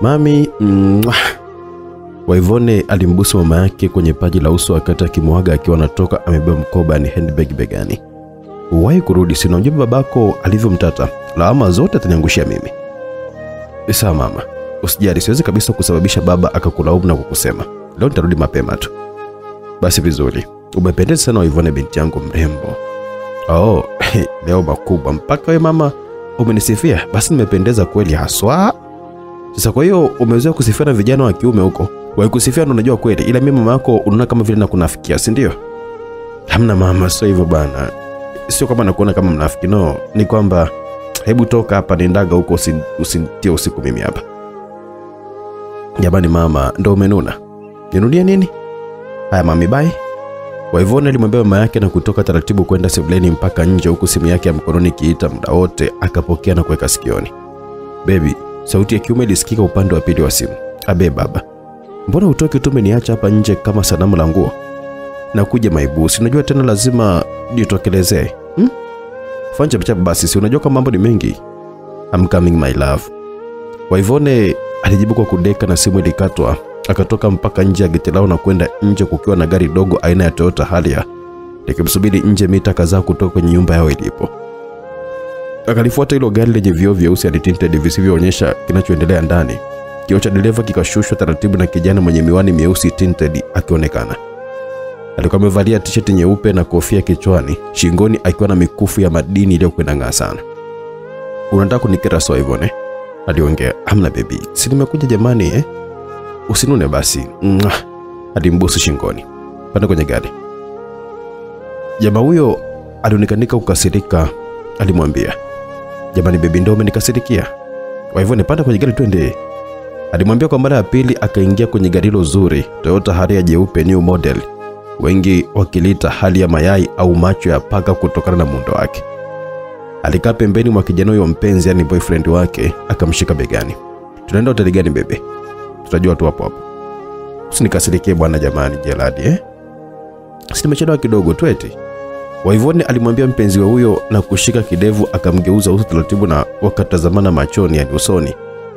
Mami, mwah. Waivone alimbusu mama yake kwenye paji la uso wakati akimwaga akiwa anatoka amebeba mkoba ni handbag begani. Uwahi kurudi, sina ujumbe babako alivyomtata. Lawama zote ataniangushia mimi. Sawa mama, usijali, siwezi kabisa kusababisha baba akakulaumu na kukusema. Leo nitarudi mapema tu. Basi vizuri, umependeza sana Waivone, binti yangu mrembo. Oh, leo makubwa mpaka we mama umenisifia. Basi nimependeza kweli haswa. Sasa kwa hiyo umezoea kusifia na vijana wa kiume huko, waikusifia ndo unajua kweli, ila mimi mama yako unaona kama vile nakunafikia, si ndio? Hamna mama, sio hivyo bana, sio kama nakuona kama mnafiki, no, ni kwamba hebu toka hapa, nendaga huko, usitie usiku mimi hapa. Jamani mama, ndo umenuna? Ninunia nini? Haya mami, bye. Waivone alimwambia mama yake na kutoka taratibu kwenda sebuleni mpaka nje, huku simu yake ya mkononi ikiita muda wote, akapokea na kuweka sikioni. Bebi, sauti ya kiume ilisikika upande wa pili wa simu. Abe baba, mbona utoke tu umeniacha hapa nje kama sanamu la nguo? Nakuja maibusi, unajua tena lazima nitokelezee hmm? Fanya chapchap basi, si unajua kama mambo ni mengi. I'm coming my love. Waivone alijibu kwa kudeka na simu ilikatwa. Akatoka mpaka nje ya geti lao na kwenda nje kukiwa na gari dogo aina ya Toyota Harrier likimsubiri nje mita kadhaa kutoka kwenye nyumba yao ilipo. Akalifuata hilo gari lenye vioo vyeusi hadi tinted visivyoonyesha kinachoendelea ndani. Kioo cha dereva kikashushwa taratibu na kijana mwenye miwani mieusi tinted akionekana. Alikuwa amevalia t-shirt nyeupe na kofia kichwani, shingoni akiwa na mikufu ya madini iliyokwenda ng'aa sana. Unataka kunikera sawa hivyo ne? Aliongea. Hamna baby, si nimekuja jamani eh? Usinune basi. Alimbusu shingoni. Panda kwenye gari. Jamaa huyo alionekanika kukasirika. Alimwambia, jamani bebi, ndo umenikasirikia? Kwa hivyo nipanda kwenye gari twende. Alimwambia kwa mara ya pili, akaingia kwenye gari hilo zuri Toyota Harrier jeupe new model, wengi wakilita hali ya mayai au macho ya paka kutokana na muundo wake. Alikaa pembeni mwa kijana huyo mpenzi, yani boyfriend wake, akamshika begani. Tunaenda hoteli gani bebe? Tutajua tu hapo hapo. Usinikasirikie bwana jamani, Jeladi eh? Si nimechelewa kidogo tu eti. Waivone alimwambia mpenzi wa huyo na kushika kidevu, akamgeuza uso taratibu na wakatazamana machoni, yani usoni.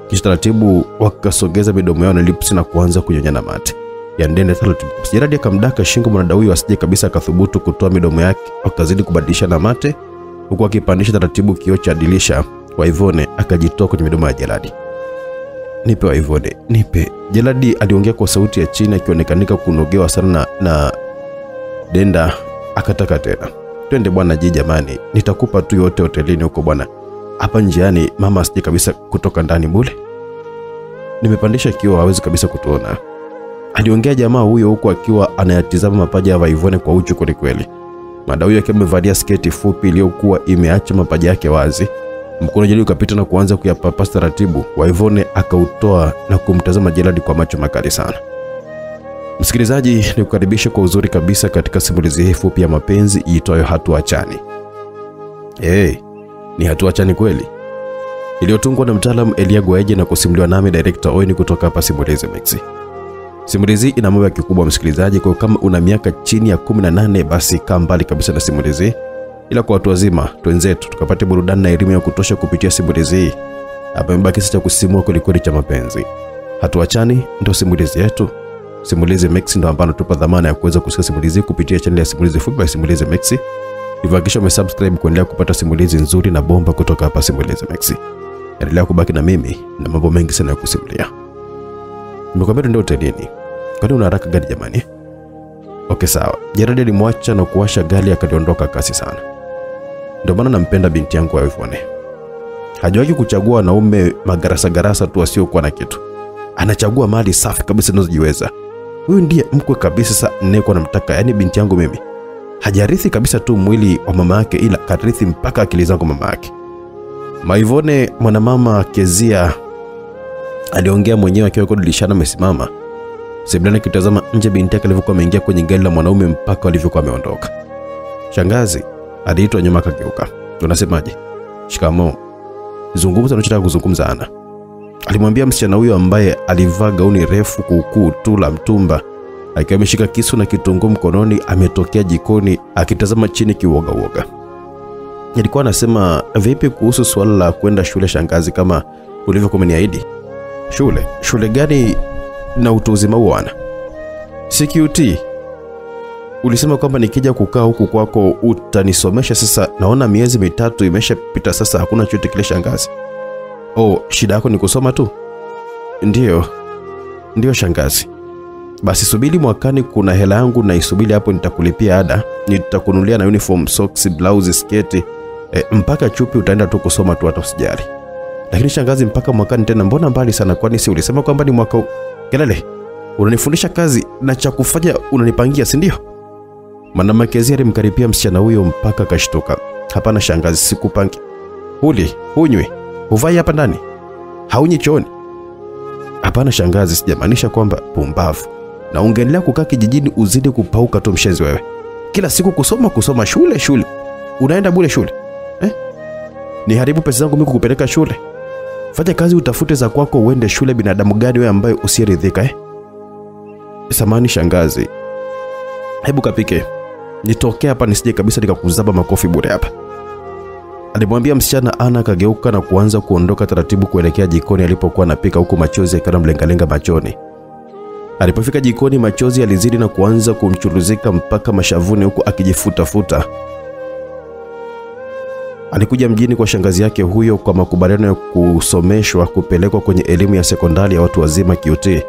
Kisha taratibu wakasogeza midomo yao na lips na kuanza kunyonyana mate ya ndende taratibu. Jeradi akamdaka shingo mwanadada huyo asije kabisa akathubutu kutoa midomo yake, wakazidi kubadilishana mate huku akipandisha taratibu kioo cha dirisha. Waivone akajitoa kwenye midomo ya Jeradi. Nipe Waivone, nipe. Jeradi aliongea kwa sauti ya chini akionekanika kunogewa sana na, na Denda akataka tena. Twende bwana ji jamani, nitakupa tu yote hotelini huko bwana. Hapa njiani mama asije kabisa kutoka ndani bule. Nimepandisha kioo hawezi kabisa kutuona. Aliongea jamaa huyo huku akiwa anayatizama mapaja ya Vaivone kwa uchu kweli kweli. Mada huyo akiwa amevalia sketi fupi iliyokuwa imeacha mapaja yake wazi. Mkono Jeladi ukapita na kuanza kuyapapasa taratibu. Vaivone akautoa na kumtazama Jeladi kwa macho makali sana. Msikilizaji, ni kukaribisha kwa uzuri kabisa katika simulizi hii fupi ya mapenzi iitwayo Hatua Chani. Hey, ni Hatua Chani kweli, iliyotungwa na mtaalamu Elia Gwaeje na kusimuliwa nami director Oini kutoka hapa Simulizi Mix. Simulizi ina mambo ya kikubwa msikilizaji, kwa kama una miaka chini ya 18 basi kaa mbali kabisa na simulizi, ila kwa watu wazima twenzetu tukapate burudani na elimu ya kutosha kupitia simulizi hii. Hapa imebaki sasa kusisimua kwelikweli cha mapenzi. Hatua Chani ndio simulizi yetu. Simulizi Max ndo ambao anatupa dhamana ya kuweza kusikia simulizi kupitia channel ya Simulizi Fupi by Simulizi Max. Hivyo hakikisha umesubscribe kuendelea kupata simulizi nzuri na bomba kutoka hapa Simulizi Max. Endelea kubaki na mimi na mambo mengi sana ya kusimulia. Nimekwambia ndio hotelini. Kwani una haraka gani jamani? Okay sawa. Jeradi alimwacha na kuwasha gari akaliondoka kasi sana. Ndio maana nampenda binti yangu Waivone. Hajawahi kuchagua wanaume magarasa garasa tu wasiokuwa na kitu. Anachagua mali safi kabisa zinazojiweza. Huyu ndiye mkwe kabisa sasa ninayekuwa namtaka, yaani binti yangu mimi. Hajarithi kabisa tu mwili wa mama yake, ila karithi mpaka akili zangu mama yake. Maivone mwanamama Kezia aliongea mwenyewe akiwa kwa dirishani amesimama sebuleni akitazama nje binti yake alivyokuwa ameingia kwenye gari la mwanaume mpaka alivyokuwa ameondoka. Shangazi aliitwa nyuma akageuka. Unasemaje? Shikamoo. Zungumza unachotaka kuzungumza ana. Alimwambia msichana huyo ambaye alivaa gauni refu kuukuu tu la mtumba akiwa ameshika kisu na kitunguu mkononi, ametokea jikoni akitazama chini kiwogawoga. Alikuwa anasema vipi kuhusu suala la kwenda shule shangazi, kama ulivyokuwa umeniahidi? Shule? Shule gani na utu uzima huo? CQT. Ulisema kwamba nikija kukaa huku kwako utanisomesha. Sasa naona miezi mitatu imeshapita sasa, hakuna chochote kile shangazi. Oh, shida yako ni kusoma tu? Ndiyo, ndiyo shangazi. Basi subiri mwakani, kuna hela yangu na isubiri hapo, nitakulipia ada, nitakunulia na uniform, socks, blouse, sketi e, mpaka chupi. Utaenda tu kusoma tu, hata usijali. Lakini shangazi, mpaka mwakani tena? Mbona mbali sana? Kwani si ulisema kwamba ni mwaka? Kelele, unanifundisha kazi na cha kufanya unanipangia, si ndio? Mwanamke Kezia alimkaribia msichana huyo mpaka kashtuka Hapana shangazi, sikupangi. Huli, hunywi, huvai hapa ndani, haunyi chooni. Hapana shangazi, sijamaanisha kwamba pumbavu. Na ungeendelea kukaa kijijini uzidi kupauka tu, mshenzi wewe. Kila siku kusoma kusoma, shule shule, unaenda bure shule eh? Ni haribu pesa zangu mimi kukupeleka shule? Fanya kazi utafute za kwako, uende shule. Binadamu gani wewe ambaye usiyeridhika eh? Samani shangazi, hebu kapike nitokee hapa nisije kabisa nikakuzaba makofi bure hapa, alimwambia msichana. Ana akageuka na kuanza kuondoka taratibu kuelekea jikoni alipokuwa anapika, huku machozi yakiwa mlengalenga machoni. Alipofika jikoni, machozi yalizidi na kuanza kumchuruzika mpaka mashavuni, huku akijifutafuta. Alikuja mjini kwa shangazi yake huyo kwa makubaliano ya kusomeshwa kupelekwa kwenye elimu ya sekondari ya watu wazima QT,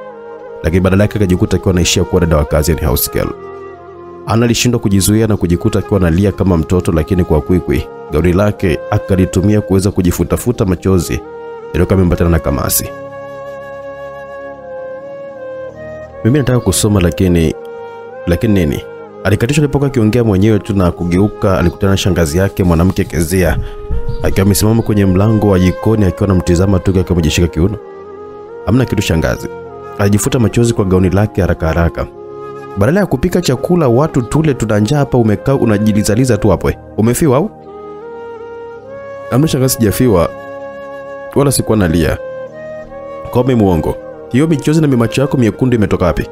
lakini badala yake akajikuta akiwa anaishia kuwa dada wa kazi, yani house girl. Ana alishindwa kujizuia na kujikuta akiwa analia kama mtoto, lakini kwa kwikwi gauni lake akalitumia kuweza kujifutafuta machozi yaliyokuwa yameambatana na kamasi. Mimi nataka kusoma lakini lakini nini? Alikatishwa alipokuwa akiongea mwenyewe tu na kugeuka, alikutana na shangazi yake mwanamke Kezia akiwa amesimama kwenye mlango wa jikoni akiwa anamtizama tu akiwa amejishika kiuno. Hamna kitu shangazi. Alijifuta machozi kwa gauni lake haraka haraka. Badala ya kupika chakula watu tule, tuna njaa hapa, umekaa unajilizaliza tu hapo. eh. Umefiwa au? Hamna shangazi, sijafiwa wala sikuwa nalia. Kome muongo. Hiyo michozi na mimacho yako miekundu imetoka wapi?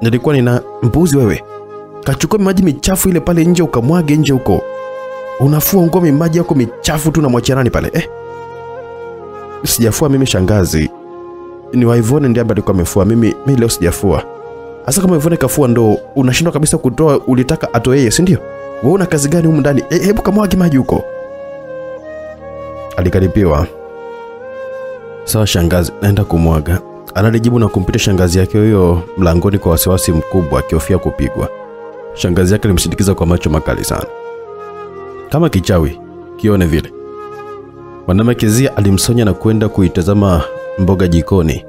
Nilikuwa nina mbuzi wewe. Kachukua maji michafu ile pale nje ukamwage nje huko. Unafua ngome maji yako michafu tu na mwachia nani pale eh? Sijafua mimi shangazi. Ni Waivone ndiye ambaye alikuwa amefua. Mimi mimi leo sijafua. Hasa kama Ivone kafua ndo unashindwa kabisa kutoa, ulitaka atoe yeye, si ndio? Wewe una kazi gani humu ndani? E, hebu kamwagi maji huko. Alikaripiwa. Sawa shangazi, naenda kumwaga. Analijibu na kumpita shangazi yake huyo mlangoni kwa wasiwasi mkubwa, akihofia kupigwa. Shangazi yake alimsindikiza kwa macho makali sana, kama kichawi kione vile. Mwanamke Zia alimsonya na kwenda kuitazama mboga jikoni.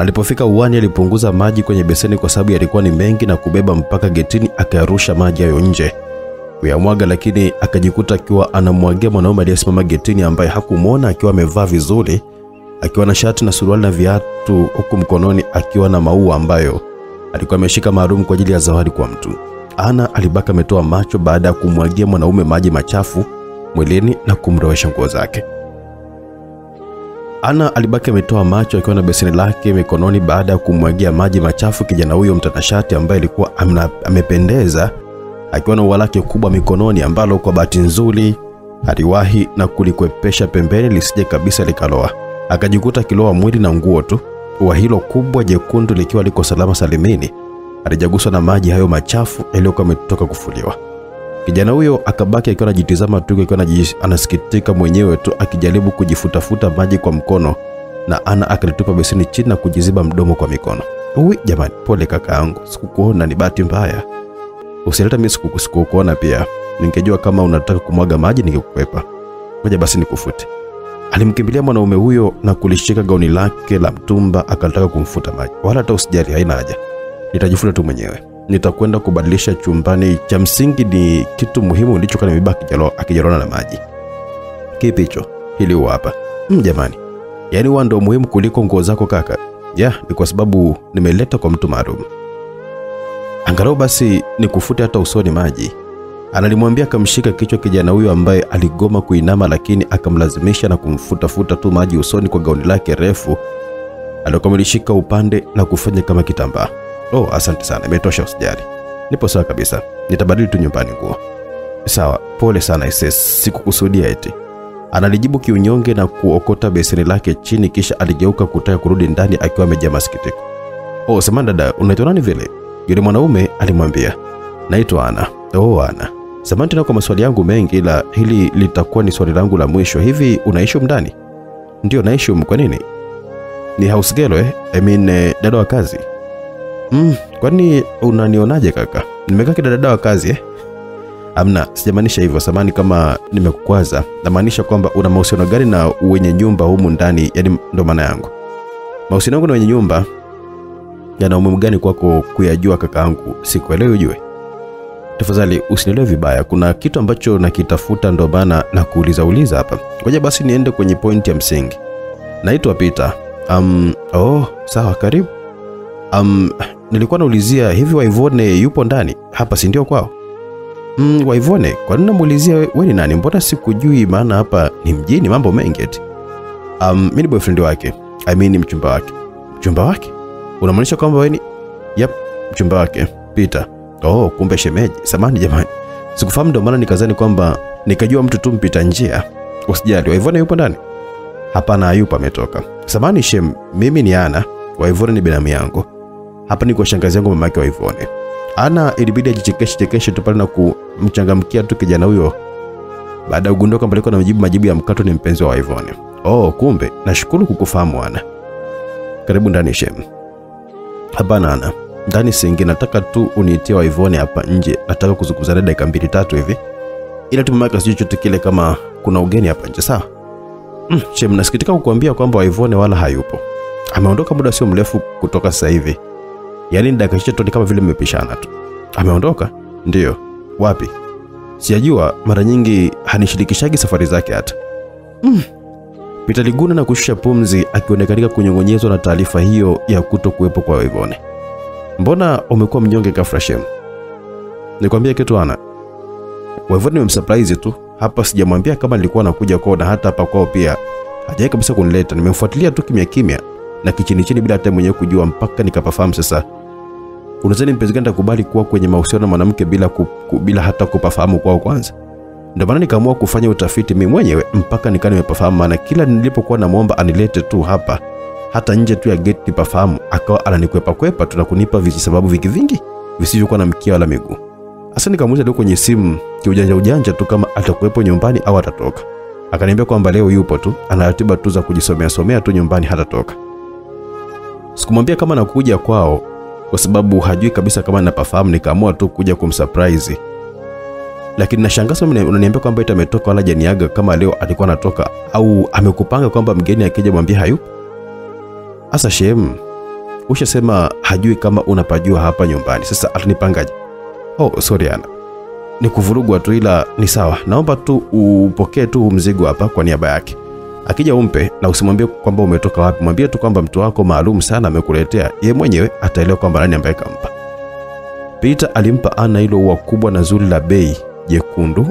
Alipofika uwani, alipunguza maji kwenye beseni kwa sababu yalikuwa ni mengi na kubeba mpaka getini, akayarusha maji hayo nje kuyamwaga, lakini akajikuta akiwa anamwagia mwanaume aliyesimama getini ambaye hakumwona akiwa amevaa vizuri, akiwa na shati na suruali na viatu, huku mkononi akiwa na maua ambayo alikuwa ameshika maalum kwa ajili ya zawadi kwa mtu. Ana alibaka ametoa macho baada ya kumwagia mwanaume maji machafu mwilini na kumrowesha nguo zake. Ana alibaki ametoa macho akiwa na beseni lake mikononi baada ya kumwagia maji machafu kijana huyo mtanashati ambaye alikuwa amependeza akiwa na ua lake kubwa mikononi ambalo kwa bahati nzuri aliwahi na kulikwepesha pembeni lisije kabisa likaloa. Akajikuta akiloa mwili na nguo tu. Ua hilo kubwa jekundu likiwa liko salama salimini, alijaguswa na maji hayo machafu yaliyokuwa ametoka kufuliwa. Kijana huyo akabaki akiwa anajitizama tu, akiwa anasikitika mwenyewe tu, akijaribu kujifutafuta maji kwa mkono, na Ana akalitupa beseni chini na kujiziba mdomo kwa mikono. Uwi, jamani, pole kaka yangu, sikukuona, ni bahati mbaya. Usileta mimi siku sikukuona pia. Ningejua kama unataka kumwaga maji ningekukwepa. Ngoja basi nikufute. Alimkimbilia mwanaume huyo na kulishika gauni lake la mtumba akataka kumfuta maji. Wala hata usijali, haina haja. Nitajifuta tu mwenyewe. Nitakwenda kubadilisha chumbani. Cha msingi ni kitu muhimu ndicho nimebeba akijarona na maji. Kipi hicho? Hili hapa. Mm, jamani. Yaani huwa ndo muhimu kuliko nguo zako kaka. Ya, ni kwa sababu nimeleta kwa mtu maalum. Angalau basi nikufute hata usoni maji. Analimwambia akamshika kichwa kijana huyo ambaye aligoma kuinama, lakini akamlazimisha na kumfutafuta tu maji usoni kwa gauni lake refu alikuwa upande na kufanya kama kitambaa. Oh, asante sana, imetosha, usijali, nipo sawa kabisa, nitabadili tu nyumbani nguo. Sawa, pole sana Ises, sikukusudia eti. Analijibu kiunyonge na kuokota beseni lake chini, kisha aligeuka kutaka kurudi ndani akiwa amejaa masikitiko. Oh, samahani dada, unaitwa nani vile? Yule mwanaume alimwambia. Naitwa Ana. Oh, Ana. Samahani tena kwa maswali yangu mengi, ila hili litakuwa ni swali langu la mwisho. Hivi unaishi ndani? Ndio, naishi. Kwa nini? Ni house girl eh? I mean, eh, dada wa kazi. Mm, kwani unanionaje kaka? Nimekaa kidadada wa kazi eh? Amna, sijamaanisha hivyo. Samani kama nimekukwaza. Namaanisha kwamba una mahusiano gani na wenye nyumba humu ndani, yani ndo maana yangu. Mahusiano yangu na wenye nyumba yana umuhimu gani kwako kuyajua kakaangu? Sikuelewi ujue. Tafadhali usinielewe vibaya, kuna kitu ambacho nakitafuta, ndo maana na kuuliza uliza hapa. Ngoja basi niende kwenye pointi ya msingi. Naitwa Peter. Um, oh, sawa, karibu. Um, nilikuwa naulizia hivi Waivone yupo ndani hapa, si ndio kwao? Mm, Waivone, kwa nini namuulizia we, we ni nani? Mbona sikujui? Maana hapa ni mjini, mambo mengi eti. Um, mimi ni boyfriend wake. I mean mchumba wake. Mchumba wake? Unamaanisha kwamba wewe ni Yep, mchumba wake Peter. Oh, kumbe shemeji. Samani jamani. Sikufahamu ndio maana nikazani kwamba nikajua mtu tu mpita njia. Usijali, Waivone yupo ndani? Hapana, hayupo ametoka. Samani shem, mimi ni Ana. Waivone ni binamu yangu. Hapa ni kwa shangazi yangu mama yake Waivone. Ana ilibidi ajichekeshe chekeshe tu pale na kumchangamkia tu kijana huyo baada ya kugundua kwamba alikuwa na majibu majibu ya mkato ni mpenzi wa Waivone. Oh, kumbe nashukuru kukufahamu Ana. Karibu ndani shem. Hapana Ana, ndani singi, nataka tu uniitie Waivone hapa nje. Nataka kuzungumza naye dakika mbili tatu hivi, ila tu mama yake asijue chochote kile kama kuna ugeni hapa nje, sawa? Mm, shem, nasikitika kukuambia kwamba Waivone wala hayupo. Ameondoka muda sio mrefu kutoka sasa hivi, yaani ni dakika chache tu, ni kama vile mmepishana tu. Ameondoka? Ndiyo. Wapi? Sijajua, mara nyingi hanishirikishagi safari zake hata. Mm. Peter Liguna na kushusha pumzi akionekanika kunyong'onyezwa na taarifa hiyo ya kuto kuwepo kwa Waivone. Mbona umekuwa mnyonge ghafla Shem? Nikwambia kitu Ana. Waivone nimemsurprise tu. Hapa sijamwambia kama nilikuwa nakuja kwao na hata hapa kwao pia. Hajawahi kabisa kunileta. Nimemfuatilia tu kimya kimya na kichini chini bila hata mwenyewe kujua mpaka nikapafahamu sasa. Unadhani mpenzi gani atakubali kuwa kwenye mahusiano na mwanamke bila ku, ku, bila hata kupafahamu kwao kwanza? Ndio maana nikaamua kufanya utafiti mimi mwenyewe mpaka nikaa nimepafahamu, maana kila nilipokuwa namwomba anilete tu hapa, hata nje tu ya gate nipafahamu, akawa ananikwepa kwepa tu na kunipa vijisababu vingi vingi visivyokuwa na mkia wala miguu. Hasa nikamuuliza leo kwenye simu kiujanja ujanja tu kama atakuwepo nyumbani au atatoka. Akaniambia kwamba leo yupo tu, ana ratiba tu za kujisomea somea tu nyumbani, hatatoka. Sikumwambia kama nakuja kwao kwa sababu hajui kabisa kama napafahamu, nikaamua tu kuja kumsurprise lakini nashangaa sana unaniambia kwamba eti ametoka wala janiaga kama leo alikuwa anatoka au amekupanga kwamba mgeni akija mwambie hayupo. Asa shem, ushasema hajui kama unapajua hapa nyumbani. Sasa atanipangaje? Oh, sorry Ana, ni kuvurugwa tu, ila ni sawa. Naomba tu upokee tu mzigo hapa kwa niaba yake. Akija umpe na usimwambie kwamba umetoka wapi, mwambie tu kwamba mtu wako maalum sana amekuletea. Ye mwenyewe ataelewa kwamba nani ambaye kampa. Peter alimpa Ana hilo ua kubwa na zuri la bei jekundu.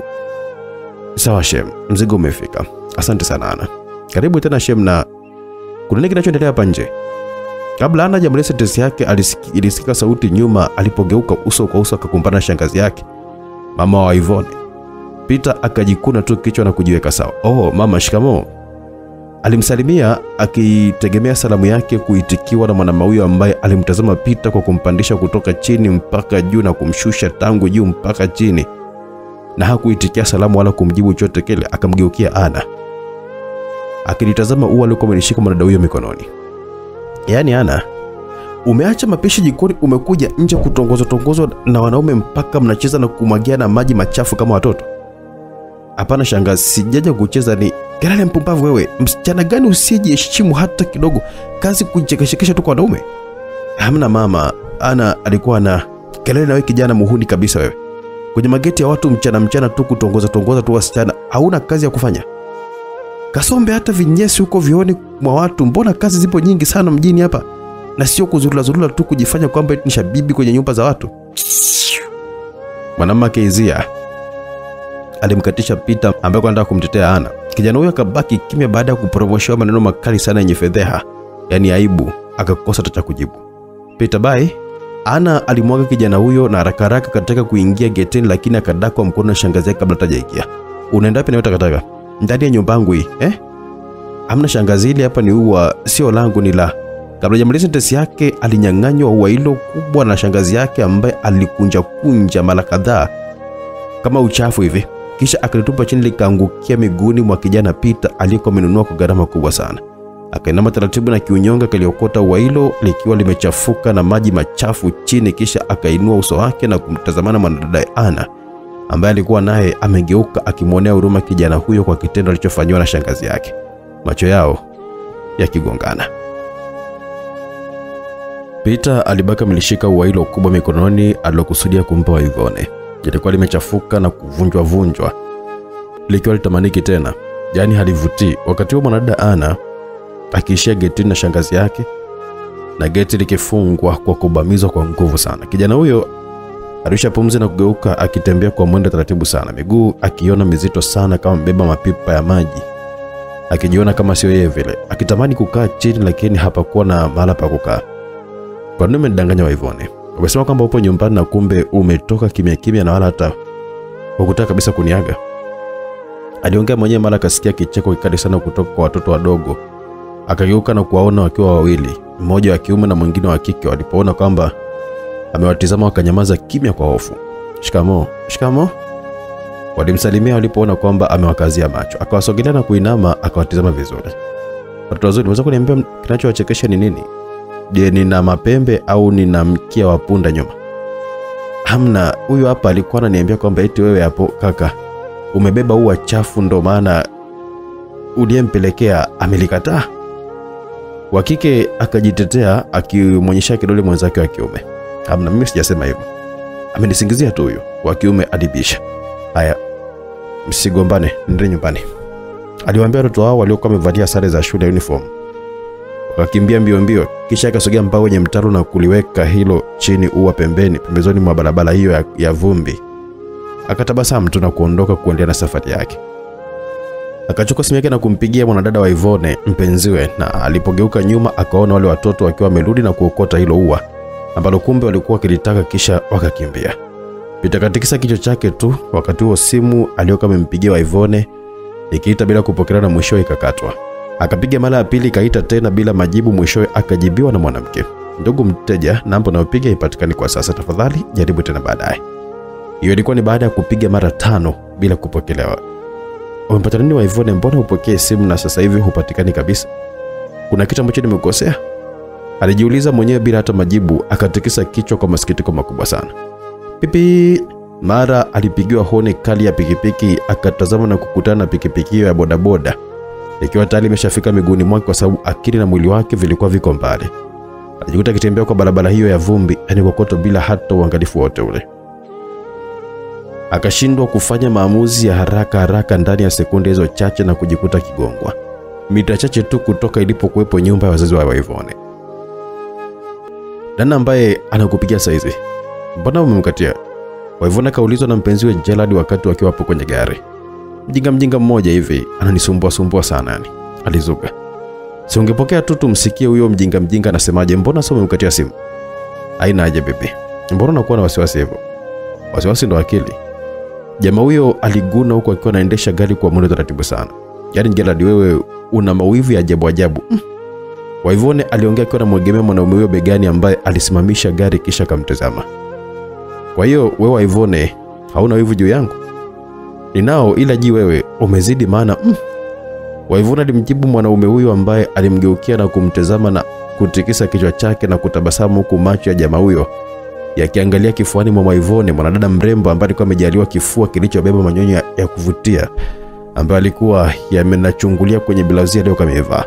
Sawa Shem, mzigo umefika. Asante sana Ana. Karibu tena Shem, na kuna nini kinachoendelea hapa nje? Kabla Ana hajamaliza sentensi yake, ilisikika sauti nyuma. Alipogeuka uso kwa uso, akakumbana na shangazi yake, mama wa Ivone. Peter akajikuna tu kichwa na kujiweka sawa. Oh mama, shikamoo. Alimsalimia akitegemea salamu yake kuitikiwa na mwanamume huyo ambaye alimtazama Pita kwa kumpandisha kutoka chini mpaka juu na kumshusha tangu juu mpaka chini na hakuitikia salamu wala kumjibu chochote kile. Akamgeukia Ana akilitazama ua alikuwa amelishika mwanadada huyo mikononi. Yaani Ana, umeacha mapishi jikoni, umekuja nje kutongozwa tongozwa na wanaume mpaka mnacheza na kumwagiana maji machafu kama watoto? Hapana shangazi, sijaja kucheza. Ni kelele mpumbavu wewe! Msichana gani usiyejiheshimu hata kidogo? Kazi kujichekeshekesha tu kwa wanaume? Hamna mama, Ana alikuwa na kelele na wewe kijana muhuni kabisa wewe kwenye mageti ya watu mchana mchana tu kutongoza tongoza tu wasichana, hauna kazi ya kufanya? Kasombe hata vinyesi huko vioni mwa watu, mbona kazi zipo nyingi sana mjini hapa, na sio kuzurula zurula tu kujifanya kwamba ni shabibi kwenye nyumba za watu. Mwanamke Izia alimkatisha Peter ambaye anataka kumtetea Ana. Kijana huyo akabaki kimya baada ya kuporomoshewa maneno makali sana yenye fedheha, yaani aibu, akakosa hata cha kujibu. Peter Bai Ana alimwaga kijana huyo na haraka haraka kataka kuingia geteni, lakini akadakwa mkono na shangazi yake kabla hajaingia. Unaenda wapi na takataka? ndani ya nyumba yangu hii eh? Amna shangazi, ile hapa ni ua, sio langu, ni la. Kabla hajamaliza sentensi yake, alinyang'anywa ua hilo kubwa na shangazi yake ambaye alikunja kunja mara kadhaa kama uchafu hivi, kisha akalitupa chini likaangukia miguuni mwa kijana pita aliyekuwa amenunua kwa gharama kubwa sana. Akainama taratibu na kiunyonga kaliokota ua hilo likiwa limechafuka na maji machafu chini, kisha akainua uso wake na kumtazamana mwanadada Ana ambaye alikuwa naye amegeuka akimwonea huruma kijana huyo kwa kitendo alichofanyiwa na shangazi yake, macho yao yakigongana. Peter alibaka amelishika ua hilo kubwa mikononi alilokusudia kumpa Waivone. Lilikuwa limechafuka na kuvunjwa vunjwa, likiwa litamaniki tena, yaani halivutii. Wakati huo mwanadada Ana akiishia getini na shangazi yake, na geti likifungwa kwa kubamizwa kwa nguvu sana. Kijana huyo arusha pumzi na kugeuka akitembea kwa mwendo taratibu sana, miguu akiona mizito sana kama mbeba mapipa ya maji, akijiona kama sio yeye vile, akitamani kukaa chini, lakini hapakuwa na mahala pa kukaa. Kwa nini umedanganya Waivone? Umesema kwamba upo nyumbani na kumbe umetoka kimya kimya na wala hata hukutaka kabisa kuniaga. Aliongea mwenyewe, mara akasikia kicheko kikali sana kutoka kwa watoto wadogo. Akageuka na kuwaona wakiwa wawili, mmoja wa kiume na mwingine wa kike. Walipoona kwamba amewatizama, wakanyamaza kimya kwa hofu. Shikamo, shikamo, walimsalimia walipoona kwamba amewakazia macho. Akawasogelea na kuinama, akawatizama vizuri. Watoto wazuri, unaweza kuniambia kinachowachekesha ni nini? Je, nina mapembe au nina mkia wa punda nyuma? Hamna, huyu hapa alikuwa ananiambia kwamba eti wewe hapo kaka umebeba ua chafu, ndo maana uliyempelekea amelikataa. Wa kike akajitetea akimwonyesha kidole mwenzake wa kiume. Hamna, mimi sijasema hivyo, amenisingizia tu huyu. Wa kiume alibisha. Haya, msigombane, nende nyumbani, aliwaambia watoto wao waliokuwa wamevalia sare za shule uniform wakakimbia mbio mbio, kisha akasogea mpaka kwenye mtaro na kuliweka hilo chini ua pembeni pembezoni mwa barabara hiyo ya, ya vumbi. Akatabasamu tu na kuondoka kuendelea na safari yake. Akachukua simu yake na kumpigia mwanadada wa Ivone mpenziwe, na alipogeuka nyuma akaona wale watoto wakiwa wamerudi na kuokota hilo ua ambalo kumbe walikuwa wakilitaka, kisha wakakimbia. Pita katikisa kichwa chake tu. Wakati huo simu aliyokuwa amempigia wa Ivone ikiita bila kupokelewa na mwishowe ikakatwa. Akapiga mara ya pili, kaita tena bila majibu, mwishowe akajibiwa na mwanamke. Ndugu mteja, namba unayopiga haipatikani kwa sasa, tafadhali jaribu tena baadaye. Hiyo ilikuwa ni baada ya kupiga mara tano bila kupokelewa. Umepata nini wa Ivone? Mbona hupokee simu na sasa hivi hupatikani kabisa? Kuna kitu ambacho nimekosea? Alijiuliza mwenyewe bila hata majibu, akatikisa kichwa kwa masikitiko makubwa sana. Pipi! Mara alipigiwa honi kali ya pikipiki, akatazama na kukutana na pikipiki hiyo ya bodaboda ikiwa tayari imeshafika miguuni mwake, kwa sababu akili na mwili wake vilikuwa viko mbali. Alijikuta akitembea kwa barabara hiyo ya vumbi, yani kokoto, bila hata uangalifu wote ule. Akashindwa kufanya maamuzi ya haraka haraka ndani ya sekunde hizo chache na kujikuta kigongwa mita chache tu kutoka ilipokuwepo nyumba ya wazazi wa Waivone. Dana ambaye anakupigia saizi, mbona umemkatia? Waivone akaulizwa na mpenziwe Gerald wakati wakiwa hapo kwenye gari. Mjinga mjinga mmoja hivi ananisumbua sumbua sana yani, alizuga. Si ungepokea tu tumsikie huyo mjinga mjinga anasemaje? Mbona sasa umemkatia simu? Haina haja bibi, mbona unakuwa na wasiwasi hivyo? Wasiwasi ndo akili. Jamaa huyo aliguna huku akiwa anaendesha gari kwa mwendo taratibu sana. Yaani Gerald, wewe una mawivu ya ajabu ajabu. Mm. Waivone aliongea akiwa anamwegemea mwanaume huyo begani ambaye alisimamisha gari kisha akamtazama. Kwa hiyo wewe Waivone hauna wivu juu yangu? Ninao, ila ji wewe umezidi maana. Mm. Waivuna alimjibu mwanaume huyo ambaye alimgeukia na kumtazama na kutikisa kichwa chake na kutabasamu huku macho ya jamaa huyo yakiangalia kifuani mwa Waivone, mwanadada mrembo ambaye alikuwa amejaliwa kifua kilichobeba manyonyo ya, kuvutia ambayo alikuwa yamenachungulia kwenye bilauzi aliyokuwa amevaa.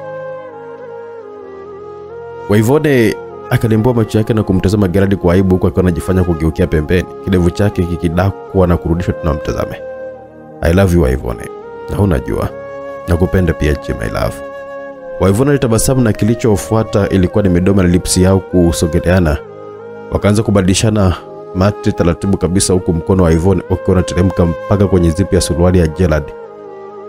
Waivone akalimbua macho yake na kumtazama Gerald kwa aibu, huku akiwa anajifanya kugeukia pembeni, kidevu chake kikidakwa na kurudishwa tunamtazame. I love you Waivone, na unajua nakupenda pia Jim, I love. Waivone alitabasamu na kilichofuata ilikuwa ni midomo na lipsi yao kusogeleana. Wakaanza kubadilishana mate taratibu kabisa, huku mkono wa Ivone ukiwa unateremka mpaka kwenye zipu ya suruali ya Gerald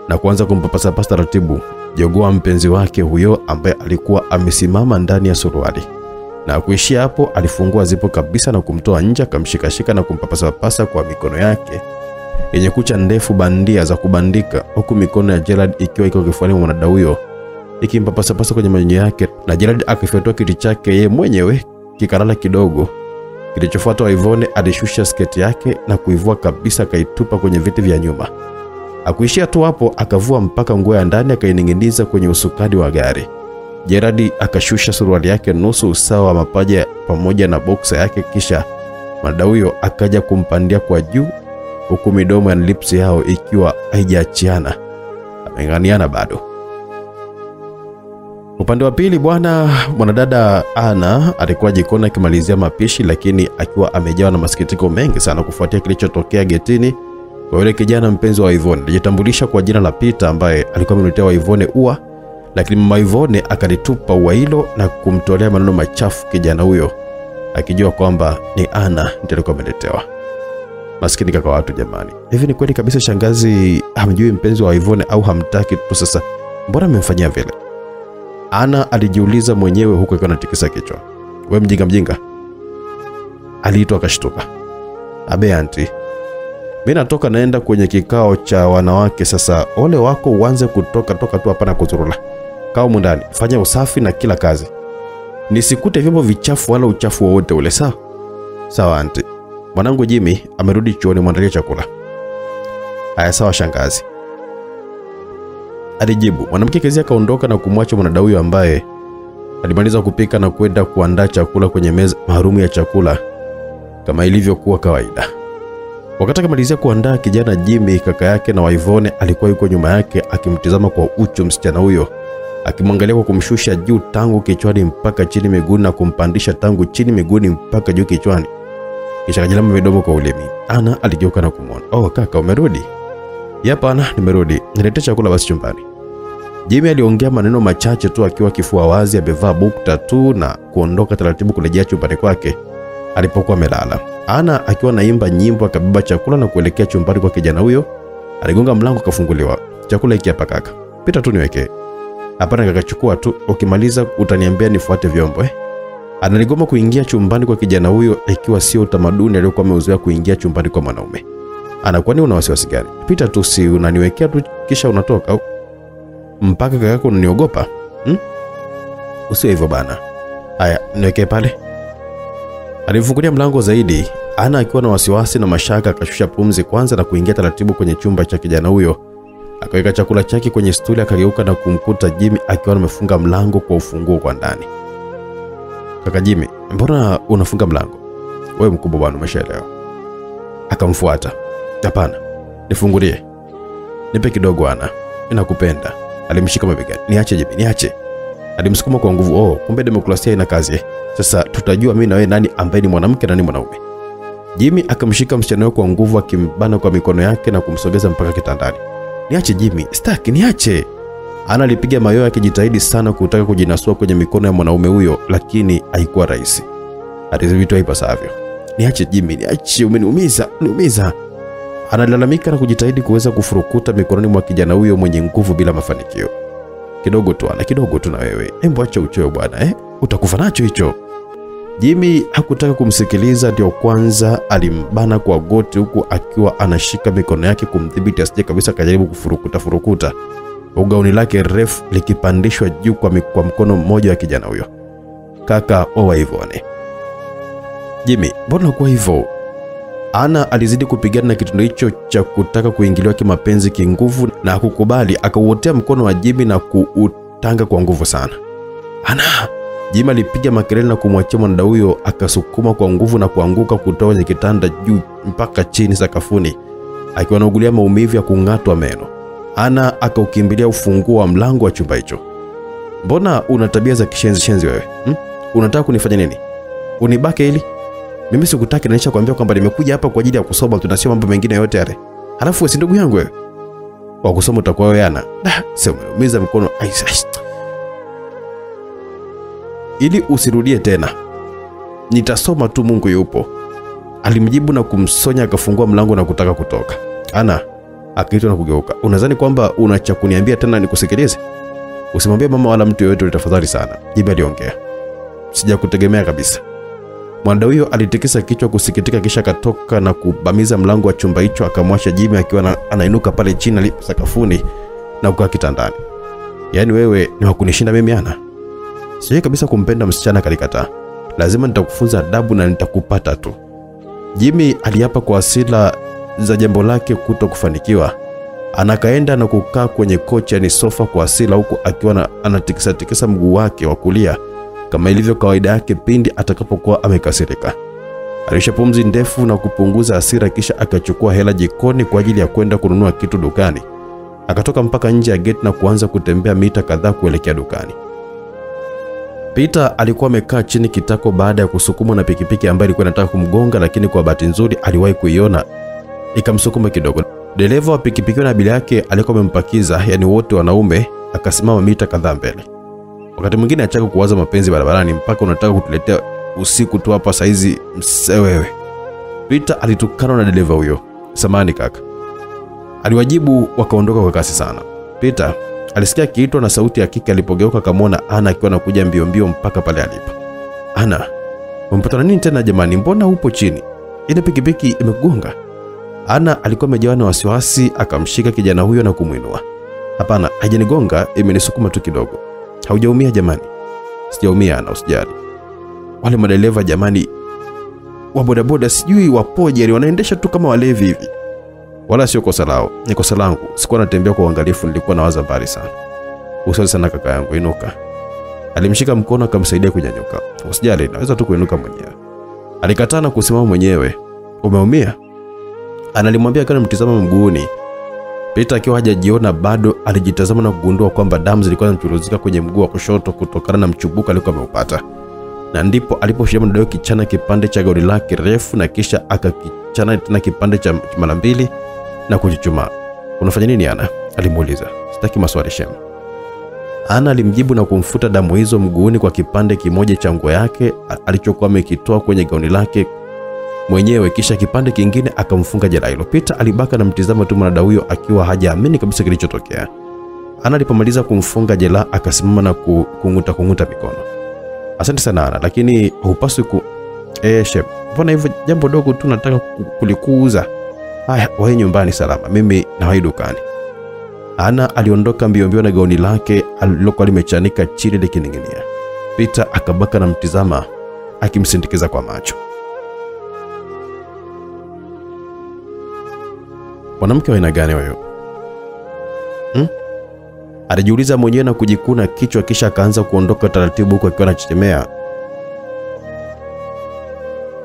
na kuanza kumpapasapasa taratibu jogoa mpenzi wake huyo ambaye alikuwa amesimama ndani ya suruali. Na kuishia hapo, alifungua zipo kabisa na kumtoa nje, akamshikashika na kumpapasapasa kwa mikono yake yenye kucha ndefu bandia za kubandika, huku mikono ya Gerald ikiwa iko kifuani mwa mwanadada huyo ikimpapasapasa kwenye manyoya yake, na Gerald akifyatua kiti chake yeye mwenyewe kikalala kidogo. Kilichofuata, Ivone alishusha sketi yake na kuivua kabisa, akaitupa kwenye viti vya nyuma. Akuishia tu hapo, akavua mpaka nguo ya ndani akaining'iniza kwenye usukani wa gari. Gerald akashusha suruali yake nusu usawa wa mapaja pamoja na boksa yake, kisha mada huyo akaja kumpandia kwa juu, huku midomo ya lips yao ikiwa haijaachiana, ameng'aniana bado. Upande wa pili bwana, mwanadada Ana alikuwa jikoni akimalizia mapishi, lakini akiwa amejawa na masikitiko mengi sana kufuatia kilichotokea getini kwa yule kijana mpenzi wa Ivone. Alijitambulisha kwa jina la Peter ambaye alikuwa amemletea Ivone ua, lakini mama Ivone akalitupa ua hilo na kumtolea maneno machafu kijana huyo, akijua kwamba ni Ana ndiye alikuwa ameletewa. Maskini kaka watu jamani. Hivi ni kweli kabisa shangazi hamjui mpenzi wa Ivone au hamtaki tu? Sasa mbona amemfanyia vile? Ana alijiuliza mwenyewe huku akiwa anatikisa kichwa. We mjinga mjinga, aliitwa akashtuka. Abe anti, Mimi natoka naenda kwenye kikao cha wanawake. Sasa ole wako uanze kutoka toka tu, hapana kuzurula. Kaa humu ndani, fanya usafi na kila kazi, nisikute vyombo vichafu wala uchafu wowote ule. Sawa sawa anti. Mwanangu Jimmy amerudi chuoni, mwandalie chakula. Haya sawa shangazi, alijibu. Mwanamke kazi akaondoka na kumwacha mwanadada huyo ambaye alimaliza kupika na kwenda kuandaa chakula kwenye meza maarumu ya chakula kama ilivyokuwa kawaida. Wakati akamalizia kuandaa, kijana Jimmy kaka yake na Waivone alikuwa yuko nyuma yake akimtizama kwa uchu msichana huyo, akimwangalia kwa kumshusha juu tangu kichwani mpaka chini miguuni na kumpandisha tangu chini miguuni mpaka juu kichwani, kisha kajilamba midomo kwa ulimi. Ana aligeuka na kumwona. Oh kaka, umerudi? Yapana, nimerudi. Niletee chakula basi chumbani. Jimmy aliongea maneno machache tu akiwa kifua wazi, amevaa bukta tu na kuondoka taratibu kurejea chumbani kwake alipokuwa amelala. Ana akiwa naimba nyimbo akabeba chakula na kuelekea chumbani kwa kijana huyo. Aligonga mlango akafunguliwa. Chakula hiki hapa kaka. Pita tu niwekee. Hapana kaka, chukua tu. Ukimaliza utaniambia nifuate vyombo eh. Analigoma kuingia chumbani kwa kijana huyo ikiwa sio utamaduni aliyokuwa ameuzoea kuingia chumbani kwa mwanaume. Anakuwa ni una wasiwasi gani? Pita tu, si unaniwekea tu kisha unatoka au mpaka kakako unaniogopa hmm? Usiwe hivyo bana. Haya, niwekee pale. Alimfungulia mlango zaidi. Ana akiwa na wasiwasi na mashaka akashusha pumzi kwanza na kuingia taratibu kwenye chumba cha kijana huyo. Akaweka chakula chake kwenye stuli, akageuka na kumkuta Jimmy akiwa amefunga mlango kwa ufunguo kwa ndani. Kaka Jimmy, mbona unafunga mlango? Wewe mkubwa bwana, umeshaelewa. Akamfuata. Hapana, nifungulie. Nipe kidogo Ana, ninakupenda. Alimshika mabegani. Niache Jimmy, niache. Alimsukuma kwa nguvu. Oh, kumbe demokrasia ina kazi eh. Sasa tutajua mimi na wewe nani ambaye ni mwanamke na nani mwanaume. Jimmy akamshika msichana huyo kwa nguvu, akimbana kwa mikono yake na kumsogeza mpaka kitandani. Niache Jimmy, staki, niache. Ana alipiga mayowe akijitahidi sana kutaka kujinasua kwenye mikono ya mwanaume huyo, lakini haikuwa rahisi. Alizivitoa ipasavyo. Niache Jimmy, niache, umeniumiza, niumiza. Analalamika na kujitahidi kuweza kufurukuta mikononi mwa kijana huyo mwenye nguvu bila mafanikio. Kidogo tu ana kidogo tu na wewe. Hebu acha uchoyo bwana eh? Utakufa nacho hicho. Jimmy hakutaka kumsikiliza, ndio kwanza alimbana kwa goti huku akiwa anashika mikono yake kumdhibiti asije kabisa kajaribu kufurukuta furukuta, ugauni lake refu likipandishwa juu kwa, kwa mkono mmoja wa kijana huyo. Kaka owa Ivone. Jimmy, mbona kuwa hivyo? Ana alizidi kupigana na kitendo hicho cha kutaka kuingiliwa kimapenzi kinguvu na hakukubali, akauotea mkono wa Jimmy na kuutanga kwa nguvu sana. Ana! Jimmy alipiga makelele na kumwachia mwanada huyo, akasukuma kwa nguvu na kuanguka kutoka kwenye kitanda juu mpaka chini sakafuni, akiwa anaugulia maumivu ya kung'atwa meno. Ana akaukimbilia ufunguo wa mlango wa chumba hicho. Mbona una tabia za kishenzi shenzi wewe hmm? Unataka kunifanya nini? Unibake ili mimi sikutaki, naisha kuambia kwamba nimekuja hapa kwa ajili ya kusoma, tunasio mambo mengine yote yale. Halafu wewe si ndugu yangu wewe, wa kusoma utakuwa wewe ana. Da, sema umeumiza mkono. Ai, ai. Ili usirudie tena, nitasoma tu, Mungu yupo, alimjibu na kumsonya. Akafungua mlango na kutaka kutoka. Ana akaitwa na kugeuka. Unadhani kwamba una cha kuniambia tena nikusikilize? Usimwambie mama wala mtu yoyote, tafadhali sana, Jimmy aliongea. Sijakutegemea kabisa. Mwanadada huyo alitikisa kichwa kusikitika, kisha akatoka na kubamiza mlango wa chumba hicho, akamwasha Jimmy akiwa anainuka pale chini alipo sakafuni na kukaa kitandani. Yaani wewe ni wakunishinda mimi Ana? Sijui kabisa kumpenda msichana, kalikataa. Lazima nitakufunza adabu na nitakupata tu. Jimmy aliapa kwa hasira za jambo lake kuto kufanikiwa. Anakaenda na kukaa kwenye kochi yani sofa kwa asila huku akiwa anatikisatikisa anatikisa tikisa mguu wake wa kulia kama ilivyo kawaida yake pindi atakapokuwa amekasirika. Alisha pumzi ndefu na kupunguza asira kisha akachukua hela jikoni kwa ajili ya kwenda kununua kitu dukani. Akatoka mpaka nje ya geti na kuanza kutembea mita kadhaa kuelekea dukani. Peter alikuwa amekaa chini kitako baada ya kusukumwa na pikipiki ambayo ilikuwa inataka kumgonga, lakini kwa bahati nzuri aliwahi kuiona ikamsukuma kidogo. Dereva wa pikipiki na abiria yake alikuwa amempakiza, yani wote wanaume, akasimama mita kadhaa mbele. Wakati mwingine achaka kuwaza mapenzi barabarani mpaka unataka kutuletea usiku tu hapa saizi msewewe. Peter alitukana na dereva huyo. Samani kaka. Aliwajibu wakaondoka kwa kasi sana. Peter alisikia akiitwa na sauti ya kike alipogeuka akamwona Ana akiwa anakuja mbio mbio mpaka pale alipo. Ana, umepata nini tena jamani? Mbona upo chini? Ile pikipiki imekugonga? Ana alikuwa amejawa na wasiwasi, akamshika kijana huyo na kumwinua. Hapana, haijanigonga, imenisukuma tu kidogo. Haujaumia jamani? Sijaumia Ana, usijali. Wale madereva jamani wa bodaboda sijui wapoje, wanaendesha tu kama walevi hivi. Wala sio kosa lao, ni kosa langu. Sikuwa natembea kwa uangalifu, nilikuwa nawaza mbali sana. Usali sana kaka yangu, inuka. Alimshika mkono akamsaidia kunyanyuka. Usijali, naweza tu kuinuka mwenyewe. Alikataa na kusimama mwenyewe. Umeumia? Analimwambia akiwa anamtizama mguuni. Peter akiwa hajajiona bado alijitazama na kugundua kwamba damu zilikuwa zinachuruzika kwenye mguu wa kushoto kutokana na mchubuko alikuwa ameupata. Na ndipo aliposhia mdodo kichana kipande cha gauni lake refu na kisha akakichana tena kipande cha mara mbili na kujichuma. Unafanya nini Ana? alimuuliza. Sitaki maswali shem. Ana alimjibu na kumfuta damu hizo mguuni kwa kipande kimoja cha nguo yake alichokuwa amekitoa kwenye gauni lake mwenyewe, kisha kipande kingine akamfunga jeraha hilo. Peter alibaka na mtizama tu mwanadada huyo akiwa hajaamini kabisa kilichotokea. Ana alipomaliza kumfunga jela akasimama na ku- kung'uta kung'uta mikono. Asante sana Ana, lakini hupaswi ku eh, shep, mbona hivyo jambo dogo tu nataka ku- kulikuuza. Haya, wahi nyumbani salama, mimi nawahi dukani. Ana aliondoka mbio mbio na gauni lake alilokuwa limechanika chini likining'inia. Peter akabaka na mtizama akimsindikiza kwa macho. Mwanamke wa aina gani huyo? Hmm? Alijiuliza mwenyewe na kujikuna kichwa, kisha akaanza kuondoka taratibu, huku akiwa anachechemea.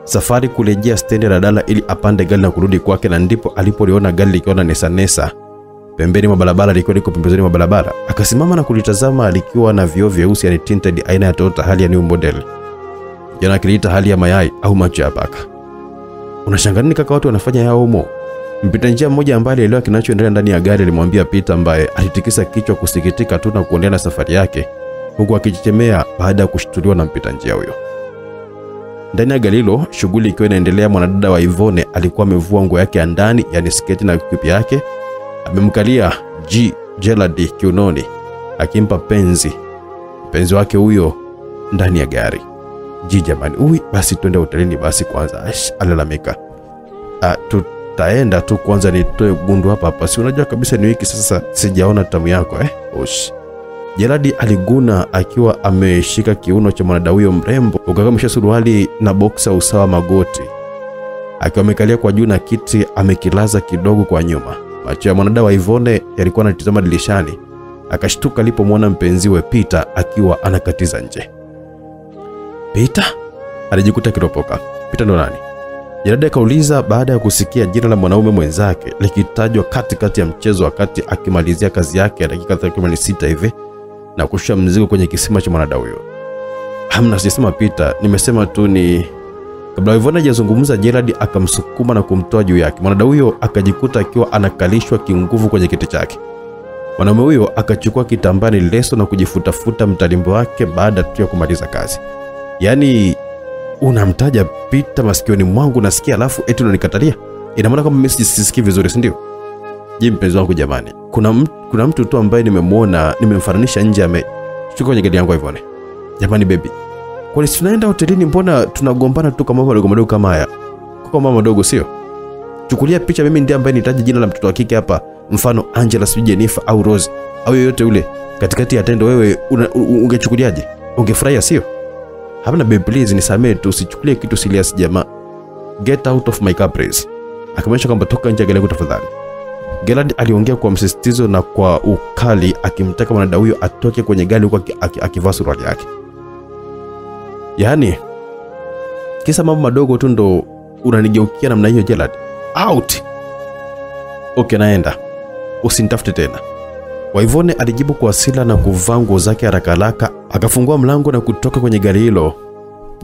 Safari kurejea stendi ya daladala ili apande gari na kurudi kwake, na ndipo alipoliona gari likiwa na nesanesa nesa pembeni mwa barabara, likiwa liko pembezoni mwa barabara. Akasimama na kulitazama likiwa na vioo vyeusi, yani tinted, aina ya Toyota hali ya new model, jana akiliita hali ya mayai au macho ya paka. Unashangaa nini kaka, watu wanafanya yao humo? Mpita njia mmoja ambaye alielewa kinachoendelea ndani ya gari alimwambia Peter, ambaye alitikisa kichwa kusikitika tu na kuendelea na safari yake, huku akichechemea baada ya kushtuliwa na mpita njia huyo. Ndani ya gari hilo, shughuli ikiwa inaendelea, mwanadada wa Ivone alikuwa amevua nguo yake ya ndani, yani sketi na kipi yake, amemkalia G Gerald kiunoni, akimpa penzi mpenzi wake huyo ndani ya gari. G jamani, uwi basi twende hotelini basi kwanza. Alalamika. Tutaenda tu kwanza nitoe gundu hapa hapa, si unajua kabisa ni wiki sasa sijaona tamu yako eh? Ush. Jeradi aliguna akiwa ameshika kiuno cha mwanadada huyo mrembo, ukakamisha suruali na boksa usawa magoti, akiwa amekalia kwa juu na kiti amekilaza kidogo kwa nyuma. Macho ya mwanadada wa Ivone yalikuwa anatizama dirishani, akashtuka alipomwona mpenziwe pita akiwa anakatiza nje. Peter alijikuta kiropoka. Peter ndo nani? Gerald akauliza baada ya kusikia jina la mwanaume mwenzake likitajwa katikati ya mchezo wakati akimalizia kazi yake ya dakika takriban sita hivi na kushusha mzigo kwenye kisima cha mwanadada huyo. Hamna, sijasema Peter, nimesema tu ni Kabla Ivona hajazungumza, Gerald akamsukuma na kumtoa juu yake. Mwanadada huyo akajikuta akiwa anakalishwa kinguvu kwenye kiti chake. Mwanaume huyo akachukua kitambani leso na kujifutafuta mtalimbo wake baada tu ya kumaliza kazi. Yaani unamtaja Peter masikioni mwangu nasikia, alafu eti unanikatalia? Ina maana kwamba mimi sisikii vizuri, si ndio? Je, mpenzi wangu jamani, kuna mtu, kuna mtu tu ambaye nimemwona nimemfananisha nje ameshuka kwenye gari yangu Ivone. Jamani baby, kwani si tunaenda hotelini, mbona tunagombana tu kama madogo madogo kama haya? Kwa mambo madogo sio? Chukulia picha, mimi ndiye ambaye nitaje jina la mtoto wa kike hapa, mfano Angela, sijui Jennifer au Rose au yoyote ule, katikati ya tendo, wewe ungechukuliaje? Ungefurahia sio? Hapana babe, please nisamee tu, usichukulie kitu serious jamaa. Get out of my car please. Akamwonyesha kwamba toka nje ya gari tafadhali. Gerard aliongea kwa msisitizo na kwa ukali akimtaka mwanada huyo atoke kwenye gari huku aki- aki- akivaa suruali yake. Yaani kisa mambo madogo tu ndo unanigeukia namna hiyo Gerard? Out. Okay, naenda. Usinitafute tena. Waivone alijibu kwa hasira na kuvaa nguo zake haraka haraka, akafungua mlango na kutoka kwenye gari hilo.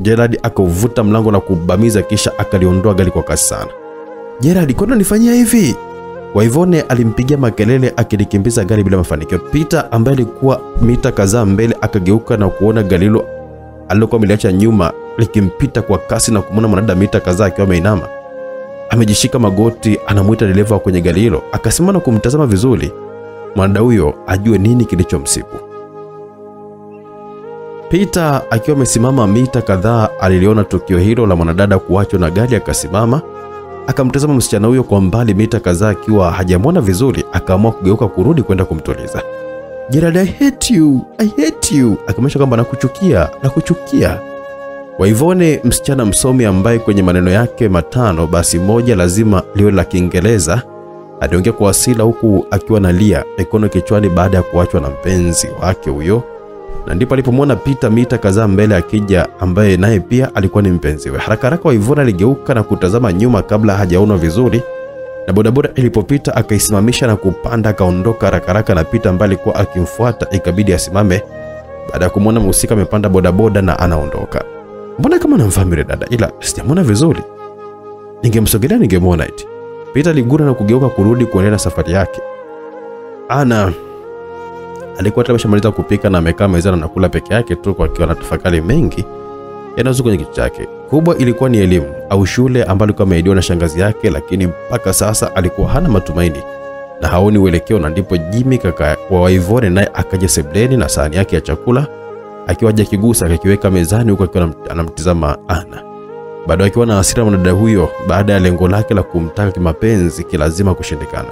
Gerard akauvuta mlango na kubamiza kisha akaliondoa gari kwa kasi sana. Gerard, kwani unanifanyia hivi? Waivone alimpigia makelele akilikimbiza gari bila mafanikio. Peter ambaye alikuwa mita kadhaa mbele akageuka na kuona gari hilo alilokuwa ameliacha nyuma likimpita kwa kasi na kumwona mwanadada mita kadhaa akiwa ameinama amejishika magoti, anamwita dereva kwenye gari hilo. Akasimama na kumtazama vizuri mwanadada huyo ajue nini kilichomsibu. Peter akiwa amesimama mita kadhaa aliliona tukio hilo la mwanadada kuachwa na gari, akasimama akamtazama msichana huyo kwa mbali mita kadhaa, akiwa hajamwona vizuri, akaamua kugeuka kurudi kwenda kumtuliza. Gerald, I hate you, I hate you, akimaanisha kwamba nakuchukia, nakuchukia. Waivone, msichana msomi ambaye kwenye maneno yake matano basi moja lazima liwe la Kiingereza, aliongea kwa hasira huku akiwa nalia mikono kichwani baada ya kuachwa na mpenzi wake huyo, na ndipo alipomwona Peter mita kadhaa mbele akija, ambaye naye pia alikuwa ni mpenziwe. Haraka haraka Waivona aligeuka na kutazama nyuma kabla hajaona vizuri, na bodaboda ilipopita akaisimamisha na kupanda, akaondoka haraka haraka, na Peter ambaye alikuwa akimfuata ikabidi asimame baada ya kumwona mhusika amepanda bodaboda na anaondoka. Mbona kama namfahamu dada, ila sijamwona vizuri. Ningemsogelea ningemwona eti. Peter aligura na kugeuka kurudi kuendelea safari yake. Ana alikuwa tayari ameshamaliza kupika na amekaa mezani na kula peke yake tu, akiwa na tafakari mengi yanazo kwenye kichwa chake. Kubwa ilikuwa ni elimu au shule ambayo alikuwa ameidiwa na shangazi yake, lakini mpaka sasa alikuwa hana matumaini na haoni uelekeo, na ndipo Jimmy kaka wa Waivone naye akaja sebleni na sahani yake ya chakula akiwa hajakigusa akakiweka mezani huku akiwa anamtizama Ana, bado akiwa na hasira mwanadada huyo baada ya lengo lake la kumtaka kimapenzi kilazima kushindikana.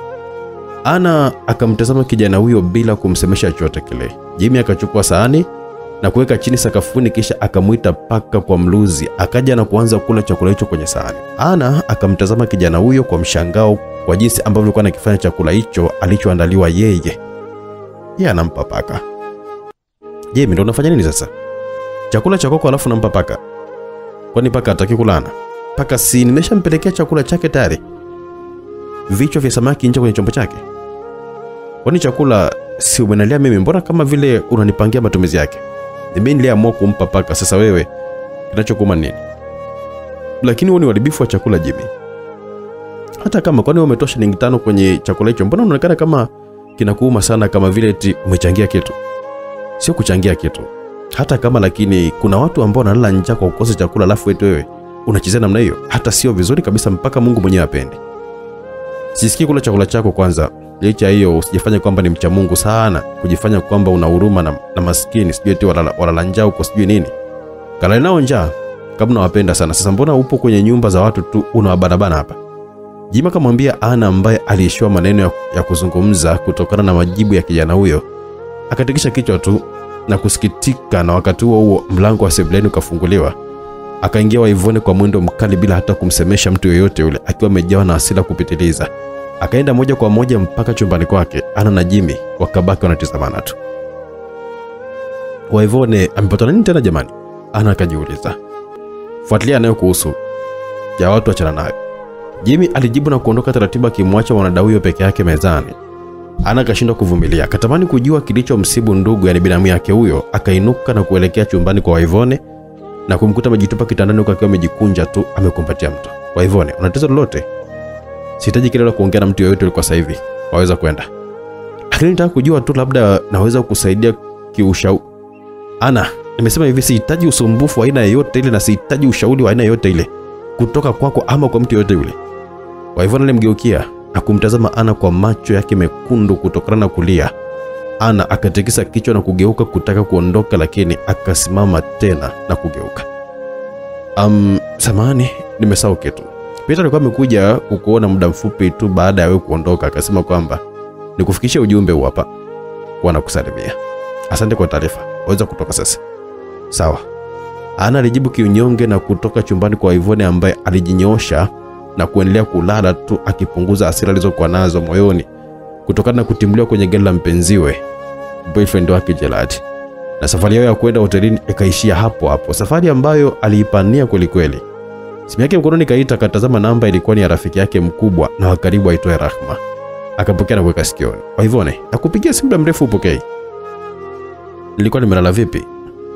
Ana akamtazama kijana huyo bila kumsemesha chochote kile. Jimmy akachukua sahani na kuweka chini sakafuni, kisha akamwita paka kwa mluzi, akaja na kuanza kula chakula hicho kwenye sahani. Ana akamtazama kijana huyo kwa mshangao kwa jinsi ambavyo alikuwa anakifanya chakula hicho alichoandaliwa yeye. Yeye anampa paka. Jimmy, ndo unafanya nini sasa? Chakula cha kwako alafu nampa paka? Kwani paka hataki kulana? Paka si nimeshampelekea chakula chake tayari. Vichwa vya samaki nje kwenye chombo chake. Kwani chakula si umenalia mimi? Mbona kama vile unanipangia matumizi yake? Mimi niliamua kumpa paka, sasa wewe kinachokuuma nini? Lakini huo ni uharibifu wa chakula jimi Hata kama kwani umetoa shilingi tano kwenye chakula hicho, mbona unaonekana kama kinakuuma sana, kama vile ti umechangia kitu? Sio kuchangia kitu, hata kama lakini kuna watu ambao wanalala njaa kwa kukosa chakula, alafu wetu wewe unachezea namna hiyo, hata sio vizuri kabisa, mpaka Mungu mwenyewe apende Sisikii kula chakula chako kwanza. Licha hiyo, usijifanye kwamba ni mcha Mungu sana, kujifanya kwamba una huruma na, na maskini, sijui eti walala, walala njaa huko sijui nini. kalali nao njaa kama unawapenda sana. Sasa mbona upo kwenye nyumba za watu tu unawabanabana hapa? Jima akamwambia Ana ambaye aliishiwa maneno ya, ya kuzungumza kutokana na majibu ya kijana huyo. Akatikisha kichwa tu na kusikitika, na wakati huo huo mlango wa sebuleni ukafunguliwa. Akaingia Waivone kwa mwendo mkali bila hata kumsemesha mtu yoyote yule, akiwa amejawa na hasira kupitiliza. Akaenda moja kwa moja mpaka chumbani kwake. Ana na Jimmy wakabaki wanatizamana tu. Waivone amepatana nini tena jamani? Ana akajiuliza. Fuatilia nayo kuhusu ya watu achana nayo. Jimmy alijibu na kuondoka taratibu akimwacha mwanadada huyo peke yake mezani. Ana akashindwa kuvumilia, akatamani kujua kilichomsibu ndugu, yani binamu yake huyo. Akainuka na kuelekea chumbani kwa Waivone na kumkuta amejitupa kitandani huko akiwa amejikunja tu amekumbatia mto. Waivone, una tatizo lolote? Sihitaji kile la kuongea na mtu yoyote kwa sasa hivi, waweza kwenda. Lakini nitaka kujua tu, labda naweza kukusaidia kiushau. Ana, nimesema hivi, sihitaji usumbufu wa aina yoyote ile na sihitaji ushauri wa aina yoyote ile kutoka kwako ama kwa mtu yoyote yule. Waivone alimgeukia na kumtazama Ana kwa macho yake mekundu kutokana na kulia. Ana akatikisa kichwa na kugeuka kutaka kuondoka, lakini akasimama tena na kugeuka. Um, samani, nimesahau kitu. Peter alikuwa amekuja kukuona muda mfupi tu baada ya wewe kuondoka, akasema kwamba nikufikishie ujumbe huu hapa, wanakusalimia. nakusalimia. Asante kwa taarifa, waweza kutoka sasa. Sawa. Ana alijibu kiunyonge na kutoka chumbani kwa Ivone ambaye alijinyoosha na kuendelea kulala tu akipunguza hasira alizokuwa nazo moyoni kutokana na kutimuliwa kwenye gari la mpenziwe boyfriend wake Gerard. Na safari yao ya kwenda hotelini ikaishia hapo hapo, safari ambayo aliipania kweli kweli. Simu yake mkononi kaita, akatazama namba, ilikuwa ni ya rafiki yake mkubwa na wa karibu aitwaye Rahma. Akapokea na kuweka sikioni. Kwa Ivone, nakupigia simu muda mrefu upokei. Nilikuwa nimelala vipi?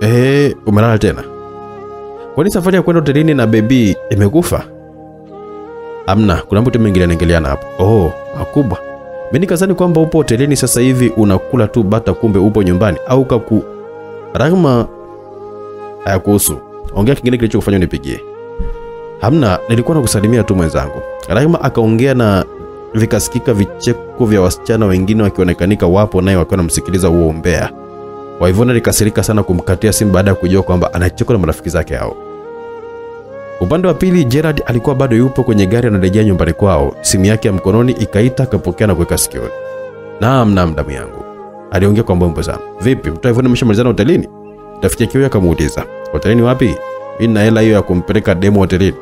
Eh, umelala tena? Kwani safari ya kwenda hotelini na bebi imekufa? Amna, kuna mtu mwingine anaingiliana hapo. Oh, makubwa. Mimi nikazani kwamba upo hotelini sasa hivi unakula tu bata, kumbe upo nyumbani au kaku Rahma hayakuhusu. Ongea kingine kilichokufanya unipigie. Hamna, nilikuwa nakusalimia tu mwenzangu. Rahma akaongea na vikasikika vicheko vya wasichana wengine wakionekanika wapo naye wakiwa namsikiliza huo umbea. Waivona likasirika sana kumkatia simu baada ya kujua kwamba anachekwa na marafiki zake hao. Upande wa pili, Gerard alikuwa bado yupo kwenye gari anarejea nyumbani kwao. Simu yake ya mkononi ikaita, akapokea na kuweka sikioni. Naam, naam, damu yangu, aliongea kwa mbwembwe sana. Vipi, mtu Ivone ameshamalizana hotelini? Rafiki yake huyo akamuuliza, hotelini wapi? Mimi na hela hiyo ya kumpeleka demo hotelini,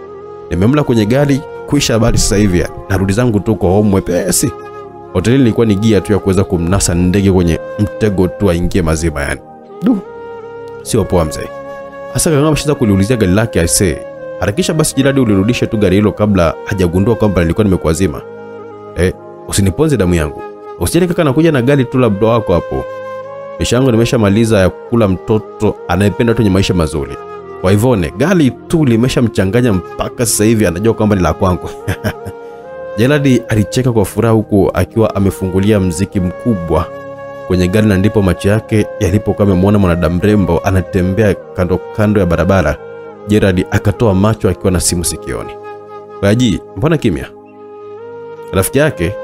nimemla kwenye gari, kuisha habari sasa hivi, narudi zangu tu kwa home mwepesi. Hotelini ilikuwa ni gia tu ya kuweza kumnasa ndege kwenye mtego tu aingie mazima, yani du, sio poa mzee. Hasa kangama ameshaanza kuliulizia gari lake aisee, harakisha basi jiradi ulirudishe tu gari hilo kabla hajagundua kwamba nilikuwa nimekuazima. Eh, usiniponze damu yangu. Usijali kaka, nakuja na gari tu la bro wako hapo. Mishango nimeshamaliza ya kula mtoto anayependa tu maisha mazuri. Kwa Ivone, gari tu limeshamchanganya mpaka sasa hivi anajua kwamba ni la kwangu. Jeladi alicheka kwa furaha huku akiwa amefungulia mziki mkubwa kwenye gari na ndipo macho yake yalipokuwa amemwona mwanadamu mrembo anatembea kando kando ya barabara. Gerard akatoa macho akiwa na simu sikioni. Baji, mbona kimya? Rafiki yake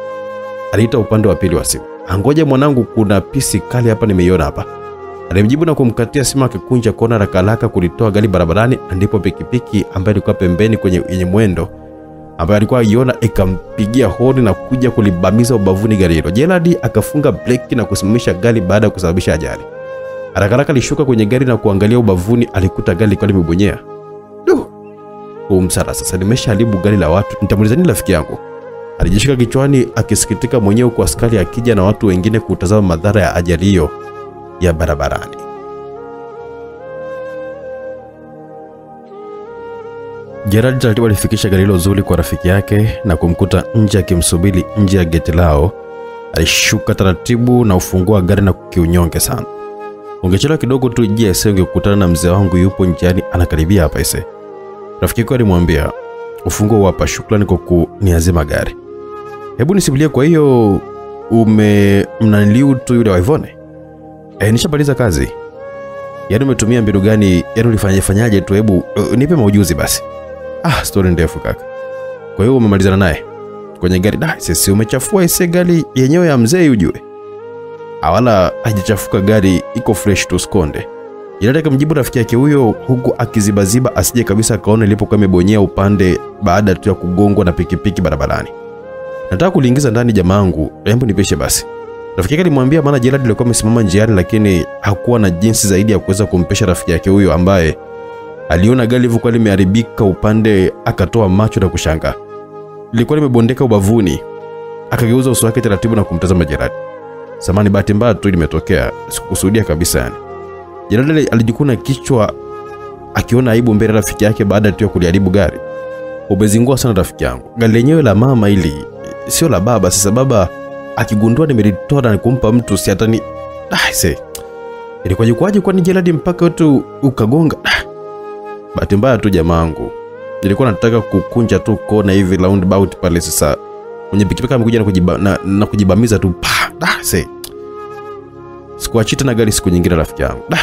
aliita upande wa pili wa simu. Angoja mwanangu, kuna pisi kali hapa nimeiona hapa. Alimjibu na kumkatia simu akikunja kona rakalaka kulitoa gari barabarani, ndipo pikipiki ambayo ilikuwa pembeni kwenye yenye mwendo ambayo alikuwa aiona ikampigia honi na kuja kulibamiza ubavuni gari hilo. Gerard akafunga breki na kusimamisha gari baada ya kusababisha ajali. Haraka alishuka kwenye gari na kuangalia ubavuni, alikuta gari likiwa limebonyea. Huu msara sasa nimeshaharibu gari la watu, nitamuuliza nini rafiki yangu? Alijishika kichwani akisikitika mwenyewe, kwa askari akija na watu wengine kutazama madhara ya ajali hiyo ya barabarani. Gerard taratibu alifikisha gari hilo zuri kwa rafiki yake na kumkuta nje akimsubiri nje ya geti lao. Alishuka taratibu na ufungua gari na kukiunyonge sana. Ungechelewa kidogo tu je, ese ungekutana na mzee wangu yupo njiani anakaribia hapa ise. Rafiki yake alimwambia, ufunguo hapa, shukrani kwa kuniazima gari. Hebu nisimulie, kwa hiyo ume mnaniliu tu yule wa Ivone? Eh, nishamaliza kazi. Yaani umetumia mbinu gani? Yaani ulifanya fanyaje tu? Hebu uh, nipe maujuzi basi. Ah, story ndefu kaka. Kwa hiyo umemalizana naye kwenye gari? Da, sisi umechafua ise gari yenyewe ya mzee ujue. Awala hajachafuka gari, iko fresh tu skonde. Jirani akamjibu rafiki yake huyo huku akizibaziba asije kabisa akaona ilipokuwa imebonyea upande baada tu ya kugongwa na pikipiki barabarani. Nataka kuliingiza ndani jamaangu, hebu nipishe basi. Rafiki yake alimwambia, maana Gerard alikuwa amesimama njiani, lakini hakuwa na jinsi zaidi ya kuweza kumpesha rafiki yake huyo ambaye aliona gari lilivyokuwa limeharibika upande, akatoa macho na kushangaa. Lilikuwa limebondeka ubavuni. Akageuza uso wake taratibu na kumtazama Gerard. Samani, bahati mbaya tu limetokea, sikukusudia kabisa yani. Gerard alijikuna kichwa akiona aibu mbele rafiki yake baada tu ya kuliharibu gari. Umezingua sana rafiki yangu, gari lenyewe la mama ili sio la baba. Sasa baba akigundua nimelitoa na kumpa mtu si hatani ah, se ilikuwa jukwaje kwani Jeladi mpaka watu ukagonga ah. Bahati mbaya tu jamaangu, nilikuwa nataka kukunja tu kona hivi roundabout pale. Sasa mwenye pikipiki amekuja na, kujiba, na, na kujibamiza tu pa ah, se sikuachi tena gari siku nyingine rafiki yangu da,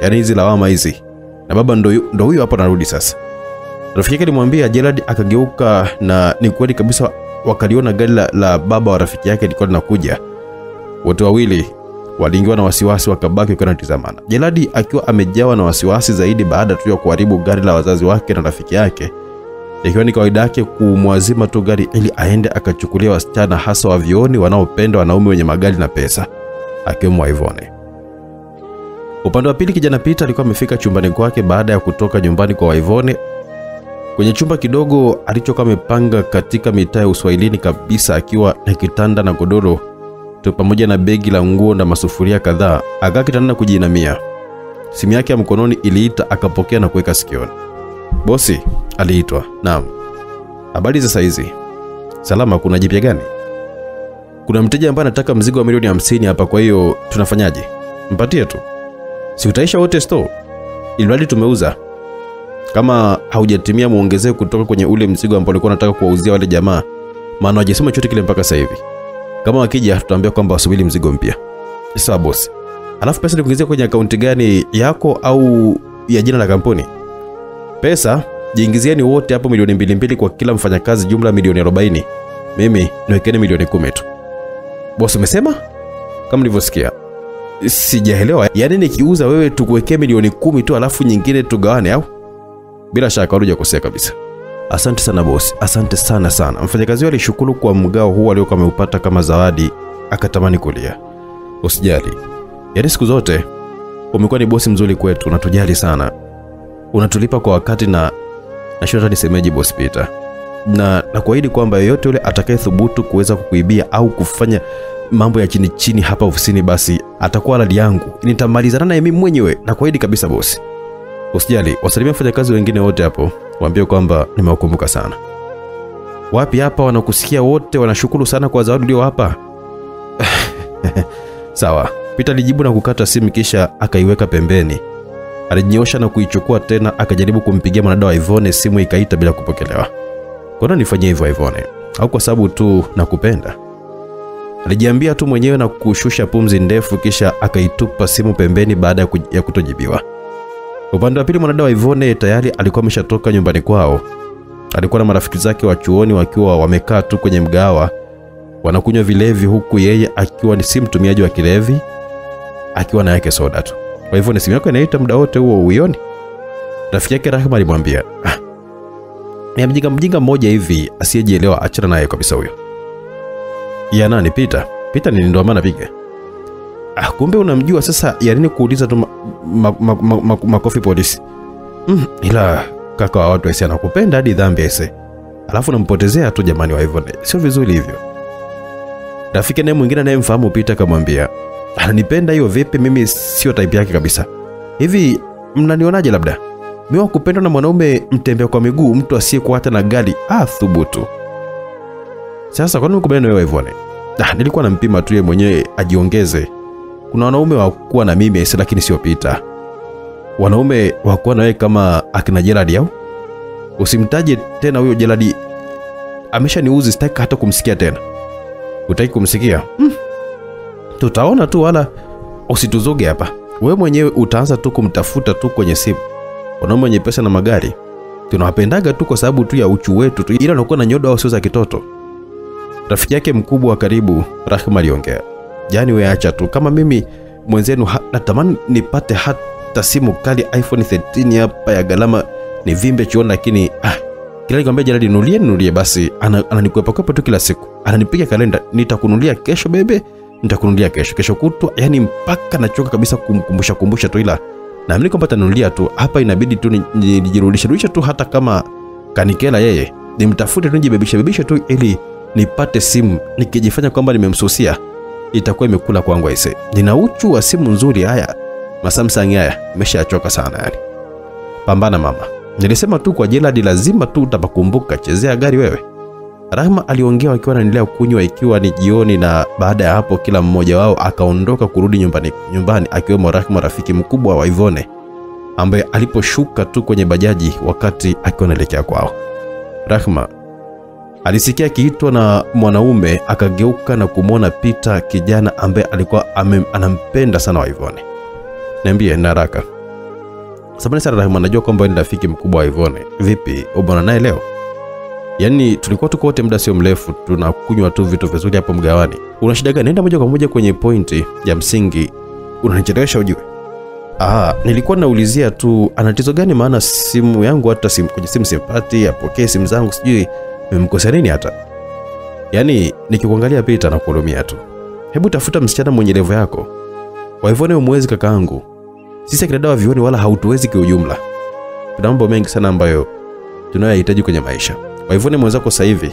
yaani hizi lawama hizi na baba ndo, ndo huyo hapo anarudi sasa. Rafiki yake alimwambia Gerard, akageuka na ni kweli kabisa wakaliona gari la, la baba wa rafiki yake lilikuwa linakuja. Wote wawili Waliingiwa na wasiwasi, wakabaki wakiwa wanatizamana. Jeradi akiwa amejawa na wasiwasi zaidi baada tu ya kuharibu gari la wazazi wake na rafiki yake, ikiwa ni kawaida yake kumwazima tu gari ili aende akachukulia wasichana hasa wavioni wanaopenda wanaume wenye magari na pesa, akiwemo Ivone. Upande wa pili, kijana Peter alikuwa amefika chumbani kwake baada ya kutoka nyumbani kwa Ivone kwenye chumba kidogo alichokuwa amepanga katika mitaa ya uswahilini kabisa, akiwa na kitanda na godoro tu pamoja na begi la nguo na masufuria kadhaa. Akaa kitandani na kujiinamia. Simu yake ya mkononi iliita, akapokea na kuweka sikioni. Bosi aliitwa. Naam. Habari za saizi? Salama. Kuna jipya gani? Kuna mteja ambaye anataka mzigo wa milioni hamsini hapa, kwa hiyo tunafanyaje? Mpatie tu, si utaisha wote store, ilimradi tumeuza. Kama haujatimia muongezee kutoka kwenye ule mzigo ambao ulikuwa anataka kuwauzia wale jamaa, maana hajasema chochote kile mpaka sasa hivi. Kama wakija, tutaambia kwamba wasubiri mzigo mpya. Sawa bosi. Alafu pesa nikuingizia kwenye akaunti gani, yako au ya jina la kampuni? Pesa jiingizieni wote hapo milioni mbili mbili kwa kila mfanyakazi, jumla milioni 40. Mimi niwekeni milioni kumi tu. Bosi, umesema? Kama nilivyosikia. Sijaelewa. Yaani nikiuza wewe tukuwekee milioni kumi tu alafu nyingine tugawane au? Bila shaka hujakosea kabisa. Asante sana bosi, asante sana sana. Mfanyakazi huyo alishukuru kwa mgao huu aliokuwa ameupata kama zawadi, akatamani kulia. Usijali, yaani siku zote umekuwa ni bosi mzuri kwetu, unatujali sana, unatulipa kwa wakati na nashindwa hata bosi Peter, na na kuahidi kwamba yeyote yule atakayethubutu kuweza kukuibia au kufanya mambo ya chini chini hapa ofisini, basi atakuwa radi yangu, nitamalizana naye mimi mwenyewe, na kuahidi kabisa bosi. Usijali, wasalimia wafanyakazi wengine wote hapo, waambie kwamba nimewakumbuka sana. Wapi hapa wanakusikia wote, wanashukuru sana kwa zawadi ulio hapa Sawa. Pita alijibu na kukata simu kisha akaiweka pembeni. Alijinyosha na kuichukua tena akajaribu kumpigia mwanadada wa Ivone, simu ikaita bila kupokelewa. Nini nifanyie hivyo Ivone? Au kwa sababu tu nakupenda? Alijiambia tu mwenyewe na kushusha pumzi ndefu kisha akaitupa simu pembeni baada ya, kutojibiwa. Upande wa pili mwanadada wa Ivone tayari alikuwa ameshatoka nyumbani kwao. Alikuwa na marafiki zake wa chuoni wakiwa wamekaa tu kwenye mgawa wanakunywa vilevi, huku yeye akiwa ni si mtumiaji wa kilevi, akiwa na yake soda tu. Kwa hivyo ni simu yako inaita muda wote huo uioni? Rafiki yake Rahma alimwambia ah, ya mjinga mjinga mmoja hivi asiyejielewa, achana naye kabisa huyo. Ya nani? Peter. Peter ni maana piga. Ah, kumbe unamjua sasa. Ya nini kuuliza tu makofi ma, ma, ma, ma, makofi polisi? Mm, ila kaka wa watu aise anakupenda hadi dhambi aise, alafu nampotezea tu. Jamani wa hivyo sio vizuri hivyo. Rafiki naye mwingine anayemfahamu Pita akamwambia, ananipenda hiyo vipi? Mimi sio type yake kabisa. Hivi mnanionaje? Labda mimi wa kupendwa na mwanaume mtembea kwa miguu, mtu asiyekuwa hata na gari? Ah, thubutu. Sasa kwa nini ukubaliana wewe Ivone? Ah, nilikuwa nampima tu yeye mwenyewe ajiongeze. Kuna wanaume wakuwa na mimi esi, lakini sio Pita. Wanaume wakuwa na wewe kama akina jeladi au? Usimtaje tena huyo jeradi Ameshaniuzi, sitaki hata kumsikia tena. Utaki kumsikia? Hmm. Tutaona tu, wala usituzuge hapa. Wewe mwenyewe utaanza tu kumtafuta tu kwenye simu. Wanaume wenye pesa na magari tunawapendaga tu kwa sababu tu ya uchu wetu tu, ila wanakuwa na nyodo au sio za kitoto. Rafiki yake mkubwa wa karibu Rahma aliongea, jani wewe acha tu, kama mimi mwenzenu natamani nipate hata simu kali iPhone 13 hapa ya gharama ni vimbe chuoni, lakini ah, kila nikwambia jana nulie nulie, basi ananikwepa kwepa tu kila siku, ananipiga kalenda, nitakunulia kesho bebe, nitakunulia kesho, kesho kutwa, yani mpaka nachoka kabisa kumkumbusha kumbusha tu, ila naamini kwamba atanunulia tu. Hapa inabidi tu nijirudishe rudishe tu, hata kama kanikela yeye, nimtafute tu nijibebishe bebishe tu ili nipate simu. Nikijifanya kwamba nimemsusia itakuwa imekula kwangu aise. Nina uchu wa simu nzuri, haya masamsang haya imeshachoka sana yani. Pambana mama, nilisema tu kwa Jeladi lazima tu utapakumbuka, chezea gari wewe. Rahma aliongea wakiwa wanaendelea kunywa, ikiwa ni jioni, na baada ya hapo kila mmoja wao akaondoka kurudi nyumbani, nyumbani akiwemo Rahma, rafiki mkubwa wa Ivone ambaye aliposhuka tu kwenye bajaji wakati akiwa anaelekea kwao. Rahma alisikia akiitwa na mwanaume, akageuka na kumwona Pita, kijana ambaye alikuwa ame, anampenda sana wa Ivone. Niambie na haraka. Samahani sana Rahma, najua kwamba ni rafiki mkubwa wa Ivone. Vipi, ubona naye leo? Yaani tulikuwa tuko wote muda sio mrefu tunakunywa tu vitu vizuri hapo mgawani. Una shida gani? Nenda moja kwa moja kwenye pointi ya msingi. Unanichelewesha ujue. Ah, nilikuwa naulizia tu ana tatizo gani maana simu yangu hata simu kwenye simu simpati, apokee simu zangu sijui nimemkosea nini hata. Yaani nikikuangalia pita na kuhurumia tu. Hebu tafuta msichana mwenye levo yako. Waivone umwezi kakaangu. Sisi akina dawa vioni wala hautuwezi kiujumla. Tuna mambo mengi sana ambayo tunayohitaji kwenye maisha. Waivone mwenzako sasa hivi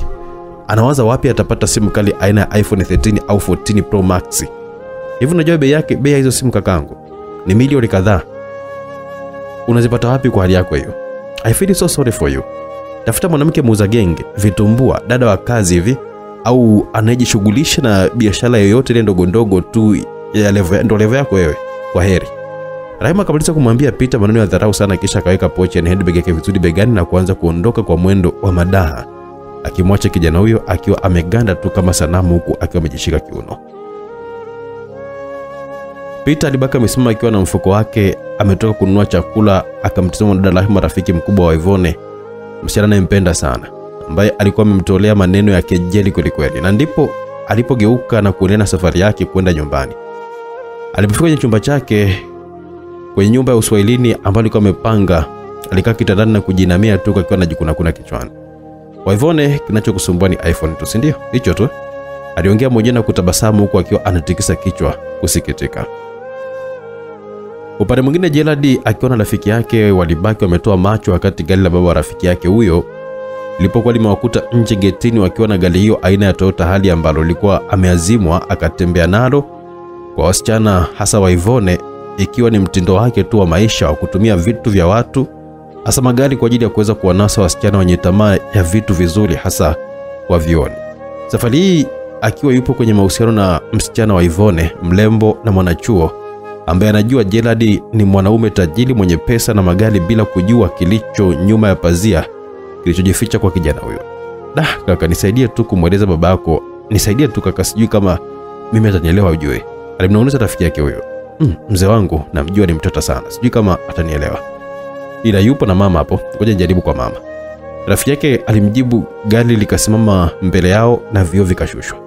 anawaza wapi atapata simu kali aina ya iPhone 13 au 14 Pro Max. Hivi unajua bei yake, bei ya hizo simu kakangu ni milioni kadhaa. Unazipata wapi kwa hali yako hiyo? I feel so sorry for you. Tafuta mwanamke muuza genge, vitumbua, dada wa kazi hivi au anayejishughulisha na biashara yoyote ile ndogo ndogo tu ya level ndo level yako wewe. Kwa heri. Rahima akamaliza kumwambia Peter maneno ya dharau sana, kisha akaweka pochi na handbag yake vizuri begani na kuanza kuondoka kwa mwendo wa madaha, akimwacha kijana huyo akiwa ameganda tu kama sanamu, huku akiwa amejishika kiuno. Peter alibaki amesimama akiwa na mfuko wake ametoka kununua chakula, akamtazama dada Rahima, rafiki mkubwa wa Ivone, msichana anayempenda sana, ambaye alikuwa amemtolea maneno ya kejeli kwelikweli, na ndipo alipogeuka na kuendelea na safari yake kwenda nyumbani. Alipofika kwenye chumba chake kwenye nyumba ya uswahilini ambayo alikuwa amepanga, alikaa kitandani na kujinamia tu akiwa anajikunakuna kichwani. Waivone, kinachokusumbua ni iPhone tu, si ndio? Hicho tu, aliongea mmoja na kutabasamu huku akiwa anatikisa kichwa kusikitika. Upande mwingine, jeladi akiwa na rafiki yake walibaki wametoa macho wakati gari la baba wa rafiki yake huyo lilipokuwa limewakuta nje getini wakiwa na gari hiyo aina ya Toyota hali ambalo lilikuwa ameazimwa akatembea nalo kwa wasichana hasa wa Ivone, ikiwa ni mtindo wake tu wa maisha wa kutumia vitu vya watu hasa magari kwa ajili ya kuweza kuwanasa wasichana wenye tamaa ya vitu vizuri hasa wa vioni. Safari hii akiwa yupo kwenye mahusiano na msichana wa Ivone, mlembo na mwanachuo ambaye anajua Gerald ni mwanaume tajiri mwenye pesa na magari bila kujua kilicho nyuma ya pazia kilichojificha kwa kijana huyo. Da, kaka nisaidie tu kumweleza babako. Nisaidie tu kaka, sijui kama mimi atanielewa ujue. Alimnong'oneza rafiki yake huyo. Mm, mzee wangu namjua ni mtoto sana. Sijui kama atanielewa. Ila yupo na mama hapo. Ngoja nijaribu kwa mama. Rafiki yake alimjibu, gari likasimama mbele yao na vio vikashushwa.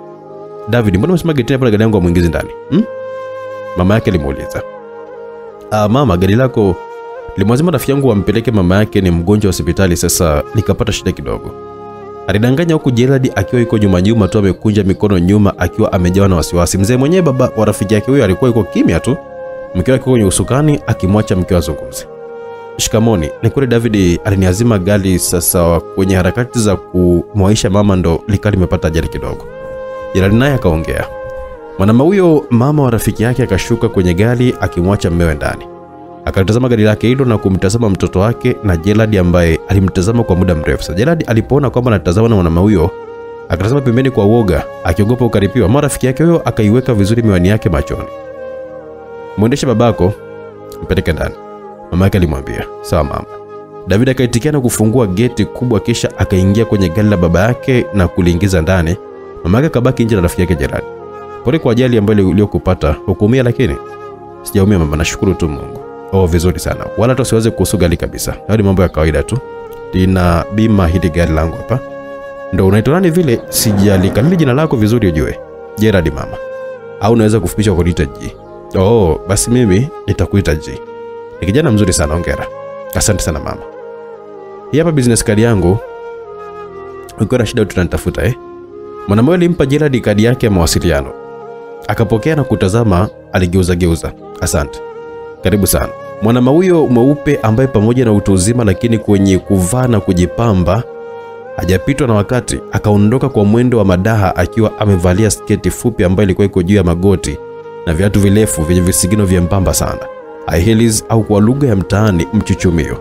David, mbona umesimama getini hapo na gari yangu amwingizi ndani? Hmm? Mama yake alimuuliza. Ah, mama, gari lako limwazima rafiki yangu wampeleke mama yake ni mgonjwa wa hospitali, sasa likapata shida kidogo. Alidanganya huku Gerald akiwa yuko nyuma nyuma tu amekunja mikono nyuma akiwa amejawa na wasiwasi. Mzee mwenyewe baba wa rafiki yake huyo alikuwa yuko kimya tu, mke wake kwenye usukani akimwacha mke azungumze. Shikamoni, ni kule David aliniazima gari sasa kwenye harakati za kumwaisha mama ndo likawa limepata ajali kidogo. Gerald naye akaongea. Mwanaume huyo mama wa rafiki yake akashuka kwenye gari akimwacha mmewe ndani. Akalitazama gari lake hilo na kumtazama mtoto wake na Gerald ambaye alimtazama kwa muda mrefu. Sasa Gerald alipoona kwamba anatazama na mwanaume huyo, akatazama pembeni kwa uoga, akiogopa ukaripiwa. Mara rafiki yake huyo akaiweka vizuri miwani yake machoni. Mwendeshe babako, mpeleke ndani. Mama yake alimwambia, "Sawa mama." David akaitikia na kufungua geti kubwa kisha akaingia kwenye gari la baba yake na kuliingiza ndani. Mama yake akabaki nje na rafiki yake Gerald. Pole kwa ajali ambayo iliyokupata. Hukuumia lakini sijaumia mama, nashukuru tu Mungu. Oh, vizuri sana. Wala hata usiwaze kuhusu gari kabisa. Hayo ni mambo ya kawaida tu. Lina bima hili gari langu hapa. Ndo unaitwa nani vile? Sijalikalili jina lako vizuri ujue. Gerard mama. Au unaweza kufupisha kwa kuita G. Oh, basi mimi nitakuita G. Ni kijana mzuri sana, ongera. Asante sana mama. Hii hapa business card yangu. Ukiwa na shida tunanitafuta eh. Mwanamume alimpa Gerard kadi yake ya mawasiliano. Akapokea na kutazama, aligeuza geuza. Asante. Karibu sana. Mwanama huyo mweupe ambaye pamoja na utu uzima lakini kwenye kuvaa na kujipamba hajapitwa na wakati, akaondoka kwa mwendo wa madaha akiwa amevalia sketi fupi ambayo ilikuwa iko juu ya magoti na viatu virefu vyenye visigino vyembamba sana, high heels au kwa lugha ya mtaani mchuchumio.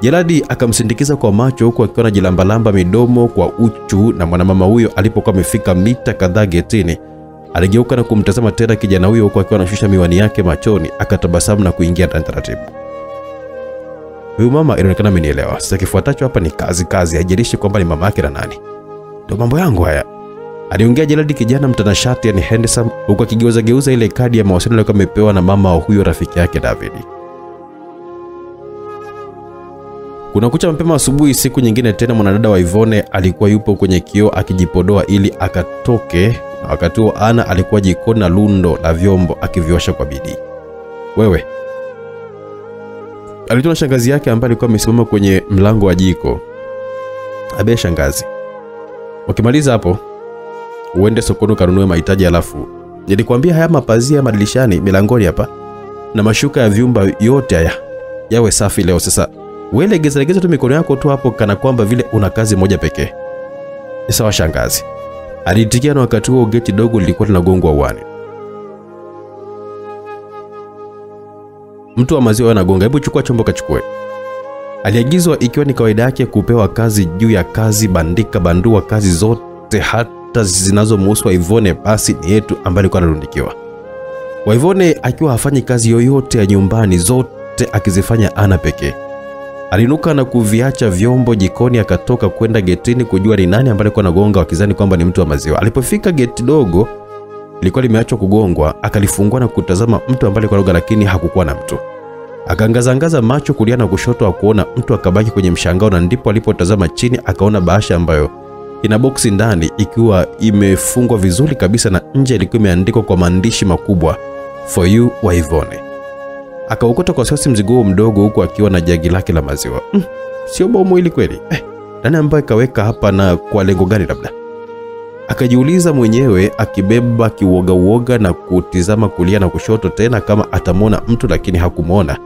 Jeradi akamsindikiza kwa macho huku akiwa anajilambalamba midomo kwa uchu, na mwanamama huyo alipokuwa amefika mita kadhaa getini aligeuka na kumtazama tena kijana huyo huku akiwa anashusha miwani yake machoni, akatabasamu na kuingia ndani taratibu. Huyu mama inaonekana amenielewa. Sasa kifuatacho hapa ni kazi kazi, haijalishi kwamba ni mama yake na nani. Ndio mambo yangu haya. Aliongea Jeradi, kijana mtanashati, yani handsome, huku akigeuza geuza ile kadi ya mawasiliano aliyokuwa amepewa na mama wa huyo rafiki yake David. Kuna kucha mapema asubuhi, siku nyingine tena, mwanadada wa Ivone alikuwa yupo kwenye kioo akijipodoa ili akatoke, na wakati huo Ana alikuwa jikoni na lundo la vyombo akiviosha kwa bidii. Wewe, alitoa shangazi yake ambaye alikuwa amesimama kwenye mlango wa jiko. Abe shangazi, wakimaliza hapo uende sokoni ukanunue mahitaji, alafu nilikwambia haya mapazia madilishani milangoni hapa na mashuka ya vyumba yote haya yawe safi leo. Sasa wewe legeza legeza tu mikono yako tu hapo, kana kwamba vile una kazi moja pekee. Ni sawa shangazi, aliitikia, na wakati huo geti dogo lilikuwa linagongwa uani. Mtu wa maziwa anagonga, hebu chukua chombo kachukue. Aliagizwa ikiwa ni kawaida yake kupewa kazi juu ya kazi, bandika bandua kazi zote hata zinazomhusu Ivone, basi ni yetu ambaye alikuwa anarundikiwa. Waivone akiwa hafanyi kazi yoyote ya nyumbani, zote akizifanya Ana pekee. Alinuka na kuviacha vyombo jikoni, akatoka kwenda getini kujua ni nani ambaye alikuwa anagonga, wakizani kwamba ni mtu wa maziwa. Alipofika geti dogo lilikuwa limeachwa kugongwa, akalifungua na kutazama mtu ambaye alikuwa anagonga, lakini hakukuwa na mtu. Akaangazangaza macho kulia na kushoto, akuona mtu, akabaki kwenye mshangao, na ndipo alipotazama chini akaona bahasha ambayo ina boksi ndani ikiwa imefungwa vizuri kabisa, na nje ilikuwa imeandikwa kwa maandishi makubwa for you Waivone. Akaukota kwa sasi mzigo huo mdogo, huku akiwa na jagi lake la maziwa. Mm, sio bomu hili kweli? Eh, nani ambaye kaweka hapa na kwa lengo gani? Labda akajiuliza mwenyewe, akibeba kiuoga uoga na kutizama kulia na kushoto tena kama atamwona mtu, lakini hakumwona.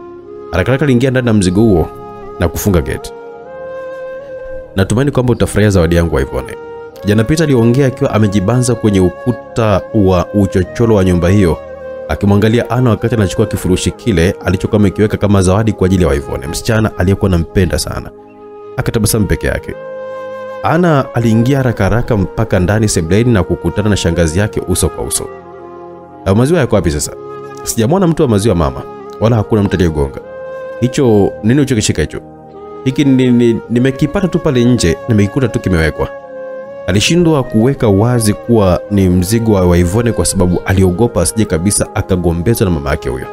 arakaraka aliingia ndani ya mzigo huo na kufunga geti. Natumaini kwamba utafurahia zawadi yangu Waivone. Jana Peter aliongea akiwa amejibanza kwenye ukuta wa uchochoro wa nyumba hiyo akimwangalia Ana wakati anachukua kifurushi kile alichokuwa amekiweka kama zawadi kwa ajili ya Waivone, msichana aliyekuwa anampenda sana. Akatabasamu peke yake. Ana aliingia haraka haraka mpaka ndani sebleni na kukutana na shangazi yake uso kwa uso. "Hayo maziwa yako wapi sasa? Sijamwona mtu wa maziwa mama, wala hakuna mtu aliyegonga. Hicho nini ulichokishika hicho? Hiki nimekipata ni- ni- tu pale nje, nimekikuta tu kimewekwa. Alishindwa kuweka wazi kuwa ni mzigo wa Waivone kwa sababu aliogopa asije kabisa akagombezwa na mama yake huyo.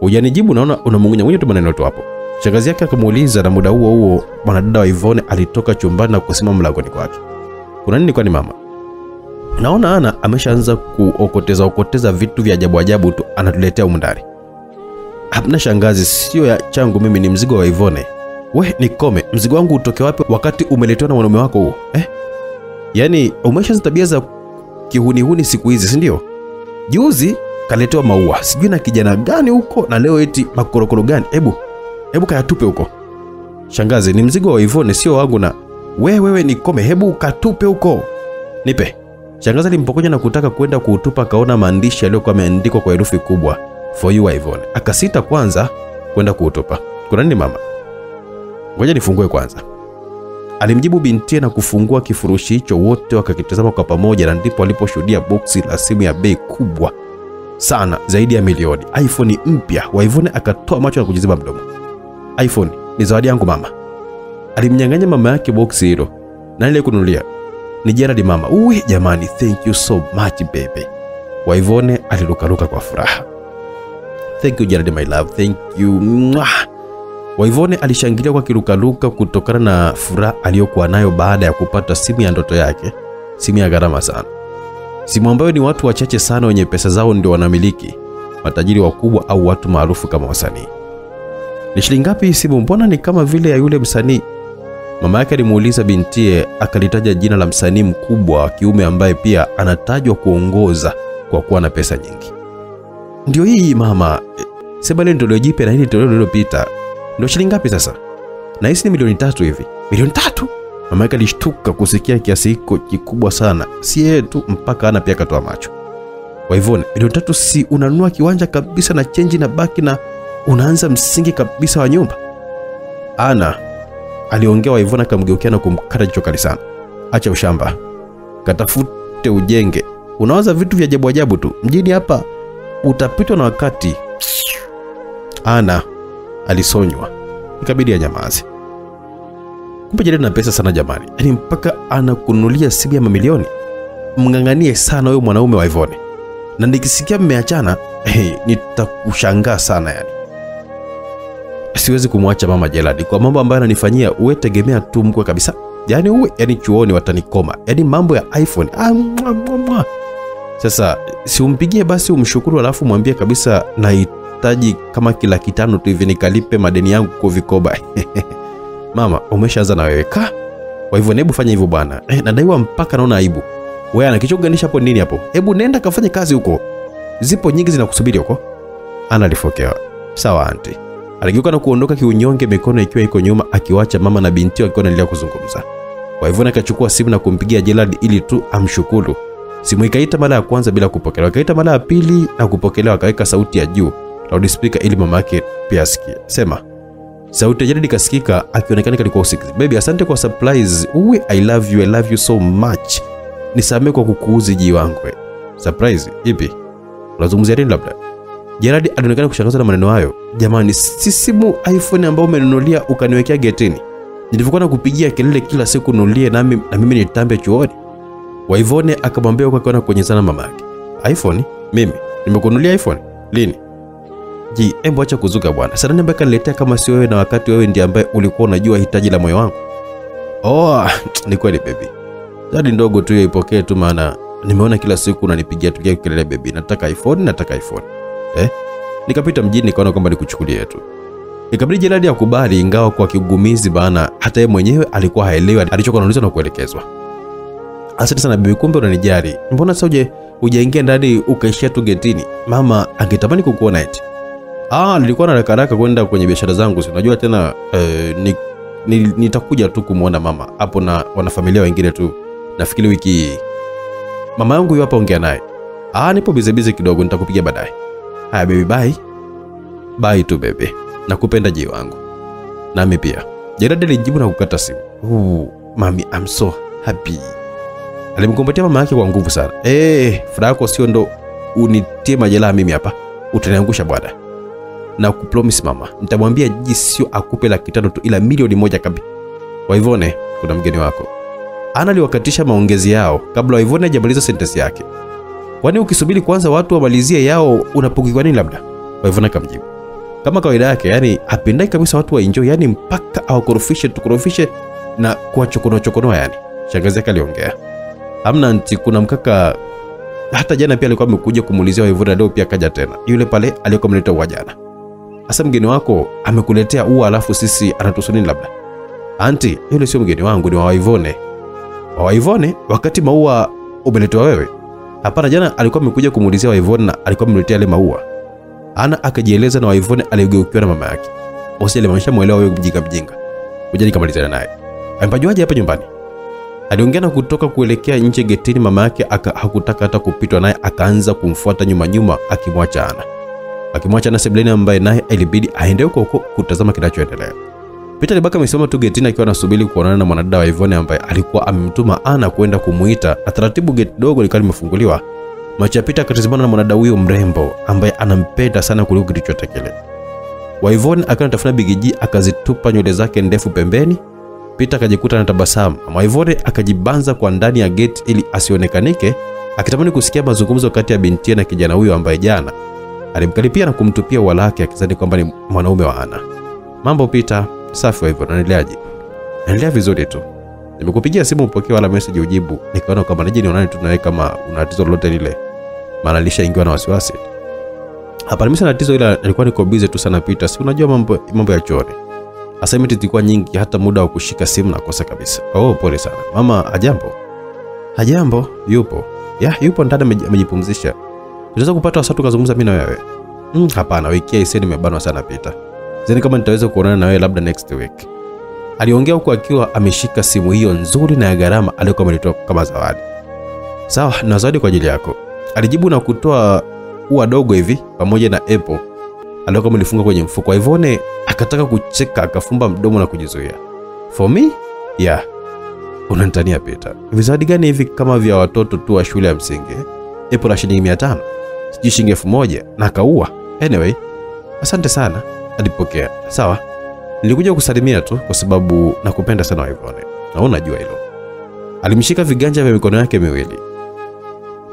Hujanijibu, naona unamung'unyang'unya tu maneno tu hapo. Shangazi yake akamuuliza, na muda huo huo mwanadada wa Ivone alitoka chumbani na kusimama mlangoni kwake. Kuna nini kwani mama? Naona Ana ameshaanza kuokoteza okoteza vitu vya ajabu ajabu tu anatuletea humu ndani. Hapana shangazi, sio ya changu mimi, ni mzigo wa Ivone. We nikome, mzigo wangu utoke wapi wakati umeletewa na mwanaume wako huo eh? Yaani umeshaanza tabia za kihunihuni siku hizi, si ndio? Juzi kaletewa maua sijui na kijana gani huko, na leo eti makorokoro gani? Hebu hebu kayatupe huko. Shangazi, ni mzigo wa Ivone, sio wangu. Na we wewe nikome, hebu katupe huko, nipe. Shangazi alimpokonya na kutaka kwenda kuutupa, akaona maandishi yaliyokuwa yameandikwa kwa herufi kubwa for you Ivone. Akasita kwanza kwenda kuutupa. Kuna nini mama? Ngoja nifungue kwanza. Alimjibu bintie na kufungua kifurushi hicho, wote wakakitazama kwa pamoja, na ndipo waliposhuhudia boksi la simu ya bei kubwa sana zaidi ya milioni, iPhone mpya. Waivone akatoa macho na kujiziba mdomo. iPhone ni zawadi yangu mama. Alimnyang'anya mama yake boksi hilo. Nani aliyekununulia? Ni Gerald mama. Uwe jamani, thank you so much baby. Waivone alirukaruka kwa furaha. Thank you Gerald my love, thank you. Mwah. Waivone alishangilia kwa kirukaruka kutokana na furaha aliyokuwa nayo baada ya kupata simu ya ndoto yake, simu ya gharama sana, simu ambayo ni watu wachache sana wenye pesa zao ndio wanamiliki, matajiri wakubwa au watu maarufu kama wasanii. Ni shilingi ngapi simu? Mbona ni kama vile ya yule msanii? Mama yake alimuuliza bintie, akalitaja jina la msanii mkubwa wa kiume ambaye pia anatajwa kuongoza kwa kuwa na pesa nyingi. Ndio hii mama, sema ile toleo jipya na hili toleo lililopita ndio shilingi ngapi sasa? Na hisi ni milioni tatu hivi. Milioni tatu? Mama yake alishtuka kusikia kiasi hiko kikubwa sana, si yeye tu, mpaka ana pia akatoa macho. Waivone, milioni tatu si unanunua kiwanja kabisa na chenji na baki na unaanza msingi kabisa wa nyumba? Ana aliongea Waivona akamgeukia na kumkata jicho kali sana. Acha ushamba, katafute ujenge. Unawaza vitu vya ajabu ajabu tu mjini hapa, utapitwa na wakati. Ana alisonywa, ikabidi anyamaze. Kumbe Jared na pesa sana jamani, yaani mpaka anakunulia simu ya mamilioni. Mng'ang'anie sana huyo mwanaume wa Ivone, na nikisikia mmeachana, hey, nitakushangaa sana yani. siwezi kumwacha mama Gerald kwa mambo ambayo ananifanyia. Uwe tegemea tu mkwe kabisa, yaani uwe yani chuoni watanikoma, yaani mambo ya iPhone ah, mwa, mwa, mwa. Sasa siumpigie basi umshukuru, alafu mwambie kabisa nahitaji kama kila kitano tu hivi nikalipe madeni yangu kwa vikoba. Mama, umeshaanza na wewe ka. Kwa hivyo hebu fanya hivyo bwana. Eh, nadaiwa mpaka naona aibu. Wewe ana kichoganisha hapo nini hapo? Hebu nenda kafanye kazi huko. Zipo nyingi zinakusubiri huko. Ana alifokea. Sawa anti. Aligeuka na kuondoka kiunyonge, mikono ikiwa iko nyuma, akiwacha mama na binti wakiwa wanaendelea kuzungumza. Kwa hivyo akachukua simu na kumpigia Gerald ili tu amshukuru. Simu ikaita mara ya kwanza bila kupokelewa, ikaita mara ya pili na kupokelewa, akaweka sauti ya juu loudspeaker ili mama yake pia asikie. Sema. Sauti ya Jared ikasikika akionekana kalikuwa usingizi. Baby, asante kwa surprise. Uwe I love you, I love you so much. Nisamee kwa kukuuzi ji wangu. Surprise ipi? Unazungumzia nini labda? Jared alionekana kushangazwa na maneno hayo. Jamani, si simu iPhone ambayo umenunulia ukaniwekea getini. Nilivyokuwa nakupigia kelele kila siku nunulie nami na mimi nitambe chuoni. Waivone akamwambia huko akiona kwenye sana mama yake. iPhone? Mimi nimekununulia iPhone? Lini? Ji, embo acha kuzuka bwana. Sasa nani ambaye kaniletea kama si wewe na wakati wewe ndiye ambaye ulikuwa unajua hitaji la moyo wangu? Oh, ni kweli baby. Zawadi ndogo tu ipokee tu maana nimeona kila siku unanipigia tukia kelele baby. Nataka iPhone, nataka iPhone. Eh? Nikapita mjini nikaona kwamba nikuchukulie tu. Ikabidi Gerald akubali ingawa kwa kigumizi bana hata yeye mwenyewe alikuwa haelewi alichokuwa anaulizwa na kuelekezwa. Asante sana bibi, kumbe unanijali. Mbona sasa uje hujaingia ndani ukaishia tu getini? Mama angetamani kukuona eti. Ah, nilikuwa na haraka haraka kwenda kwenye biashara zangu, si unajua tena eh, ni, ni, nitakuja tu kumwona mama hapo na wanafamilia wengine tu. Nafikiri wiki hii. Mama yangu yupo ongea naye. Ah, nipo bize bize kidogo, nitakupigia baadaye. Haya baby, bye. Bye tu baby. Nakupenda jii wangu. Nami pia. Gerard alijibu na kukata simu. Ooh, mami, I'm so happy. Alimkumbatia mama yake kwa nguvu sana. Eh, furaha yako sio ndo unitie majeraha mimi hapa. Utaniangusha bwana. Na kupromise mama, nitamwambia Jiji sio akupe laki tano tu ila milioni moja kabisa. Waivone, kuna mgeni wako. Ana aliwakatisha maongezi yao kabla Waivone hajamaliza sentensi yake. Kwani ukisubiri kwanza watu wamalizie yao unapungukiwa nini labda? Waivone akamjibu. Kama kawaida yake, yani hapendai kabisa watu wa enjoy, yani mpaka awakorofishe tukorofishe na kuwachokonoachokonoa. yani. Shangazi yake aliongea. amna anti, kuna mkaka hata jana pia alikuwa amekuja kumuulizia Waivone, leo pia kaja tena. Yule pale aliyekuwa mleta jana. Sasa mgeni wako amekuletea ua alafu sisi anatuhusu nini labda? Anti, yule sio mgeni wangu, ni wa wawaivone Wa Waivone wakati maua umeletewa wewe? Hapana, jana alikuwa amekuja kumuulizia Waivone na alikuwa amemletea yale maua. Ana akajieleza na Waivone aligeukiwa na mama yake. Usije maisha muelewa wewe mjinga mjinga. Ngoja nikamalizana naye. Amepajuaje hapa nyumbani? Aliongea na kutoka kuelekea nje getini, mama yake aka, hakutaka hata kupitwa naye, akaanza kumfuata nyuma nyuma, akimwacha Ana, akimwacha na sebuleni, ambaye naye ilibidi aende huko huko kutazama kinachoendelea. Peter alibaki amesimama tu getini akiwa anasubiri kuonana na mwanadada wa Ivone ambaye alikuwa amemtuma Ana kwenda kumuita, na taratibu geti dogo likawa limefunguliwa. Macho ya Peter akatazamana na mwanadada huyo mrembo ambaye anampenda sana kuliko kitu chochote kile. Wa akiwa anatafuna bigiji akazitupa nywele zake ndefu pembeni. Peter akajikuta na tabasamu. Mama Ivone akajibanza kwa ndani ya geti ili asionekanike, akitamani kusikia mazungumzo kati ya binti na kijana huyo ambaye jana alimkaripia na kumtupia ua lake akizani kwamba ni mwanaume wa Ana. Mambo Pita, safi hivyo, naendeleaje? Naendelea vizuri tu. Nimekupigia simu upokee wala message ujibu. Nikaona kwamba nije nionane tu nawe kama una tatizo lolote lile. Maana alishaingiwa na wasiwasi. Hapa mimi tatizo ila nilikuwa niko busy tu sana Peter. Si unajua mambo mambo ya chuoni. Assignment zilikuwa nyingi hata muda wa kushika simu nakosa kabisa. Oh, pole sana. Mama ajambo? Hajambo, yupo. Ya, yupo ndani ameji- amejipumzisha. Tunaweza kupata wasaa tukazungumza mimi na wewe. Mm, hapana, wiki hii sasa nimebanwa sana Peter. Zeni kama nitaweza kuonana na wewe labda next week. Aliongea huku akiwa ameshika simu hiyo nzuri na ya gharama aliyokuwa amelitoa kama zawadi. Sawa, na zawadi kwa ajili yako. Alijibu na kutoa ua dogo hivi pamoja na apple aliyokuwa amelifunga kwenye mfuko. Ivone akataka kucheka, akafumba mdomo na kujizuia. For me? Yeah. Unanitania Peter. Vizawadi gani hivi kama vya watoto tu wa shule ya msingi? Apple la shilingi 500. Sijui shilingi 1000 na akaua. Anyway, asante sana. Alipokea. Sawa. Nilikuja kusalimia tu kwa sababu nakupenda sana Ivone. Na unajua hilo. Alimshika viganja vya mikono yake miwili.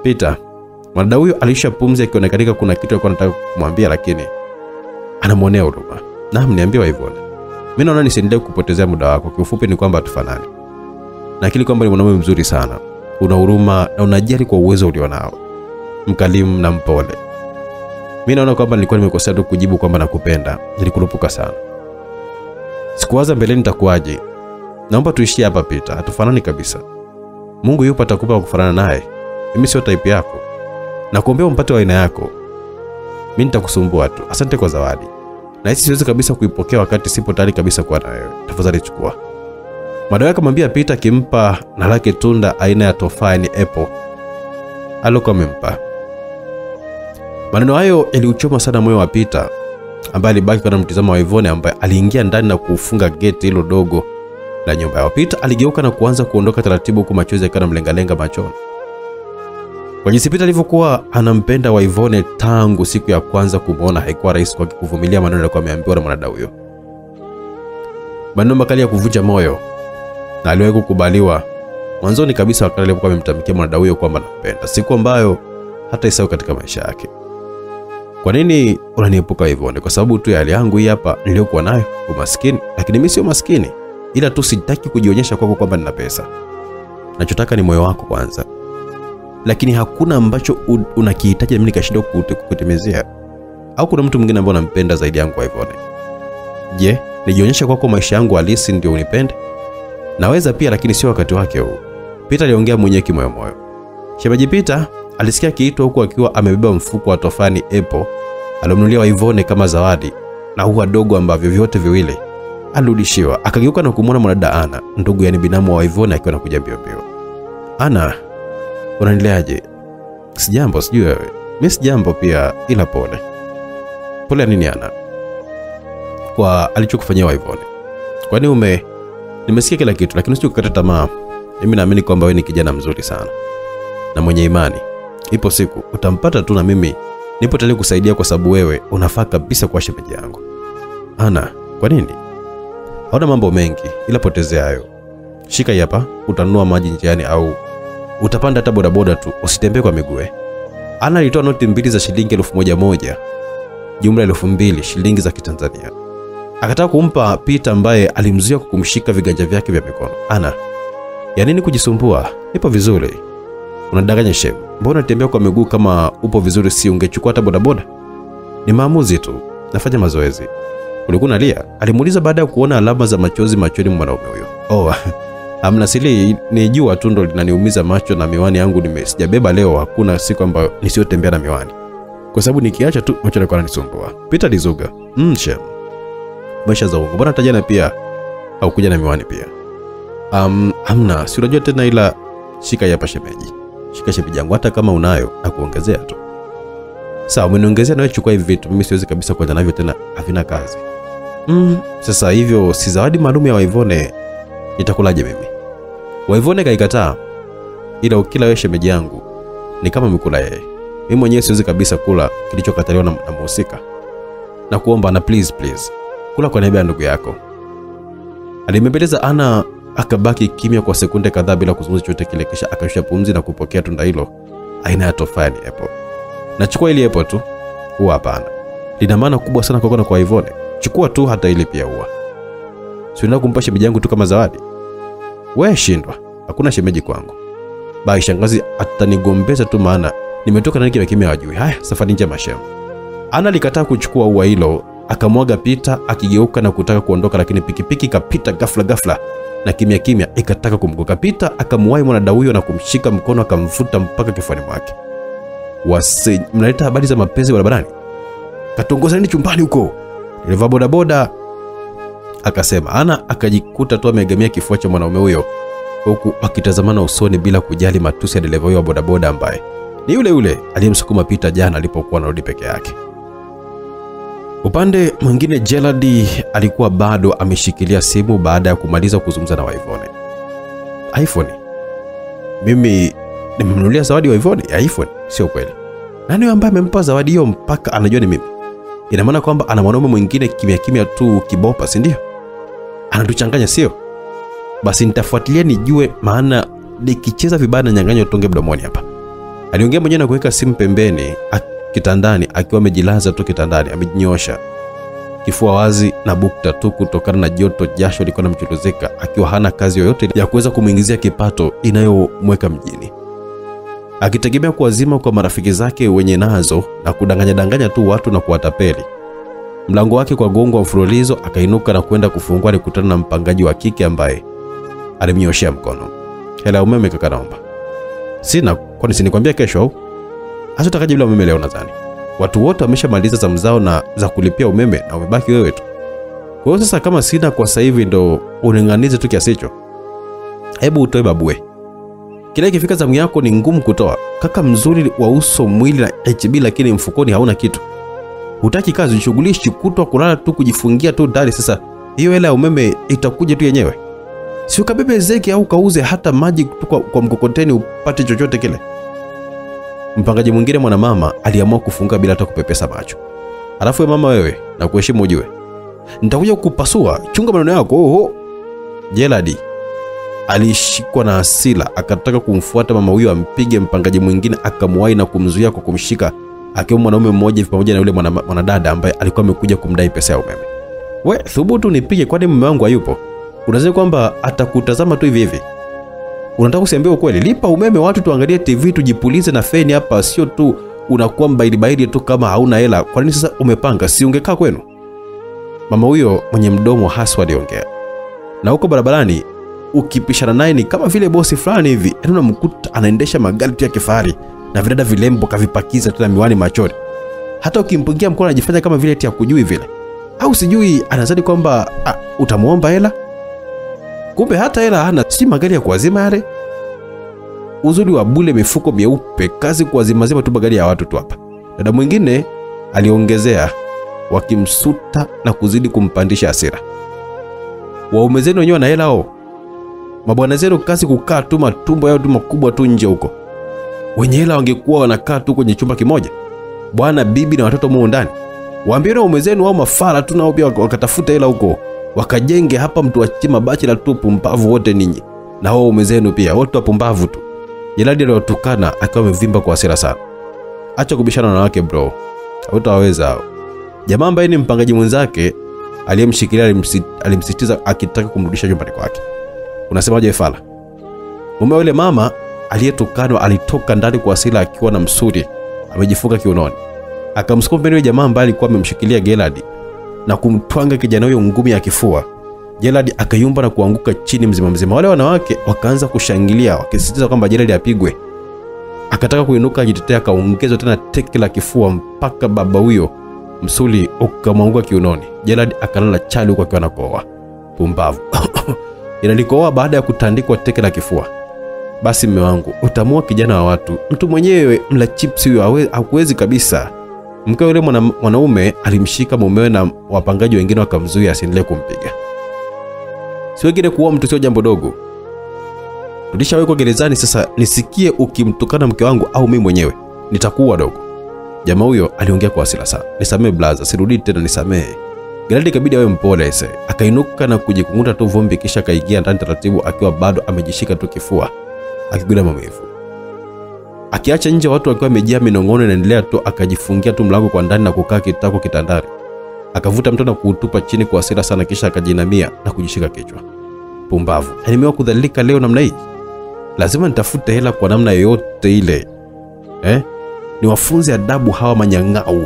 Peter, mwanadada huyo alisha pumzi akionekana kuna kitu alikuwa anataka kumwambia lakini anamwonea huruma. Naam, niambie Waivone. Mimi naona nisiendelee kupotezea muda wako. Kiufupi ni kwamba hatufanani. Nakili kwamba ni mwanaume mzuri sana, una huruma na unajali kwa uwezo ulionao, mkalimu na mpole. Mimi naona kwamba nilikuwa nimekosea tu kujibu kwamba nakupenda, nilikurupuka sana. Sikuwaza mbeleni nitakuwaje. Naomba tuishie hapa Pita, hatufanani kabisa. Mungu yupo atakupa kufanana naye. Mimi sio type yako. Nakuombea umpate wa aina yako. Mimi nitakusumbua tu. Asante kwa zawadi. Na hisi siwezi kabisa kuipokea wakati sipo tayari kabisa kuwa na wewe. Tafadhali chukua. Madawa akamwambia Pita kimpa na lake tunda aina ya tofaa ni apple. Alikuwa amempa. Maneno hayo yaliuchoma sana moyo wa Peter ambaye alibaki kwa mtizamo wa Ivone ambaye aliingia ndani na kufunga geti hilo dogo la nyumba yao. Peter aligeuka na kuanza kuondoka taratibu huku machozi yakiwa yanamlengalenga machoni. Kwa jinsi Peter alivyokuwa anampenda wa Ivone tangu siku ya kwanza kumwona, haikuwa rahisi kwake kuvumilia maneno aliyokuwa ameambiwa na mwanadada huyo, maneno makali ya kuvunja moyo, na aliwahi kukubaliwa mwanzoni kabisa wakati alipokuwa amemtamkia mwanadada huyo kwamba anampenda, siku ambayo hata isahau katika maisha yake. Kwa nini unaniepuka hivyo? Ni Kwa sababu tu ya hali yangu hii hapa niliyokuwa nayo, umaskini. Lakini mimi sio maskini, ila tu sitaki kujionyesha kwako kwamba nina pesa. Nachotaka ni moyo wako kwanza, lakini hakuna ambacho unakihitaji na mimi nikashindwa kukutimizia. Au kuna mtu mwingine ambaye unampenda zaidi yangu Ivone? Je, nijionyeshe kwako maisha yangu halisi ndio unipende? Naweza pia, lakini sio wakati wake huu. Pita aliongea mwenyewe kimoyomoyo. Shemeji Peter alisikia kiitwa huku akiwa amebeba mfuko wa tofani apple alomnulia Ivone kama zawadi na huwa dogo ambavyo vyote viwili alirudishiwa. Akageuka na kumwona mwanadada Ana, ndugu yani binamu wa Ivone akiwa anakuja mbio mbio. Ana, unaendeleaje? Sijambo, sijui wewe. Mimi sijambo pia, ila pole. Pole nini Ana? Kwa alichokufanyia Waivone. Kwani ume nimesikia kila kitu, lakini usije kukata tamaa. Mimi naamini kwamba wewe ni kijana mzuri sana na mwenye imani. Ipo siku utampata tu, na mimi nipo tayari kusaidia, kwa sababu wewe unafaa kabisa kuwa shemeji yangu. Ana, kwa nini? Hauna mambo mengi, ila potezea hayo. Shika hapa, utanunua maji njiani au utapanda hata bodaboda tu, usitembee kwa miguu. eh. Ana alitoa noti mbili za shilingi elfu moja moja, jumla elfu mbili shilingi za Kitanzania. Akataka kumpa Peter ambaye alimzuia kwa kumshika viganja vyake vya mikono. Ana, ya nini kujisumbua? Nipo vizuri. Unadanganya shem. Mbona unatembea kwa miguu kama upo vizuri? Si ungechukua hata bodaboda? Ni maamuzi tu, nafanya mazoezi. Ulikuwa unalia? Alimuuliza baada ya kuona alama za machozi machoni mwa mwanaume huyo. Oh, amna sili, ni jua tu ndo linaniumiza macho na miwani yangu nimesijabeba leo. Hakuna siku ambayo nisiyotembea na miwani, kwa sababu nikiacha tu macho yanakuwa yananisumbua. Peter alizuga. Mm, shem. Maisha za uongo. Mbona hata jana pia haukuja na miwani pia? Um, hamna, si unajua tena, ila shika hapa shemeji. Shika shemeji yangu, hata kama unayo na kuongezea tu. Sawa, umeniongezea nawe, chukua hivi vitu. Mimi siwezi kabisa kwenda navyo tena, havina kazi. Mm, sasa hivyo si zawadi maalum ya Waivone, nitakulaje mimi? Waivone kaikataa, ila ukila wewe shemeji yangu ni kama mkula yeye. Mimi mwenyewe siwezi kabisa kula kilichokataliwa na, na mhusika. Na kuomba na please please, kula kwa niaba ya ndugu yako. Alimembeleza Ana akabaki kimya kwa sekunde kadhaa bila kuzungumza chochote kile, kisha akashusha pumzi na kupokea tunda hilo aina ya tofaa ni apple. Nachukua ili apple tu. Huwa hapana. Lina maana kubwa sana kwako na kwa Ivone. Chukua tu hata ili pia huwa. Si kumpa shemeji yangu tu kama zawadi? Wewe shindwa. Hakuna shemeji kwangu. Bai shangazi atanigombeza tu maana nimetoka na kimya wajui. Haya, safari njema shemu. Ana alikataa kuchukua ua hilo, akamwaga Pita akigeuka na kutaka kuondoka, lakini pikipiki kapita ghafla ghafla na kimya kimya ikataka kumgoka Pita. Akamwahi mwanadada huyo na kumshika mkono akamvuta mpaka kifuani mwake. Wase, mnaleta habari za mapenzi barabarani? Katongoza nini chumbani huko? Dereva bodaboda akasema. Ana akajikuta tu ameegemea kifua cha mwanaume huyo huku akitazamana usoni bila kujali matusi ya dereva huyo wa bodaboda ambaye ni yule yule aliyemsukuma Pita jana alipokuwa anarudi peke yake. Upande mwingine Gerald alikuwa bado ameshikilia simu baada ya kumaliza kuzungumza na Waivone. iPhone? Mimi nimemnunulia zawadi Waivone ya iPhone? Sio kweli. Nani ambaye amempa zawadi hiyo mpaka anajua ni mimi? Ina maana kwamba ana mwanaume mwingine kimya kimya tu kibopa, si ndio? Anatuchanganya, sio? Basi nitafuatilia nijue, maana nikicheza vibaya na nyang'anya utonge mdomoni hapa. Aliongea mwenyewe na kuweka simu pembeni kitandani, akiwa amejilaza tu kitandani, amejinyosha. kifua wazi na bukta tu kutokana na joto, jasho lilikuwa linamchuruzika, akiwa hana kazi yoyote ya kuweza kumwingizia kipato inayomweka mjini, akitegemea kuwazima kwa marafiki zake wenye nazo na kudanganya danganya tu watu na kuwatapeli. Mlango wake kwa gongo wa mfululizo, akainuka na kwenda kufungua. Alikutana na mpangaji wa kike ambaye alimnyoshea mkono. Hela ya umeme kaka, naomba. Sina, kwani sinikwambia kesho au? Hasa utakaje bila umeme leo nadhani? Watu wote wameshamaliza zamu zao na za kulipia umeme na umebaki wewe tu. Kwa hiyo sasa kama sina kwa sasa hivi ndo uning'anize tu kiasi hicho. Hebu utoe babue. Kila ikifika zamu yako ni ngumu kutoa. Kaka mzuri wa uso, mwili na HB lakini mfukoni hauna kitu. Hutaki kazi, ushughulishi kutwa kulala tu kujifungia tu ndani. Sasa hiyo hela ya umeme itakuja tu yenyewe. Si ukabebe zeki au kauze hata maji kwa, kwa mkokoteni upate chochote kile. Mpangaji mwingine mwanamama aliamua kufunga bila hata kupepesa macho. Alafu we mama wewe, na kuheshimu ujue, nitakuja kukupasua, chunga maneno yako. Oho. Jeladi alishikwa na hasira, akataka kumfuata mama huyo ampige. Mpangaji mwingine akamwahi na kumzuia kwa kumshika, akiwa mwanaume mmoja pamoja na yule mwanadada ambaye alikuwa amekuja kumdai pesa ya umeme. We thubutu nipige, kwani mume wangu hayupo? Unazani kwamba atakutazama tu hivi hivi? Unataka kusiambia ukweli? Lipa umeme, watu tuangalie TV, tujipulize na feni hapa, sio tu unakuwa mbaili baili tu kama hauna hela. Kwa nini sasa umepanga? Si ungekaa kwenu? Mama huyo mwenye mdomo haswa aliongea. Na huko barabarani ukipishana naye ni kama vile bosi fulani hivi, yaani unamkuta anaendesha magari tu ya kifahari na vidada vilembo kavipakiza tena miwani machoni. Hata ukimpungia mkono anajifanya kama vile eti hakujui vile, au sijui anazani kwamba ah, utamwomba hela kumbe hata hela hana, si magari ya kuwazima yale. Uzuri wa bule, mifuko myeupe, kazi kuwazimazima tu magari ya watu tu hapa. Dada mwingine aliongezea, wakimsuta na kuzidi kumpandisha hasira. Waume zenu wenyewe wana hela hao, mabwana zenu kazi kukaa tu matumbo yao tu makubwa tu nje huko. Wenye hela wangekuwa wanakaa tu kwenye chumba kimoja, bwana bibi na watoto muo ndani. Waambie na waume zenu au mafala tu nao pia wakatafuta hela huko wakajenge hapa, mtu achie mabachi la tu pumbavu wote ninyi na wao ume zenu pia wote wapumbavu tu. Jeladi aliwatukana akiwa amevimba kwa hasira sana. Acha kubishana na wake bro, hutaweza hao. Jamaa ambaye ni mpangaji mwenzake aliyemshikilia alimsitiza akitaka kumrudisha nyumbani kwake. Unasemaje fala? Mume yule mama aliyetukanwa alitoka ndani kwa hasira akiwa na msuri amejifunga kiunoni, akamsukuma pembeni jamaa ambaye alikuwa amemshikilia Geladi na kumtwanga kijana huyo ngumi ya kifua. Gerald akayumba na kuanguka chini mzima mzima. Wale wanawake wakaanza kushangilia wakisisitiza kwamba Gerald apigwe. Akataka kuinuka ajitetea, akaongezwa tena teke la kifua mpaka baba huyo msuli ukamwanguka kiunoni. Gerald akalala chali huko akiwa anakohoa. Pumbavu. inalikohoa kohoa baada ya kutandikwa teke la kifua. Basi mme wangu, utamua kijana wa watu. Mtu mwenyewe mla chipsi huyo hakuwezi kabisa. Mke yule mwana, mwanaume alimshika mumewe na wapangaji wengine wakamzuia asiendelee kumpiga. Si wengine kuua mtu sio jambo dogo. Tulishawekwa gerezani, sasa nisikie ukimtukana mke wangu au mimi mwenyewe nitakuwa dogo. Jamaa huyo aliongea kwa hasira sana. Nisamee blaza, sirudi tena, nisamee. Gerald ikabidi awe mpole ese. Akainuka na kujikunguta tu vumbi, kisha akaingia ndani taratibu, akiwa bado amejishika tu kifua, akiguda maumivu akiacha nje watu wakiwa wamejaa minong'ono inaendelea tu, akajifungia tu mlango kwa ndani na kukaa kitako kitandani. Akavuta mto na kuutupa chini kwa hasira sana, kisha akajinamia na kujishika kichwa. Pumbavu, nimewa kudhalilika leo namna hii? Lazima nitafute hela kwa namna yoyote ile eh? Niwafunze adabu hawa manyang'au.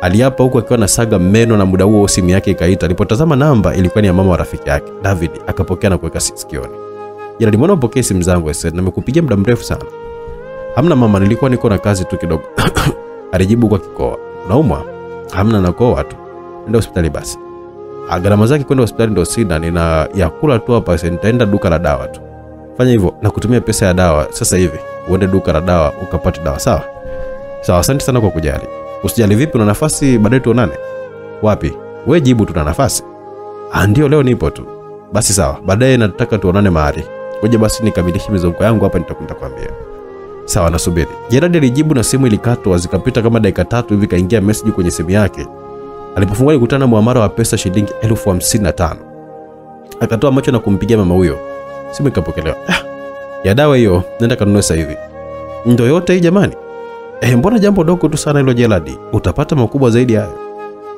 Aliapa huku akiwa nasaga meno, na muda huo simu yake ikaita. Alipotazama namba, ilikuwa ni ya mama wa rafiki yake David. Akapokea na kuweka sikioni. Jana nimeona upokee simu zangu nimekupigia muda mrefu sana. Hamna mama, nilikuwa niko na kazi tu kidogo. Alijibu kwa kikoa. Unaumwa? Hamna, nakoa tu. Nenda hospitali basi. Ah, Gharama zake kwenda hospitali ndo sina, nina ya kula tu hapa, nitaenda duka la dawa tu. Fanya hivyo na kutumia pesa ya dawa sasa hivi. Uende duka la dawa ukapate dawa, sawa? Sawa, asante sana kwa kujali. Usijali vipi, una nafasi baadaye tuonane? Wapi? We jibu tuna nafasi. Ah, ndio leo nipo tu. Basi sawa, baadaye nataka tuonane mahali. Ngoja basi nikamilishe mizunguko yangu hapa, nitakwenda kuambia. Sawa, nasubiri. Gerard alijibu na simu ilikatwa. Zikapita kama dakika tatu hivi, kaingia message kwenye simu yake. Alipofungua alikutana na muamara wa pesa shilingi elfu hamsini na tano. Akatoa macho na kumpigia mama huyo. Simu ikapokelewa. Ah, ya dawa hiyo, nenda kanunue sasa hivi. Ndo yote hii jamani? Eh, mbona jambo dogo tu sana hilo Gerard? Utapata makubwa zaidi hayo.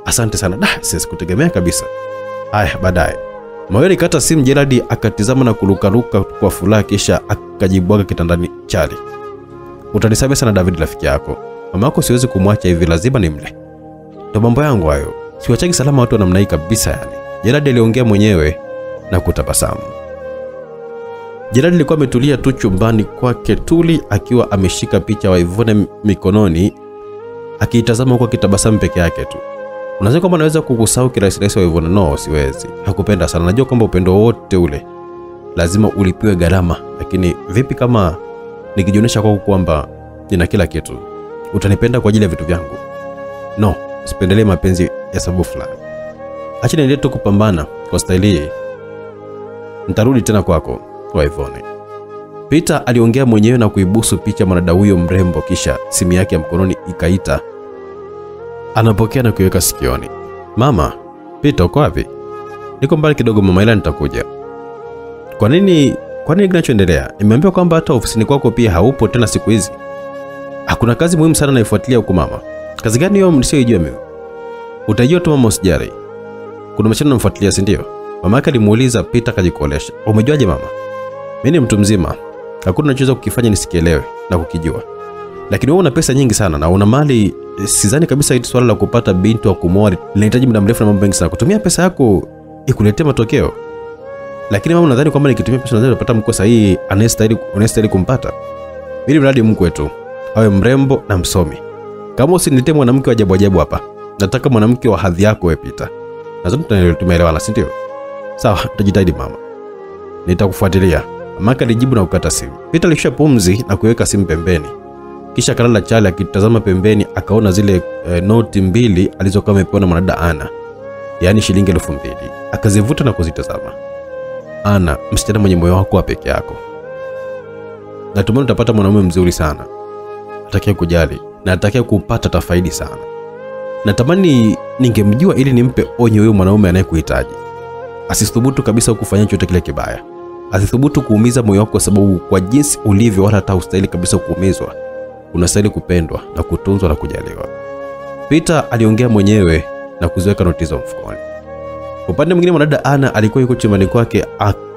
asante sana. Da, sikutegemea kutegemea kabisa. Haya, baadaye Mayo alikata simu. Gerard akatizama na kurukaruka kwa furaha, kisha akajibwaga kitandani. Chali, utanisamehe sana David, rafiki yako. Mama yako siwezi kumwacha hivi, lazima nimle. Ndo mambo yangu hayo, siwachagi salama watu wa namna hii kabisa. Yani Jeradi aliongea mwenyewe na kutabasamu. Jeradi alikuwa ametulia tu chumbani kwake tuli, akiwa ameshika picha wa Ivone mikononi, akiitazama huku akitabasamu peke yake tu. Unaweza kwamba naweza kukusahau kirahisi rahisi wa Ivone? No, siwezi. Hakupenda sana. Najua kwamba upendo wote ule lazima ulipiwe gharama, lakini vipi kama nikijionyesha kwako kwamba nina kila kitu, utanipenda kwa ajili ya vitu vyangu? No, sipendelee mapenzi ya sababu fulani. Acha niendelee tu kupambana kwa staili hii, nitarudi tena kwako waivone Peter aliongea mwenyewe na kuibusu picha mwanadada huyo mrembo, kisha simu yake ya mkononi ikaita. Anapokea na kuiweka sikioni. Mama, Peter uko wapi? Niko mbali kidogo mama, ila nitakuja. Kwa nini? Kwa nini kinachoendelea? Nimeambiwa kwamba hata ofisini kwako pia haupo tena siku hizi. Hakuna kazi muhimu sana naifuatilia huko mama. Kazi gani hiyo msiyoijua mimi? Utajua tu mama, usijali. Kuna msichana namfuatilia, si ndio? Mama yake alimuuliza Peter akajikolesha. Umejuaje mama? Mimi ni mtu mzima, hakuna nachoweza kukifanya nisikielewe na kukijua. Lakini wewe una pesa nyingi sana na una mali, sidhani kabisa hili swala la kupata binti wa kumoa linahitaji muda mrefu na mambo mengi sana. Kutumia pesa yako ikuletee matokeo. Lakini mama, nadhani kwamba nikitumia pesa nadhani napata mkwe sahihi anayestahili anayestahili kumpata. Ili mradi mkwe tu awe mrembo na msomi. Kama usiniletee mwanamke wa ajabu ajabu hapa. Nataka mwanamke wa hadhi yako wewe Pita Nadhani tumeelewana, si ndio? Sawa, tutajitahidi mama. Nitakufuatilia. Maka alijibu na kukata simu. Pita alishusha pumzi na kuweka simu pembeni. Kisha akalala chali akitazama pembeni akaona zile e, noti mbili alizokuwa amepewa na mwanada Ana. Yaani shilingi elfu mbili. Akazivuta na kuzitazama. Ana, msichana mwenye moyo wako wa peke yako. Natumai utapata mwanaume mzuri sana. Atakaye kujali na atakaye kupata tafaidi sana. Natamani ningemjua ili nimpe onyo huyo mwanaume anayekuhitaji. Asithubutu kabisa kufanya chochote kile kibaya. Asithubutu kuumiza moyo wako, kwa sababu kwa jinsi ulivyo, wala hata ustahili kabisa kuumizwa. Unastahili kupendwa na kutunzwa na kujaliwa. Peter aliongea mwenyewe na kuziweka noti mfukoni. Upande mwingine, mwanadada Ana alikuwa yuko chumbani kwake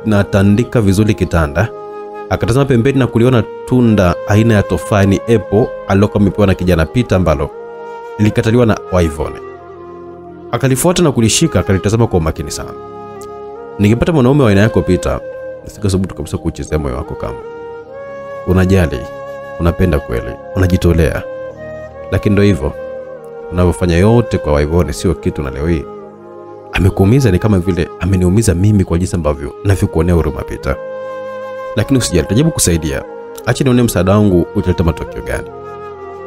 anatandika vizuri kitanda, akatazama pembeni na kuliona tunda aina ya tofaa, ni apple alilokuwa amepewa na kijana Pita ambalo lilikataliwa na Waivone. Akalifuata na kulishika, akalitazama kwa umakini sana. Ningepata mwanaume wa aina yako Pita, sikasubutu kabisa kuchezea moyo wako. Kama unajali, unapenda kweli, unajitolea, lakini ndo hivyo unavyofanya yote kwa Waivone sio kitu, na leo hii amekuumiza. Ni kama vile ameniumiza mimi kwa jinsi ambavyo navyokuonea huruma Peter. Lakini usijali, tajaribu kusaidia. Acha nione msaada wangu utaleta matokeo gani.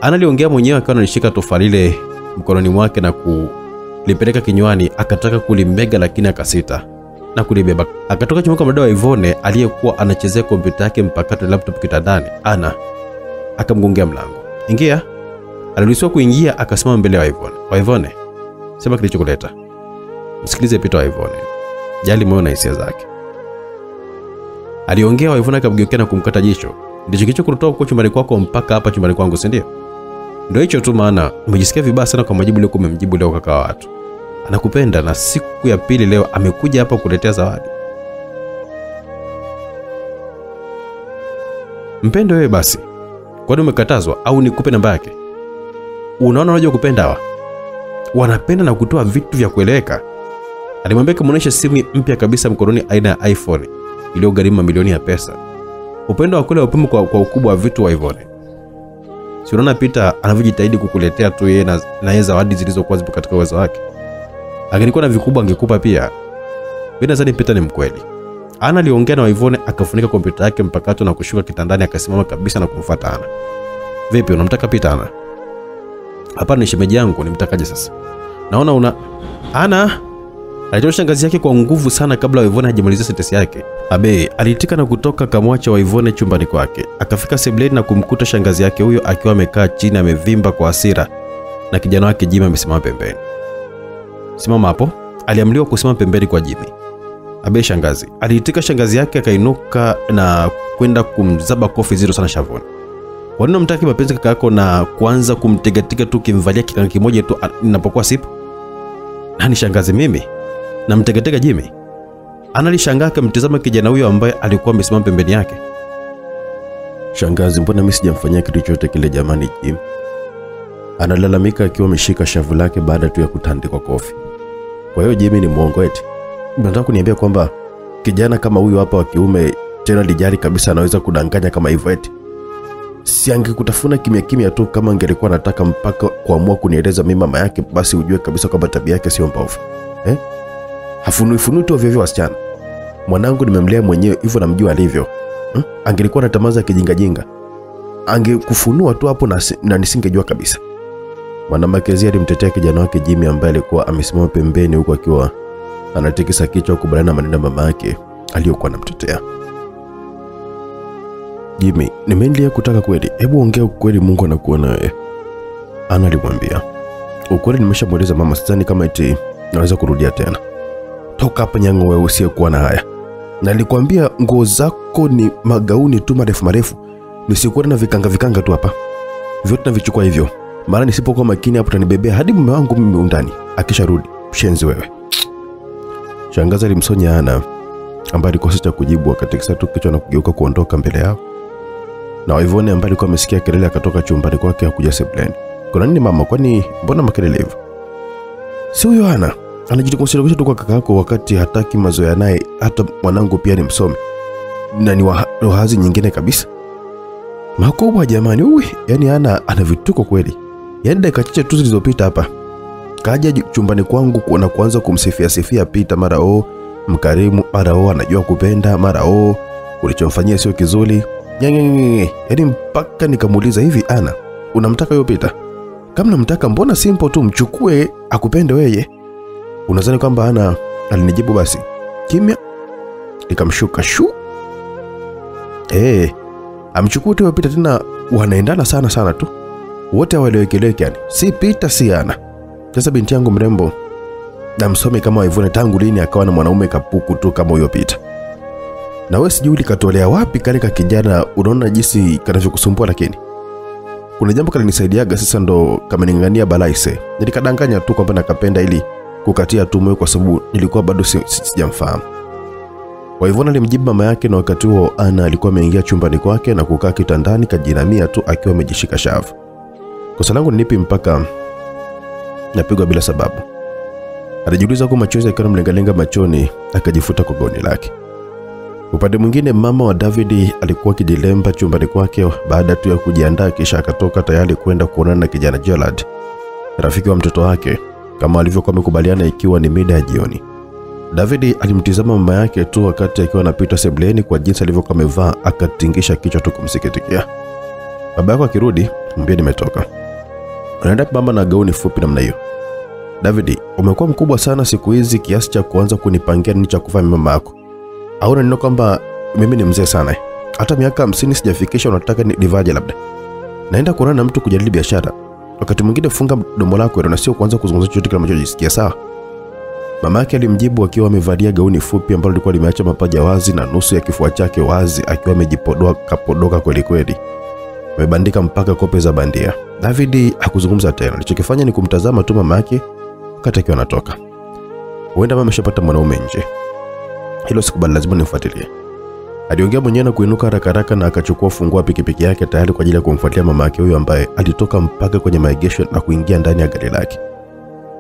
Ana aliongea mwenyewe akiwa analishika tofali lile mkononi mwake na kulipeleka kinywani, akataka kulimega lakini akasita na kulibeba. Akatoka chumba kwa mdada wa Ivone aliyekuwa anachezea kompyuta yake mpakato laptop kitandani. Ana akamgongea mlango. Ingia. Aliruhusiwa kuingia, akasimama mbele ya Ivone. Wa Ivone, sema kilichokuleta. Msikilize Peter Waivone, jali moyo na hisia zake. Aliongea wa Ivone akamgeukia na kumkata jicho. Ndicho kicho kutoka kwa chumbani kwako mpaka hapa chumbani kwangu, si ndio? Ndio hicho tu, maana umejisikia vibaya sana kwa majibu leo kumemjibu leo kaka watu. Anakupenda na siku ya pili leo amekuja hapa kuletea zawadi. mpendo wewe basi. Kwani umekatazwa au nikupe namba yake? Unaona unajua kupenda hawa. Wanapenda na kutoa vitu vya kueleweka. Alimwambia kumuonesha simu mpya kabisa mkononi aina ya iPhone iliyogharimu mamilioni ya pesa. Upendo wa kweli haupimwi kwa, kwa ukubwa wa vitu wa Ivone. Si unaona Peter anavyojitahidi kukuletea tu yeye na, na yeye zawadi zilizokuwa zipo katika uwezo wake. Angelikuwa na vikubwa angekupa pia. Mimi nadhani Peter ni mkweli. Ana aliongea na Ivone akafunika kompyuta yake mpakato na kushuka kitandani akasimama kabisa na kumfuata Ana. Vipi unamtaka Peter Ana? Hapana, ni shemeji yangu, nimtakaje sasa? Naona una Ana alitoa shangazi yake kwa nguvu sana kabla Waivone hajamaliza sentensi yake. Abe aliitika na kutoka kamwacha Waivone chumbani kwake. Akafika sebuleni na kumkuta shangazi yake huyo akiwa amekaa chini amevimba kwa hasira na kijana wake Jimmy amesimama pembeni. Simama hapo, aliamliwa kusimama pembeni kwa Jimmy. Abe shangazi, aliitika shangazi yake akainuka na kwenda kumzaba kofi zito sana shavuni. Kwa nini unamtaki mapenzi kaka yako na kuanza kumtegatega tu kimvalia kikanga kimoja tu ninapokuwa sipo? Nani shangazi mimi? Namtegetega jimi analishangaa akamtizama kijana huyo ambaye alikuwa amesimama pembeni yake. Shangazi, mbona mimi sijamfanyia kitu chote kile jamani Jim? Analalamika akiwa ameshika shavu lake baada tu ya kutandikwa kofi. Kwa hiyo jimi ni mwongo eti? Nataka kuniambia kwamba kijana kama huyo hapa wa kiume tena lijari kabisa anaweza kudanganya kama hivyo eti? Si angekutafuna kimya kimya tu kama angelikuwa anataka mpaka kuamua kunieleza mimi mama yake, basi ujue kabisa kwamba tabia yake sio mbovu eh? Hafunui funui tu ovyo ovyo wasichana. Mwanangu nimemlea mwenyewe hivyo namjua alivyo hmm? Angelikuwa na tamaa za kijingajinga angekufunua tu hapo na, na nisingejua kabisa. Mwanamke Zia alimtetea kijana wake Jimmy ambaye alikuwa amesimama pembeni huku akiwa anatikisa kichwa kubaliana na maneno mama yake aliyokuwa anamtetea. Jimmy, nimeendelea kutaka kweli. Hebu ongea ukweli, Mungu anakuona wewe. Ana alimwambia. Ukweli nimeshamweleza mama, sidhani kama eti naweza kurudia tena. Toka hapa nyango wewe usiyekuwa na haya. Na nilikwambia nguo zako ni magauni tu marefu marefu. Nisikuwa na vikanga vikanga tu hapa. Vyote navichukua hivyo. maana nisipokuwa makini hapo utanibebea hadi mume wangu mimi undani. Akisharudi, Mshenzi wewe. Shangazi alimsonya Ana ambaye alikosa cha kujibu akatikisa tu kichwa na kugeuka kuondoka mbele yao. Na Waivone ambaye alikuwa amesikia kelele akatoka chumbani kwake hakuja sebuleni. Kuna nini mama? Kwani mbona makelele hivyo? Si huyo Ana anajikusirisha tu kwa kaka yako wakati hataki mazoea naye. Hata mwanangu pia ni msomi na ni wa wa nyingine kabisa. Makubwa jamani, uwi, yani Ana ana vituko kweli. Yani dakika chache tu zilizopita hapa kaja chumbani kwangu na kuanza kumsifia sifia Pita, mara o mkarimu, mara o anajua kupenda, mara o ulichomfanyia sio kizuri. yani mpaka nikamuuliza hivi, Ana, unamtaka huyo? Kama namtaka, mbona simple tu mchukue akupende weye? Unadhani kwamba Ana alinijibu basi kimya? Nikamshuka shu eh, amchukua tu huyo tena wanaendana sana sana tu, wote hawaeleweki yani, si Pita si Ana. Sasa binti yangu mrembo na msomi kama Waivune, tangu lini akawa na mwanaume kapuku tu kama huyo Pita? Na wewe sijui likatolea wapi kale ka kijana, unaona jinsi kanavyokusumbua. Lakini kuna jambo kalinisaidiaga, sasa ndo kamening'ang'ania balaise. Nilikadanganya tu kwamba nakapenda ili kukatia tu moyo, kwa sababu nilikuwa bado si, si, sijamfahamu. Waivona mama yake, na wakati huo Ana alikuwa ameingia chumbani kwake na kukaa kitandani kajinamia tu akiwa amejishika shavu. Kosa langu ni nipi mpaka napigwa bila sababu? Alijiuliza huku machozi akiwa mlengalenga machoni, akajifuta kwa gauni lake. Upande mwingine, mama wa David alikuwa akijilemba chumbani kwake baada tu ya kujiandaa, kisha akatoka tayari kwenda kuonana na kijana Gerald, rafiki wa mtoto wake, kama alivyokuwa amekubaliana ikiwa ni mida ya jioni. David alimtizama mama yake tu wakati akiwa anapita sebleni kwa jinsi alivyokuwa amevaa, akatingisha kichwa tu kumsikitikia. Baba yako akirudi, mwambie nimetoka. Anaenda mama na gauni fupi namna hiyo. David, umekuwa mkubwa sana siku hizi kiasi cha kuanza kunipangia nini cha kufanya mama yako. Au unaniona kwamba mimi ni mzee sana? Hata miaka hamsini sijafikisha, unataka nidivaje? Labda naenda kuonana na mtu kujadili biashara. Wakati mwingine funga mdomo lako na sio kuanza kuzungumza chochote kile unachojisikia sawa. Mama yake alimjibu akiwa amevalia gauni fupi ambalo lilikuwa limeacha mapaja wazi na nusu ya kifua chake wazi, akiwa amejipodoa kapodoka kweli kweli, amebandika mpaka kope za bandia. David hakuzungumza tena, alichokifanya ni kumtazama tu mama yake wakati akiwa anatoka. Huenda mama ameshapata mwanaume nje, hilo sikubali, lazima nimfuatilie. Aliongea mwenyewe na kuinuka haraka haraka na akachukua funguo pikipiki yake tayari kwa ajili ya kumfuatia mama yake huyo ambaye alitoka mpaka kwenye maegesho na kuingia ndani ya gari lake.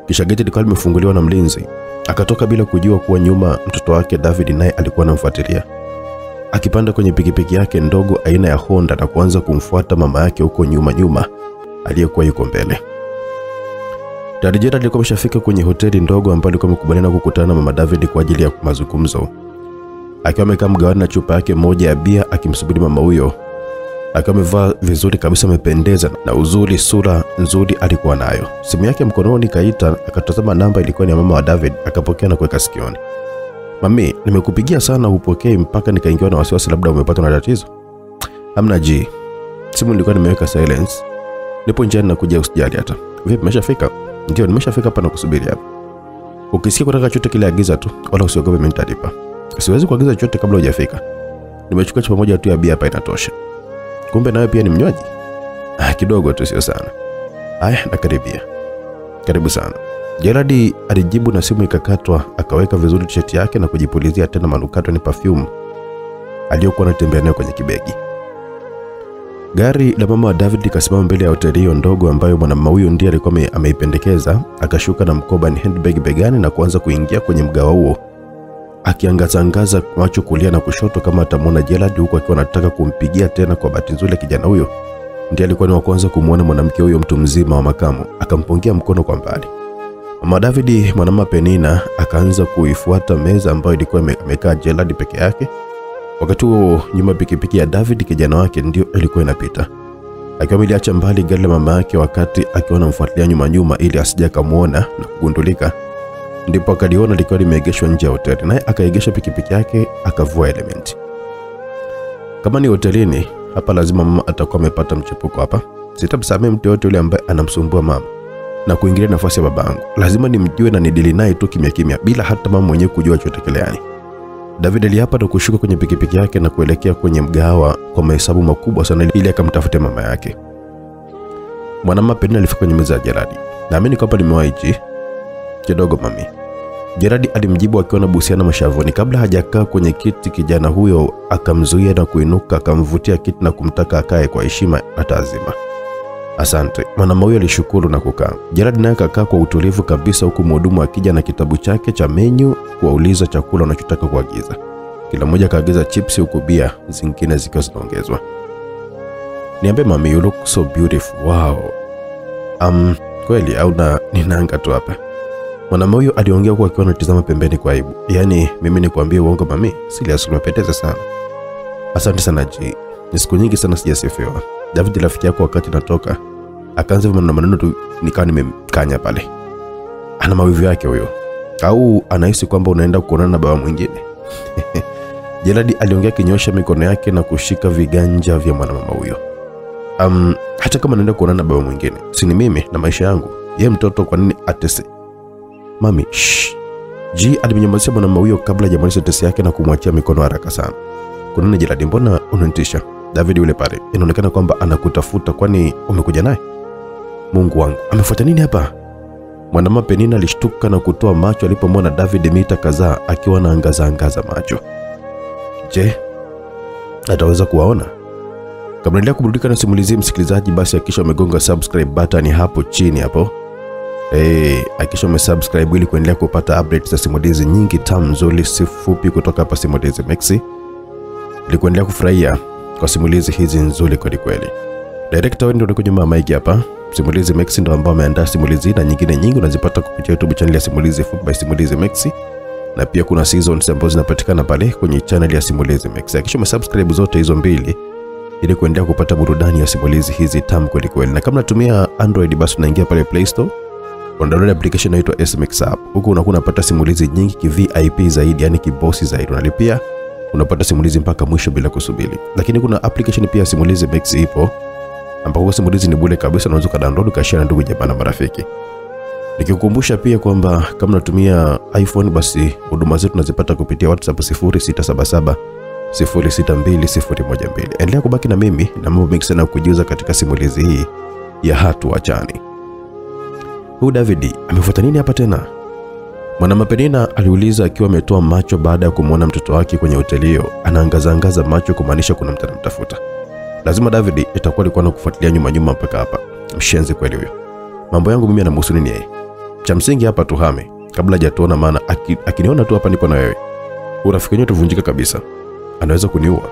Kisha geti likawa limefunguliwa na mlinzi. Akatoka bila kujua kuwa nyuma mtoto wake David naye alikuwa anamfuatilia. Akipanda kwenye pikipiki yake ndogo aina ya Honda na kuanza kumfuata mama yake huko nyuma nyuma aliyekuwa yuko mbele. Darijera alikuwa ameshafika kwenye hoteli ndogo ambayo alikuwa amekubaliana kukutana na mama David kwa ajili ya mazungumzo. Akiwa amekaa mgawani na chupa yake moja ya bia akimsubiri mama huyo. Akiwa amevaa vizuri kabisa, amependeza na uzuri, sura nzuri alikuwa nayo. Simu yake mkononi kaita, akatazama namba, ilikuwa ni ya mama wa David, akapokea na kuweka sikioni. Mami, nimekupigia sana upokei mpaka nikaingiwa na wasiwasi labda umepatwa na tatizo. Hamna ji. Simu nilikuwa nimeweka silence. Nipo njiani nakuja usijali hata. Vipi umeshafika? Ndio nimeshafika hapa na kusubiri hapa. Ukisikia kutaka chote kile agiza tu, wala usiogope mimi nitalipa. Siwezi kuagiza chochote kabla hujafika. Nimechukua chupa moja tu ya bia hapa inatosha. Kumbe nawe pia ni mnywaji? Ah, kidogo tu sio sana. Haya, nakaribia. Karibu sana. Gerard alijibu na simu ikakatwa, akaweka vizuri tisheti yake na kujipulizia tena manukato ni perfume aliyokuwa anatembea nayo kwenye kibegi. Gari la mama wa David likasimama mbele ya hoteli hiyo ndogo ambayo mwanamama huyo ndiye alikuwa ameipendekeza. Akashuka na mkoba ni handbag begani na kuanza kuingia kwenye mgawa huo, akiangazangaza macho kulia na kushoto kama atamwona Gerard, huku akiwa anataka kumpigia tena. Kwa bahati nzuri, kijana huyo ndiye alikuwa ni wa kwanza kumwona mwanamke huyo mtu mzima wa makamo, akampungia mkono kwa mbali. Mama David, mwanamama Penina, akaanza kuifuata meza ambayo ilikuwa imekaa Gerald peke yake. Wakati huo nyuma pikipiki ya David kijana wake ndio ilikuwa inapita akiwa ameliacha mbali gari la mama yake, wakati akiwa anamfuatilia nyuma nyuma ili asije akamwona na kugundulika. Ndipo akaliona likiwa limeegeshwa nje ya hoteli, naye akaegesha pikipiki yake akavua element. Kama ni hotelini hapa, lazima mama atakuwa amepata mchepuko hapa. Sitamsamehe mtu yote yule ambaye anamsumbua mama na kuingilia nafasi ya babangu. Lazima nimjue na nidili naye tu kimya kimya, bila hata mama mwenyewe kujua chochote kile yani. David aliapa na kushuka kwenye pikipiki yake na kuelekea kwenye mgahawa kwa mahesabu makubwa sana ili akamtafute mama yake. Mwanamama Penina alifika kwenye meza ya Jeradi. Naamini kwamba nimewaiji kidogo mami. Gerard alimjibu akiwa na busiana mashavuni. Kabla hajakaa kwenye kiti, kijana huyo akamzuia na kuinuka, akamvutia kiti na kumtaka akae kwa heshima na taazima. Asante. Mwanamama huyo alishukuru na kukaa. Gerard naye akakaa kwa utulivu kabisa, huku mhudumu akija na kitabu chake cha menyu kuwauliza chakula wanachotaka kuagiza. Kila mmoja akaagiza chipsi, huku bia zingine zikiwa zinaongezwa. Niambie mami, you look so beautiful. Wow. Um, kweli au na ninanga tu hapa? Mwanamama huyo aliongea huku akiwa anatizama pembeni kwa aibu. Yaani mimi nikwambie uongo mami, Silas umependeza sana. Asante sana G. Ni siku nyingi sana sijasifiwa. David rafiki yako wakati natoka akaanza maneno maneno tu nikawa nimemkanya pale. Ana mawivu yake huyo. Au anahisi kwamba unaenda kuonana na baba mwingine. Jeradi aliongea kinyosha mikono yake na kushika viganja vya mwanamama huyo. Um, hata kama naenda kuonana na baba mwingine, si ni mimi na maisha yangu. Ye mtoto kwa nini atese? Mami, shh. G alimnyamazisha mwanamume huyo kabla hajamaliza tesi yake na kumwachia mikono haraka sana. Kuna nini Jeradi, mbona unanitisha? David yule pale, inaonekana kwamba anakutafuta, kwani umekuja naye? Mungu wangu, amefuata nini hapa? Mwanamama Penina alishtuka na kutoa macho alipomwona David mita kadhaa akiwa anaangaza angaza macho. Je, ataweza kuwaona? Kabla endelea kuburudika na simulizi msikilizaji, basi hakikisha umegonga subscribe button hapo chini hapo. Hey, hakikisha umesubscribe ili kuendelea kupata updates za simulizi nyingi tamu nzuri si fupi kutoka hapa Simulizi Maxi, ili kuendelea kufurahia kwa simulizi hizi nzuri kweli kweli. Director ndio uko nyuma ya mic hapa. Simulizi Maxi ndio ambao ameandaa simulizi na nyingine nyingi unazipata kupitia YouTube channel ya Simulizi by Simulizi Maxi na pia kuna seasons ambazo zinapatikana pale kwenye channel ya Simulizi Maxi. Hakikisha umesubscribe zote hizo mbili ili kuendelea kupata burudani ya simulizi hizi tamu kweli kweli. Na kama unatumia Android basi unaingia pale Play Store unadownload application inaitwa SMX app. Huko unakuwa unapata simulizi nyingi ki VIP zaidi, yani kibosi zaidi. Unalipia unapata simulizi mpaka mwisho bila kusubiri. Lakini kuna application pia simulizi Max ipo ambapo simulizi ni bure kabisa, unaweza kudownload ukashare na ndugu jamaa na marafiki. Nikikukumbusha pia kwamba kama unatumia iPhone basi huduma zetu unazipata kupitia WhatsApp 0677 062012. Endelea kubaki na mimi na mambo mengi sana kujiuza katika simulizi hii ya hatuachani. Huyu Davidi amefuata nini hapa tena? Mwanamama Penina aliuliza akiwa ametoa macho baada ya kumwona mtoto wake kwenye hoteli hiyo anaangaza-angaza macho kumaanisha kuna mtu anamtafuta. Lazima Davidi itakuwa alikuwa anakufuatilia nyuma nyuma mpaka hapa. Mshenzi kweli huyo. Mambo yangu mimi yanamhusu nini yeye? Cha msingi hapa tuhame kabla hajatuona, maana aki, akiniona tu hapa nipo na wewe. Urafiki wenyewe tuvunjika kabisa. Anaweza kuniua.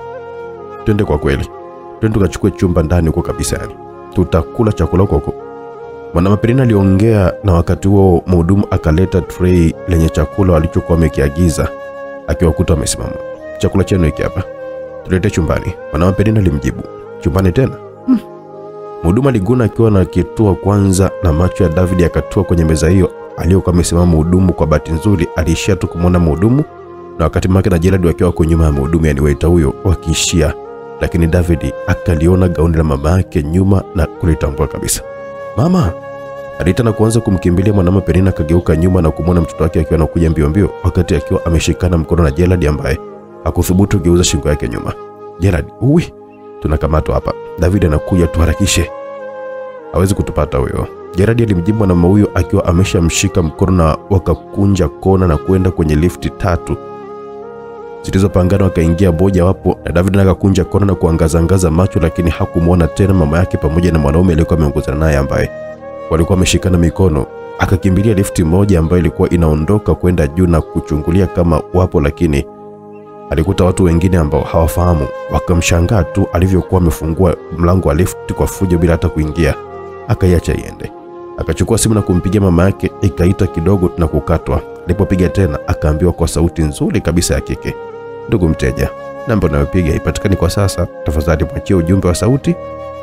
Twende kwa kweli. Twende tukachukue chumba ndani huko kabisa yani. Tutakula chakula huko. Mwanamama Penina aliongea na wakati huo mhudumu akaleta tray lenye chakula walichokuwa wamekiagiza akiwakuta wamesimama. Chakula chenu hiki hapa. Tulete chumbani. Penina alimjibu. Chumbani tena? Hmm. Mhudumu aliguna akiwa na kitua kwanza na macho ya David yakatua kwenye meza hiyo aliyokuwa amesimama mhudumu. Kwa bahati nzuri aliishia tu kumwona mhudumu na wakati Make na Gerald wakiwa kwa nyuma ya mhudumu, yani waita huyo, wakiishia, lakini David akaliona gauni la mama yake nyuma na kulitambua kabisa. Mama aliita na kuanza kumkimbilia mwanamume Penina akageuka nyuma na kumwona mtoto wake akiwa anakuja mbio mbio, wakati akiwa ameshikana mkono na Gerald ambaye hakuthubutu kugeuza shingo yake nyuma. Gerald, uwi, tunakamatwa hapa. David anakuja, tuharakishe. Hawezi kutupata huyo. Gerald alimjibu mwanamume huyo akiwa ameshamshika mkono na wakakunja kona na kwenda kwenye lifti tatu zilizopangana wakaingia moja wapo na David naye akakunja kona na kuangazangaza macho, lakini hakumwona tena mama yake pamoja na mwanaume aliyekuwa ameongozana naye ambaye walikuwa wameshikana mikono. Akakimbilia lifti moja ambayo ilikuwa inaondoka kwenda juu na kuchungulia kama wapo, lakini alikuta watu wengine ambao hawafahamu. Wakamshangaa tu alivyokuwa amefungua mlango wa lifti kwa fujo bila hata kuingia, akaiacha iende. Akachukua simu na kumpigia mama yake, ikaita kidogo na kukatwa. Alipopiga tena, akaambiwa kwa sauti nzuri kabisa ya kike, ndugu mteja, namba unayopiga haipatikani kwa sasa. Tafadhali mwachie ujumbe wa sauti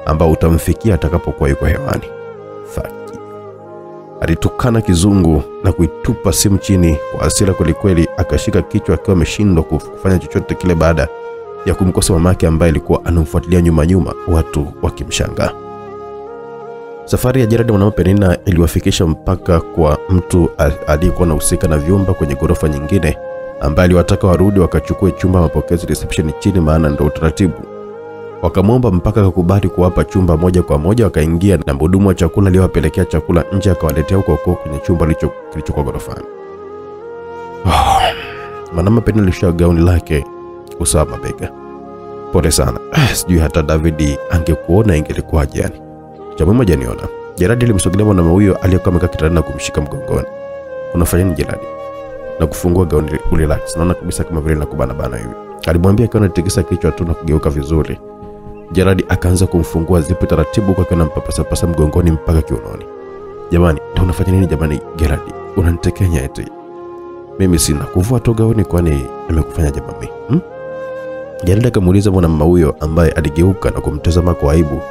ambao utamfikia atakapokuwa yuko hewani. Faki. Alitukana kizungu na kuitupa simu chini kwa asira kwelikweli, akashika kichwa akiwa ameshindwa kufanya chochote kile baada ya kumkosa mamake ambaye alikuwa anamfuatilia nyuma nyuma, watu wakimshangaa. Safari ya Gerard na Penina iliwafikisha mpaka kwa mtu aliyekuwa anahusika na vyumba kwenye ghorofa nyingine, ambaye aliwataka warudi wakachukue chumba mapokezi reception chini, maana ndo utaratibu. Wakamwomba mpaka akakubali kuwapa chumba moja kwa moja. Wakaingia na mhudumu wa chakula aliyowapelekea chakula nje akawaletea huko huko kwenye chumba licho kilichokuwa ghorofani. Oh, Mwanaume Penina alishika gauni lake uso wa mabega. Pole sana, sijui hata David angekuona ingelikuwaje yani cha muhimu hajaniona. Jeradi alimsogelea mwanaume huyo aliyekuwa amekaa kitandani na kumshika mgongoni. Unafanya nini Jeradi? Na kufungua gauni urelax. Naona kabisa kama vile nakubana bana hivi. Alimwambia akiwa anatikisa kichwa tu na kugeuka vizuri. Jeradi akaanza kumfungua zipu taratibu kwa akiwa anampapasa pasa mgongoni mpaka kiunoni. Jamani, ndio unafanya nini jamani Geradi? Unanitekenya eti. Mimi sina kuvua tu gauni kwani nimekufanya jamani? Hmm? Geradi akamuuliza mwanamume huyo ambaye aligeuka na kumtazama kwa aibu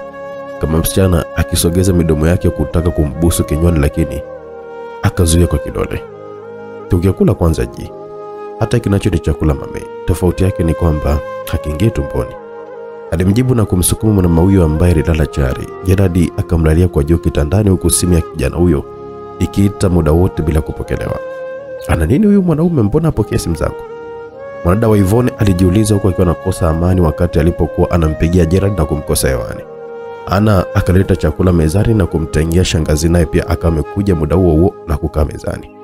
kama msichana akisogeza midomo yake kutaka kumbusu kinywani, lakini akazuia kwa kidole. Tukiakula kwanza ji, hata kinacho ni chakula mame, tofauti yake ni kwamba hakiingii tumboni. Alimjibu na kumsukuma mwanamume huyo ambaye alilala chari. Jeradi akamlalia kwa juu kitandani, huku simu ya kijana huyo ikiita muda wote bila kupokelewa. Ana nini huyu mwanaume, mbona apokee simu zangu? Mwanada wa Ivone alijiuliza huku akiwa anakosa amani wakati alipokuwa anampigia Gerard na kumkosa hewani. Ana akaleta chakula mezani na kumtengea shangazi, naye pia akamekuja muda huo huo na kukaa mezani.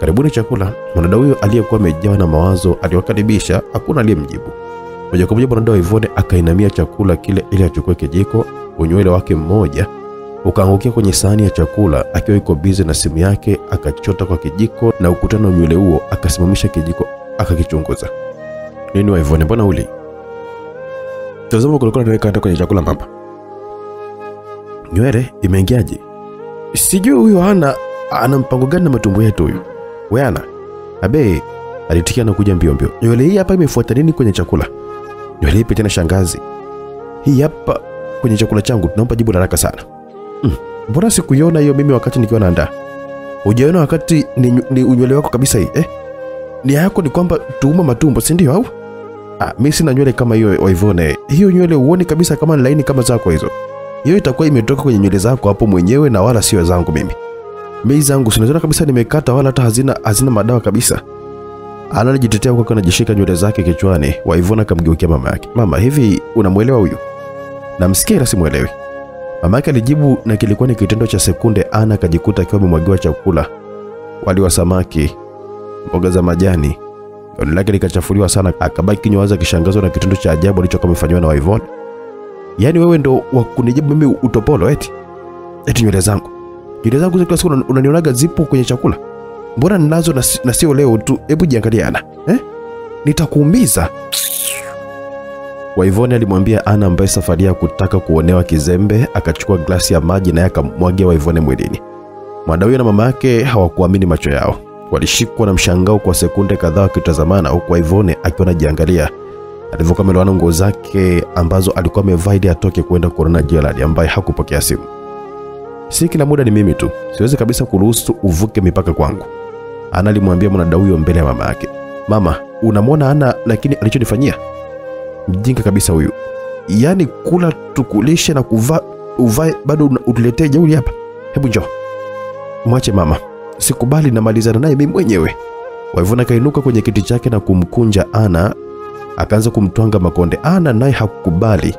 Karibuni chakula. Mwanadada huyo aliyekuwa amejawa na mawazo aliwakaribisha, hakuna aliyemjibu. Moja kwa moja mwanadada wa Ivone akainamia chakula kile ili achukue kijiko. Unywele wake mmoja ukaangukia kwenye sahani ya chakula, akiwa iko bize na simu yake, akachota kwa kijiko na ukutana na unywele huo, akasimamisha kijiko akakichunguza. Nini wa Ivone, mbona uli? Tazama kulikuwa na kata kwenye chakula mama. Nywele imeingiaje? Sijui huyo ana ana mpango gani na matumbo yetu huyu. We ana. Abe alitikia na kuja mbio mbio. Nywele hii hapa imefuata nini kwenye chakula? Nywele ipi tena shangazi? Hii hapa kwenye chakula changu Naomba jibu haraka sana. Mm. Mbona sikuiona hiyo mimi wakati nikiwa naandaa? Hujaona wakati ni, ni unywele wako kabisa hii eh? Nia yako ni kwamba tuuma matumbo, si ndio au? Ah, mimi sina nywele kama hiyo Waivone. Hiyo nywele uoni kabisa kama ni laini kama zako hizo. Hiyo itakuwa imetoka kwenye nywele zako hapo mwenyewe na wala sio zangu mimi. Mei zangu sinaziona kabisa nimekata wala hata hazina hazina madawa kabisa. Ana alijitetea akiwa anajishika nywele zake kichwani. Waivona akamgeukia mama yake. Mama, hivi unamwelewa huyu? Namsikia ila simwelewi. Mama yake alijibu na kilikuwa ni kitendo cha sekunde. Ana akajikuta akiwa amemwagiwa chakula, wali wa samaki, mboga za majani. Gauni lake likachafuliwa sana, akabaki kinywa wazi akishangazwa na kitendo cha ajabu alichokuwa amefanyiwa na Waivona. Yaani wewe ndo wa kunijibu mimi utopolo eti? Eti nywele zangu. Nywele zangu za kila siku unanionaga zipo kwenye chakula. Mbona ninazo na, sio leo tu? Hebu jiangaliana Eh? Nitakuumiza. Waivoni alimwambia Ana ambaye safari ya kutaka kuonewa kizembe, akachukua glasi ya maji naye akamwagia Waivoni mwilini. Mwanawe na mama yake hawakuamini macho yao. Walishikwa na mshangao kwa sekunde kadhaa wakitazamana, huku Waivoni akiwa anajiangalia alivyokuwa amelowana nguo zake ambazo alikuwa amevaa ili atoke kwenda kuonana Gerald ambaye hakupokea simu. Si kila muda ni mimi tu, siwezi kabisa kuruhusu uvuke mipaka kwangu. Ana alimwambia mwanadada huyo mbele ya mama yake. Mama, unamwona Ana lakini alichonifanyia? Mjinga kabisa huyu. Yaani kula tukulishe na kuvaa uvae bado utuletee jeuri hapa. Hebu njoo. Mwache mama. Sikubali namalizana naye mimi mwenyewe. Waivuna kainuka kwenye kiti chake na kumkunja Ana akaanza kumtwanga makonde. Ana naye hakukubali,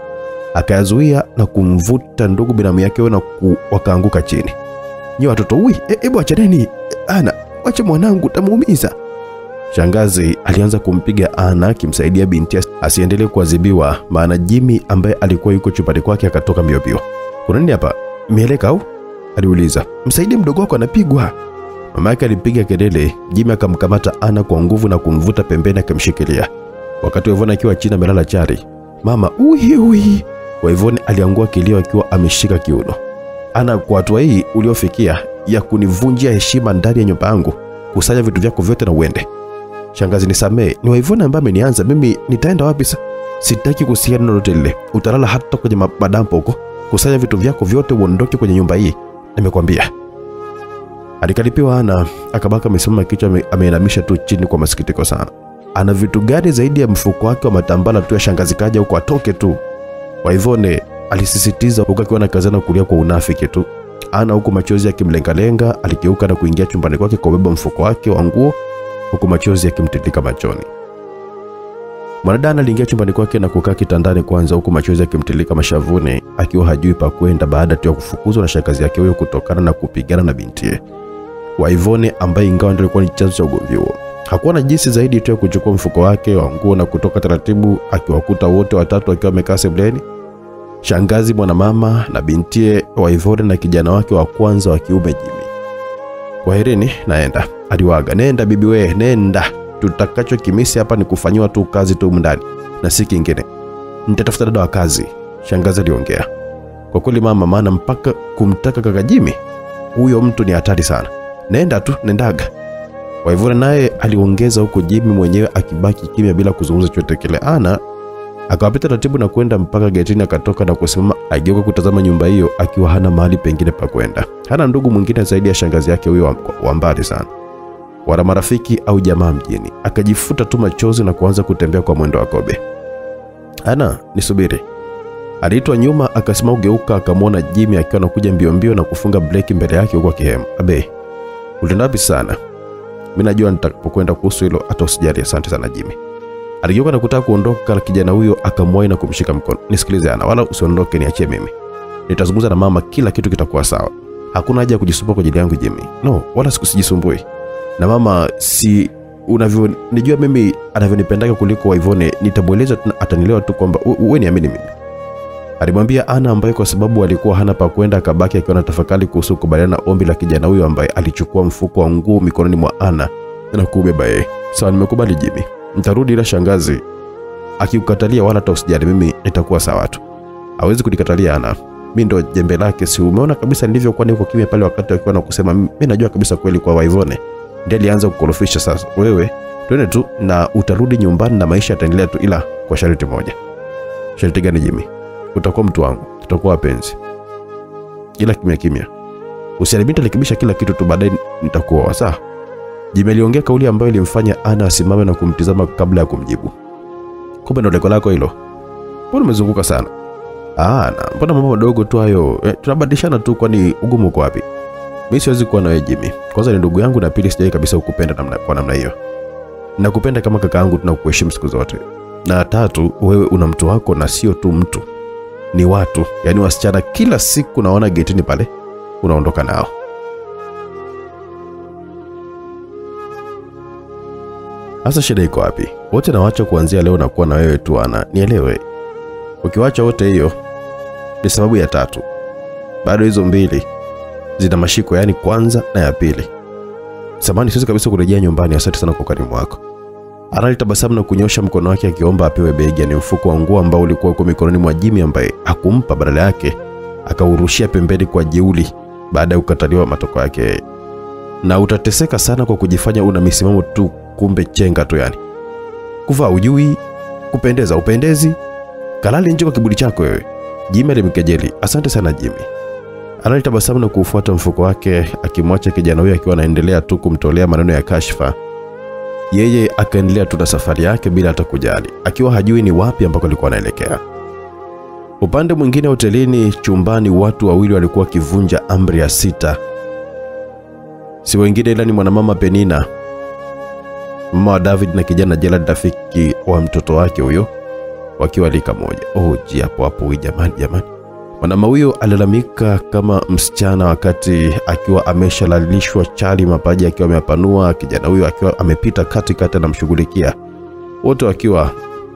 akayazuia na kumvuta ndugu binamu yake na ku, wakaanguka chini. nyi watoto ui, hebu e, achaneni Ana, wache mwanangu, tamuumiza. Shangazi alianza kumpiga Ana akimsaidia binti asiendelee kuadhibiwa, maana Jimmy ambaye alikuwa yuko chumbani kwake akatoka mbio mbio. Kuna nini hapa? Mieleka au? aliuliza. Msaidie mdogo wako anapigwa. Mama yake alipiga kelele. Jimmy akamkamata Ana kwa nguvu na kumvuta pembeni akimshikilia. Wakati Wavone akiwa chini amelala chali, Mama, uhi, ui. Wavone aliangua kilio akiwa ameshika kiuno. Ana, kwa hatua hii uliofikia ya kunivunjia heshima ndani ya nyumba yangu, kusanya vitu vyako vyote na uende. Shangazi, nisamee, ni Waivoni ambaye amenianza mimi. Nitaenda wapi sasa? Sitaki kuhusiana na lolote lile. Utalala hata kwenye madampo huko. Kusanya vitu vyako vyote uondoke kwenye nyumba hii, nimekwambia. Alikalipiwa Ana, akabaka amesimama, kichwa ameinamisha tu chini kwa masikitiko sana. Ana vitu gani zaidi ya mfuko wake wa matambala tu ya shangazi kaja huko, atoke tu. Waivone alisisitiza huku akiwa na kazana kulia kwa unafiki tu. Ana huku machozi yakimlengalenga, aligeuka na kuingia chumbani kwake kwa kubeba mfuko wake wa nguo huku machozi yakimtiririka machoni. Mwanadada aliingia chumbani kwake na kukaa kitandani kwanza, huku machozi yakimtilika mashavuni, akiwa hajui pa kwenda baada tu ya kufukuzwa na shangazi yake huyo kutokana na kupigana na bintie Waivone, ambaye ingawa ndio alikuwa ni chanzo cha ugomvi huo. Hakuwa na jinsi zaidi tu ya kuchukua mfuko wake wa nguo na kutoka taratibu, akiwakuta wote watatu wakiwa wamekaa sebuleni, shangazi, mwanamama na bintie wa Ivore na kijana wake wa kwanza wa kiume Jimmy. Kwaherini, naenda aliwaga. Nenda bibi we, nenda. Tutakacho kimisi hapa ni kufanyiwa tu kazi tu ndani na si kingine. Nitatafuta dada wa kazi, shangazi aliongea. Kwa kweli mama, maana mpaka kumtaka kaka Jimmy, huyo mtu ni hatari sana. Nenda tu, nendaga. Waivuna naye aliongeza, huko Jimmy mwenyewe akibaki kimya bila kuzungumza chochote kile. Ana akawapita taratibu na kwenda mpaka getini, akatoka na kusimama ageuka kutazama nyumba hiyo, akiwa hana mahali pengine pa kwenda. Hana ndugu mwingine zaidi ya shangazi yake huyo wa mbali sana, wala marafiki au jamaa mjini. Akajifuta tu machozi na kuanza kutembea kwa mwendo wa kobe. Ana, nisubiri. Aliitwa nyuma, akasimama ugeuka akamwona Jimmy akiwa anakuja mbio mbio na kufunga breki mbele yake huko akihema. Abe, ulienda wapi sana? Mimi najua nitakapokwenda kuhusu hilo, hata usijali. Asante sana Jimmy. Aligeuka na kutaka kuondoka, kijana huyo akamwahi na kumshika mkono. Nisikilize Ana, wala usiondoke, niachie mimi. Nitazungumza na mama, kila kitu kitakuwa sawa. Hakuna haja ya kujisumbua kwa ajili yangu Jimmy. No, wala sikusijisumbui. Na mama si unavyonijua mimi anavyonipendaga kuliko Waivone, nitamweleza atanielewa tu kwamba uwe niamini mimi. Alimwambia Ana ambaye kwa sababu alikuwa hana pa kwenda akabaki akiwa na tafakari kuhusu kubaliana na ombi la kijana huyo ambaye alichukua mfuko wa nguo mikononi mwa Ana na kuubeba yeye. Sawa, nimekubali Jimmy. Nitarudi ila shangazi akikukatalia wala hata usijali, mimi nitakuwa sawa tu. Hawezi kunikatalia Ana. Mimi ndo jembe lake, si umeona kabisa nilivyokuwa niko kimya pale wakati akiwa na kusema mimi najua kabisa kweli kwa Waivone. Ndiye alianza kukorofisha sasa. Wewe twende tu na utarudi nyumbani na maisha yataendelea tu, ila kwa sharti moja. Sharti gani Jimmy? Utakuwa mtu wangu, tutakuwa wapenzi, ila kimya kimya. Usiniambie nitarekebisha kila kitu tu, baadaye nitakuoa sawa? Jimmy aliongea kauli ambayo ilimfanya Ana asimame na kumtizama kabla ya kumjibu. Kumbe ndo lengo lako hilo? Mbona umezunguka sana? Ana, mbona mambo madogo tu hayo eh, tunabadilishana tu, kwani ugumu uko wapi? Mimi siwezi kuwa na wewe Jimmy. Kwanza ni ndugu yangu na pili sijai kabisa kukupenda namna kwa namna hiyo. Nakupenda kama kaka yangu, tunakuheshimu siku zote. Na tatu, wewe una mtu wako na sio tu mtu. Ni watu, yaani wasichana kila siku naona getini pale unaondoka nao. Hasa shida iko wapi? Wote nawacha kuanzia leo nakuwa na wewe tu ana. Nielewe. Ukiwacha wote hiyo ni sababu ya tatu. Bado hizo mbili zina mashiko, yaani kwanza na ya pili. Samani, siwezi kabisa kurejea nyumbani. Asante sana kwa ukarimu wako. Ana alitabasamu na kunyosha mkono wake akiomba apewe begi, yani mfuko wa nguo ambao ulikuwa uko mikononi mwa Jimmy, ambaye hakumpa, badala yake akaurushia pembeni kwa jeuli baada ya kukataliwa matoko yake. Na utateseka sana kwa kujifanya una misimamo tu, kumbe chenga tu yani. Kuvaa ujui, kupendeza upendezi, kalali nje kwa kiburi chako wewe. Jimmy alimkejeli. Asante sana Jimmy. analitabasamu alitabasamu na kuufuata mfuko wake akimwacha kijana huyo akiwa anaendelea tu kumtolea maneno ya kashfa. Yeye akaendelea tu na safari yake bila hata kujali, akiwa hajui ni wapi ambako alikuwa anaelekea. Upande mwingine hotelini, chumbani, watu wawili walikuwa wakivunja amri ya sita, si wengine ila ni mwanamama Penina, mama wa David na kijana Gerald, rafiki wa mtoto wake huyo, wakiwa lika moja. Oh, ji hapo hapo, jamani, jamani, Mwanaume huyo alilalamika kama msichana wakati akiwa ameshalalishwa chali, mapaji akiwa amepanua kijana huyo akiwa amepita katikati anamshughulikia, wote wakiwa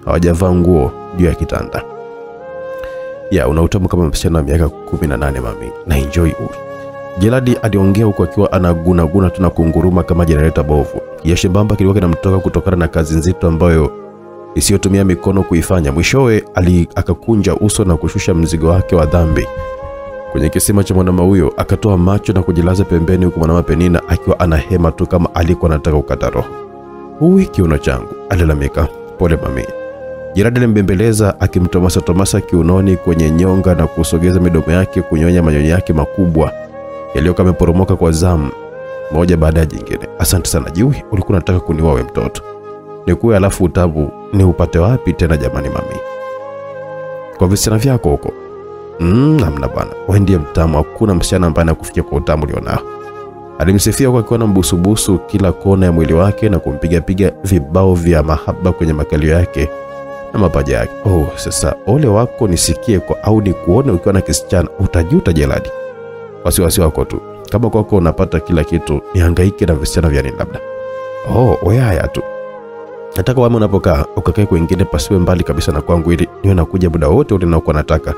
hawajavaa nguo juu ya kitanda. Ya, una utamu kama msichana wa miaka 18 mami, na enjoy huyu. Jeladi aliongea huku akiwa anagunaguna tu na kunguruma kama jenereta bovu. Kiashe mbamba kilikuwa kinamtoka kutokana na kazi nzito ambayo isiyotumia mikono kuifanya. Mwishowe akakunja uso na kushusha mzigo wake wa dhambi kwenye kisima cha mwanamama huyo, akatoa macho na kujilaza pembeni, huku mwanamama Penina akiwa anahema tu kama alikuwa anataka kukata roho. Ui, kiuno changu, alilalamika. Pole mami. Jirani alimbembeleza akimtomasa tomasa kiunoni kwenye nyonga na kusogeza midomo yake kunyonya manyonyo yake makubwa yaliyokuwa yameporomoka kwa zamu moja baada ya jingine. Asante sana Jiwi, ulikuwa unataka kuniua mtoto. Nikuwe alafu utabu ni upate wapi tena jamani mami? Kwa visichana vyako huko. Mm, namna bwana. Wewe ndiye mtamu, hakuna msichana ambaye anakufikia kwa utamu ulionao. Alimsifia kwa akiwa na mbusubusu kila kona ya mwili wake na kumpigapiga vibao vya mahaba kwenye makalio yake na mapaja yake. Oh, sasa ole wako nisikie kwa au nikuone ukiwa na kisichana, utajuta Jeladi. Wasiwasi wako tu. Kama kwako unapata kila kitu, nihangaike na visichana vyani labda? Oh, we haya tu. Nataka wame unapokaa ukakae kwengine pasiwe mbali kabisa na kwangu, ili niwe nakuja muda wote ule naokuwa nataka,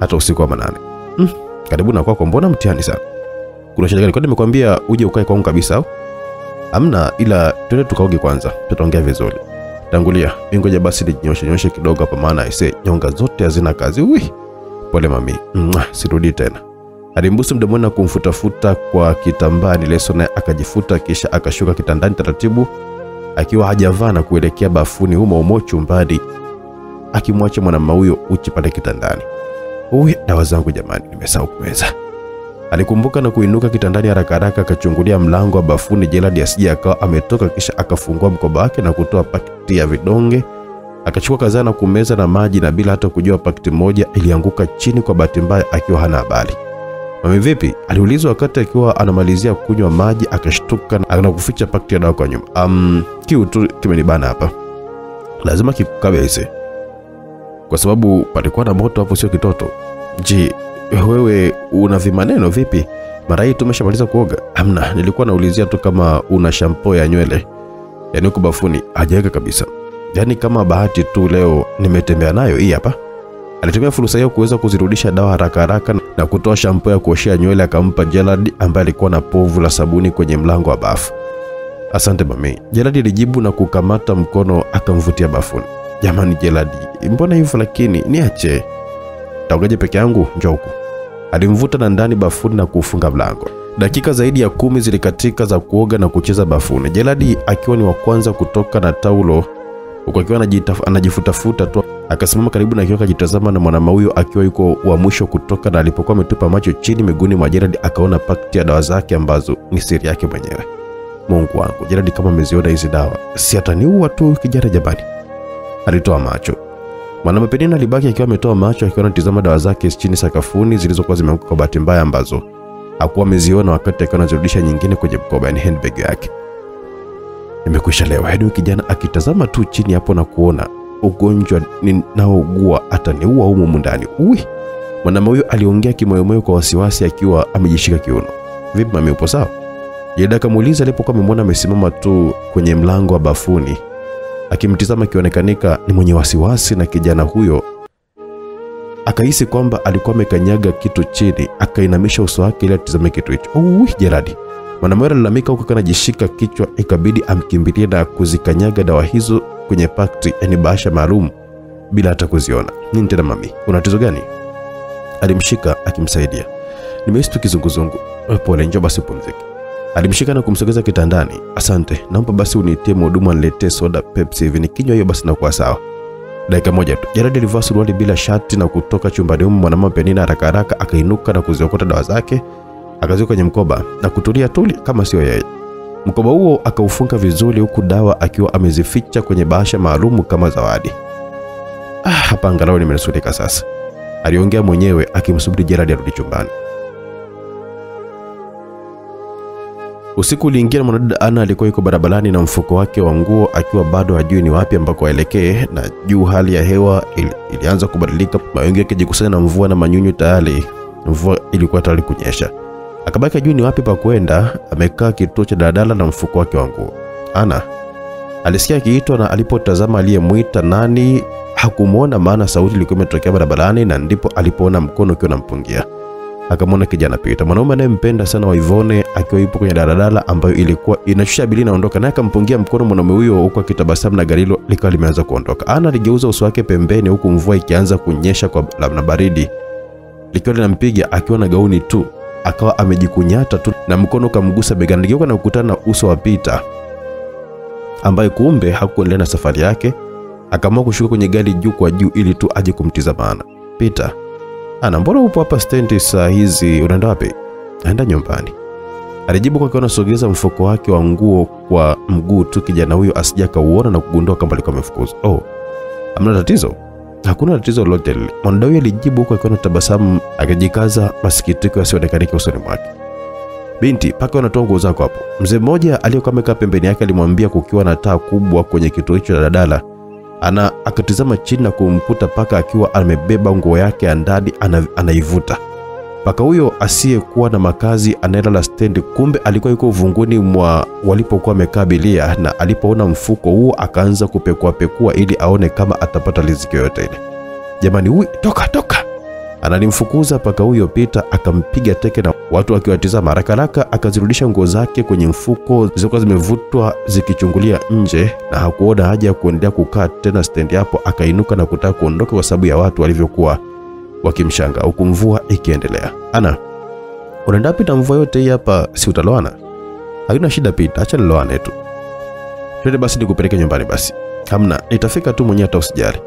hata usiku wa manane. Mm, karibu na kwako, mbona mtihani sana? Kuna shida gani? Kwani nimekwambia uje ukae kwangu kabisa au? Amna, ila twende tukaoge kwanza, tutaongea vizuri. Tangulia, ngoja basi nijinyoshe nyoshe kidogo hapa, maana aise, nyonga zote hazina kazi. Ui, pole mami. Mwah, sirudi tena. Alimbusu mdomoni na kumfutafuta kwa kitambaa ni leso, naye akajifuta, kisha akashuka kitandani taratibu, akiwa hajavaa na kuelekea bafuni humo umo chumbani, akimwacha mwanamume huyo uchi pale kitandani. Uwe dawa zangu jamani, nimesahau kumeza. Alikumbuka na kuinuka kitandani haraka haraka, akachungulia mlango wa bafuni Jeladi asije akawa ametoka, kisha akafungua mkoba wake na kutoa pakiti ya vidonge, akachukua kadhaa na kumeza na maji, na bila hata kujua pakiti moja ilianguka chini kwa bahati mbaya, akiwa hana habari. Mami vipi? aliulizwa wakati akiwa anamalizia kunywa maji, akashtuka na kuficha pakiti ya dawa kwa nyuma. Um, kiu tu kimenibana hapa, lazima kikukabe kwa sababu palikuwa na moto hapo, sio kitoto. Je, wewe una vimaneno vipi? Mara hii tumeshamaliza kuoga? Amna, nilikuwa naulizia tu kama una shampoo ya nywele, yaani huko bafuni hajaweka kabisa. Yaani kama bahati tu leo nimetembea nayo, hii hapa. Alitumia fursa hiyo kuweza kuzirudisha dawa haraka haraka na kutoa shampoo ya kuoshea nywele akampa Gerald ambaye alikuwa na povu la sabuni kwenye mlango wa bafu. Asante mami. Gerald alijibu na kukamata mkono akamvutia bafuni. Jamani Gerald, mbona hivyo lakini niache. Taogaje peke yangu? Njoo huku. Alimvuta na ndani bafuni na kufunga mlango. Dakika zaidi ya kumi zilikatika za kuoga na kucheza bafuni. Gerald akiwa ni wa kwanza kutoka na taulo huko akiwa anajifutafuta tu akasimama karibu na kioo akajitazama, na mwanaume huyo akiwa yuko wa mwisho kutoka, na alipokuwa ametupa macho chini miguuni mwa Gerald akaona pakiti ya dawa zake ambazo ni siri yake mwenyewe. Mungu wangu, Gerald kama ameziona hizi dawa, si ataniua tu kijana jamani. Alitoa macho. Mwanaume Penina alibaki akiwa ametoa macho akiwa anatizama dawa zake chini sakafuni zilizokuwa zimeanguka kwa bahati mbaya ambazo hakuwa ameziona wakati akiwa anazirudisha nyingine kwenye mkoba, yani handbag yake. Nimekwisha leo. Kijana akitazama tu chini hapo na kuona ugonjwa ninaougua ataniua humu ndani. Ui, mwanaume huyo aliongea kimoyomoyo kwa wasiwasi akiwa amejishika kiuno. Vipi mami, upo sawa? Jeda akamuuliza alipokuwa amemwona amesimama tu kwenye mlango wa bafuni akimtizama, akionekanika ni mwenye wasiwasi, na kijana huyo akahisi kwamba alikuwa amekanyaga kitu chini, akainamisha uso wake ili atizame kitu hicho. Ui, Jeradi Mwanamume alilalamika huku anajishika kichwa, ikabidi amkimbilie na kuzikanyaga dawa hizo kwenye pakti, yani bahasha maalum, bila hata kuziona. Nini tena mami, una tatizo gani? Alimshika akimsaidia. Nimehisi tu kizunguzungu. Pole, njoo basi upumzike. Alimshika na kumsogeza kitandani. Asante, naomba basi unitie mhudumu aniletee soda Pepsi hivi, nikinywa hiyo basi nakuwa sawa. Dakika moja tu Jaradi alivaa suruali bila shati na kutoka chumbani humo. Mwanamume Penina haraka haraka akainuka na kuziokota dawa zake akaziweka kwenye mkoba na kutulia tuli kama sio yeye. Mkoba huo akaufunga vizuri, huku dawa akiwa amezificha kwenye bahasha maalumu kama zawadi. Ah, hapa angalau nimenusurika sasa, aliongea mwenyewe akimsubiri Gerald arudi chumbani. Usiku uliingia na mwanadada Ana alikuwa yuko barabarani na mfuko wake wa nguo akiwa bado hajui ni wapi ambako aelekee, na juu hali ya hewa ili, ilianza kubadilika, mawingu yakijikusanya na mvua na manyunyu tayari, mvua ilikuwa tayari kunyesha. Akabaki ajui ni wapi pa kwenda. Amekaa kituo cha daladala na mfuko wake wa nguo. Ana alisikia akiitwa, na alipotazama aliyemwita nani hakumwona, maana sauti ilikuwa imetokea barabarani, na ndipo alipoona mkono ukiwa unampungia akamwona kijana Pita, mwanaume anayempenda sana wa Ivone, akiwa yupo kwenye daladala ambayo ilikuwa inashusha abiria inaondoka, naye akampungia mkono mwanaume huyo huku akitabasamu na gari hilo likawa limeanza kuondoka. Ana aligeuza uso wake pembeni, huku mvua ikianza kunyesha kwa na baridi likiwa linampiga akiwa na gauni tu, akawa amejikunyata tu na mkono ukamgusa begani. Aligeuka na kukutana na uso wa Pita ambaye kumbe hakuendelea na safari yake, akaamua kushuka kwenye gari juu kwa juu ili tu aje kumtizama Ana. Pita ana mbona upo hapa stendi saa hizi, unaenda wapi? Naenda nyumbani, alijibu kwa kiona, sogeza mfuko wake wa nguo kwa mguu tu, kijana huyo asija akauona na kugundua kama alikuwa amefukuzwa. Oh, hamna tatizo? Hakuna tatizo lolote lile, mwanadada alijibu huku akiwa na tabasamu, akijikaza masikitiko yasionekanike usoni mwake. Binti, paka wanatoa nguo zako hapo. Mzee mmoja aliyokuwa amekaa pembeni yake alimwambia kukiwa na taa kubwa kwenye kituo hicho cha dadala. ana akatizama chini na kumkuta paka akiwa amebeba nguo yake ya ndani ana, anaivuta. Paka huyo asiyekuwa na makazi anayelala stendi, kumbe alikuwa yuko uvunguni mwa walipokuwa wamekaa Bilia, na alipoona mfuko huo akaanza kupekua pekua ili aone kama atapata riziki yoyote ile. Jamani, huyu toka toka! Analimfukuza paka huyo. Pita akampiga teke na watu wakiwatizama. Rakaraka akazirudisha nguo zake kwenye mfuko zilizokuwa zimevutwa zikichungulia nje, na hakuona haja ya kuendelea kukaa tena stendi hapo. Akainuka na kutaka kuondoka kwa sababu ya watu walivyokuwa wakimshanga, huku mvua ikiendelea. Ana, unaenda pita mvua yote hii hapa? Si utaloana? Hakuna shida Pita, acha niloane tu. Twende basi nikupeleke nyumbani basi. Hamna, nitafika tu mwenyewe, hata usijali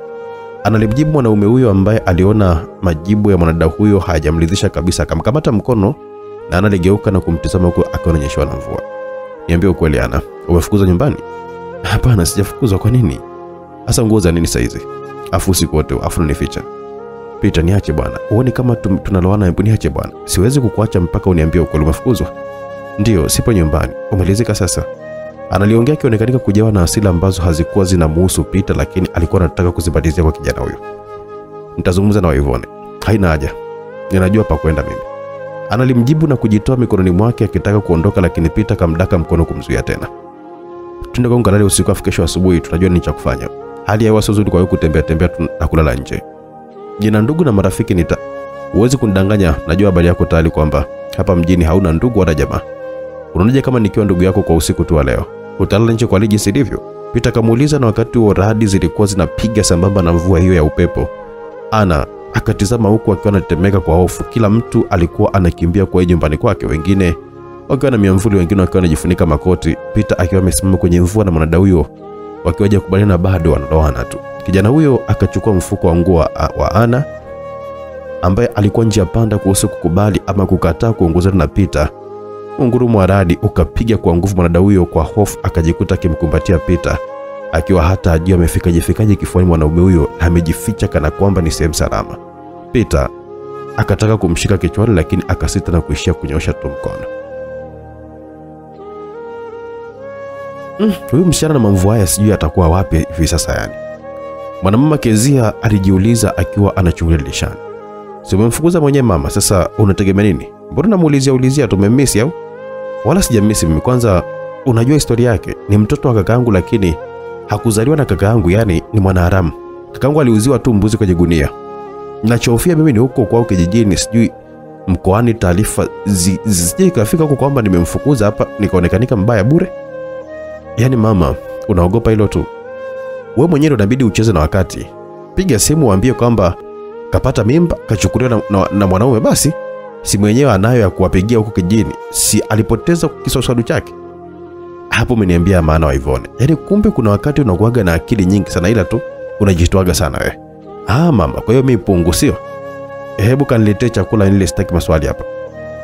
analimjibu mwanaume huyo ambaye aliona majibu ya mwanadada huyo hayajamridhisha kabisa. Akamkamata mkono na Ana aligeuka na kumtizama huku akionyeshwa na mvua. Niambie ukweli Ana, umefukuzwa nyumbani? Hapana, sijafukuzwa. Kwa nini? Hasa nguo za nini saizi? Afu usiku wote afu unanificha. Pita, niache bwana, uone kama tunaloana. Hebu niache bwana, siwezi kukuacha mpaka uniambie ukweli. Umefukuzwa? Ndiyo, sipo nyumbani. Umelizika sasa? Analiongea akionekanika kujawa na hasira ambazo hazikuwa zinamuhusu Peter, lakini alikuwa anataka kuzibatizia kwa kijana huyo. Nitazungumza na Waivone, haina haja, ninajua pa kwenda mimi. Analimjibu na kujitoa mikononi mwake akitaka kuondoka, lakini Peter kamdaka mkono kumzuia tena. Twende kwa ngalale usiku, afu kesho asubuhi tunajua nini cha kufanya. Hali ya hewa sio nzuri, kwa hiyo kutembea tembea na kulala nje. Jina ndugu na marafiki nita Huwezi kunidanganya, najua habari yako tayari kwamba hapa mjini hauna ndugu wala jamaa. Unaonaje kama nikiwa ndugu yako kwa usiku tu leo? Utalala nje kwa liji silivyo? Pita kamuuliza, na wakati huo radi zilikuwa zinapiga sambamba na mvua hiyo ya upepo. Ana akatizama huku akiwa anatetemeka kwa hofu. Kila mtu alikuwa anakimbia kwa nyumbani kwake, wengine wakiwa na miamvuli, wengine wakiwa wanajifunika makoti. Pita akiwa amesimama kwenye mvua na mwanada huyo wakiwa hawajakubaliana, bado wanaoana tu. Kijana huyo akachukua mfuko wa nguo wa, Ana ambaye alikuwa njia panda kuhusu kukubali ama kukataa kuongozana na Pita. Ungurumo wa radi ukapiga kwa nguvu mwanada huyo, kwa hofu akajikuta akimkumbatia Pita akiwa hata ajua amefika jifikaje kifuani mwanaume huyo na amejificha kana kwamba ni sehemu salama. Pita akataka kumshika kichwani, lakini akasita na kuishia kunyoosha tu mkono. Mm, huyu msichana na mamvu haya sijui atakuwa wapi hivi sasa yani. Mwanamama Kezia alijiuliza akiwa anachungulia dirishani. Si umemfukuza mwenyewe mama, sasa unategemea nini? Mbona namuulizia ulizia tu umemmisi au? Wala sijamisi mimi. Kwanza unajua historia yake, ni mtoto wa kakaangu lakini hakuzaliwa na kakaangu, yani ni mwanaharamu. Kakaangu aliuziwa tu mbuzi kwenye gunia. Nachofia mimi ni huko kwao kijijini, sijui mkoani, taarifa zi- zisije ikafika huko kwamba nimemfukuza hapa nikaonekanika mbaya bure. Yaani mama, unaogopa hilo tu. Wewe mwenyewe unabidi ucheze na wakati. Piga simu waambie kwamba kapata mimba kachukuliwa na, na, na mwanaume basi. Si mwenyewe anayo ya kuwapigia huko kijini si alipoteza kiswaswadu chake? Hapo umeniambia maana wa Ivone yaani kumbe kuna wakati unakuaga na akili nyingi sana ila tu unajitwaga sana we ah mama kwa hiyo mimi pungu sio? Hebu kaniletee chakula nile sitaki maswali hapa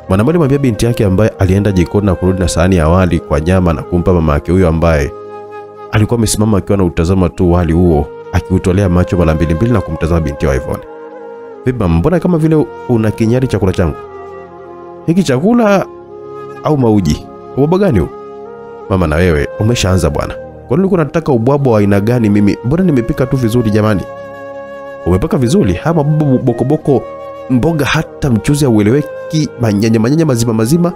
mwanamwali alimwambia binti yake ambaye alienda jikoni na kurudi na sahani ya wali kwa nyama na kumpa mama yake huyo ambaye alikuwa amesimama akiwa anautazama tu wali huo akiutolea macho mara mbili mbili na kumtazama binti wa Ivone Vipi mbona kama vile una kinyari chakula changu? Hiki chakula au mauji? Ubwabwa gani huu? Mama na wewe umeshaanza bwana. Kwa nini ulikuwa unataka ubwabwa wa aina gani mimi? Mbona nimepika tu vizuri jamani? Umepika vizuri, haya bokoboko, mboga hata mchuzi haueleweki, manyanya manyanya mazima mazima.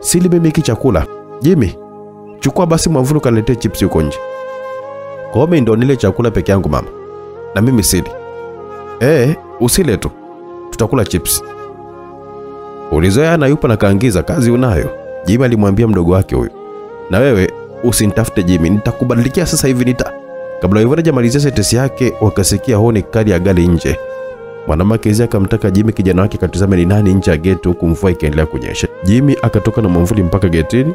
Sili mimi hiki chakula. Jimmy, chukua basi mwavuli ukaniletee chipsi huko nje. Kome ndo nile chakula peke yangu mama. Na mimi sili. ee usile tu. Tutakula chipsi. Ulizoea na yupa na kaangiza kazi unayo. Jimmy alimwambia mdogo wake huyo. Na wewe usinitafute Jimmy, nitakubadilikia sasa hivi nita. Kabla hivyo hajamalizia sentensi yake, wakasikia honi kali ya gari nje. Mwanamke hizi akamtaka Jimmy kijana wake katizame ni nani nje ya geti huku mvua ikaendelea kunyesha. Jimmy akatoka na mwamvuli mpaka getini,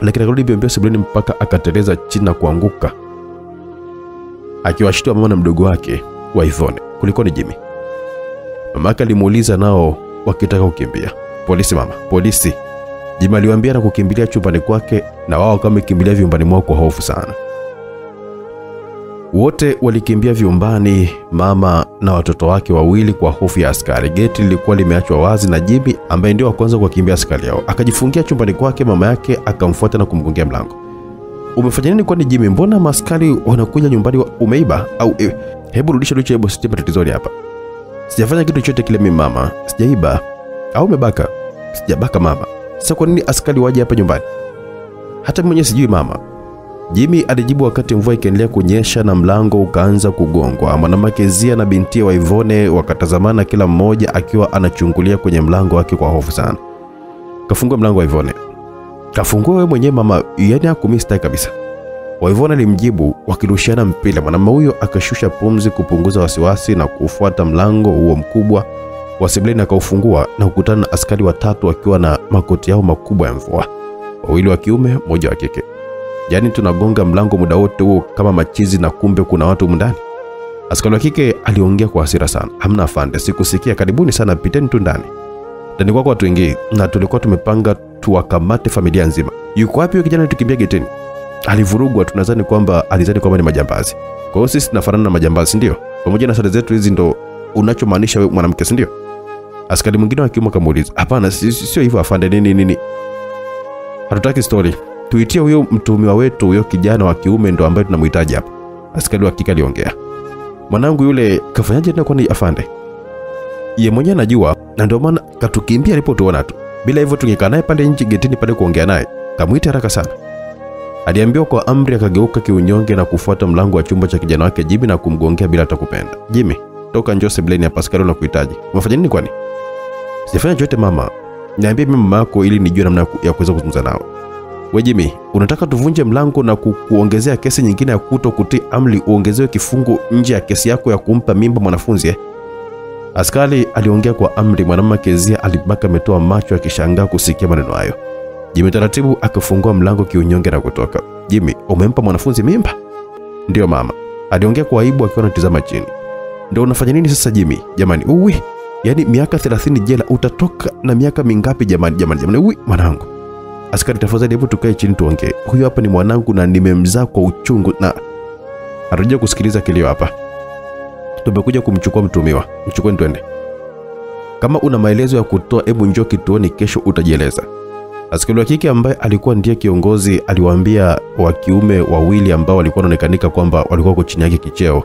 lakini akarudi mbio mbio sebuleni mpaka akateleza chini na kuanguka, akiwashtua mama na mdogo wake wa Ivone. Kulikoni Jimmy? Mamake alimuuliza nao wakitaka kukimbia. Polisi mama, polisi. Jimmy aliwaambia na kukimbilia chumbani kwake, na wao kama kimbilia vyumbani mwao kwa hofu sana. Wote walikimbia vyumbani, mama na watoto wake wawili kwa hofu ya askari. Geti lilikuwa limeachwa wazi na Jimmy ambaye ndio wa kwanza kuwakimbia askari hao. Akajifungia chumbani kwake, mama yake akamfuata na kumgongea mlango. Umefanya nini kwani Jimmy? Mbona maskari wanakuja nyumbani wa... umeiba au e... hebu rudisha licho hebu sitipa tatizoni hapa. Sijafanya kitu chochote kile mimi mama. Sijaiba. Au umebaka? Sijabaka mama. Sasa kwa nini askari waje hapa nyumbani? Hata mimi mwenyewe sijui mama. Jimmy alijibu wakati mvua ikiendelea kunyesha na mlango ukaanza kugongwa. Mwanamke Zia na binti wa Ivone wakatazamana, kila mmoja akiwa anachungulia kwenye mlango wake kwa hofu sana. Kafungua mlango wa Ivone. Kafungua wewe mwenyewe mama, yani hakumistai kabisa. Wa Ivone alimjibu wakirushiana mpira. Mwanamume huyo akashusha pumzi kupunguza wasiwasi na kufuata mlango huo mkubwa wa sebuleni, akaufungua na kukutana na askari watatu wakiwa na makoti yao makubwa ya mvua, wawili wa kiume, mmoja wa kike. Yaani tunagonga mlango muda wote huo kama machizi na kumbe kuna watu ndani. Askari wa kike aliongea kwa hasira sana. Hamna afande, sikusikia. Karibuni sana, piteni tu ndani. Ndani kwako watu wengi na tulikuwa tumepanga tuwakamate familia nzima. Yuko wapi huyo kijana tukimbia getini? Alivurugwa, tunadhani kwamba alizani kwamba ni majambazi. Kwa hiyo sisi tunafanana na majambazi, ndio? Pamoja na sare zetu hizi ndo unachomaanisha wewe mwanamke, si ndio? Askari mwingine wa kiume akamuuliza, hapana, si- si- sio hivyo afande, nini nini? Hatutaki story tuitie huyo mtuhumiwa wetu, huyo kijana wa kiume ndo ambaye tunamhitaji hapa. Askari wa kike aliongea. Mwanangu yule kafanyaje tena kwani afande? Ye mwenyewe anajua na ndio maana katukimbia alipotuona tu. Bila hivyo tungekaa naye pande nje getini pale kuongea naye. Kamuita haraka sana. Aliambiwa kwa amri, akageuka kiunyonge na kufuata mlango wa chumba cha kijana wake Jimmy na kumgongea bila hata kupenda. Jimmy, toka njoo sebuleni hapa, askari unakuhitaji. Umefanya nini kwani? Sijafanya chochote mama. Niambie mimi mama yako ili nijue namna ya kuweza kuzungumza nao. We Jimmy, unataka tuvunje mlango na kukuongezea kesi nyingine ya kuto kutii amri uongezewe kifungo nje ya kesi yako ya kumpa mimba mwanafunzi eh? Askari aliongea kwa amri. Mwanamke kezia alibaka ametoa macho akishangaa kusikia maneno hayo. jimi taratibu akafungua mlango kiunyonge na kutoka. jimi umempa mwanafunzi mimba? Ndiyo mama, aliongea kwa aibu akiwa anatizama chini. Ndio unafanya nini sasa jimi Jamani, uwi, yaani miaka 30 jela, utatoka na miaka mingapi jamani? Jamani, jamani, uwi mwanangu Askari, tafadhali hebu tukae chini tuongee. Huyu hapa ni mwanangu na nimemzaa kwa uchungu na hatuja kusikiliza kilio hapa. Tumekuja kumchukua mtumiwa. Mchukue twende. Kama una maelezo ya kutoa, hebu njoo kituoni kesho utajieleza. Askari wa kike ambaye alikuwa ndiye kiongozi aliwaambia wa kiume wawili ambao walikuwa wanaonekanika kwamba walikuwa kuchini chini yake kicheo.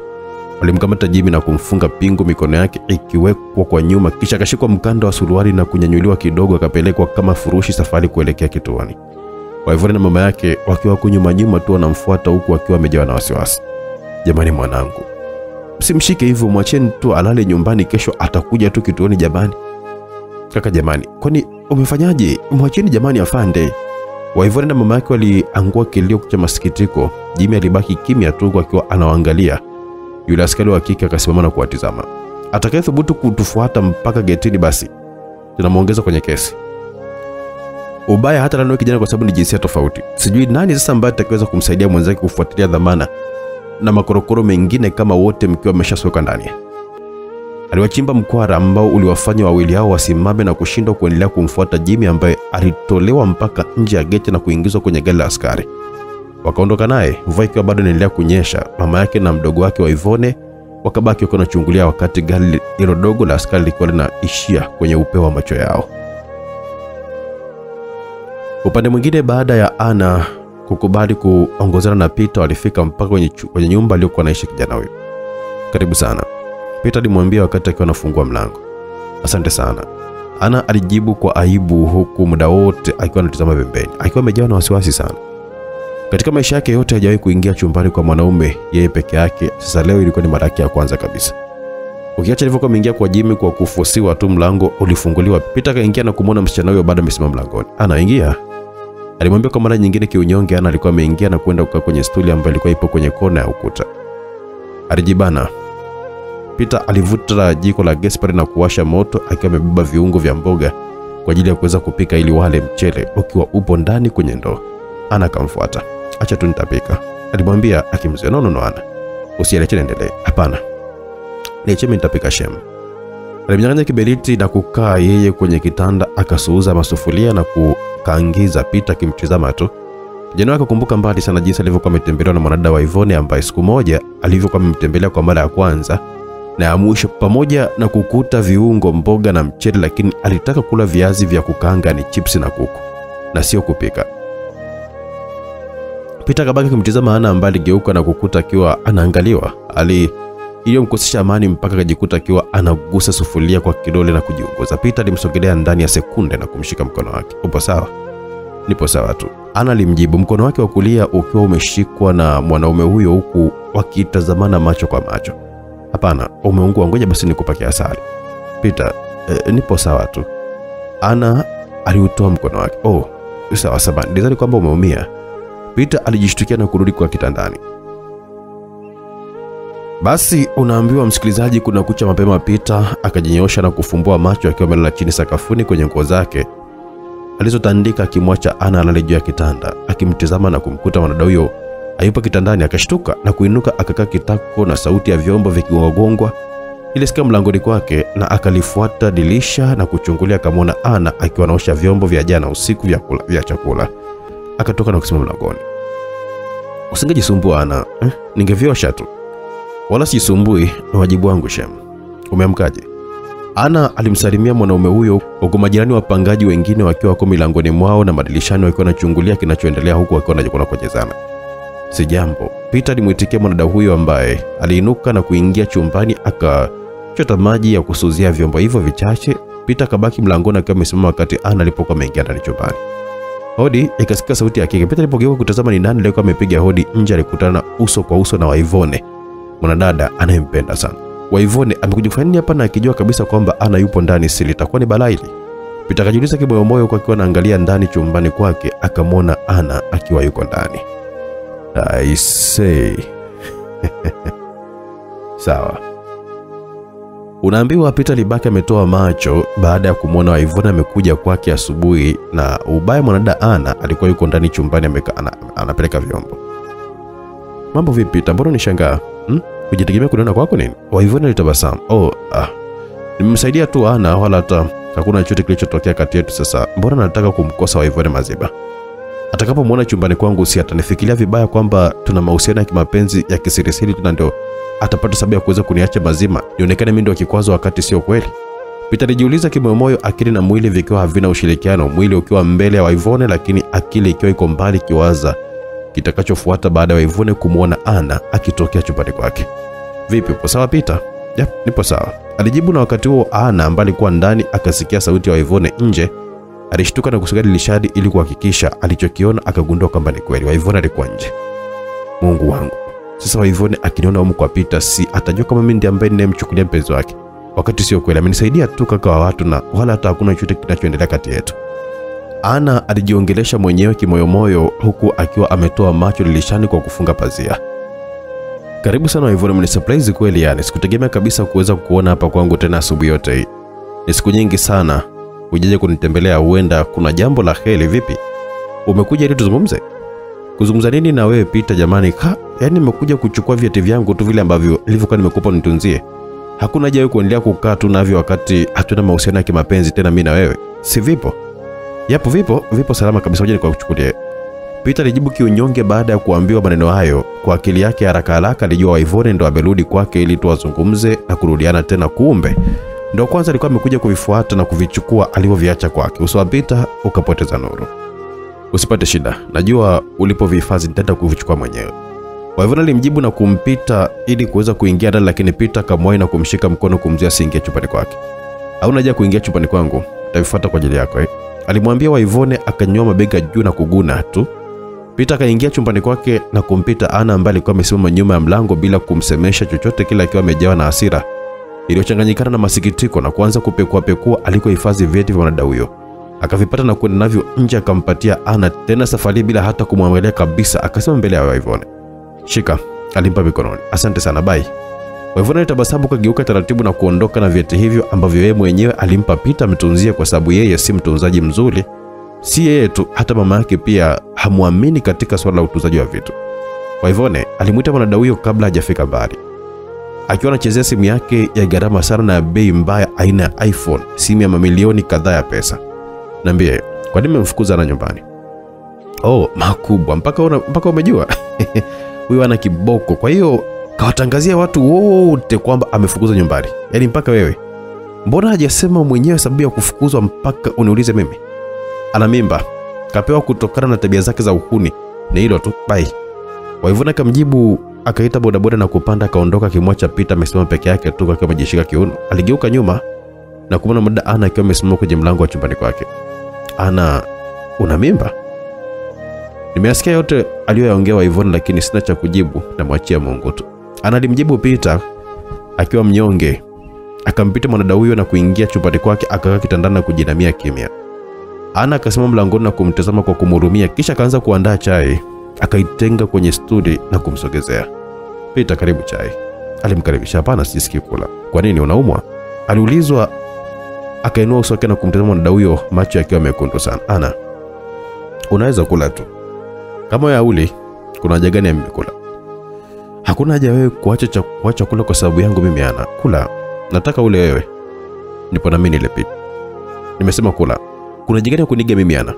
Walimkamata Jimmy na kumfunga pingu, mikono yake ikiwekwa kwa nyuma, kisha akashikwa mkanda wa suruali na kunyanyuliwa kidogo, akapelekwa kama furushi safari kuelekea kituoni. Waivone na mama yake wakiwa huko nyuma tu wanamfuata huku wakiwa wamejawa na wasiwasi. Jamani mwanangu, msimshike hivyo, mwacheni tu alale nyumbani, kesho atakuja tu kituoni jamani. Kaka jamani, kwani umefanyaje? Mwacheni jamani afande. Waivone na mama yake waliangua kilio cha masikitiko. Jimmy alibaki kimya tu akiwa anawaangalia. Yule askari wa kike akasimama na kuwatizama. Atakayethubutu kutufuata mpaka getini, basi tunamwongeza kwenye kesi. Ubaya hata nani kijana, kwa sababu ni jinsia tofauti. Sijui nani sasa ambaye atakayeweza kumsaidia mwenzake kufuatilia dhamana na makorokoro mengine kama wote mkiwa ameshasoka ndani. Aliwachimba mkwara ambao uliwafanya wawili hao wasimame na kushindwa kuendelea kumfuata Jimmy ambaye alitolewa mpaka nje ya geti na kuingizwa kwenye gari la askari. Wakaondoka naye, mvua ikiwa bado inaendelea kunyesha. Mama yake na mdogo wake wa Ivone wakabaki wakiwa wanachungulia, wakati gari hilo dogo la askari likiwa linaishia kwenye upeo wa macho yao. Upande mwingine, baada ya Ana kukubali kuongozana na Peter, walifika mpaka kwenye, kwenye nyumba aliyokuwa anaishi kijana huyo. Karibu sana, Peter alimwambia wakati akiwa anafungua mlango. Asante sana, Ana alijibu kwa aibu, huku muda wote akiwa anatazama pembeni, akiwa amejawa na wasiwasi sana. Katika maisha yake yote hajawahi kuingia chumbani kwa mwanaume yeye peke yake. Sasa leo ilikuwa ni mara yake ya kwanza kabisa. Ukiacha alivyokuwa ameingia kwa Jimmy kwa kufusiwa tu, mlango ulifunguliwa. Peter akaingia na kumwona msichana huyo bado amesimama mlangoni. Anaingia, alimwambia kwa mara nyingine kiunyonge. Ana alikuwa ameingia na kwenda kukaa kwenye stuli ambayo ilikuwa ipo kwenye kona ya ukuta. Alijibana. Peter alivuta jiko la gesi na kuwasha moto, akiwa amebeba viungo vya mboga kwa ajili ya kuweza kupika ili wale mchele ukiwa upo ndani kwenye ndoo. Ana akamfuata. Acha tu nitapika, alimwambia akimzuia. No, no, no, Ana, usiache, niendelee. Hapana, niache mimi nitapika shem. Alimnyang'anya kiberiti na kukaa yeye kwenye kitanda, akasuuza masufulia na kukaangiza Pita akimtizama tu. Kijana wake kumbuka mbali sana jinsi alivyokuwa ametembelewa na mwanadada wa Ivone ambaye siku moja alivyokuwa amemtembelea kwa mara ya kwanza na ya mwisho, pamoja na kukuta viungo, mboga na mchele, lakini alitaka kula viazi vya kukaanga, ni chipsi na kuku na sio kupika. Peter akabaki kumtizama Ana ambaye aligeuka na kukuta akiwa anaangaliwa. Ali iliyomkosesha amani mpaka akajikuta akiwa anagusa sufuria kwa kidole na kujiunguza. Peter alimsogelea ndani ya sekunde na kumshika mkono wake. Upo sawa? Nipo sawa tu, Ana alimjibu, mkono wake wa kulia ukiwa umeshikwa na mwanaume huyo huku wakitazamana macho kwa macho. Hapana, umeungua, ngoja basi nikupake asali. Peter, eh, nipo sawa tu. Ana aliutoa mkono wake. Oh, sawa sawa, nilidhani kwamba umeumia. Peter alijishtukia na kurudi kwa kitandani. Basi unaambiwa msikilizaji, kuna kucha mapema, Peter akajinyoosha na kufumbua macho akiwa amelala chini sakafuni kwenye nguo zake alizotandika, akimwacha Ana alale juu ya kitanda, akimtizama na kumkuta mwanadada huyo ayupo kitandani. Akashtuka na kuinuka, akakaa kitako na sauti ya vyombo vikigongwagongwa ilisikia mlangoni kwake, na akalifuata dirisha na kuchungulia, akamwona Ana akiwa anaosha vyombo vya jana usiku vya, kula, vya chakula. Akatoka na kusimama mlangoni. Usingejisumbua Ana, eh? ningevyosha tu wala sijisumbui, na wajibu wangu shem. Umeamkaje? Ana alimsalimia mwanaume huyo huku majirani wapangaji wengine wakiwa wako milangoni mwao na madirishani wakiwa wanachungulia kinachoendelea huku wakiwa wanajikuna kuchezana. Si jambo. Peter alimwitikia mwanada huyo ambaye aliinuka na kuingia chumbani akachota maji ya kusuzia vyombo hivyo vichache. Peter akabaki mlangoni akiwa amesimama wakati Ana alipokuwa ameingia ndani chumbani. Hodi ikasikia sauti ya kike. Peter alipogeuka kutazama ni nani aliyekuwa amepiga hodi nje, alikutana uso kwa uso na Waivone, mwanadada anayempenda sana. Waivone amekuja kufanya nini hapa na akijua kabisa kwamba Ana yupo ndani, sili, itakuwa ni balaa hili? Peter akajiuliza kimoyomoyo huku akiwa anaangalia ndani chumbani kwake, akamwona Ana akiwa yuko ndani. I say. Sawa. Unaambiwa Peter libaki ametoa macho baada ya kumwona Waivona amekuja kwake asubuhi, na ubaya mwanada Ana alikuwa yuko ndani chumbani ameka, ana, anapeleka vyombo. Mambo vipi Peter, mbona unishangaa? Hmm? Kujitegemea kuniona kwako nini? Waivona alitabasamu. Oh, ah. Nimemsaidia tu Ana wala hata hakuna chochote kilichotokea kati yetu. Sasa mbona nataka kumkosa Waivona Maziba? Atakapomwona chumbani kwangu, si atanifikiria vibaya kwamba tuna mahusiano ya kimapenzi ya kisirisiri, tena ndio atapata sababu ya kuweza kuniacha mazima nionekane mimi ndio kikwazo, wakati sio kweli. Peter alijiuliza kimoyomoyo, akili na mwili vikiwa havina ushirikiano, mwili ukiwa mbele ya Waivone, lakini akili ikiwa iko mbali, kiwaza kitakachofuata baada ya Waivone kumwona Ana akitokea chumbani kwake. Vipi, upo sawa Peter? Yep, nipo sawa, alijibu. Na wakati huo Ana ambaye alikuwa ndani akasikia sauti ya Waivone nje alishtuka na kusogea dirishani ili kuhakikisha alichokiona, akagundua kwamba ni kweli Waivone alikuwa nje. Mungu wangu, sasa Waivone akiniona humu kwa Peter, si atajua kama mimi ndiye ambaye ninayemchukulia mpenzi wake, wakati sio kweli. Amenisaidia tu kaka wa watu na wala hata hakuna chochote kinachoendelea kati yetu. Ana alijiongelesha mwenyewe kimoyomoyo, huku akiwa ametoa macho lilishani kwa kufunga pazia. Karibu sana Waivone, mnisurprise kweli, yani sikutegemea kabisa kuweza kukuona hapa kwangu tena asubuhi yote hii. Ni siku nyingi sana hujaje kunitembelea, huenda kuna jambo la heri. Vipi, umekuja ili tuzungumze? Kuzungumza nini na wewe Peter? Jamani, ha, yani nimekuja kuchukua vyeti vyangu tu vile ambavyo nilivyokuwa nimekupa nitunzie. Hakuna haja kuendelea kukaa tu navyo wakati hatuna mahusiano ya kimapenzi tena mimi na wewe, si vipo? Yapo, vipo, vipo salama kabisa, ngoja nikakuchukulie. Peter alijibu kiunyonge baada ya kuambiwa maneno hayo. Kwa akili yake haraka haraka alijua Waivone ndo amerudi kwake ili tu wazungumze na kurudiana tena, kumbe ndo kwanza alikuwa amekuja kuvifuata na kuvichukua alivyoviacha kwake. Uso wa Peter ukapoteza nuru. usipate shida, najua ulipovihifadhi nitaenda kuvichukua mwenyewe. Waivona alimjibu na kumpita ili kuweza kuingia ndani, lakini Peter akamwahi na kumshika mkono kumzuia asiingie chumbani kwake. Hauna haja kuingia chumbani kwangu, nitavifuata kwa ajili yako eh. Alimwambia Waivone, akanyoa mabega juu na kuguna tu. Peter akaingia chumbani kwake na kumpita Ana ambaye alikuwa amesimama nyuma ya mlango bila kumsemesha chochote kile, akiwa amejawa na hasira iliyochanganyikana na masikitiko na kuanza kupekuapekua alikohifadhi vyeti vya mwanadada huyo. Akavipata na kwenda navyo nje, akampatia Ana tena safari bila hata kumwangalia kabisa, akasema mbele ya Waivone, shika. Alimpa mikononi, asante sana, bai. Waivone alitabasamu, kageuka taratibu na kuondoka na vyeti hivyo ambavyo yeye mwenyewe alimpa Pita amtunzie, kwa sababu yeye si mtunzaji mzuri. Si yeye tu, hata mama yake pia hamwamini katika swala la utunzaji wa vitu. Waivone alimwita mwanadada huyo kabla hajafika mbali akiwa anachezea simu yake ya gharama sana na bei mbaya aina ya iPhone, simu ya mamilioni kadhaa ya pesa. Niambie, kwa nini mmemfukuza na nyumbani? Oh, makubwa mpaka una, mpaka umejua huyo ana kiboko. Kwa hiyo kawatangazia watu wote kwamba amefukuzwa nyumbani, yaani mpaka wewe. Mbona hajasema mwenyewe sababu ya kufukuzwa mpaka uniulize mimi? Ana mimba, kapewa kutokana na tabia zake za uhuni. Ni hilo tu, bye. Waivuna akamjibu akaita bodaboda na kupanda akaondoka, akimwacha Pita amesimama peke yake tu akiwa amejishika kiuno. Aligeuka nyuma na kumwona mada Ana akiwa amesimama kwenye mlango wa chumbani kwake. Ana, una mimba? Nimeyasikia yote aliyoyaongea Yvonne, lakini sina cha kujibu, namwachia Mungu tu. Analimjibu Peter akiwa mnyonge, akampita mwanada huyo na kuingia chumbani kwake, akakaa kitandani na kujinamia kimya. Ana akasimama mlangoni na kumtazama kwa kumhurumia, kisha akaanza kuandaa chai akaitenga kwenye stuli na kumsogezea. Peter, karibu chai. Alimkaribisha. Hapana, sisikii kula. Kwa nini, unaumwa? Aliulizwa. Akainua uso wake na kumtazama mwanada huyo, macho yakiwa mekundu sana. Ana, unaweza kula tu kama wewe uli, kuna haja gani ya mimi kula? Hakuna haja wewe kuacha cha kuacha kula kwa sababu yangu mimi. Ana, kula, nataka ule wewe, Ndipo na mimi nile. pita nimesema kula. Kuna haja gani ya kuniga mimi? Ana,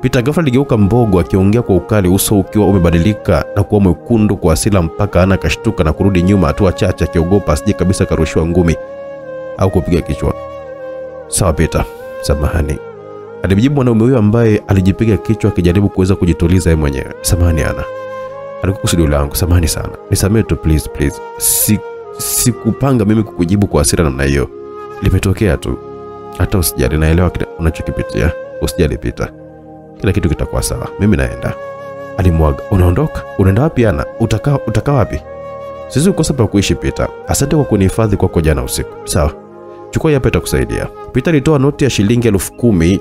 Peter ghafla aligeuka mbogo akiongea kwa ukali, uso ukiwa umebadilika na kuwa mwekundu kwa asila mpaka Ana akashtuka na kurudi nyuma hatua chache, akiogopa asije kabisa karushiwa ngumi au kupiga kichwa. Sawa pita samahani, alimjibu mwanaume huyo ambaye alijipiga kichwa akijaribu kuweza kujituliza yeye mwenyewe. Samani Ana, alikuwa kusudio langu, samahani sana, nisamehe tu please, please. Si sikupanga mimi kukujibu kwa hasira namna hiyo, limetokea tu. Hata usijali, naelewa unachokipitia, usijali Pita, kila kitu kitakuwa sawa, mimi naenda. Alimwaga. Unaondoka? Unaenda wapi Ana? Utakaa utakaa wapi? Sisi ukosa pa kuishi Peter. Asante kwa kunihifadhi kwako jana usiku. Sawa, chukua hapa, itakusaidia. Peter alitoa noti ya shilingi elfu kumi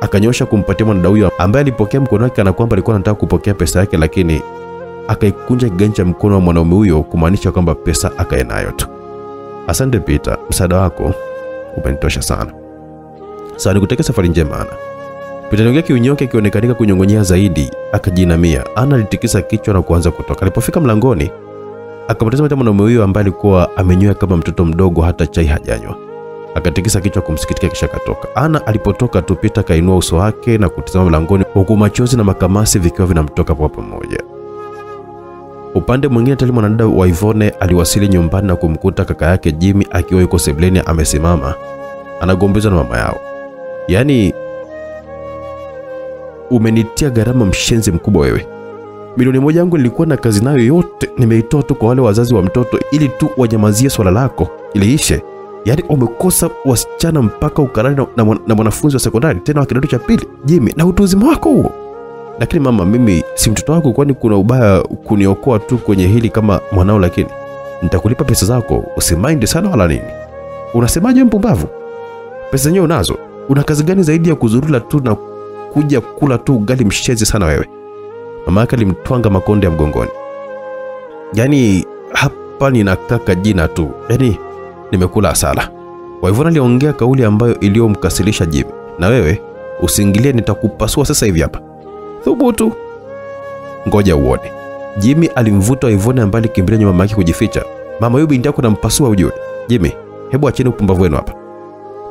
akanyosha kumpatia mwanadada huyo ambaye alipokea mkono wake kana kwamba alikuwa anataka kupokea pesa yake, lakini akaikunja kiganja mkono wa mwanaume huyo kumaanisha kwamba pesa akae nayo tu. Asante Peter, msaada wako umenitosha sana. Sawa, nikutakia safari njema Ana. Peter aliongea kiunyonge akionekanika kunyong'onyea zaidi, akajinamia. Ana alitikisa kichwa na kuanza kutoka. Alipofika mlangoni, akamtazama mwanaume huyo ambaye alikuwa amenyoa kama mtoto mdogo, hata chai hajanywa. Akatikisa kichwa kumsikitika, kisha katoka Ana alipotoka tu, Pita kainua uso wake na kutizama mlangoni, huku machozi na makamasi vikiwa vinamtoka kwa pamoja. Upande mwingine, tali mwanadada wa Ivone aliwasili nyumbani na kumkuta kaka yake Jimmy akiwa yuko sebleni amesimama anagombezwa na mama yao. Yaani umenitia gharama mshenzi mkubwa wewe. Milioni moja yangu nilikuwa na kazi nayo yote nimeitoa tu kwa wale wazazi wa mtoto ili tu wanyamazie swala lako iliishe. Yaani umekosa wasichana mpaka ukarani na, na, na mwanafunzi wa sekondari tena wa kidato cha pili jimi na utu uzima wako huo. Lakini mama, mimi si mtoto wako, kwani kuna ubaya kuniokoa tu kwenye hili kama mwanao? Lakini nitakulipa pesa zako, usimaindi sana wala nini. Unasemaje mpumbavu? Pesa zenyewe unazo. Una kazi gani zaidi ya kuzurula tu na kuja kula tu ugali mshezi sana wewe. Mama yake alimtwanga makonde ya mgongoni. Yaani hapa ninakaka jina tu, yaani nimekula asala. Waivona aliongea kauli ambayo iliyomkasilisha Jim. Na wewe usiingilie, nitakupasua sasa hivi hapa. Thubutu. Ngoja uone. Jimmy alimvuta Waivona ambaye alikimbilia nyuma yake kujificha. Mama, huyu binti yako nampasua ujue. Jimmy, hebu acheni upumbavu wenu hapa.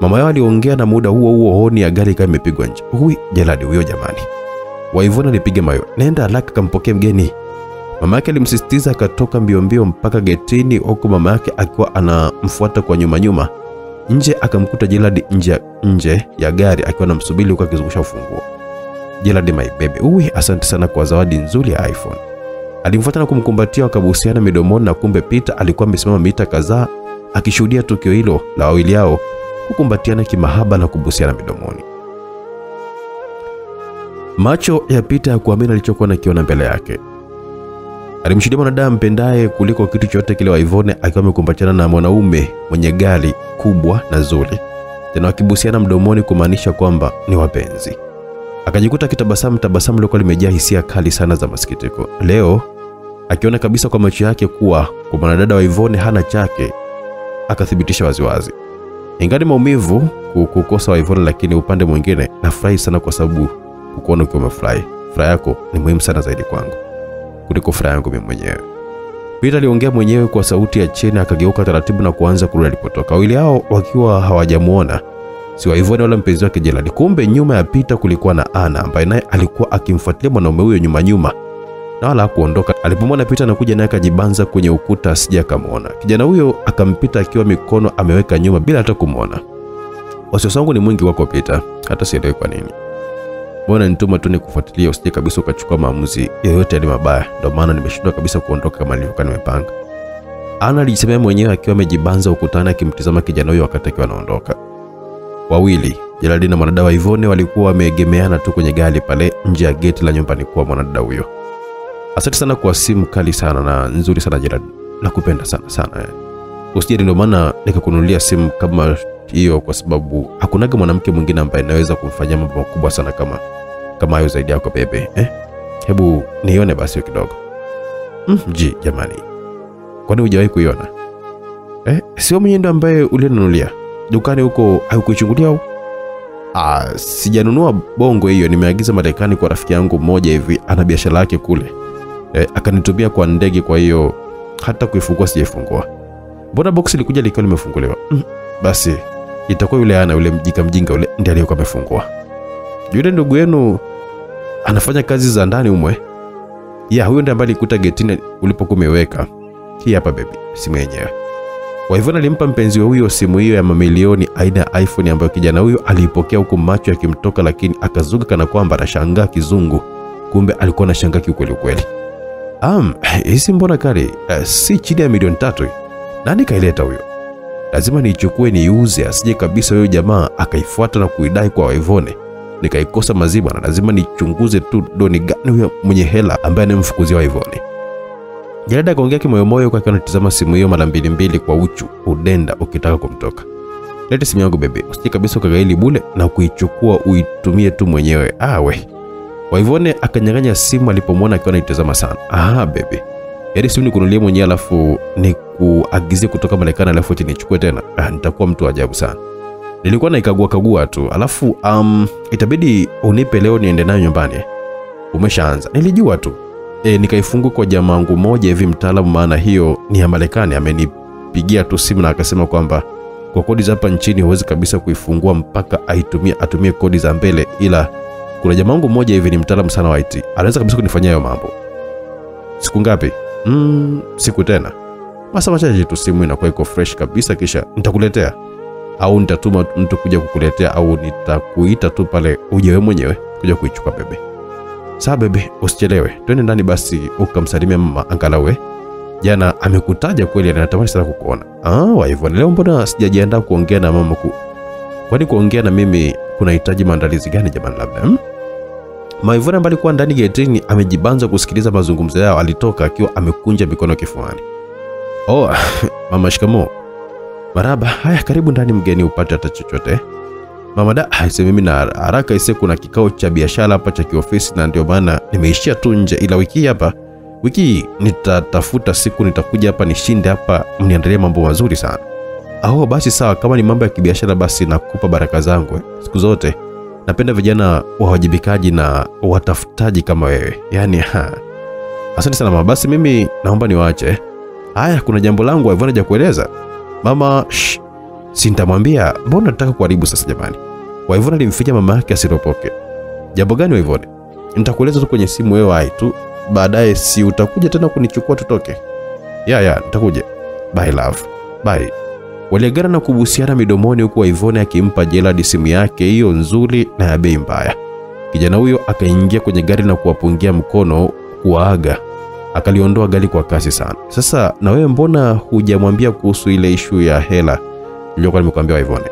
Mama yao aliongea na muda huo huo honi ya gari ikawa imepigwa nje. Hui, jaladi huyo jamani. Waivona alipiga mayo. Nenda haraka kampokee mgeni. Mama yake alimsisitiza akatoka mbio mbio mpaka getini huku mama yake akiwa anamfuata kwa nyuma nyuma. Nje akamkuta Jeladi nje, nje ya gari akiwa anamsubiri huku akizungusha ufunguo. jeladi my baby, uwe asante sana kwa zawadi nzuri ya iPhone. Alimfuata na kumkumbatia, wakabusiana midomoni, na kumbe Peter alikuwa amesimama mita kadhaa akishuhudia tukio hilo la wawili yao kukumbatiana kimahaba na kubusiana midomoni. Macho ya Peter ya kuamini alichokuwa nakiona mbele yake. Alimshuhudia mwanadamu mpendaye kuliko kitu chote kile wa Ivone akiwa amekumbatiana na mwanaume mwenye gari kubwa na zuri, tena wakibusiana mdomoni kumaanisha kwamba ni wapenzi. Akajikuta akitabasamu, tabasamu lilikuwa limejaa hisia kali sana za masikitiko. Leo akiona kabisa kwa macho yake kuwa kwa mwanadada wa Ivone hana chake, akathibitisha waziwazi. Ingali maumivu kukosa wa Ivone, lakini upande mwingine nafurahi sana kwa sababu kukuona ukiwa umefurahi. Furaha yako ni muhimu sana zaidi kwangu kuliko furaha yangu mimi mwenyewe. Peter aliongea mwenyewe kwa sauti ya chini, akageuka taratibu na kuanza kurudi alipotoka. Wawili hao wakiwa hawajamuona si wa Ivone wala mpenzi wake Gerald. Kumbe nyuma ya Peter kulikuwa na Ana ambaye naye alikuwa akimfuatilia mwanaume huyo nyuma nyuma na wala hakuondoka. Alipomwona Peter anakuja naye akajibanza kwenye ukuta asije akamwona. Kijana huyo akampita akiwa mikono ameweka nyuma bila hata kumwona. Wasiwasi wangu ni mwingi wako Peter, hata sielewi kwa nini. Mbona nituma tu nikufuatilia usije kabisa ukachukua maamuzi yoyote yale mabaya. Ndio maana nimeshindwa kabisa kuondoka kama nilivyokuwa nimepanga. Ana alijisemea mwenyewe akiwa amejibanza ukutani akimtizama kijana huyo wakati akiwa anaondoka. Wawili, Jeradi na mwanadada wa Ivone walikuwa wameegemeana tu kwenye gari pale nje ya geti la nyumbani kwa mwanadada huyo. Asante sana kwa simu kali sana na nzuri sana Jeradi, Nakupenda sana sana. yani. Usijali ndio maana nikakununulia simu kama hiyo kwa sababu hakunaga mwanamke mwingine ambaye anaweza kumfanyia mambo makubwa sana kama kama hayo zaidi yako bebe. Eh? Hebu nione basi hiyo kidogo. Mm, ji jamani. Kwani hujawahi kuiona? Eh, sio mwenyewe ambaye ulinunulia dukani huko haukuichungulia au? Ah, sijanunua bongo hiyo, nimeagiza Marekani kwa rafiki yangu mmoja hivi, ana biashara yake kule. Eh, akanitumia kwa ndege, kwa hiyo hata kuifungua sijaifungua. Mbona box ilikuja likiwa limefunguliwa? Mm, basi itakuwa yule ana yule mjinga mjinga yule ndiye aliyokuwa amefungua. Yule ndugu yenu anafanya kazi za ndani umwe? Ya, huyo ndiye ambaye alikuta getini ulipokuwa umeweka. Hii hapa baby, simu yenyewe. Waivona alimpa mpenzi wa huyo simu hiyo ya mamilioni aina ya iPhone ambayo kijana huyo aliipokea huku macho yakimtoka, lakini akazuga kana kwamba anashangaa kizungu. Kumbe alikuwa anashangaa kiukweli ukweli. Am, hizi mbona kali? Uh, si chini ya milioni tatu. Nani kaileta huyo? Lazima niichukue niiuze, asije kabisa huyo jamaa akaifuata na kuidai kwa Waivone nikaikosa mazima, na lazima nichunguze tu doni gani huyo mwenye hela ambaye anemfukuzia Waivone. Jarada akaongea kimoyomoyo huku anatizama simu hiyo mara mbili mbili kwa uchu, udenda ukitaka kumtoka. Lete simu yangu bebe, usije kabisa ukagaili bule na kuichukua uitumie tu mwenyewe. Awe. Waivone akanyang'anya simu alipomwona akiwa anaitazama sana. Aha bebe. Yaani simu nikununulie mwenyewe alafu nikuagizie kutoka Marekani alafu eti nichukue tena. Ah, nitakuwa mtu ajabu sana. Nilikuwa naikagua kagua tu. Alafu um, itabidi unipe leo niende nayo nyumbani. Umeshaanza. Nilijua tu. E, nikaifungua kwa jamaa wangu moja hivi mtaalamu, maana hiyo ni ya Marekani. Amenipigia tu simu na akasema kwamba kwa kodi za hapa nchini huwezi kabisa kuifungua mpaka aitumie atumie kodi za mbele, ila kuna jamaa wangu mmoja hivi ni mtaalamu sana wa IT, anaweza kabisa kunifanyia hayo mambo. Siku ngapi? Mm, siku tena. Masaa machache tu, simu inakuwa iko fresh kabisa, kisha nitakuletea au nitatuma mtu kuja kukuletea au nitakuita tu pale uje wewe mwenyewe kuja kuichukua bebe. Sawa bebe, usichelewe. Twende ndani basi ukamsalimia mama angalau eh. Jana amekutaja kweli, anatamani sana kukuona. Ah, wa hivyo leo mbona sijajiandaa kuongea na mama ku... Kwani kuongea na mimi kunahitaji maandalizi gani jamani labda? Hmm? Maivona ambaye alikuwa ndani getini amejibanza kusikiliza mazungumzo yao, alitoka akiwa amekunja mikono kifuani. Oh, mama shikamoo. Maraba, haya karibu ndani mgeni upate hata chochote. Mama da, aise mimi na haraka ise kuna kikao cha biashara hapa cha kiofisi na ndio maana nimeishia tu nje ila wiki hapa wiki nitatafuta siku nitakuja hapa nishinde hapa mniandalie mambo mazuri sana. Aho basi sawa kama ni mambo ya kibiashara basi nakupa baraka zangu eh. Siku zote napenda vijana wawajibikaji na watafutaji kama wewe. Yaani ha. Asante sana mama. Basi mimi naomba niwaache. Haya, kuna jambo langu Ivona haja kueleza. Mama, shh, si nitamwambia. Mbona nataka kuharibu sasa jamani? Waivona alimficha mama yake asiropoke. Jambo gani Waivone? Nitakueleza tu kwenye simu wewe ai tu. Baadaye si utakuja tena kunichukua tutoke? Ya ya, nitakuja. Bye love. Bye. Waliagana na kubusiana midomoni huku Ivone akimpa Gerald simu yake hiyo nzuri na ya bei mbaya. Kijana huyo akaingia kwenye gari na kuwapungia mkono kuwaaga, akaliondoa gari kwa kasi sana. Sasa na wewe mbona hujamwambia kuhusu ile ishu ya hela niliyokuwa nimekuambia Ivone?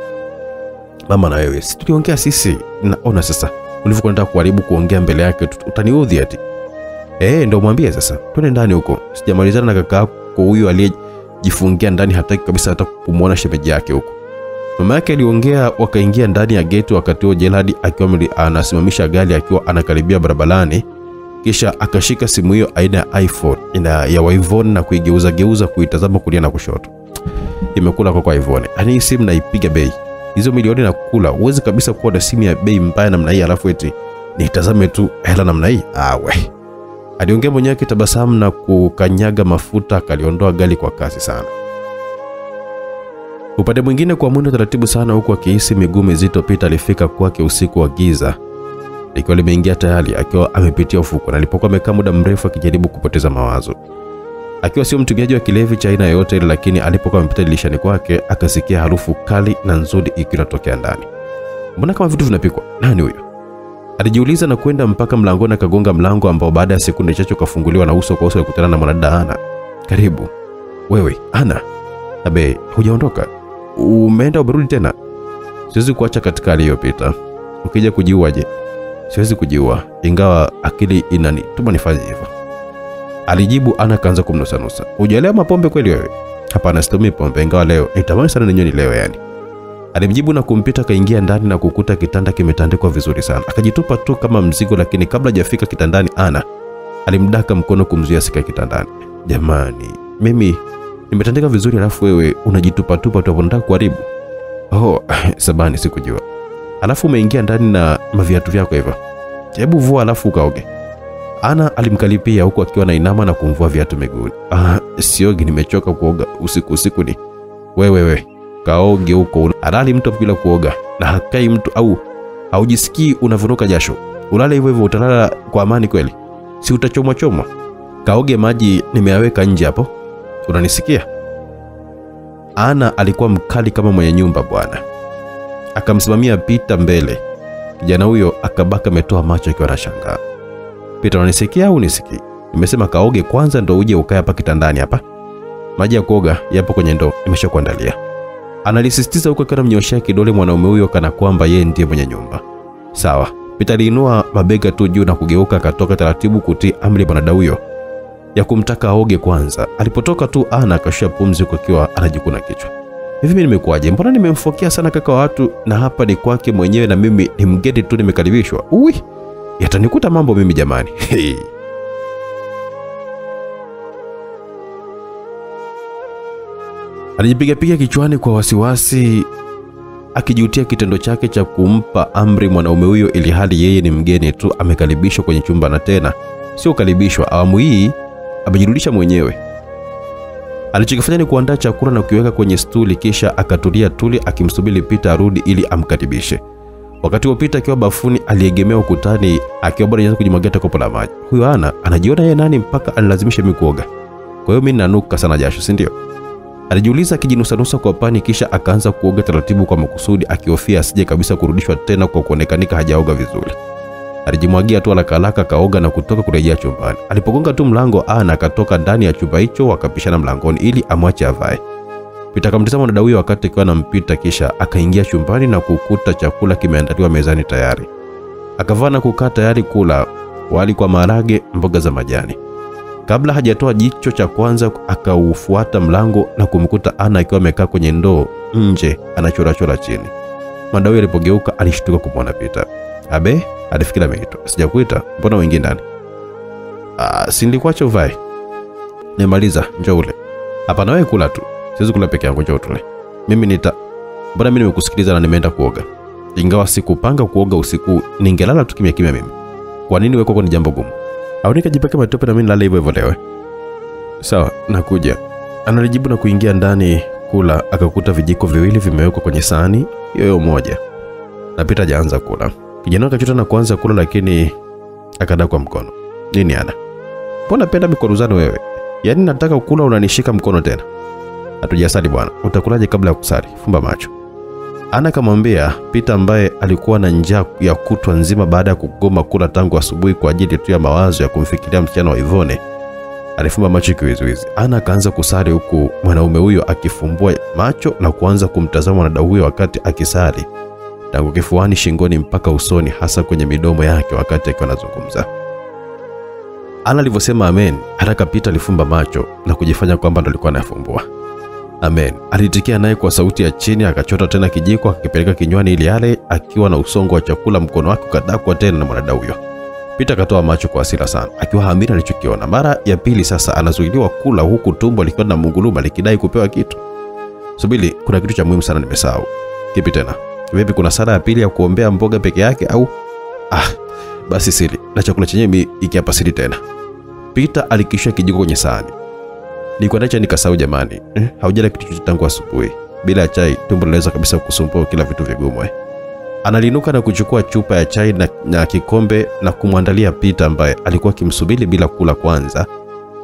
Mama na wewe, si tuliongea sisi? Naona sasa ulivyokuwa unataka kuharibu kuongea mbele yake, utaniudhi ati. Eh, ndio mwambie sasa, twende ndani huko. Sijamalizana na kaka yako huyu aliyejifungia ndani, hataki kabisa hata kumwona shemeji yake huko. Mama yake aliongea, wakaingia ndani ya geti. Wakati huo Gerald akiwa anasimamisha gari akiwa anakaribia barabarani, kisha akashika simu hiyo aina ya iPhone ina ya Yvonne na kuigeuza geuza kuitazama kulia na kushoto. Imekula kwa kwa Ivone. Ani hii simu naipiga bei. Hizo milioni na kula, huwezi kabisa kuwa na simu ya bei mbaya namna hii alafu eti nitazame tu hela namna hii. Ah. Aliongea mwenyewe akitabasamu na kukanyaga mafuta, akaliondoa gari kwa kasi sana. Upande mwingine, kwa mwendo taratibu sana, huku akihisi miguu mizito, Pita alifika kwake usiku wa giza likiwa limeingia tayari, akiwa amepitia ufuko na alipokuwa amekaa muda mrefu akijaribu kupoteza mawazo, akiwa sio mtumiaji wa kilevi cha aina yoyote ile, lakini alipokuwa amepita dirishani kwake akasikia harufu kali na nzuri ikiwa inatokea ndani. Mbona kama vitu vinapikwa? Nani huyo? Alijiuliza na kwenda mpaka mlangoni akagonga mlango ambao baada ya sekunde chache ukafunguliwa na uso kwa uso kukutana na mwanadada Ana. Karibu. Wewe, Ana. Abe, hujaondoka? Umeenda umerudi tena? Siwezi kuacha katika aliyopita. Ukija kujiuaje? Siwezi kujiua, ingawa akili inanituma nifanye hivyo. Alijibu Ana kaanza kumnusanusa. Hujaelewa mapombe kweli wewe? Hapana, situmii pombe, ingawa leo nitamani sana ninywe ni leo yani. Alimjibu na kumpita, akaingia ndani na kukuta kitanda kimetandikwa vizuri sana. Akajitupa tu kama mzigo, lakini kabla hajafika kitandani, Ana alimdaka mkono kumzuia sika kitandani. Jamani, mimi nimetandika vizuri, alafu wewe unajitupatupa tu hapo, unataka kuharibu. Oh, sabani, sikujua. Alafu umeingia ndani na maviatu vyako hivyo. Hebu vua alafu ukaoge. Ana alimkalipia huku akiwa na inama na kumvua viatu miguuni. Ah, siogi, nimechoka kuoga usiku usiku ni. Wewe wewe, kaoge huko. Halali mtu bila kuoga na hakai mtu au haujisikii unavunuka jasho. Ulale hivyo hivyo utalala kwa amani kweli? Si utachomwa chomwa? Kaoge maji nimeyaweka nje hapo. Unanisikia? Ana alikuwa mkali kama mwenye nyumba bwana. Akamsimamia Pita mbele. Kijana huyo akabaka ametoa macho akiwa anashangaa. Pita, unanisikia au unisikii? Nimesema kaoge kwanza ndo uje ukae hapa kitandani hapa. Maji ya kuoga yapo kwenye ndoo, nimeshakuandalia. Analisisitiza huku akiwa anamnyoshea kidole mwanaume huyo kana kwamba yeye ndiye mwenye nyumba. Sawa. Peter aliinua mabega tu juu na kugeuka akatoka taratibu kutii amri ya mwanadada huyo ya kumtaka aoge kwanza. Alipotoka tu Ana akashusha pumzi huku akiwa anajikuna kichwa. Hivi mimi nimekuwaje? Mbona nimemfokea sana kaka wa watu na hapa ni kwake mwenyewe na mimi ni mgeni tu nimekaribishwa. Ui, yatanikuta mambo mimi jamani. Alijipigapiga kichwani kwa wasiwasi akijutia kitendo chake cha kumpa amri mwanaume huyo ili hali yeye ni mgeni tu amekaribishwa kwenye chumba na tena sio karibishwa, awamu hii amejirudisha mwenyewe. Alichokifanya ni kuandaa chakula na kukiweka kwenye stuli, kisha akatulia tuli akimsubiri Pita arudi ili amkaribishe. Wakati huo Pita akiwa bafuni aliegemea ukutani akiwa bado anaanza kujimwagia kopo la maji. Huyo Ana anajiona yeye nani mpaka anilazimishe mimi kuoga? Kwa hiyo mimi nanuka sana jasho, si ndio? Alijiuliza akijinusanusa kwa pani, kisha akaanza kuoga taratibu kwa makusudi, akihofia asije kabisa kurudishwa tena kwa kuonekanika hajaoga vizuri. Alijimwagia tu haraka haraka akaoga na kutoka kurejea chumbani. Alipogonga tu mlango, Ana akatoka ndani ya chumba hicho, wakapishana mlangoni ili amwache avae. Pita akamtazama dada huyo wakati akiwa anampita, kisha akaingia chumbani na kukuta chakula kimeandaliwa mezani tayari. Akavaa na kukaa tayari kula wali kwa maharage, mboga za majani. Kabla hajatoa jicho cha kwanza, akaufuata mlango na kumkuta Ana akiwa amekaa kwenye ndoo nje anachorachora chini. Madawi alipogeuka alishtuka kumwona Pita. Abe, alifikiri ameitwa. Sijakuita, mbona wengi ndani? Ah, si nilikuacha uvae. Nimaliza, njoo ule. Hapana, wewe kula tu. Siwezi kula peke yangu, njoo tule. Mimi nita Mbona mimi nimekusikiliza na nimeenda kuoga? Ingawa sikupanga kuoga usiku, ningelala tu kimya kimya mimi. Kwa nini wewe kwako ni jambo gumu? Au nikajipaka matope na mimi nilale hivyo hivyo leo? Sawa, nakuja. Analijibu na kuingia ndani kula, akakuta vijiko viwili vimewekwa kwenye sahani yoyo moja. Na Pita hajaanza kula. Kijana akachota na kuanza kula, lakini akada kwa mkono. Nini ana? Mbona penda mikoruzano wewe? Yaani nataka kula unanishika mkono tena. Hatujasali bwana. Utakulaje kabla ya kusali? Fumba macho. Ana akamwambia Peter ambaye alikuwa na njaa ya kutwa nzima baada ya kugoma kula tangu asubuhi kwa ajili tu ya mawazo ya kumfikiria msichana wa Ivone. Alifumba macho kiwiziwizi. Ana akaanza kusali huku mwanaume huyo akifumbua macho na kuanza kumtazama mwanadada huyo wakati akisali, tangu kifuani, shingoni mpaka usoni, hasa kwenye midomo yake wakati akiwa anazungumza. Ana alivyosema amen, haraka Peter alifumba macho na kujifanya kwamba ndo alikuwa anafumbua. Amen. Alitikia naye kwa sauti ya chini, akachota tena kijiko akipeleka kinywani ili ale, akiwa na usongo wa chakula, mkono wake ukadakwa tena na mwanadada huyo. Peter akatoa macho kwa hasira sana, akiwa haamini alichokiona. Mara ya pili sasa anazuiliwa kula, huku tumbo likiwa na munguluma likidai kupewa kitu. Subiri, kuna kitu cha muhimu sana nimesahau. Kipi tena? Vipi, kuna sala ya pili ya kuombea mboga peke yake au? Ah, basi sili na chakula chenyewe ikiapa sili tena. Peter alikishia kijiko kwenye sahani. Nilikuwa nacha nikasahau jamani. Eh, haujala kitu chochote tangu asubuhi. Bila chai tumbo linaweza kabisa kukusumbua kila vitu vigumu. Eh. Analinuka na kuchukua chupa ya chai na, na kikombe na kumwandalia Pita ambaye alikuwa akimsubiri bila kula kwanza.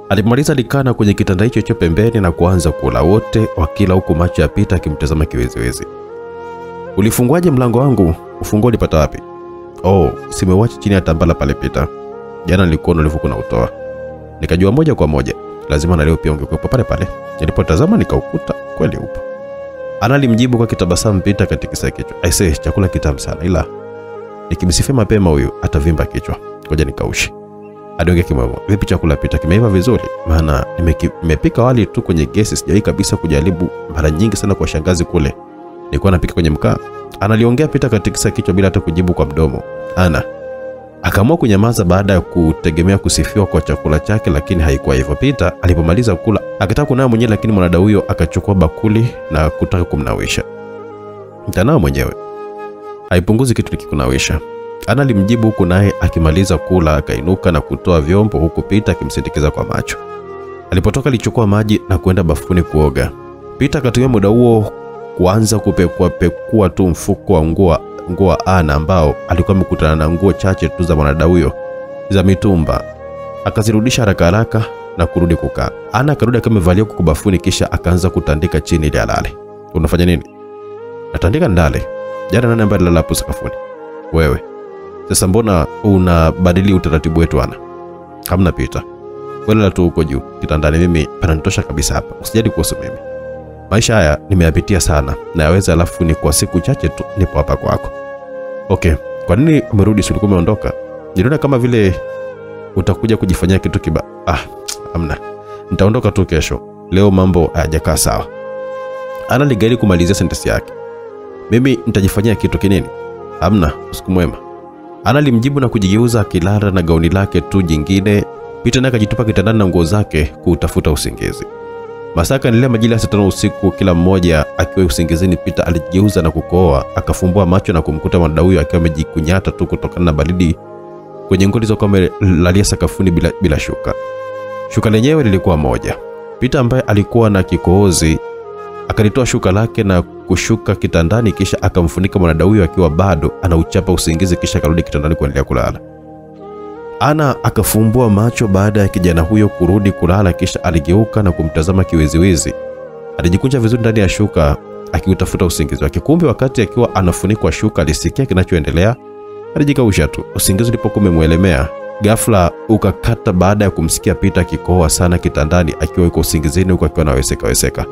Alimaliza likana kwenye kitanda hicho cha pembeni na kuanza kula, wote wakila huku macho ya Pita akimtazama kiweziwezi. Ulifunguaje mlango wangu? Ufunguo ulipata wapi? Oh, simewacha chini ya tambala pale Pita. Jana nilikuona ulivyokuwa unautoa. Nikajua moja kwa moja lazima na leo pia ungekuwepo pale pale. Nilipotazama nikaukuta kweli upo. Ana alimjibu kwa kitabasamu Peter katikisa kichwa. Aisee, chakula kitamu sana ila nikimsifia mapema huyu atavimba kichwa. Ngoja nikaushi. Adonge kimwemo. Vipi chakula Pita kimeiva vizuri? Maana nimepika wali tu kwenye gesi, sijawahi kabisa kujaribu mara nyingi sana kwa shangazi kule. Nilikuwa napika kwenye mkaa. Analiongea Peter katikisa kichwa bila hata kujibu kwa mdomo. Ana akaamua kunyamaza baada ya kutegemea kusifiwa kwa chakula chake, lakini haikuwa hivyo. Peter alipomaliza kula akataka kunawa mwenyewe, lakini mwanadada huyo akachukua bakuli na kutaka kumnawisha. Mtanao mwenyewe, haipunguzi kitu nikikunawisha. Ana alimjibu huku naye akimaliza kula akainuka na kutoa vyombo, huku Peter akimsindikiza kwa macho. Alipotoka alichukua maji na kuenda bafuni kuoga. Peter akatumia muda huo kuanza kupekua pekua tu mfuko wa nguo nguo wa Ana ambao alikuwa amekutana na nguo chache tu za mwanadada huyo za mitumba. Akazirudisha haraka haraka na kurudi kukaa. Ana akarudi akiwa amevalia kuku bafuni, kisha akaanza kutandika chini ili alale. Unafanya nini? Natandika ndale. Jana nani ambaye alilala hapo sakafuni? Wewe. Sasa mbona unabadili utaratibu wetu Ana? Hamna Peter. Wewe lala tu huko juu kitandani, mimi pananitosha kabisa hapa. Usijali kuhusu mimi. Maisha haya nimeyapitia sana na yaweza, alafu ni kwa siku chache tu nipo hapa kwako. Okay, kwa nini umerudi? Si ulikuwa umeondoka? Niliona kama vile utakuja kujifanyia kitu kiba. Ah, amna, nitaondoka tu kesho. Leo mambo hayajakaa sawa. Ana ligaili kumalizia sentensi yake. Mimi nitajifanyia kitu kinini? Amna, usiku mwema. Ana limjibu na kujigeuza akilala na gauni lake tu jingine. Peter naye akajitupa kitandani na nguo zake kuutafuta usingizi. Masaa yakaendelea majira ya saa tano usiku, kila mmoja akiwa usingizini. Peter alijigeuza na kukohoa, akafumbua macho na kumkuta mwanadada huyo akiwa amejikunyata tu kutokana na baridi kwenye nguo alizokuwa amelalia sakafuni bila, bila shuka. Shuka lenyewe lilikuwa moja. Peter ambaye alikuwa na kikohozi akalitoa shuka lake na kushuka kitandani, kisha akamfunika mwanadada huyo akiwa bado anauchapa usingizi, kisha akarudi kitandani kuendelea kulala. Ana akafumbua macho baada ya kijana huyo kurudi kulala, kisha aligeuka na kumtazama kiweziwezi. Alijikunja vizuri ndani ya shuka akiutafuta usingizi wake. Kumbe wakati akiwa anafunikwa shuka alisikia kinachoendelea, alijikausha tu. Usingizi ulipokuwa umemwelemea ghafla ukakata baada ya kumsikia Pita akikohoa sana kitandani akiwa yuko usingizini huku akiwa anaweseka weseka.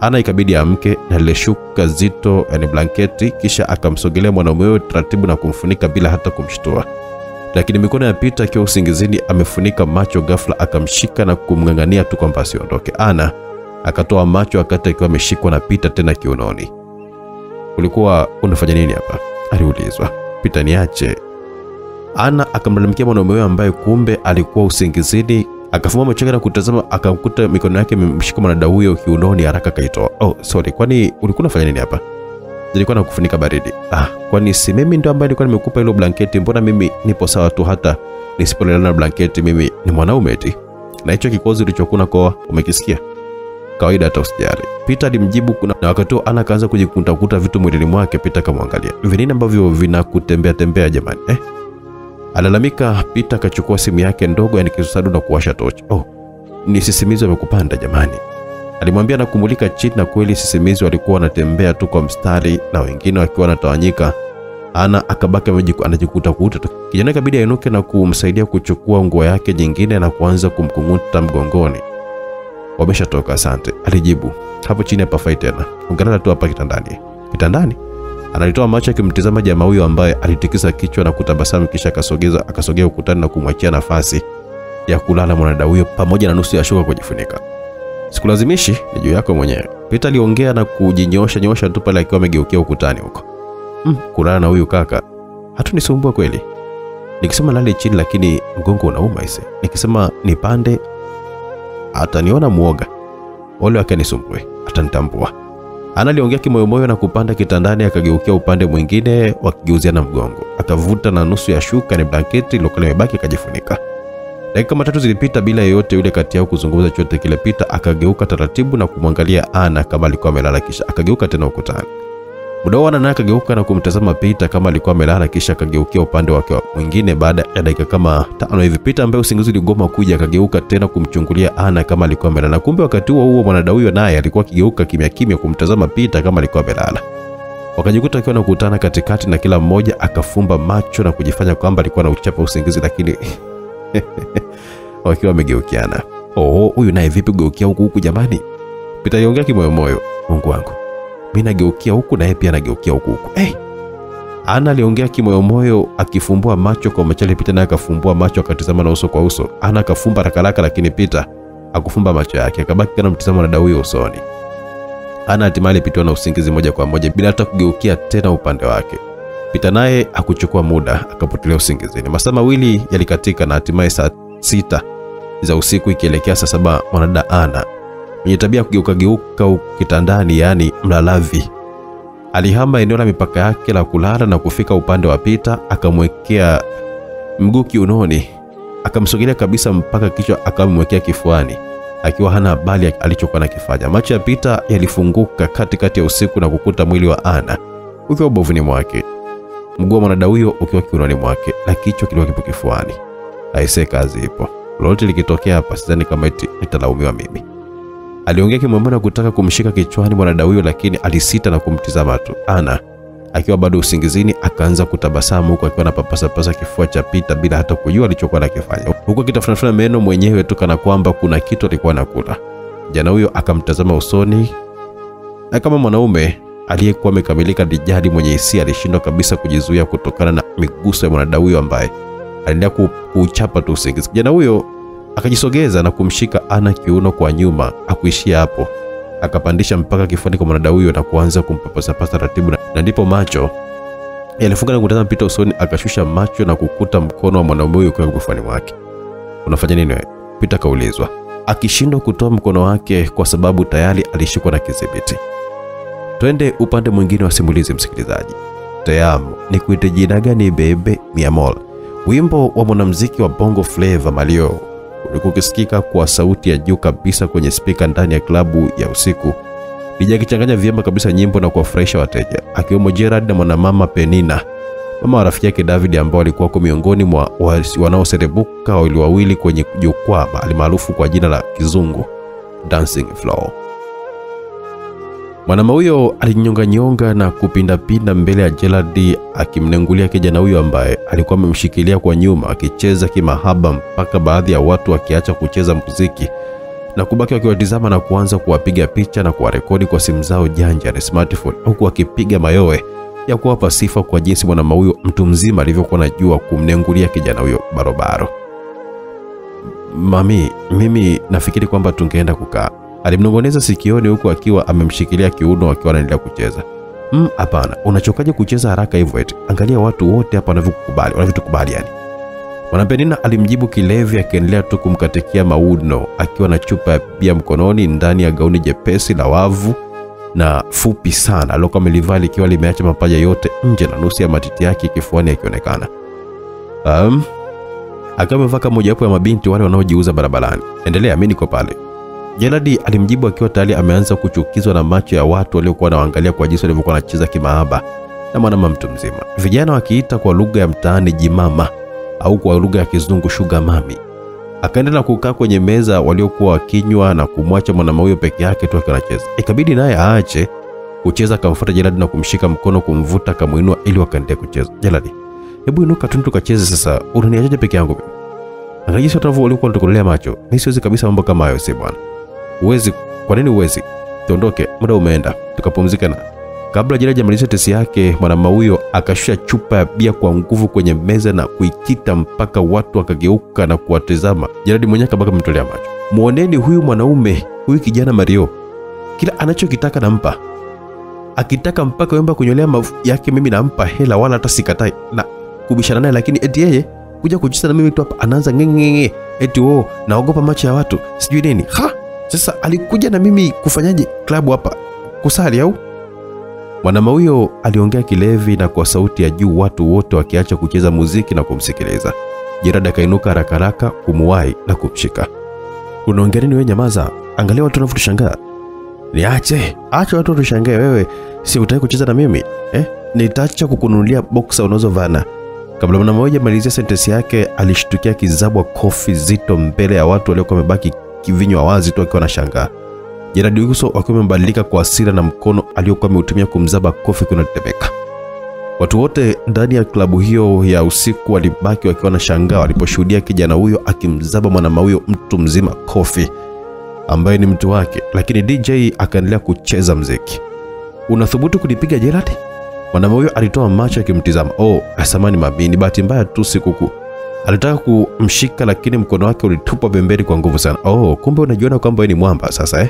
Ana ikabidi amke na lile shuka zito, yani blanketi, kisha akamsogelea mwanaume huyo taratibu na kumfunika bila hata kumshtua lakini mikono ya Pita akiwa usingizini amefunika macho, ghafla akamshika na kumng'ang'ania tu kwamba asiondoke. Ana akatoa macho wakati akiwa ameshikwa na Pita tena kiunoni. Ulikuwa unafanya nini hapa? aliulizwa. Pita, niache. Ana akamlalamikia mwanaume huyo ambaye kumbe alikuwa usingizini. Akafumba macho yake na kutazama, akamkuta mikono yake imemshika mwanadada huyo kiunoni, haraka akaitoa. Oh, sorry, kwani ulikuwa unafanya nini hapa? Nilikuwa nakufunika baridi. Ah, kwani si mimi ndo ambaye nilikuwa nimekupa hilo blanketi? Mbona mimi nipo sawa tu, hata nisipolelana na blanketi mimi ni mwanaume eti? Na hicho kikozi ulichokuna koa umekisikia? Kawaida, hata usijali. Peter alimjibu kuna, na wakati huo Ana akaanza kujikuntakuta vitu mwilini mwake. Peter akamwangalia, vinini ambavyo vinakutembea tembea jamani eh? Alalamika. Peter akachukua simu yake ndogo, yani kisusadu na kuwasha tochi. Oh, ni amekupanda jamani. Alimwambia na kumulika chini, na kweli sisimizi walikuwa wanatembea tu kwa mstari na wengine wakiwa wanatawanyika. Ana akabaki anajikuta kuta. Kijana ikabidi ainuke na kumsaidia kuchukua nguo yake nyingine na kuanza kumkung'uta mgongoni. Wameshatoka, asante, alijibu. Hapo chini hapafai tena, ungalala tu hapa kitandani. Kitandani? Analitoa macho akimtizama jamaa huyo ambaye alitikisa kichwa na kutabasamu, kisha akasogeza akasogea ukutani na kumwachia nafasi ya kulala mwanadada huyo pamoja na nusu ya shuka kujifunika. Sikulazimishi, ni juu yako mwenyewe. Peter aliongea na kujinyosha nyosha tu pale akiwa amegeukia ukutani huko. Mm, kulala na huyu kaka hatunisumbua kweli. Nikisema lale chini, lakini mgongo unauma ise. Nikisema nipande, ataniona muoga. Ole wake anisumbue, atanitambua. Ana aliongea kimoyomoyo na kupanda kitandani, akageukia upande mwingine wakigeuziana mgongo, akavuta na nusu ya shuka ni blanketi lilokuwa limebaki akajifunika. Dakika matatu zilipita bila yeyote yule kati yao kuzungumza chochote kile. Peter akageuka taratibu na kumwangalia Ana kama alikuwa amelala, kisha akageuka tena ukutani. Muda huo Ana akageuka na kumtazama Peter kama alikuwa amelala, kisha akageukia upande wake mwingine. Baada ya dakika kama tano hivi, Peter ambaye usingizi uligoma kuja, akageuka tena kumchungulia Ana kama alikuwa amelala. Kumbe wakati huo huo mwanadada huyo naye alikuwa akigeuka kimya kimya kumtazama Peter kama alikuwa amelala. Wakajikuta wakiwa nakutana katikati, na kila mmoja akafumba macho na kujifanya kwamba alikuwa na uchapa usingizi, lakini wakiwa wamegeukiana. Oh, huyu naye vipi kugeukia huku huku jamani? Pita aliongea kimoyomoyo, Mungu wangu, mi nageukia huku naye pia anageukia huku huku. Hey! Ana aliongea kimoyomoyo akifumbua macho kwa machali. Pita naye akafumbua macho akatizama na uso kwa uso. Ana akafumba rakaraka, lakini Pita akufumba macho yake, akabaki kana mtizama na huyo usoni. Ana hatimaye alipitiwa na usingizi moja kwa moja bila hata kugeukia tena upande wake. Peter naye hakuchukua muda akapotelea usingizini. Masaa mawili yalikatika na hatimaye saa sita za usiku ikielekea saa saba mwanadada Ana mwenye tabia ya kugeuka geuka kitandani, yaani mlalavi, alihama eneo la mipaka yake la kulala na kufika upande wa Pita, akamwekea mguu kiunoni, akamsogelea kabisa mpaka kichwa akamwekea kifuani, akiwa hana habari alichokuwa nakifanya. Macho ya Pita yalifunguka katikati ya usiku na kukuta mwili wa Ana ukiwa ubavuni mwake, mguu wa mwanada huyo ukiwa kiunoni mwake na kichwa kilikuwa kipo kifuani. Aisee, kazi ipo. Lolote likitokea hapa, sidhani kama eti nitalaumiwa mimi. Aliongea kimwemwena kutaka kumshika kichwani mwanada huyo, lakini alisita na kumtizama tu. Ana akiwa bado usingizini, akaanza kutabasamu huku akiwa anapapasapasa kifua cha Pita bila hata kujua alichokuwa anakifanya, huku akitafunafuna meno mwenyewe tu kana kwamba kuna kitu alikuwa anakula. Jana huyo akamtazama usoni na kama mwanaume aliyekuwa amekamilika dijadi mwenye hisia alishindwa kabisa kujizuia kutokana na miguso ya mwanadada huyo ambaye aliendelea ku- kuuchapa tu usingizi. Kijana huyo akajisogeza na kumshika Ana kiuno kwa nyuma. Akuishia hapo, akapandisha mpaka kifuani kwa mwanadada huyo na kuanza kumpapasapasa taratibu, na- ndipo macho yalifunga na kutazama Peter usoni. Akashusha macho na kukuta mkono wa mwanaume huyo ukiwa kifuani mwake. Unafanya nini wewe? Peter kaulizwa, akishindwa kutoa mkono wake kwa sababu tayari alishikwa na kidhibiti. Twende upande mwingine wa simulizi, msikilizaji. Teamo ni kuite jina gani bebe miamol Wimbo wa mwanamuziki wa Bongo Flava Malio ulikuwa ukisikika kwa sauti ya juu kabisa kwenye spika ndani ya klabu ya usiku. DJ akichanganya vyema kabisa nyimbo na kuwafurahisha wateja, akiwemo Gerard na mwanamama Penina, mama wa rafiki yake David, ambao alikuwako miongoni mwa wanaoserebuka wawili wawili kwenye jukwaa alimaarufu kwa jina la kizungu Dancing Floor. Mwanamama huyo alinyonganyonga na kupindapinda mbele ya Gerald akimnengulia kijana huyo ambaye alikuwa amemshikilia kwa nyuma akicheza kimahaba mpaka baadhi ya watu wakiacha kucheza muziki na kubaki wakiwatizama na kuanza kuwapiga picha na kuwarekodi kwa simu zao janja na smartphone huku wakipiga mayowe ya kuwapa sifa kwa jinsi mwanamama huyo mtu mzima alivyokuwa anajua kumnengulia kijana huyo barobaro. Mami, mimi nafikiri kwamba tungeenda kukaa alimnong'oneza sikioni huku akiwa amemshikilia kiuno akiwa anaendelea kucheza. Mm, hapana, unachokaje kucheza haraka hivyo eti? Angalia watu wote hapa wanavyokukubali, wanavyotukubali yani. Mwanapenina alimjibu kilevi akiendelea tu kumkatikia mauno akiwa na chupa ya bia mkononi ndani ya gauni jepesi la wavu na fupi sana alilokuwa amelivaa likiwa limeacha mapaja yote nje na nusu ya matiti yake kifuani yakionekana. Um, akiwa amevaa kama mojawapo ya mabinti wale wanaojiuza barabarani. Endelea, mimi niko pale. Jeladi alimjibu akiwa tayari ameanza kuchukizwa na macho ya watu waliokuwa wanaangalia kwa jinsi walivyokuwa wanacheza kimahaba na mwanamama mtu mzima, vijana wakiita kwa lugha ya mtaani jimama au kwa lugha ya kizungu sugar mami. Akaendelea kukaa kwenye meza waliokuwa wakinywa na kumwacha mwanaume huyo peke yake tu akiwa anacheza. Ikabidi naye aache kucheza, akamfuata Jeradi na kumshika mkono, kumvuta, akamuinua ili wakaendelea kucheza. Jeladi, hebu inuka tu tukacheze sasa, unaniachaje peke yangu? Angalia jinsi walikuwa wanatukolea macho. Mimi siwezi kabisa mambo kama hayo, si bwana. Uwezi, kwa nini uwezi? Tuondoke, muda umeenda, tukapumzika na Kabla Jeradi amalize tesi yake, mwanaume huyo akashusha chupa ya bia kwa nguvu kwenye meza na kuikita mpaka watu akageuka na kuwatazama. Jeradi mwenyewe kabaka amemtolea macho. Muoneni huyu mwanaume, huyu kijana Mario, kila anachokitaka nampa. Akitaka mpaka wemba kunyolea mavu yake, mimi nampa hela, wala hata sikatai na kubishana naye, lakini eti yeye kuja kujisa na mimi tu hapa anaanza ngengenge, eti oh, naogopa macho ya watu sijui nini. Ha, sasa alikuja na mimi kufanyaje klabu hapa kusali au? Mwanama huyo aliongea kilevi na kwa sauti ya juu, watu wote wakiacha kucheza muziki na kumsikiliza. Jerada akainuka haraka haraka na kumshika. Unaongea nini wewe? Nyamaza, angalia watu wanavyotushangaa. Niache, acha watu watushangae. Wewe si utaki kucheza na mimi eh? Nitaacha kukununulia boksa unazovana. Kabla mwana mmoja malizia sentensi yake, alishtukia kizabwa kofi zito mbele ya watu waliokuwa wamebaki kivinywa wazi tu akiwa anashangaa. Jeradi uso wakiwa umebadilika kwa hasira na mkono aliyokuwa ameutumia kumzaba kofi kunatetemeka. Watu wote ndani ya klabu hiyo ya usiku walibaki wakiwa na shangaa waliposhuhudia kijana huyo akimzaba mwanamama huyo mtu mzima kofi ambaye ni mtu wake, lakini DJ akaendelea kucheza mziki. Unathubutu kunipiga Gerard? Mwanaume huyo alitoa macho akimtizama. Oh, asamani mabini, bahati mbaya tu sikukuu. Alitaka kumshika lakini mkono wake ulitupwa pembeni kwa nguvu sana. Oh, kumbe unajiona kwamba wewe ni mwamba sasa eh?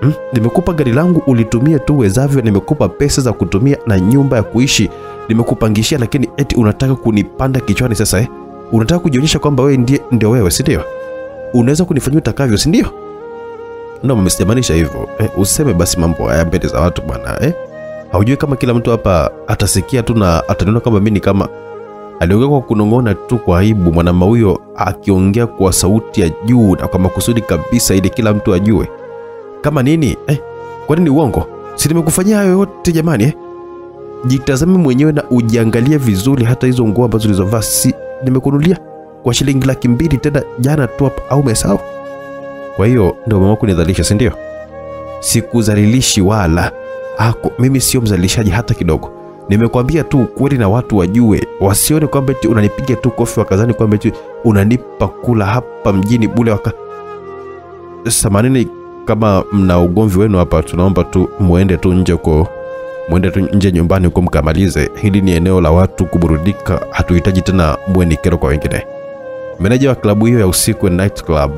Hmm? Nimekupa gari langu ulitumie tu wezavyo, nimekupa pesa za kutumia na nyumba ya kuishi nimekupangishia, lakini eti unataka kunipanda kichwani sasa eh? Unataka kujionyesha kwamba wewe ndiye ndio wewe, si ndio? Unaweza kunifanyia utakavyo, si ndio? No, mimi sijamaanisha hivyo. Eh, useme basi mambo haya mbele za watu bwana eh? Haujui kama kila mtu hapa atasikia tu na ataniona kama mimi ni kama aliongea kwa kunong'ona tu kwa aibu, mwanaume huyo akiongea kwa sauti ya juu na kwa makusudi kabisa, ili kila mtu ajue. Kama nini eh? Kwa nini uongo? Si nimekufanyia hayo yote jamani eh? Jitazame mwenyewe na ujiangalie vizuri, hata hizo nguo ambazo ulizovaa si nimekunulia kwa shilingi laki mbili tena jana tu hapa, au umesahau? Kwa hiyo ndio umeamua kunidhalilisha, si ndio? Sikudhalilishi wala ako, mimi sio mzalilishaji hata kidogo. Nimekwambia tu kweli na watu wajue, wasione kwamba eti unanipiga tu kofi wakazani kwamba eti unanipa kula hapa mjini bule waka samanini. Kama mna ugomvi wenu hapa, tunaomba tu muende tu nje huko, muende tu nje nyumbani huko mkamalize. Hili ni eneo la watu kuburudika, hatuhitaji tena muwe ni kero kwa wengine. Meneja wa klabu hiyo ya usiku night club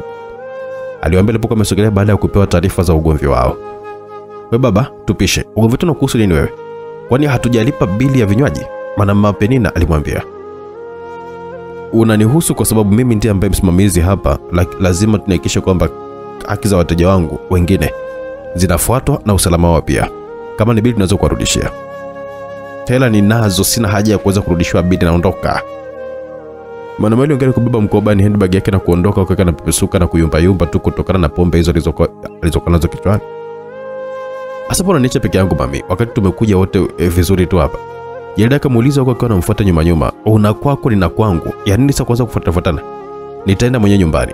aliwaambia alipokuwa amesogelea baada ya kupewa taarifa za ugomvi wao. We baba, tupishe. Ugomvi wetu unakuhusu nini wewe? Kwani hatujalipa bili ya vinywaji? Mama Penina alimwambia. Unanihusu kwa sababu mimi ndiye ambaye msimamizi hapa, lazima tunahakikisha kwamba haki za wateja wangu wengine zinafuatwa na usalama wao pia. Kama ni bili tunaweza kuwarudishia. Hela ninazo, sina haja ya kuweza kurudishiwa bili, naondoka. Mwanaume aliongea kubeba mkoba ni handbag yake na kuondoka huku akiwa anapepesuka na kuyumbayumba tu kutokana na pombe hizo alizokuwa nazo kichwani. Sasa mbona niache peke yangu mami, wakati tumekuja wote e, vizuri tu hapa. Jelda akamuuliza huko akiwa anamfuata nyuma nyuma, una kwako nina kwangu, ya nini sasa kuanza kufuatafuatana? Nitaenda mwenyewe nyumbani.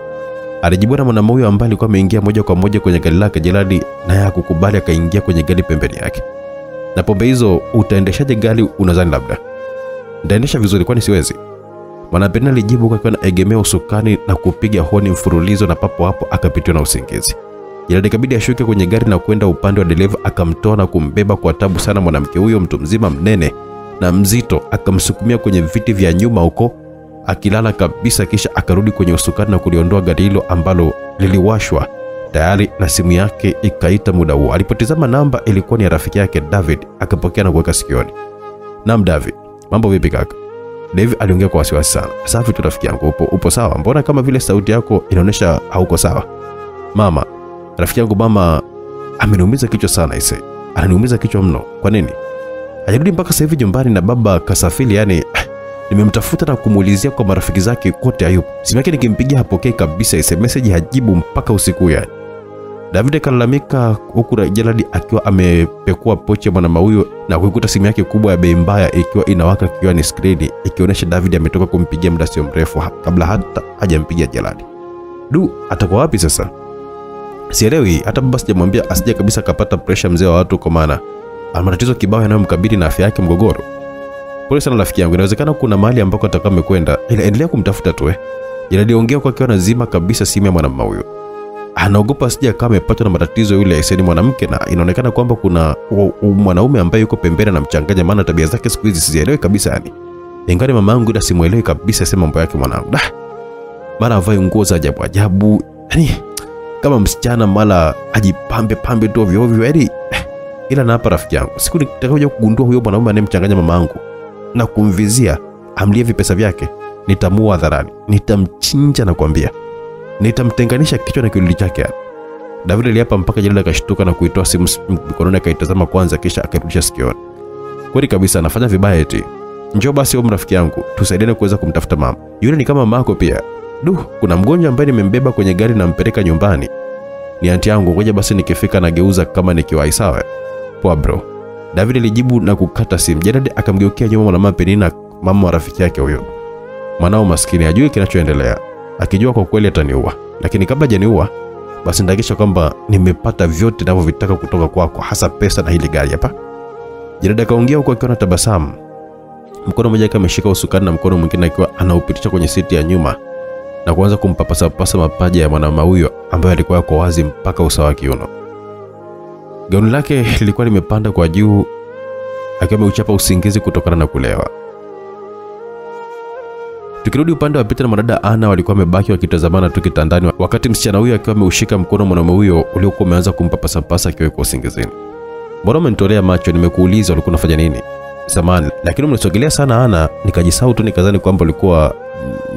Alijibu na mwanamume huyo ambaye alikuwa ameingia moja kwa moja kwenye gari lake. Jeladi naye hakukubali, akaingia kwenye gari pembeni yake. Na pombe hizo utaendeshaje gari unadhani? Labda ndaendesha vizuri, kwani siwezi Mwanapenda alijibu huku akiwa anaegemea usukani na kupiga honi mfululizo, na papo hapo akapitiwa na usingizi. Jeradi ikabidi ashuke kwenye gari na kwenda upande wa dereva, akamtoa na kumbeba kwa tabu sana mwanamke huyo mtu mzima mnene na mzito, akamsukumia kwenye viti vya nyuma huko akilala kabisa, kisha akarudi kwenye usukani na kuliondoa gari hilo ambalo liliwashwa tayari na simu yake ikaita muda huo. Alipotizama namba ilikuwa ni ya rafiki yake David, akapokea na kuweka sikioni. Naam David, mambo vipi kaka? Dave aliongea kwa wasiwasi sana. Safi tu rafiki yangu, upo, upo sawa? Mbona kama vile sauti yako inaonyesha hauko sawa? Mama, rafiki yangu mama ameniumiza kichwa sana ise. Ananiumiza kichwa mno. Kwa nini? Hajarudi mpaka sasa hivi nyumbani na baba kasafiri yani nimemtafuta na kumuulizia kwa marafiki zake kote hayupo. Simu yake nikimpigia hapokei kabisa ise, message hajibu mpaka usiku yani. David akalalamika huku Jaladi akiwa amepekua pochi ya mwanamama huyo na kuikuta simu yake kubwa ya bei mbaya ikiwa inawaka kikiwa ni skrini ikionyesha David ametoka kumpigia muda sio mrefu kabla hata hajampigia Jaladi. Du, atakuwa wapi sasa? Sielewi, hata baba sijamwambia asije kabisa kapata presha mzee wa watu kwa maana ana matatizo kibao yanayomkabili na afya yake mgogoro. Pole sana rafiki yangu, inawezekana kuna mahali ambako atakuwa amekwenda, ila endelea kumtafuta tu eh. Inaliongea kwa akiwa nazima kabisa simu ya mwanamume huyo. Anaogopa asije akawa amepatwa na matatizo yule aiseni mwanamke, na inaonekana kwamba kuna mwanaume ambaye yuko pembeni anamchanganya, maana tabia zake siku hizi sizielewi kabisa yani. Ingawa mama yangu ila simuelewi kabisa sema mambo yake mwanangu. Da. Mara avai nguo za ajabu ajabu. Yaani kama msichana mala ajipambe pambe tu ovyo ovyo yani eh, ila na hapa rafiki yangu siku nitakapokuja kugundua huyo mwanaume anayemchanganya mama yangu na kumvizia amlie vipesa vyake nitamua hadharani nitamchinja na kuambia nitamtenganisha kichwa na kiwiliwili chake. David aliapa mpaka Jeradi akashtuka na kuitoa simu mkononi akaitazama kwanza kisha akairudisha sikioni. Kweli kabisa anafanya vibaya eti. Njoo basi wewe rafiki yangu, tusaidiane kuweza kumtafuta mama. Yule ni kama mamako pia. Du, kuna mgonjwa ambaye nimembeba kwenye gari na mpeleka nyumbani. Ni anti yangu, ngoja basi nikifika nageuza kama nikiwahi sawa. Poa bro. David alijibu na kukata simu. Jared akamgeukia nyuma mwanamama Penina, mama wa rafiki yake huyo. Mwanao maskini ajui kinachoendelea. Akijua kwa kweli ataniua. Lakini kabla hajaniua, basi nitahakikisha kwamba nimepata vyote ninavyovitaka kutoka kwako, hasa pesa na hili gari hapa. Jared akaongea huku akiwa na tabasamu, mkono mmoja akiwa ameshika usukani na mkono mwingine akiwa anaupitisha kwenye siti ya nyuma na kuanza kumpapasapasa mapaja ya mwanaume huyo ambaye alikuwa yako wazi mpaka usawa wa kiuno. Gauni lake lilikuwa limepanda kwa juu, akiwa ameuchapa usingizi kutokana na kulewa. Tukirudi upande wa Peter na mwanadada Ana walikuwa wamebaki wakitazamana tu kitandani, wakati msichana huyo akiwa ameushika mkono mwanaume huyo uliokuwa umeanza kumpapasapasa akiwa yuko usingizini. Mbona umenitolea macho? Nimekuuliza ulikuwa unafanya nini? Samani, lakini umenisogelea sana Ana, nikajisahau tu nikadhani kwamba ulikuwa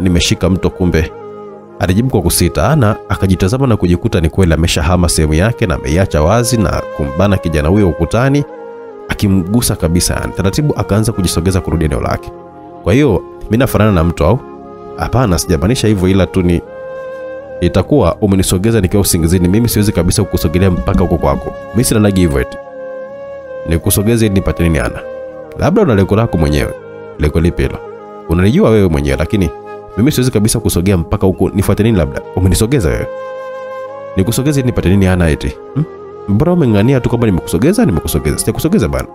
nimeshika mto, kumbe alijibu kwa kusita. na akajitazama na kujikuta ni kweli ameshahama sehemu yake na ameiacha wazi na kumbana kijana huyo ukutani, akimgusa kabisa. Yani taratibu akaanza kujisogeza kurudi eneo lake. Kwa hiyo mimi nafanana na mtu au? Hapana, sijamaanisha hivyo, ila tu ni itakuwa umenisogeza nikiwa usingizini. Mimi siwezi kabisa kukusogelea mpaka huko kwako. Mimi sina nagi hivyo eti. Nikusogeze ili nipate nini Ana? Labda una lengo lako mwenyewe. Lengo lipi hilo? Unalijua wewe mwenyewe, lakini mimi siwezi kabisa kusogea mpaka huko. Nifuate nini? Labda umenisogeza wewe. Nikusogeze ili nipate nini Ana eti? Hmm? Mbona umeng'ania tu kwamba nimekusogeza? Nimekusogeza. Sijakusogeza bana.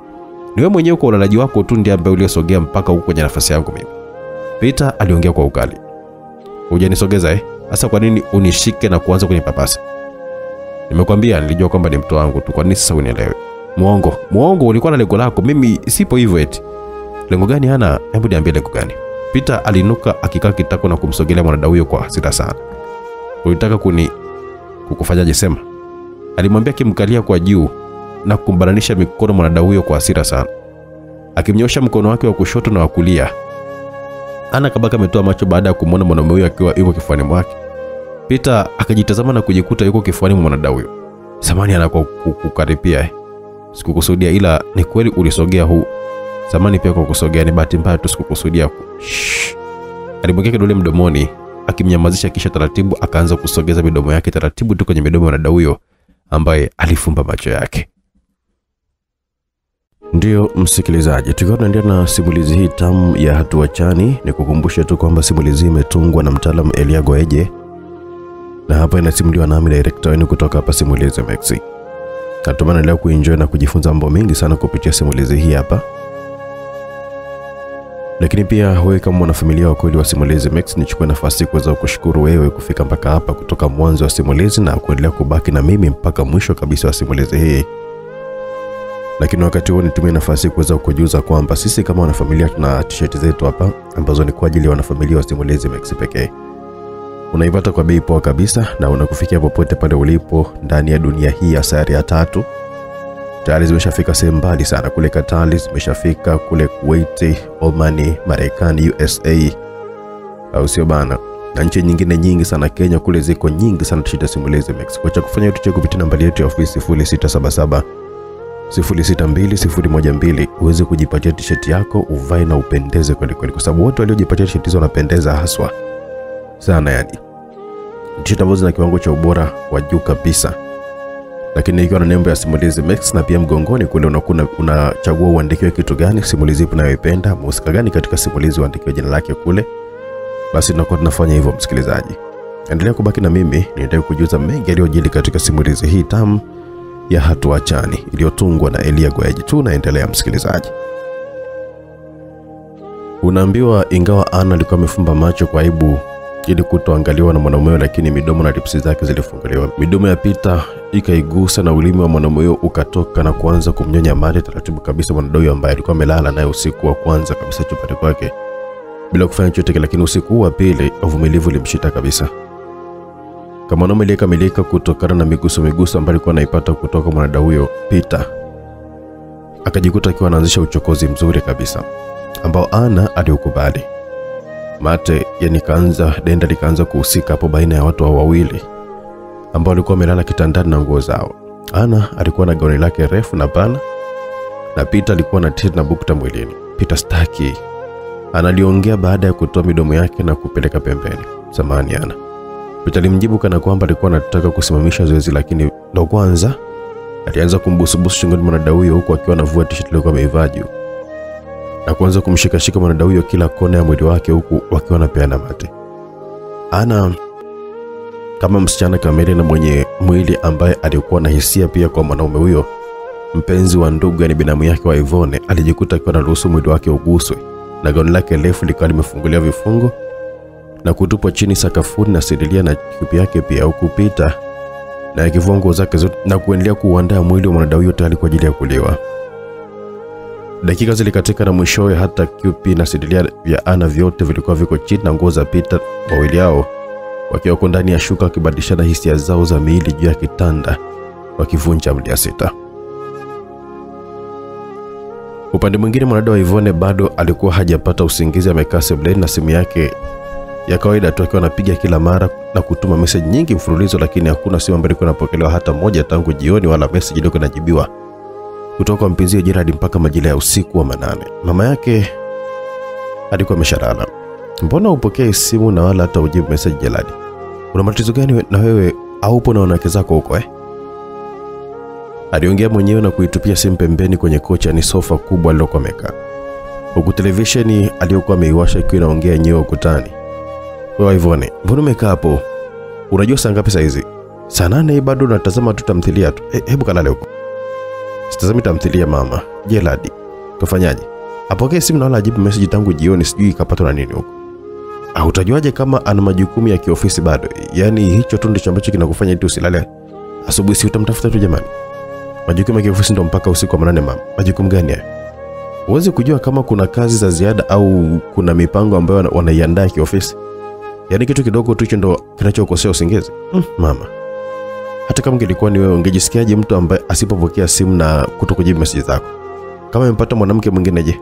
Ni wewe mwenyewe kwa ulalaji wako tu ndiye ambaye uliosogea mpaka huko kwenye nafasi yangu mimi. Peter aliongea kwa ukali. Hujanisogeza eh? Sasa kwa nini unishike na kuanza kunipapasa? Nimekwambia nilijua kwamba ni mtu wangu tu. Kwa nini sasa unielewe? Muongo. Muongo ulikuwa na lengo lako. Mimi sipo hivyo eti. Lengo gani hana? Hebu niambie lengo gani? Peter alinuka akikaa kitako na kumsogelea mwanadada huyo kwa hasira sana. Ulitaka kuni kukufanyaje sema? Alimwambia akimkalia kwa juu na kumbananisha mikono mwanadada huyo kwa hasira sana. Akimnyosha mkono wake wa kushoto na wa kulia. Ana kabaka ametoa macho baada ya kumwona mwanaume huyo akiwa yuko kifuani mwake. Peter akajitazama na kujikuta yuko kifuani mwa mwanadada huyo. Samani anakuwa kukaribia eh. Sikukusudia ila ni kweli ulisogea huu. Samani pia kwa kusogea ni bahati mbaya tu sikukusudia. Alimwekea kidole mdomoni akimnyamazisha kisha taratibu akaanza kusogeza midomo yake taratibu tu kwenye midomo ya dada huyo ambaye alifumba macho yake. Ndiyo msikilizaji, tukiwa tunaendelea na simulizi hii tamu ya hatua chani, ni kukumbusha tu kwamba simulizi hii imetungwa na mtaalamu Elia Goeje na hapa inasimuliwa nami director wenu kutoka hapa Simulizi Maxi. Natumai leo kuenjoy na kujifunza mambo mengi sana kupitia simulizi hii hapa. Lakini pia wewe kama mwanafamilia wa kweli wa Simulizi Max, nichukue nafasi kuweza kushukuru wewe kufika mpaka hapa kutoka mwanzo wa simulizi na kuendelea kubaki na mimi mpaka mwisho kabisa wa simulizi hii. Lakini wakati huo nitumie nafasi kuweza kukujuza kwamba sisi kama wanafamilia tuna t-shirt zetu hapa ambazo ni kwa ajili ya wanafamilia wa Simulizi Max pekee. Unaipata kwa bei poa kabisa na unakufikia popote pale ulipo ndani ya dunia hii ya sayari ya tatu tayari zimeshafika sehemu mbali sana. Kule katali zimeshafika kule Kuwait, Omani, Marekani, USA, au sio bana, na nchi nyingine nyingi sana. Kenya kule ziko nyingi sana. Tushita Simulizi Mexico, cha kufanya tuche kupitia nambari yetu ya ofisi 0677 062 012 uweze kujipatia t-shirt yako uvae na upendeze kweli kweli, kwa sababu wote waliojipatia t-shirt hizo wanapendeza haswa. Sana, yani. T-shirt ambazo zina kiwango cha ubora wa juu kabisa lakini ikiwa na nembo ya Simulizi Max na pia mgongoni kule unachagua uandikiwe kitu gani, simulizi ipi unayoipenda, mhusika gani katika simulizi uandikiwe jina lake kule. Basi tunakuwa tunafanya hivyo msikilizaji. Endelea kubaki na mimi, niendelee kujuza mengi yaliyojili katika simulizi hii tamu ya Hatuachani iliyotungwa na Elia Gweji. Tunaendelea msikilizaji. Unaambiwa ingawa Ana alikuwa amefumba macho kwa aibu ili kutoangaliwa na mwanamume, lakini midomo na lipsi zake zilifunguliwa. Midomo ya Pita ikaigusa na ulimi wa mwanamume huyo ukatoka na kuanza kumnyonya mate taratibu kabisa mwanadada huyo ambaye alikuwa amelala naye usiku wa kwanza kabisa chumbani kwake bila kufanya chochote, lakini usiku huu wa pili uvumilivu ulimshita kabisa. Kama mwanaume aliyekamilika kutokana na miguso miguso ambayo alikuwa anaipata kutoka mwanadada huyo Pita, akajikuta akiwa anaanzisha uchokozi mzuri kabisa ambao Ana aliukubali. Mate yani kaanza denda likaanza kuhusika hapo baina ya watu hao wawili ambao walikuwa wamelala kitandani na nguo zao. Ana alikuwa na gauni lake refu na pana na Peter alikuwa na tisheti na bukta mwilini. Peter staki analiongea baada ya kutoa midomo yake na kupeleka pembeni. Samani Ana. Peter alimjibu kana kwamba alikuwa anataka kusimamisha zoezi, lakini ndo kwanza alianza kumbusubusu shingoni mwanadada huyo huku akiwa anavua tisheti aliyokuwa ameivaa juu na kuanza kumshikashika mwanadada huyo kila kona ya mwili wake huku wakiwa napeana mate. Ana kama msichana kamili na mwenye mwili ambaye alikuwa na hisia pia kwa mwanaume huyo, mpenzi wa ndugu, yani binamu yake wa Ivone, alijikuta akiwa anaruhusu mwili wake uguswe na gauni lake refu likawa limefunguliwa vifungo na kutupwa chini sakafuni na sidilia na kipi yake pia, huku Pita na akivua nguo zake zote na kuendelea kuuandaa mwili wa mwanadada huyo tayari kwa ajili ya kuliwa. Dakika zilikatika na mwishowe hata QP na sidilia vya Ana vyote vilikuwa viko chini na nguo za Pita, wawili wakiwa huko ndani ya shuka wakibadilishana hisia zao za miili juu ya kitanda wakivunja mlia sita. Upande mwingine mwanadada wa Ivone bado alikuwa hajapata usingizi, amekaa sebuleni na simu yake ya kawaida tu akiwa anapiga kila mara na kutuma meseji nyingi mfululizo, lakini hakuna simu ambayo ilikuwa inapokelewa hata moja tangu jioni, wala meseji ilikuwa inajibiwa kutoka kwa mpenzi Gerard mpaka majira ya usiku wa manane. Mama yake alikuwa ameshalala. Mbona upokee simu na wala hata ujibu message Gerard? Una matatizo gani na wewe au upo na wanawake zako huko eh? Aliongea mwenyewe na kuitupia simu pembeni kwenye kocha ni sofa kubwa alilokuwa amekaa. Huku televisheni aliyokuwa ameiwasha ikiwa inaongea yenyewe ukutani. Wewe Ivone, mbona umekaa hapo? Unajua saa ngapi saa hizi? Saa nane bado unatazama tu tamthilia tu. He, hebu kalale huko. Sitazami tamthilia mama. Jeladi. kafanyaje? Apokee simu na wala ajibu message tangu jioni, sijui kapatwa na nini huko. Ah, utajuaje kama ana majukumu ya kiofisi bado? Yaani hicho tu ndicho ambacho kinakufanya eti usilale asubuhi, si utamtafuta tu jamani? Majukumu ya kiofisi ndo mpaka usiku wa manane mama. Majukumu gani hayo? Huwezi kujua kama kuna kazi za ziada au kuna mipango ambayo wana- wanaiandaa kiofisi. Yaani kitu kidogo tu hicho ndo kinachokosea usingizi. Mm, mama. Hata kama ungelikuwa ni wewe ungejisikiaje mtu ambaye asipopokea simu na kutokujibu message zako? Kama amempata mwanamke mwingine je?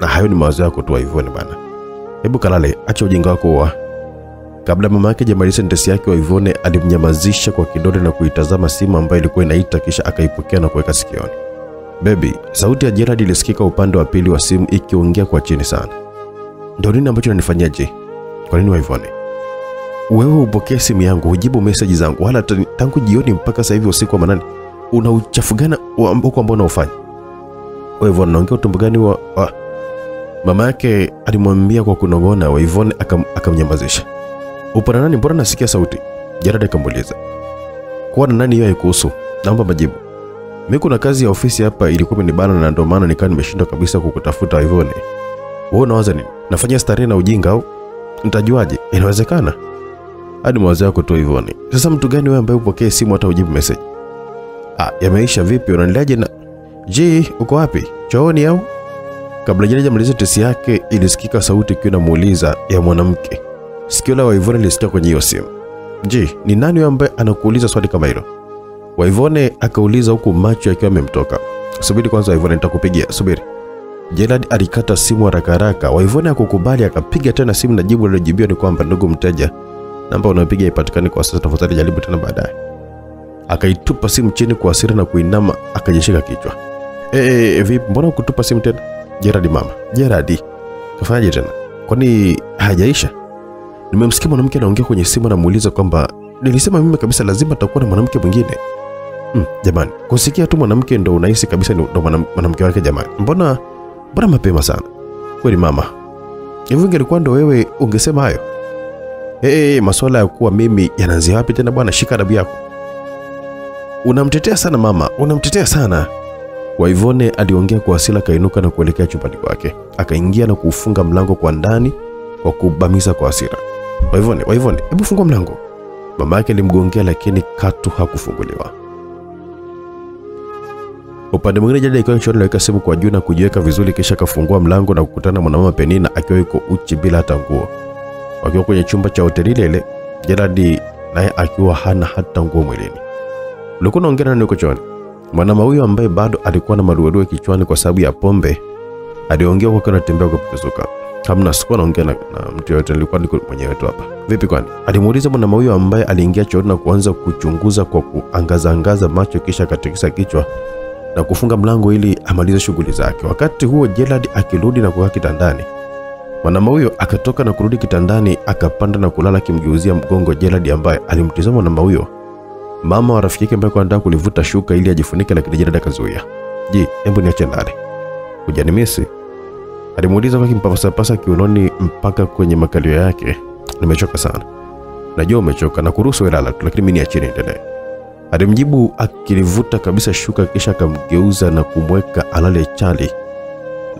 Na hayo ni mawazo yako tu hivyo ni bana. Hebu kalale, acha ujinga wako wa. Kabla mama yake jamalisa ntesi yake wa Ivone alimnyamazisha kwa kidole na kuitazama simu ambayo ilikuwa inaita kisha akaipokea na kuweka sikioni. Baby, sauti ya Gerard ilisikika upande wa pili wa simu ikiongea kwa chini sana. Ndio nini ambacho unanifanyia je? Kwa nini wa Ivone? Wewe upokee simu yangu, ujibu message zangu, wala tangu jioni mpaka sasa hivi usiku wa manane una uchafu gani huko ambao unaofanya? Wewe unaongea utumbo gani wa, wa... Mama yake alimwambia kwa kunong'ona, wa Ivone akam, akamnyamazisha. Upo na nani? Mbona nasikia sauti? Jarada akamuuliza. Kuwa na nani hiyo haikuhusu, naomba majibu. Mimi kuna kazi ya ofisi hapa ilikuwa imenibana na ndio maana nikawa nimeshindwa kabisa kukutafuta Ivone. Wewe unawaza nini? Nafanya starehe na ujinga au? Nitajuaje? Inawezekana? Hadi mawazo yako tu hivoni. Sasa mtu gani wewe ambaye upokee simu hata ujibu message? Ah, yameisha vipi? Unanilaje na Je, uko wapi? Chooni au? Kabla Jaji amalize tesi yake, ilisikika sauti ikiwa inamuuliza ya mwanamke. Sikio la Waivone lilisikia kwenye hiyo simu. Je, ni nani ambaye anakuuliza swali kama hilo? Waivone akauliza huku macho yakiwa yamemtoka. Subiri kwanza Waivone, nitakupigia. Subiri. Gerard alikata simu haraka haraka. Waivone akukubali, akapiga tena simu na jibu lilojibiwa ni kwamba ndugu mteja, namba unayopiga haipatikani kwa sasa, tafadhali jaribu tena baadaye. Akaitupa simu chini kwa hasira na kuinama akajishika kichwa. Eh, e, vipi mbona ukutupa simu tena? Gerard mama. Gerard. Kafanyaje tena? Kwani hajaisha? Nimemsikia mwanamke anaongea kwenye simu anamuuliza kwamba nilisema mimi kabisa lazima atakuwa na mwanamke mwingine. Hmm, jamani, kusikia tu mwanamke ndo unahisi kabisa ni ndo mwanamke wake jamani. Mbona mbona mapema sana? Kweli mama. Hivyo ingelikuwa ndo wewe ungesema hayo. Hey, masuala ya kuwa mimi yanaanzia wapi tena bwana? Shika adabu yako. Unamtetea sana mama, unamtetea sana. Waivone aliongea kwa hasira, akainuka na kuelekea chumbani kwake, akaingia na kuufunga mlango kwa ndani kwa kubamiza kwa hasira. Waivone, Waivone, hebu fungua mlango. Mama yake alimgongea, lakini katu hakufunguliwa. Upande mwingine Jada ikiwa chooni aliweka simu kwa juu na kujiweka vizuri, kisha akafungua mlango na kukutana na mwanamama Penina akiwa yuko uchi bila hata nguo. Wakiwa kwenye chumba cha hoteli ile ile, naye akiwa hana hata nguo mwilini. Ulikuwa unaongea nani huko chooni? Mwanamama huyo ambaye bado alikuwa na maruerue kichwani kwa sababu ya pombe, aliongea huko kana tembea kwa kuzuka. Hamna, sikuwa naongea na, na mtu yote, nilikuwa niko mwenyewe tu hapa. Vipi kwani? Alimuuliza mwanamama huyo ambaye aliingia chooni na kuanza kuchunguza kwa kuangaza angaza macho, kisha katikisa kichwa na kufunga mlango ili amalize shughuli zake. Wakati huo Gerald akirudi na kukaa kitandani, mwanamama huyo akatoka na kurudi kitandani, akapanda na kulala akimgeuzia mgongo Gerald ambaye alimtizama mwanamume huyo mama wa rafiki yake ambaye anataka kulivuta shuka ili ajifunike, lakini Gerald akazuia. Je, hebu niache ndani, hujanimisi? Alimuuliza kwa kimpapasapasa kiunoni mpaka kwenye makalio yake. Nimechoka sana, najua umechoka na kuruhusu wewe lala tu, lakini mimi niachie niendelee. Alimjibu akilivuta kabisa shuka, kisha akamgeuza na kumweka alale chali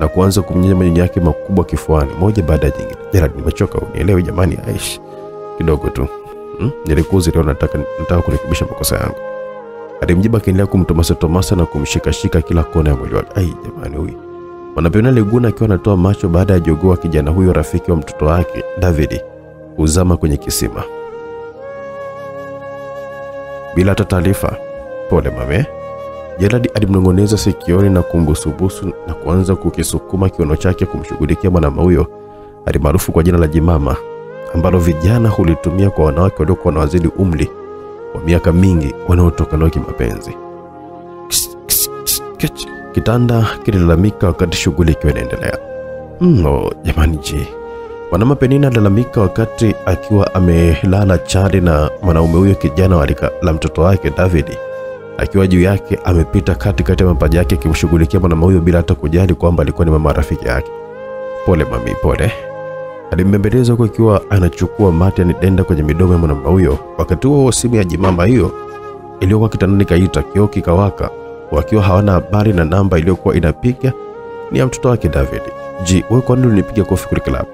na kuanza kumnyonya manyonya yake makubwa kifuani, moja baada ya jingine. Gerald, nimechoka, unielewe jamani, aish kidogo tu hmm? Leo, nataka, nataka kurekebisha makosa yangu. Alimjibu akiendelea kumtomasa tomasa na kumshikashika kila kona ya mwili wake. Ai jamani, huyu Mwanapenda Liguna akiwa anatoa macho baada ya jogoo kijana huyo rafiki wa mtoto wake David kuzama kwenye kisima bila hata taarifa. Pole mame. Gerald alimnong'oneza sikioni na kumbusubusu na kuanza kukisukuma kiuno chake kumshughulikia mwanamama huyo alimaarufu kwa jina la Jimama, ambalo vijana hulitumia kwa wanawake waliokuwa na wazidi umri wa miaka mingi wanaotoka nao kimapenzi. Kitanda kililalamika wakati shughuli ikiwa inaendelea. Mno jamani, je, Mwanama Penina alilalamika wakati akiwa amelala chali na mwanaume huyo kijana wa la mtoto wake David akiwa juu yake amepita katikati ya mapaja yake akimshughulikia mwanaume huyo bila hata kujali kwamba alikuwa ni mama rafiki yake. Pole mami, pole. Alimbembeleza huko akiwa anachukua mate anidenda kwenye midomo ya mwanaume huyo. Wakati huo simu ya jimama hiyo iliyokuwa kitandani kaita, kioo kikawaka, wakiwa hawana habari na namba iliyokuwa inapiga ni ya mtoto wake David. Ji, wewe kwa nini unipiga kofi kule klabu?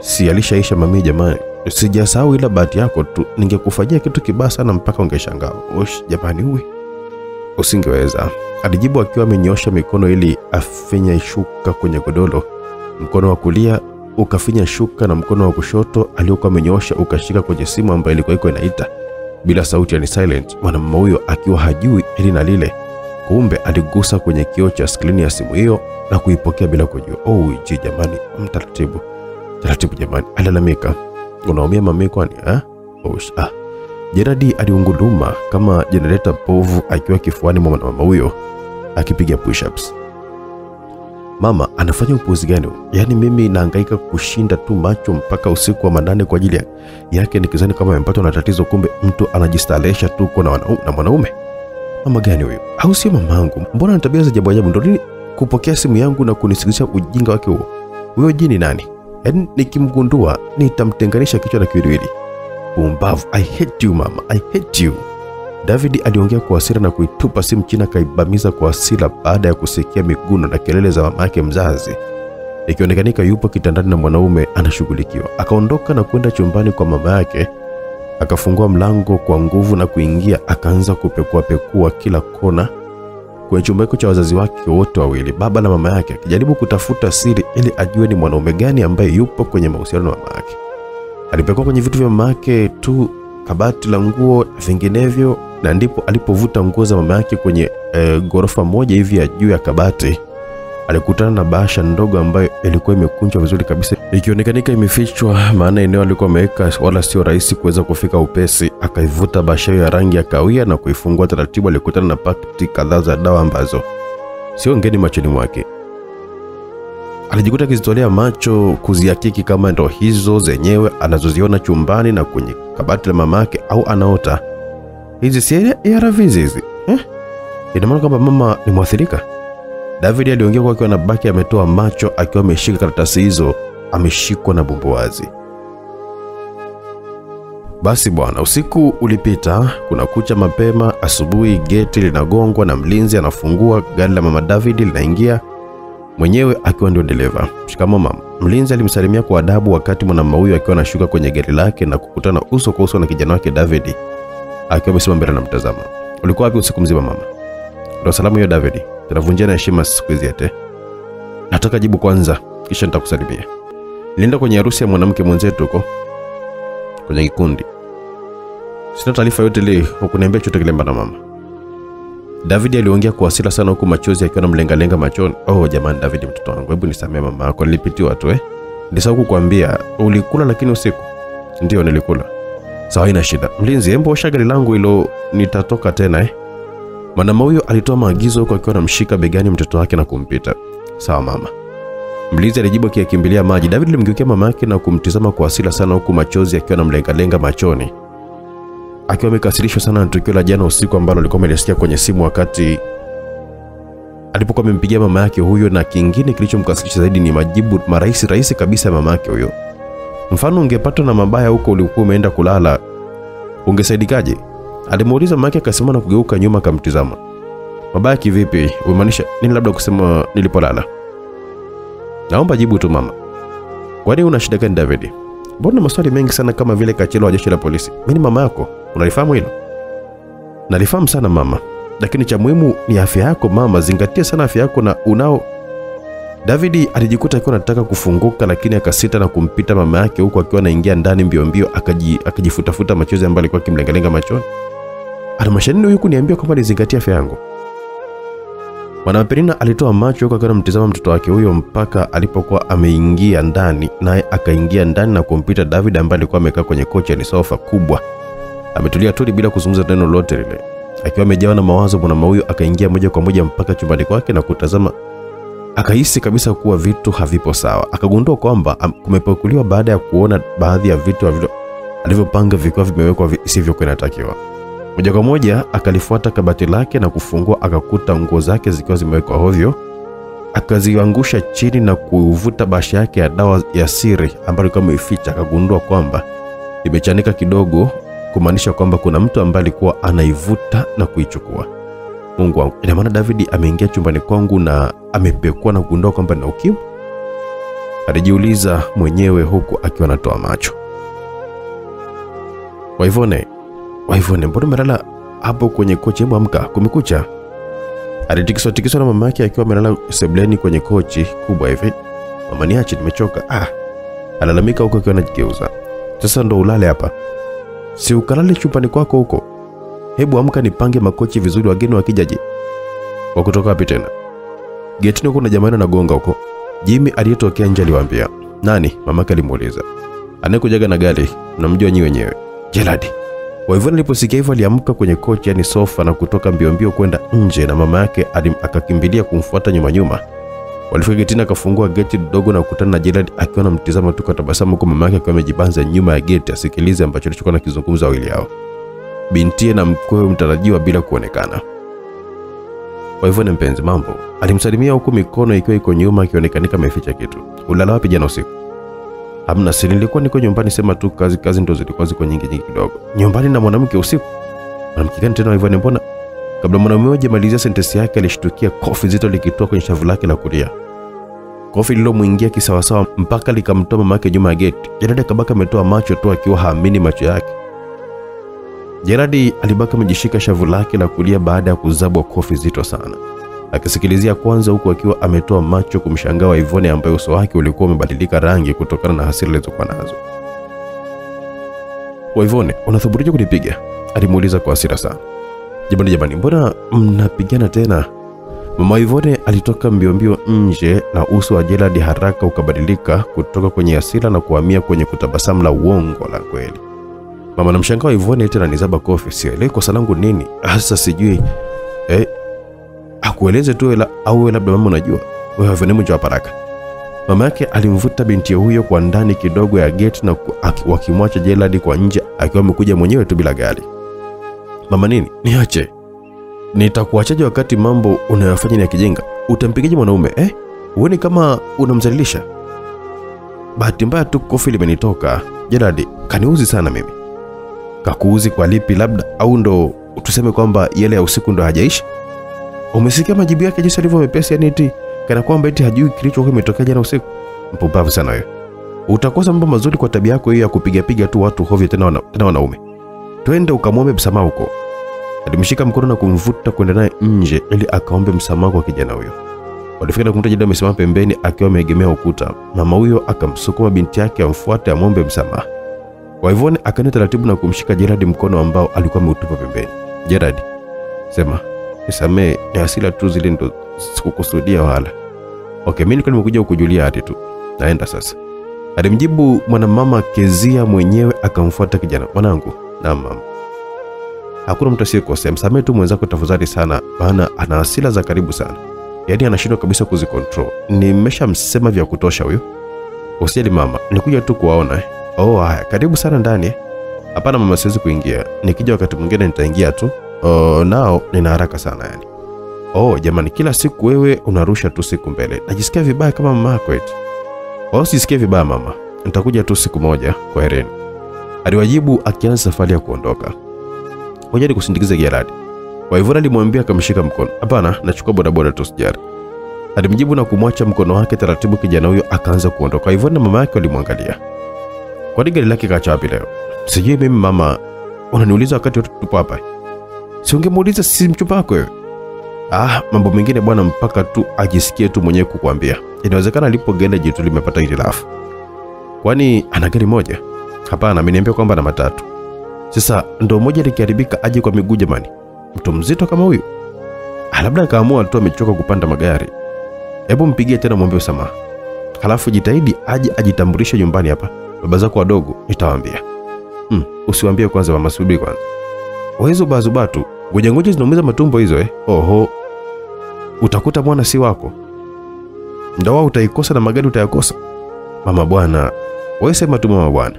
Si alishaisha mami jamani. Sijasahau ila bahati yako tu, ningekufanyia kitu kibaya sana mpaka ungeshangaa. Osh jamani, uwe usingeweza, alijibu akiwa amenyosha mikono ili afinye shuka kwenye godoro. Mkono wa kulia ukafinya shuka na mkono wa kushoto aliokuwa amenyosha ukashika kwenye simu ambayo ilikuwa iko inaita bila sauti, yani silent. Mwanamama huyo akiwa hajui hili na lile, kumbe aligusa kwenye kioo cha skrini ya simu hiyo na kuipokea bila kujua. Oh, jamani, mtaratibu taratibu jamani, alilalamika. Unaumia mami kwani eh? Ush, ah. Jeradi aliunguluma kama jenereta povu akiwa kifuani mwa mwanamama huyo akipiga push-ups. Mama anafanya upuuzi gani? Yaani mimi naangaika kushinda tu macho mpaka usiku wa manane kwa ajili yake nikizani kama amepatwa na tatizo, kumbe mtu anajistalesha tu kwa na, na mwanaume. Mama gani huyo? Au sio mamangu? Mbona ana tabia za ajabu ajabu? Ndo nini kupokea simu yangu na kunisikiliza ujinga wake huo? Huyo jini nani? Yaani nikimgundua nitamtenganisha kichwa na kiwiliwili. Pumbavu! I hate you mama, I hate you. David aliongea kwa hasira na kuitupa simu chini akaibamiza kwa hasira baada ya kusikia miguno na kelele za mama yake mzazi. Ikionekanika yupo kitandani na mwanaume anashughulikiwa. Akaondoka na kwenda chumbani kwa mama yake, akafungua mlango kwa nguvu na kuingia, akaanza kupekua pekua kila kona kwenye chumba cha wazazi wake wote wawili, baba na mama yake, akijaribu kutafuta siri ili ajue ni mwanaume gani ambaye yupo kwenye mahusiano na mama yake. Alipekua kwenye vitu vya mama yake tu, kabati la nguo, vinginevyo, na ndipo alipovuta nguo za mama yake kwenye e, ghorofa moja hivi ya juu ya kabati. Alikutana na bahasha ndogo ambayo ilikuwa imekunjwa vizuri kabisa, ikionekanika imefichwa, maana eneo alikuwa ameweka wala sio rahisi kuweza kufika upesi. Akaivuta bahasha ya rangi ya kawia na kuifungua taratibu. Alikutana na pakti kadhaa za dawa ambazo sio ngeni machoni mwake. Alijikuta akizitolea macho kuzihakiki kama ndo hizo zenyewe anazoziona chumbani na kwenye kabati la mamake au anaota. Hizi si ARV hizi eh? Ina maana kwamba mama ni mwathirika. David aliongea kwa akiwa na baki ametoa macho akiwa ameshika karatasi hizo, ameshikwa na bumbuazi. Basi bwana, usiku ulipita, kuna kucha mapema. Asubuhi geti linagongwa na mlinzi anafungua, gari la mama David linaingia, mwenyewe akiwa ndio dereva. Shikamo mama. Mlinzi alimsalimia kwa adabu, wakati mwanamume huyo akiwa anashuka kwenye gari lake na kukutana uso kwa uso na kijana wake David akiwa amesimama mbele anamtazama. Ulikuwa wapi usiku mzima mama? Ndio salamu hiyo David, tunavunjiana heshima siku hizi ete. Nataka jibu kwanza, kisha nitakusalimia. Nilienda kwenye harusi ya mwanamke mwenzetu huko kwenye kikundi. Sina taarifa yote ile, hukuniambia chochote kile mbana mama. David aliongea kwa hasira sana huku machozi akiwa anamlengalenga machoni. Oh jamani David mtoto wangu, hebu nisamee mama yako, nilipitiwa tu eh. Nilisahau kukuambia, ulikula lakini usiku. Ndio nilikula. Sawa, ina shida. Mlinzi, hebu osha gari langu hilo, nitatoka tena eh. Mwanaume huyo alitoa maagizo huku akiwa anamshika begani mtoto wake na kumpita. Sawa mama. Mlinzi alijibu akiyakimbilia maji. David alimgeukia mama yake na kumtizama kwa hasira sana, huku machozi akiwa anamlengalenga machoni, akiwa amekasirishwa sana na tukio la jana usiku ambalo alikuwa amelisikia kwenye simu wakati alipokuwa amempigia mama yake huyo, na kingine kilichomkasirisha zaidi ni majibu marahisi rahisi kabisa ya mama yake huyo. Mfano, ungepatwa na mabaya huko ulikuwa umeenda kulala, ungesaidikaje? Alimuuliza mama yake, akasema na kugeuka nyuma akamtizama. Mabaya kivipi? Umaanisha nini? Labda kusema nilipolala Naomba jibu tu mama. Kwani una shida gani David? Mbona maswali mengi sana kama vile kachelo wa jeshi la polisi? Mimi ni mama yako, unalifahamu hilo? Nalifahamu sana mama, lakini cha muhimu ni afya yako mama, zingatia sana afya yako na unao. David alijikuta akiwa anataka kufunguka, lakini akasita na kumpita mama yake, huku akiwa anaingia ndani mbio mbio, akaji akajifutafuta machozi ambayo alikuwa akimlengalenga machoni. Almashanini huyu kuniambia kwamba nizingatie afya yangu. Bwana Perina alitoa macho huku akiwa anamtizama mtoto wake huyo mpaka alipokuwa ameingia ndani, naye akaingia ndani na kumpita David ambaye alikuwa amekaa kwenye kochi ya sofa kubwa, ametulia tuli bila kuzungumza neno lolote lile. Akiwa amejawa na mawazo, mwanaume huyo akaingia moja kwa moja mpaka chumbani kwake na kutazama. Akahisi kabisa kuwa vitu havipo sawa. Akagundua kwamba kumepakuliwa baada ya kuona baadhi ya vitu alivyopanga vikiwa vimewekwa visivyokuwa isivyokuwa inatakiwa. Moja kwa moja akalifuata kabati lake na kufungua, akakuta nguo zake zikiwa zimewekwa hovyo. Akaziangusha chini na kuvuta bahasha yake ya dawa ya siri ambayo alikuwa ameificha. Akagundua kwamba imechanika kidogo, kumaanisha kwamba kuna mtu ambaye alikuwa anaivuta na kuichukua. Mungu wangu, ina maana David ameingia chumbani kwangu na amepekua na kugundua kwamba na ukimwi? Alijiuliza mwenyewe huku akiwa anatoa macho. Waivone, Waivone, mbona umelala hapo kwenye kochi? Hebu amka, kumekucha. Alitikiswa tikiswa na mama yake akiwa amelala sebleni kwenye kochi kubwa hivi. Mama, niache, nimechoka. Ah, alalamika huko akiwa anajigeuza. Sasa ndo ulale hapa? Si ukalale chumbani kwako huko? Hebu amka, nipange makochi vizuri, wageni wakijaje. Wa kutoka wapi tena? Getini huko na jamani anagonga huko. Jimmy aliyetokea nje aliwaambia. Nani? Mamake alimuuliza. Anayekujaga na gari, mnamjua nyi wenyewe. Gerald. Waivona aliposikia hivyo aliamka kwenye kochi yani sofa na kutoka mbio mbio kwenda nje na mama yake akakimbilia kumfuata nyuma nyuma. Walifika getini akafungua geti dogo na kukutana na Gerald akiwa anamtizama tu kwa tabasamu huku mama yake akiwa amejibanza nyuma ya geti asikilize ambacho alichokuwa nakizungumza wawili hao. Bintie na mkwewe mtarajiwa bila kuonekana. Waivuna mpenzi, mambo. Alimsalimia huku mikono ikiwa iko nyuma akionekanika ameficha kitu. Ulala wapi jana usiku? Hamna, si nilikuwa niko nyumbani, sema tu kazi kazi ndo zilikuwa ziko nyingi nyingi kidogo. Nyumbani na mwanamke usiku? Mwanamke gani tena Ivani? Mbona kabla mwanamume mmoja malizia sentensi yake alishtukia kofi zito likitoa kwenye shavu lake la kulia, kofi lililomwingia kisawasawa mpaka likamtoa mama yake nyuma ya geti. Jeradi akabaka ametoa macho tu akiwa haamini macho yake. Jeradi alibaka amejishika shavu lake la kulia baada ya kuzabwa kofi zito sana, akisikilizia kwanza, huku akiwa ametoa macho kumshangaa Waivone ambaye uso wake ulikuwa umebadilika rangi kutokana na hasira alizokuwa nazo. Waivone, unathubutuje kunipiga? alimuuliza kwa hasira sana. Jamani, jamani, mbona mnapigana tena? Mama Ivone alitoka mbio mbio nje na uso wa Gerald haraka ukabadilika kutoka kwenye hasira na kuhamia kwenye kutabasamu la uongo la kweli. Mama namshangaa Ivone tena nizaba kofi, sielewi kosa langu nini hasa, sijui akueleze tu la, au labda mama unajua wewe paraka. Mama yake alimvuta binti huyo kwa ndani kidogo ya geti na wakimwacha Jeladi kwa nje akiwa amekuja mwenyewe tu bila gari. Mama nini? Niache. Nitakuachaje wakati mambo unayofanya ni ya kijinga? Utampigaje mwanaume eh? Uone kama unamzalilisha. Bahati mbaya tu kofi limenitoka. Jeladi, kaniuzi sana mimi. Kakuuzi kwa lipi labda, au ndo tuseme kwamba yele ya usiku ndo hajaisha? Umesikia majibu yake jinsi alivyo mepesi, yani eti kana kwamba eti hajui kilichokuwa kimetokea jana usiku. Mpumbavu sana wewe. Utakosa mambo mazuri kwa tabia yako hiyo ya kupiga piga tu watu hovyo, tena wana, tena wanaume. Twende ukamwombe msamaha huko. Alimshika mkono na kumvuta kwenda naye nje ili akaombe msamaha kwa kijana huyo. Walifika na kumkuta Jada amesimama pembeni akiwa ameegemea ukuta. Mama huyo akamsukuma binti yake amfuate amwombe msamaha. Waivone akaenda taratibu na kumshika Gerard mkono ambao alikuwa ameutupa pembeni. Gerard, sema nisamee, ni hasira tu zile, ndo sikukusudia wala. Okay, mimi nilikuwa nimekuja kukujulia hati tu, naenda sasa. Alimjibu mwanamama Kezia mwenyewe akamfuata kijana. Mwanangu, naam mama. Hakuna mtu asiyekosea, msamehe tu mwenzako tafadhali sana, maana ana hasira za karibu sana, yaani anashindwa kabisa kuzikontrol. Nimeshamsema vya kutosha huyo. Usijali mama, nilikuja tu kuwaona. eh. Oh, haya, karibu sana ndani. eh. Hapana mama, siwezi kuingia. Nikija wakati mwingine nitaingia tu. Oh, nao nina haraka sana yani. Oh, jamani, kila siku wewe unarusha tu siku mbele. Najisikia vibaya kama mama yako eti. Oh, sisikie vibaya mama, nitakuja tu siku moja. Kwa hereni, aliwajibu akianza safari ya kuondoka. Ngoja nikusindikize Gerard. Waivona alimwambia akamshika mkono. Hapana, nachukua bodaboda tu sijari. Alimjibu na kumwacha mkono wake taratibu. Kijana huyo akaanza kuondoka. Waivona na mama yake walimwangalia. Kwani gari lake kacha wapi leo? Sijui mimi mama, unaniuliza wakati wote tupo hapa. Si ungemuuliza si mchumba wako wewe? Ah, mambo mengine bwana, mpaka tu ajisikie tu mwenyewe kukwambia. Inawezekana alipo gereji tu limepata hitilafu. Kwani ana gari moja? Hapana, ameniambia kwamba na matatu. Sasa ndo moja likiharibika aje kwa miguu jamani? Mtu mzito kama huyu? Ah, labda akaamua tu amechoka kupanda magari. Hebu mpigie tena mwombe usamaha. Halafu jitahidi aje ajitambulishe nyumbani hapa. Baba zako wadogo nitawaambia. Hmm, usiwaambie kwanza mama, subiri kwanza. Hizo bazubatu, ngoja ngoja zinaumiza matumbo hizo eh. Oho. Utakuta mwana si wako. Ndoa utaikosa na magadi utayakosa. Mama bwana, wewe sema tu mama bwana.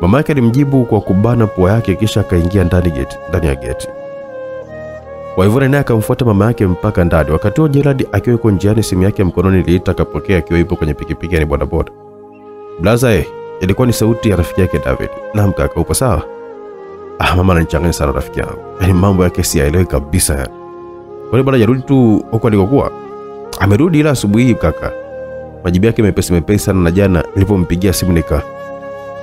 Mama yake alimjibu kwa kubana pua yake kisha akaingia ndani geti, ndani ya geti. Waivuna naye akamfuata mama yake mpaka ndani. Wakati huo Gerald akiwa yuko njiani, simu yake ya mkononi iliita, akapokea akiwa yupo kwenye pikipiki, yani bodaboda. Blaza eh, ilikuwa ni sauti ya rafiki yake David. Naam kaka, upo sawa? Ah, mama ananichanganya sana rafiki yangu. Yaani mambo yake siyaelewi kabisa yani. Bwana jarudi tu huko alikokuwa? Amerudi ila asubuhi hii kaka. Majibu yake mepesi mepesi sana na jana nilipompigia simu nika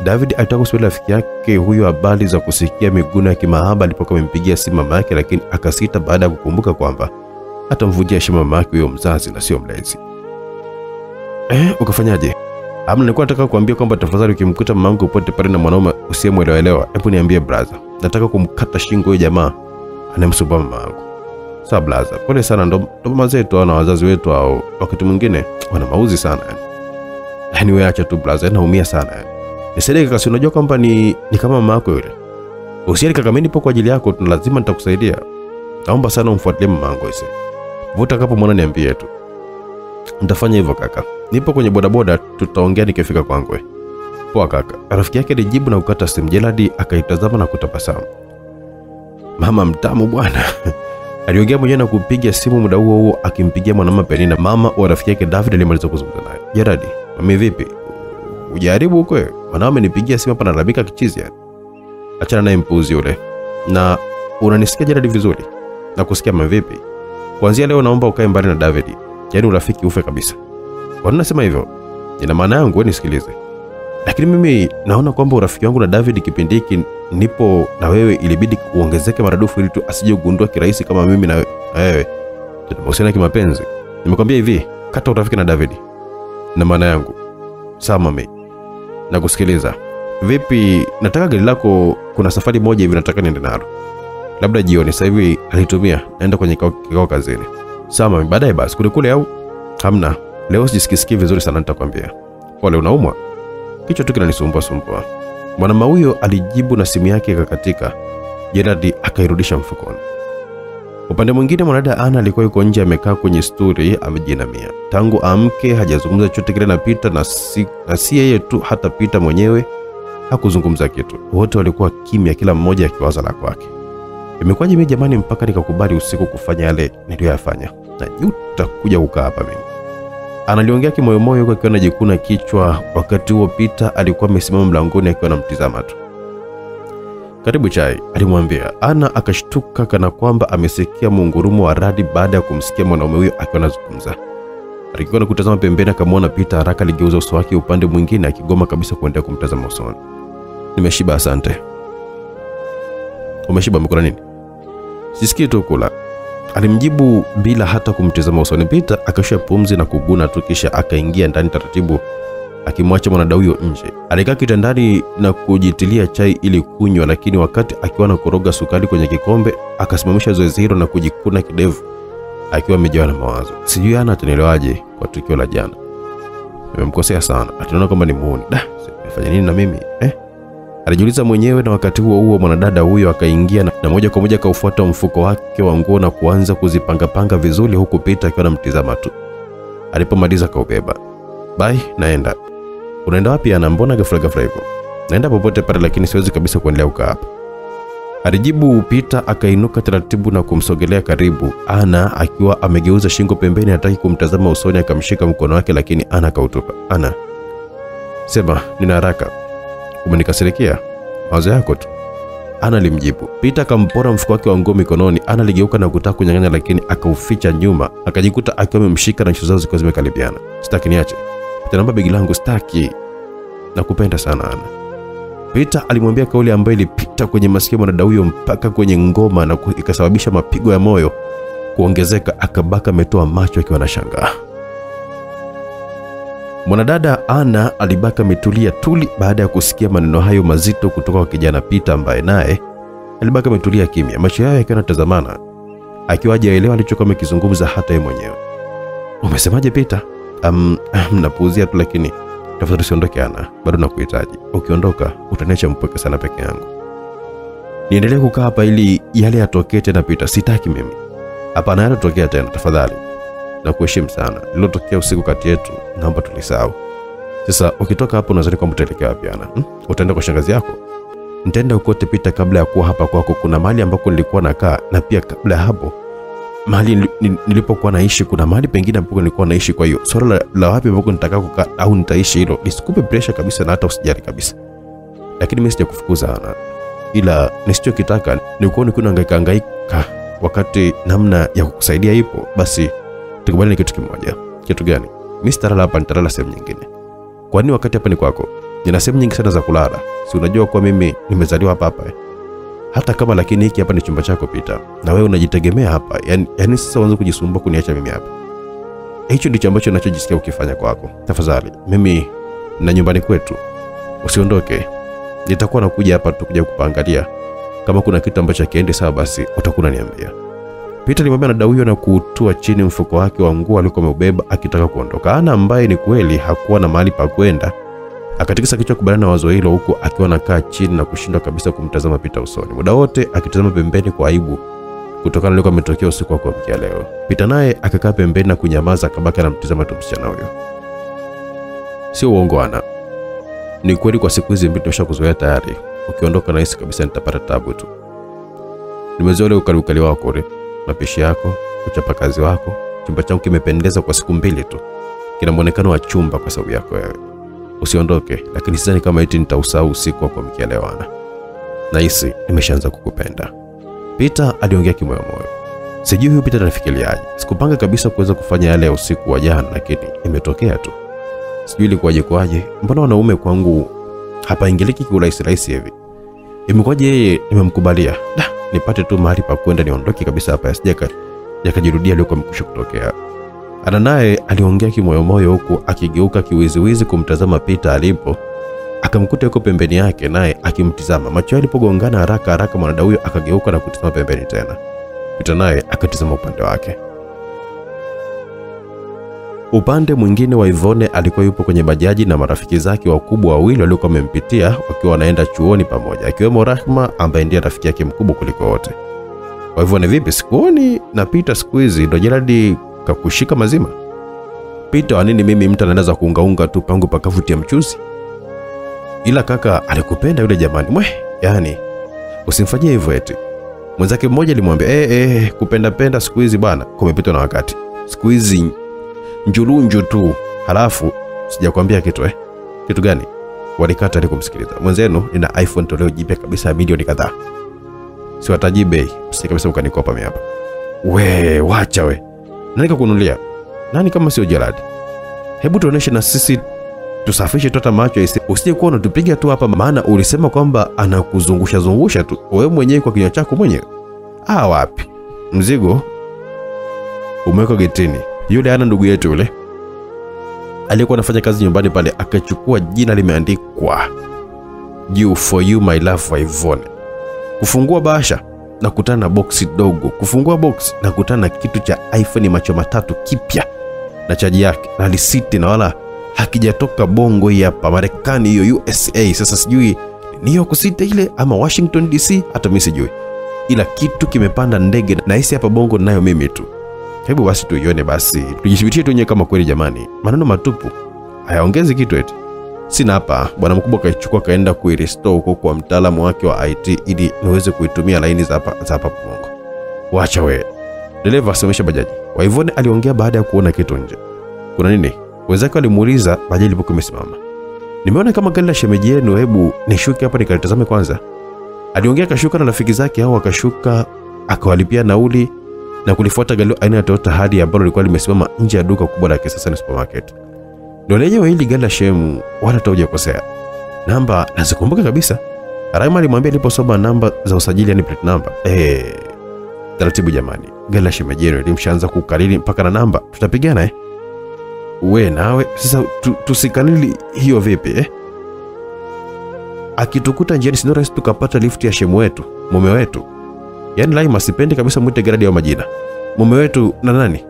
David alitaka kusimulia rafiki yake huyo habari za kusikia miguna ya kimahaba alipokuwa amempigia simu mama yake, lakini akasita baada ya kukumbuka kwamba atamvunjia heshima mama yake huyo mzazi na sio mlezi. Eh, ukafanyaje? Amna, nilikuwa nataka kuambia kwamba tafadhali ukimkuta mamangu popote pale na mwanaume usiyemwelewaelewa, hebu niambie brother. Nataka kumkata shingo huyo jamaa anayemsumbua mama yangu. Sawa brother, pole sana, ndo ndo mama zetu na wazazi wetu au wakati mwingine wana mauzi sana yani. Yaani wewe acha tu brother, naumia sana yani. Nisaidie kaka, si unajua kwamba ni, ni kama mama yako yule. Usiani kaka, mimi nipo kwa ajili yako, na lazima nitakusaidia. Naomba sana umfuatilie mama yangu ise. Vuta kapo mwana niambie tu. Nitafanya hivyo kaka. Nipo kwenye bodaboda, tutaongea nikifika kwangwe. Poa kaka. Rafiki yake alijibu na kukata simu. Jeladi akaitazama na kutabasamu. Mama mtamu bwana. Aliongea mwenyewe na kupiga simu muda huo huo akimpigia mwanamama Penina, mama wa rafiki yake David alimaliza kuzungumza naye. Jeladi, mami vipi? Ujaribu huko. Mwanao amenipigia simu hapa analalamika kichizi yani. Achana naye mpuzi yule. Na unanisikia Jeradi vizuri? Na kusikia vipi? Kuanzia leo naomba ukae mbali na David. Yaani urafiki ufe kabisa. Kwa nini nasema hivyo? Ina maana yangu, wewe nisikilize. Lakini mimi naona kwamba urafiki wangu na David kipindi hiki nipo na wewe ilibidi uongezeke maradufu ili tu asije kugundua kirahisi kama mimi na wewe tunahusiana kimapenzi. Nimekwambia hivi, kata urafiki na David. Na maana yangu. Sawa mami. Nakusikiliza. Vipi, nataka gari lako, kuna safari moja hivi nataka niende nalo. Labda jioni, sasa hivi alitumia, naenda kwenye kikao kazini. Sawa mami, baadaye basi kule kule au hamna? Leo sijisikisiki vizuri sana, nitakwambia. Pole, unaumwa? Kichwa tu kinanisumbua sumbua. Mwanamama huyo alijibu na simu yake ikakatika. Gerard akairudisha mfukoni. Upande mwingine mwanadada Ana alikuwa yuko nje amekaa kwenye sturi amejinamia. Tangu amke hajazungumza chochote kile na Pita na si, na si yeye tu, hata Pita mwenyewe hakuzungumza kitu. Wote walikuwa kimya, kila mmoja akiwaza la kwake. Imekuwaje mimi jamani, mpaka nikakubali usiku kufanya yale niliyoyafanya? Najuta kuja kukaa hapa mimi. Analiongea kimoyomoyo huku akiwa anajikuna kichwa. Wakati huo Pita alikuwa amesimama mlangoni akiwa anamtizama tu. Karibu chai, alimwambia. Ana akashtuka kana kwamba amesikia mungurumo wa radi baada ya kumsikia mwanaume huyo akiwa anazungumza. Alikuwa na kutazama pembeni, akamwona Pita haraka aligeuza uso wake upande mwingine, akigoma kabisa kuendelea kumtazama usoni. Nimeshiba, asante. Umeshiba? Umekula nini? Sisikii tu kula, alimjibu bila hata kumtizama usoni. Peter akashusha pumzi na kuguna tu, kisha akaingia ndani taratibu, akimwacha mwanadada huyo nje. Alikaa kitandani na kujitilia chai ili kunywa, lakini wakati akiwa anakoroga sukari kwenye kikombe, akasimamisha zoezi hilo na kujikuna kidevu akiwa amejawa na mawazo. Sijui ana atanielewaje kwa tukio la jana. Nimemkosea sana, ataniona kwamba ni muuni. Da, nifanye nini na mimi eh? Alijiuliza mwenyewe, na wakati huo huo mwanadada huyo akaingia na, na moja kwa moja akaufuata mfuko wake wa nguo na kuanza kuzipangapanga vizuri, huku Pita akiwa anamtizama tu. Alipomaliza akaubeba. Bye, naenda. Unaenda wapi Ana? Mbona ghafla ghafla hivyo? Naenda popote pale, lakini siwezi kabisa kuendelea kukaa hapa. Alijibu Pita akainuka taratibu na kumsogelea karibu. Ana akiwa amegeuza shingo pembeni, hataki kumtazama usoni, akamshika mkono wake, lakini Ana akautupa. Ana, sema, nina haraka. Umenikasirikia? Mawazo yako tu. Ana alimjibu. Pita akampora mfuko wake wa nguo mikononi. Ana aligeuka na kutaka kunyang'anya, lakini akauficha nyuma, akajikuta akiwa amemshika na nyuso zao zikiwa zimekaribiana. Sitaki, niache. Pita, naomba begi langu, sitaki. Nakupenda sana Ana. Peter alimwambia kauli ambayo ilipita kwenye masikio mwanadada huyo mpaka kwenye ngoma na ikasababisha mapigo ya moyo kuongezeka. Akabaka ametoa macho akiwa anashangaa. Mwanadada Ana alibaka ametulia tuli baada ya kusikia maneno hayo mazito kutoka kwa kijana Pita ambaye naye alibaka ametulia kimya, macho yao yakiwa yanatazamana, akiwa hajaelewa alichokuwa amekizungumza hata yeye mwenyewe. Umesemaje Pita? Um, napuuzia tu lakini tafadhali usiondoke Ana, bado nakuhitaji. Ukiondoka utaniacha mpweke sana peke yangu. Niendelee kukaa hapa ili yale yatokee tena Pita, Sitaki mimi. Hapana, yatatokea tena, tafadhali. Na kuheshimu sana. Lilotokea usiku kati yetu, naomba tulisahau. Sasa ukitoka hapo unadhani kwamba utaelekea wapi Ana? Hmm? Utaenda kwa shangazi yako? Nitaenda ukote Tepita. kabla ya kuwa hapa kwako kuna mahali ambako nilikuwa nakaa, na pia kabla ya hapo mahali nili- nili- nilipokuwa naishi kuna mahali pengine ambapo nilikuwa naishi. Kwa hiyo swala la, la wapi ambako nitakaa kukaa au nitaishi, hilo lisikupe presha kabisa, na hata usijali kabisa. Lakini mimi sijakufukuza Ana, ila nisichokitaka ni kuona kuna hangaika hangaika wakati namna ya kukusaidia ipo. Basi tukubaliane kitu kimoja. Kitu gani? Mimi sitalala hapa, nitalala sehemu nyingine. Kwa nini wakati hapa ni kwako? Nina sehemu nyingi sana za kulala, si unajua kuwa mimi nimezaliwa hapa hapa eh? hata kama lakini hiki hapa ni chumba chako Pita, na wewe unajitegemea hapa. Yaani yani sasa uanze kujisumbua kuniacha mimi hapa. Hicho ndicho ambacho ninachojisikia ukifanya kwako. Tafadhali, mimi na nyumbani kwetu, usiondoke. Nitakuwa nakuja hapa tukuja kupangalia. Kama kuna kitu ambacho kiende sawa, basi utakuwa unaniambia. Peter alimwambia dada huyo na kuutua chini mfuko wake wa nguo alikuwa ameubeba akitaka kuondoka. Ana ambaye ni kweli hakuwa na mahali pa kwenda akatikisa kichwa kubaliana na wazo hilo huku akiwa anakaa chini na kushindwa kabisa kumtazama Pita usoni, muda wote akitazama pembeni kwa aibu kutokana na alikuwa ametokea usiku wa kuamkia leo. Pita naye akakaa pembeni na kunyamaza, akabaki anamtizama tu msichana huyo. Sio uongo Ana, ni kweli kwa siku hizi mbili tumeshakuzoea tayari. Ukiondoka nahisi kabisa nitapata tabu tu. Nimezoea ule ukali ukali wako ule, mapishi yako, uchapakazi wako. Chumba chako kimependeza kwa siku mbili tu, kina mwonekano wa chumba kwa sababu yako wewe usiondoke, lakini sidhani kama eti nitausahau usiku wa kuamkia leo Ana. Nahisi nimeshaanza kukupenda. Peter aliongea kimoyomoyo. Sijui huyu Peter anafikiriaje. Sikupanga kabisa kuweza kufanya yale ya usiku wa jana, lakini imetokea tu. Sijui ilikuwaje kwaje. Mbona wanaume kwangu hapaingiliki kiurahisi rahisi hivi? Imekuwaje yeye nimemkubalia? Da, nipate tu mahali pa kwenda niondoke kabisa hapa yasije yakajirudia aliyokuwa amekwisha kutokea. Ana naye aliongea kimoyomoyo huku akigeuka kiwiziwizi kumtazama Pita alipo, akamkuta yuko pembeni yake, naye akimtizama. Macho alipogongana haraka haraka, mwanadada huyo akageuka na kutizama pembeni tena. Pita naye akatizama upande wake. Upande mwingine wa Ivone alikuwa yupo kwenye bajaji na marafiki zake wakubwa wawili waliokuwa wamempitia wakiwa wanaenda chuoni pamoja, akiwemo Rahma ambaye ndiye rafiki yake mkubwa kuliko wote. Kwa hivyo ni vipi, sikuoni na Peter siku hizi ndo Gerald kakushika mazima? Pita, wanini mimi mtu anaweza kuungaunga tu pangu pakavutia mchuzi? Ila kaka alikupenda yule jamani, mwe, yani usimfanyie hivyo eti. Mwenzake mmoja alimwambia eh, eh, kupenda penda siku hizi bwana kumepitwa na wakati, siku hizi njulunju tu. Halafu sijakwambia kitu eh. Kitu gani? walikata ni kumsikiliza. Mwenzenu nina iPhone toleo jipya kabisa milioni kadhaa, siwataji bei, msije kabisa ukanikopa mimi hapa. We wacha we, nani kakunulia? Nani kama sio Gerald? Hebu tuoneshe na sisi tusafishe tota macho usije kuwa unatupiga tu hapa, maana ulisema kwamba anakuzungusha zungusha tu wewe mwenyewe kwa kinywa chako mwenyewe. Ah, wapi mzigo umewekwa getini. Yule ana ndugu yetu yule aliyekuwa anafanya kazi nyumbani pale, akachukua jina limeandikwa you for you my love Yvonne. Kufungua bahasha na kutana na boksi dogo, kufungua box na kutana na kitu cha iPhone macho matatu kipya na chaji yake na lisiti na wala hakijatoka bongo hii hapa Marekani, hiyo USA. Sasa sijui niyo York ile ama Washington DC, hata mimi sijui, ila kitu kimepanda ndege na hisi hapa bongo nayo mimi tu. Hebu basi tuione basi, tujithibitishe tu kama kweli jamani. Maneno matupu hayaongezi kitu eti. Sina hapa, bwana mkubwa kaichukua kaenda kuirestore huko kwa mtaalamu wake wa IT ili niweze kuitumia laini za hapa za hapa bongo. Wacha we. Dereva asimamisha bajaji. Waivone aliongea baada ya kuona kitu nje. Kuna nini? Wenzake walimuuliza bajaji ilipokuwa imesimama. Nimeona kama gari la shemeji yenu, hebu nishuke hapa nikalitazame kwanza. Aliongea akashuka na rafiki zake hao akashuka akawalipia nauli na kulifuata gari aina ya Toyota hadi ambalo lilikuwa limesimama nje ya duka kubwa la kisasa ni supermarket. Ndio lenyewe hili gari la shemu wala hata hujakosea. Namba nazikumbuka kabisa. Raima alimwambia aliposoma namba za usajili yani plate number. Eh, taratibu jamani. Gari la shemeji limshaanza kukariri mpaka na namba. Tutapigana eh? We nawe sasa tu, tusikanili hiyo vipi eh? Akitukuta njiani sio rahisi tukapata lifti ya shemu wetu, mume wetu. Yaani Laima sipendi kabisa mwite Geradi au majina. Mume wetu na nani?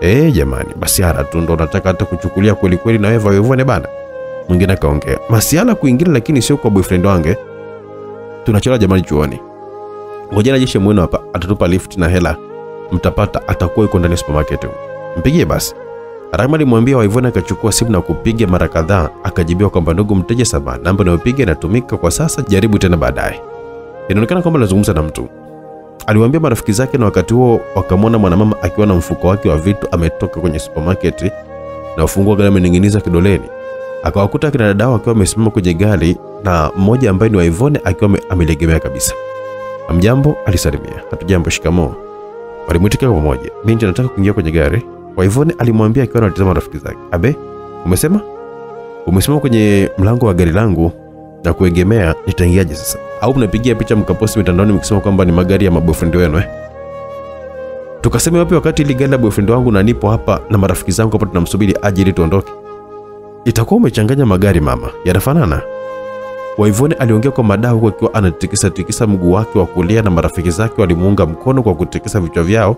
Eh, jamani, Masiala tu ndo nataka hata kuchukulia kweli kweli na wewe Yvonne bana. Mwingine akaongea. Masiala kuingilia lakini sio kwa boyfriend wange. Tunachora jamani chuoni. Ngojana jeshe mwenu hapa atatupa lift na hela. Mtapata atakuwa yuko ndani ya supermarket. Mpigie basi. Rahma alimwambia Waivona akachukua simu na kupiga mara kadhaa, akajibiwa kwamba ndugu mteja, samahani, namba unayopiga inatumika kwa sasa, jaribu tena baadaye. Inaonekana kwamba anazungumza na mtu. Aliwaambia marafiki zake, na wakati huo wakamwona mwanamama akiwa na mfuko wake wa vitu ametoka kwenye supermarket na ufunguo gari amening'iniza kidoleni. Akawakuta akina dada akiwa wakiwa wamesimama kwenye gari na mmoja ambaye ni Waivone akiwa ame- amelegemea kabisa. Amjambo, alisalimia. Hatujambo, shikamoo. Walimwitika kwa pamoja. Binti anataka kuingia kwenye gari. Waivone alimwambia akiwa anatazama rafiki zake. Abe, umesema? Umesimama kwenye mlango wa gari langu na kuegemea, nitaingiaje sasa? Au mnapigia picha mkaposti mitandaoni mkisema kwamba ni magari ya maboyfriend wenu eh? Tukaseme wapi wakati ili gari la boyfriend wangu na nipo hapa na marafiki zangu hapa tunamsubiri aje ili tuondoke? Itakuwa umechanganya magari mama, yanafanana. Waivone aliongea kwa madao huku akiwa anatikisa tikisa mguu wake wa kulia na marafiki zake walimuunga mkono kwa kutikisa vichwa vyao.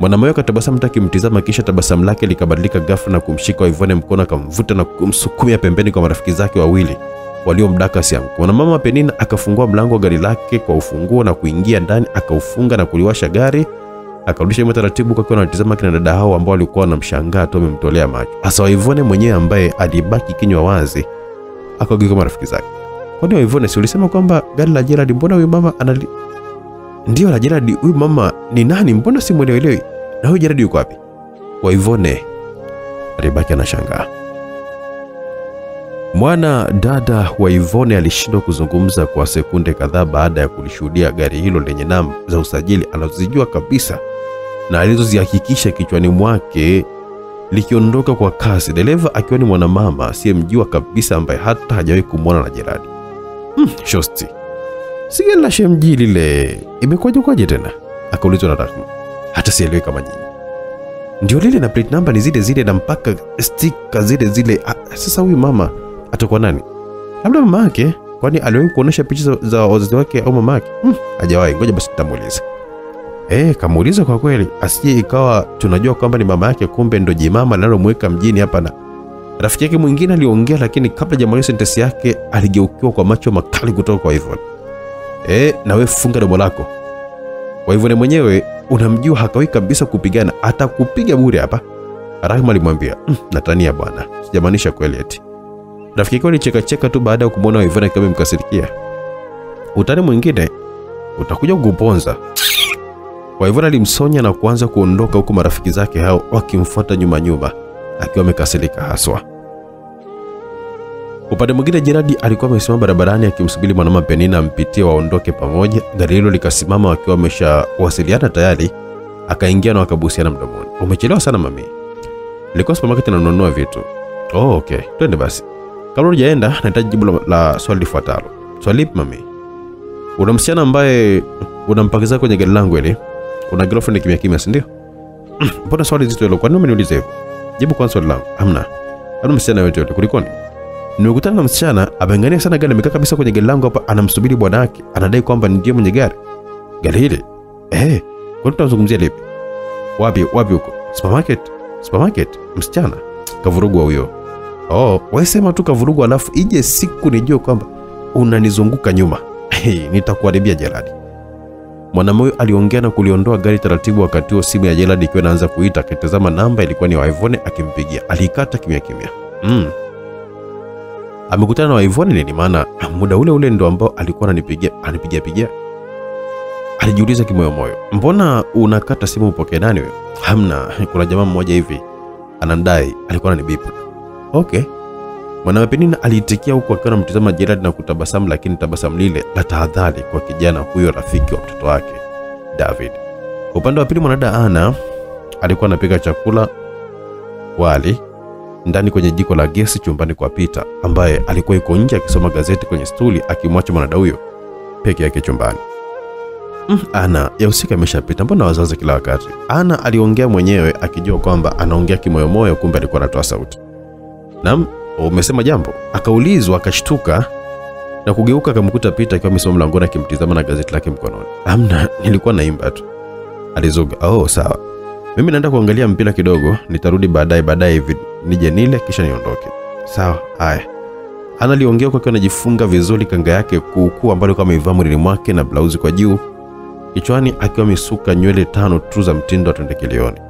Mwanamume akatabasamu hata akimtizama, kisha tabasamu lake likabadilika ghafla na kumshika Waivone mkono akamvuta na kumsukumia pembeni kwa marafiki zake wawili waliomdaka asiamke. Mwanamama Penina akafungua mlango wa gari lake kwa ufunguo na kuingia ndani, akaufunga na kuliwasha gari, akarudisha nyuma taratibu, akiwa anatizama kina dada hao ambao walikuwa wanamshangaa tu amemtolea macho, hasa Waivone mwenyewe ambaye alibaki kinywa wazi, akageuka marafiki zake. Kwani Waivone, si ulisema kwamba gari la Gerald? Mbona huyu mama anali... Ndio la Gerald. Huyu mama ni nani? Mbona simwelewelewi? Na huyu Gerald yuko wapi? Waivone alibaki anashangaa. Mwana dada wa Ivone alishindwa kuzungumza kwa sekunde kadhaa baada ya kulishuhudia gari hilo lenye namba za usajili anazozijua kabisa na alizozihakikisha kichwani mwake likiondoka kwa kasi, dereva akiwa ni mwanamama asiyemjua kabisa ambaye hata hajawahi kumwona na Jeradi. Hmm, shosti, si gari la shemji lile, imekuwaje kwaje tena? Akaulizwa na Rahma. Hata sielewi kama nyinyi ndio lile na plate number ni zile zile na mpaka stika zile zile. Ah, Sasa huyu mama atakuwa nani? Labda mama yake, kwani aliwahi kuonesha picha za- za wazazi wake au mama yake? Hmm, hajawahi. Ngoja basi tutamuuliza. Eh, kamuuliza kwa kweli, asije ikawa tunajua kwamba ni mama yake, kumbe ndo jimama linalomweka mjini hapa. Na rafiki yake mwingine aliongea, lakini kabla jamaliza sentensi yake aligeukiwa kwa macho makali kutoka kwa Ivon. Eh, na wewe funga domo lako. Kwa hivyo mwenyewe unamjua, hakawi kabisa kupigana, atakupiga bure hapa. Rahma alimwambia mm, natania bwana, sijamaanisha kweli eti. Rafiki yake alichekacheka tu baada ya kumwona Ivana akiwa amemkasirikia. Utani mwingine utakuja kukuponza. Waivana alimsonya na kuanza kuondoka huku marafiki zake hao wakimfuata nyuma nyuma akiwa amekasirika haswa. Upande mwingine, Gerard alikuwa amesimama barabarani akimsubiri mwanamama Penina ampitie waondoke pamoja. Gari hilo likasimama wakiwa wameshawasiliana tayari, akaingia na wakabusiana mdomoni. Umechelewa sana mami. Nilikuwa supermarket na nanunua vitu. Oh, okay, twende basi. Kabla hujaenda, nahitaji jibu la, swali lifuatalo. Swali lipi mami? Una msichana ambaye unampakiza kwenye gari langu ile? una girlfriend kimya kimya, si ndio? Mbona swali zito hilo? Kwa nini umeniuliza hivyo? Jibu kwanza swali langu. Hamna. Hamna msichana yote yote, Kulikoni? Nimekutana na msichana ameangania sana gari, amekaa kabisa kwenye gari langu hapa, anamsubiri bwana wake, anadai kwamba ndiye mwenye gari. Gari hili? Eh, kwa nini tunazungumzia lipi? Wapi wapi huko? Supermarket? Supermarket? Msichana? Kavurugwa huyo. Oh, wesema tu kavurugu alafu ije siku nijue kwamba unanizunguka nyuma. Hey, nitakuharibia Jeradi. Mwanamume huyo aliongea na kuliondoa gari taratibu, wakati huo simu ya Jeradi ikiwa inaanza kuita. Akitazama namba ilikuwa ni Waivone akimpigia, aliikata kimya kimya. Mm. Amekutana na Waivone nini? Maana muda ule ule ndo ambao alikuwa ananipigia anipigia pigia. Alijiuliza kimoyomoyo, mbona unakata simu, upokee nani wewe? Hamna, kuna jamaa mmoja hivi anandai, alikuwa ananibipu. Okay. Mwanawe Penina aliitikia huku akiwa anamtazama Gerard na kutabasamu, lakini tabasamu lile la tahadhari kwa kijana huyo, rafiki wa mtoto wake David. Upande wa pili, mwanadada Ana alikuwa anapika chakula wali ndani kwenye jiko la gesi chumbani kwa Pita ambaye alikuwa yuko nje akisoma gazeti kwenye stuli, akimwacha mwanadada huyo peke yake chumbani. Mm, Ana ya usiku ameshapita, mbona wazazi kila wakati? Ana aliongea mwenyewe akijua kwamba anaongea kimoyomoyo, kumbe alikuwa anatoa sauti. Naam, umesema jambo? Akaulizwa, akashtuka na kugeuka, akamkuta Peter akiwa amesimama mlangoni akimtizama na gazeti lake mkononi. Amna, nilikuwa naimba tu, alizuga. Oh, sawa, mimi naenda kuangalia mpira kidogo, nitarudi baadaye baadaye hivi nije nile kisha niondoke. Sawa, haya. Ana aliongea huku akiwa anajifunga vizuri kanga yake kuukuu ambayo alikuwa ameivaa mwilini mwake na blauzi kwa juu, kichwani akiwa amesuka nywele tano tu za mtindo wa tendekelioni.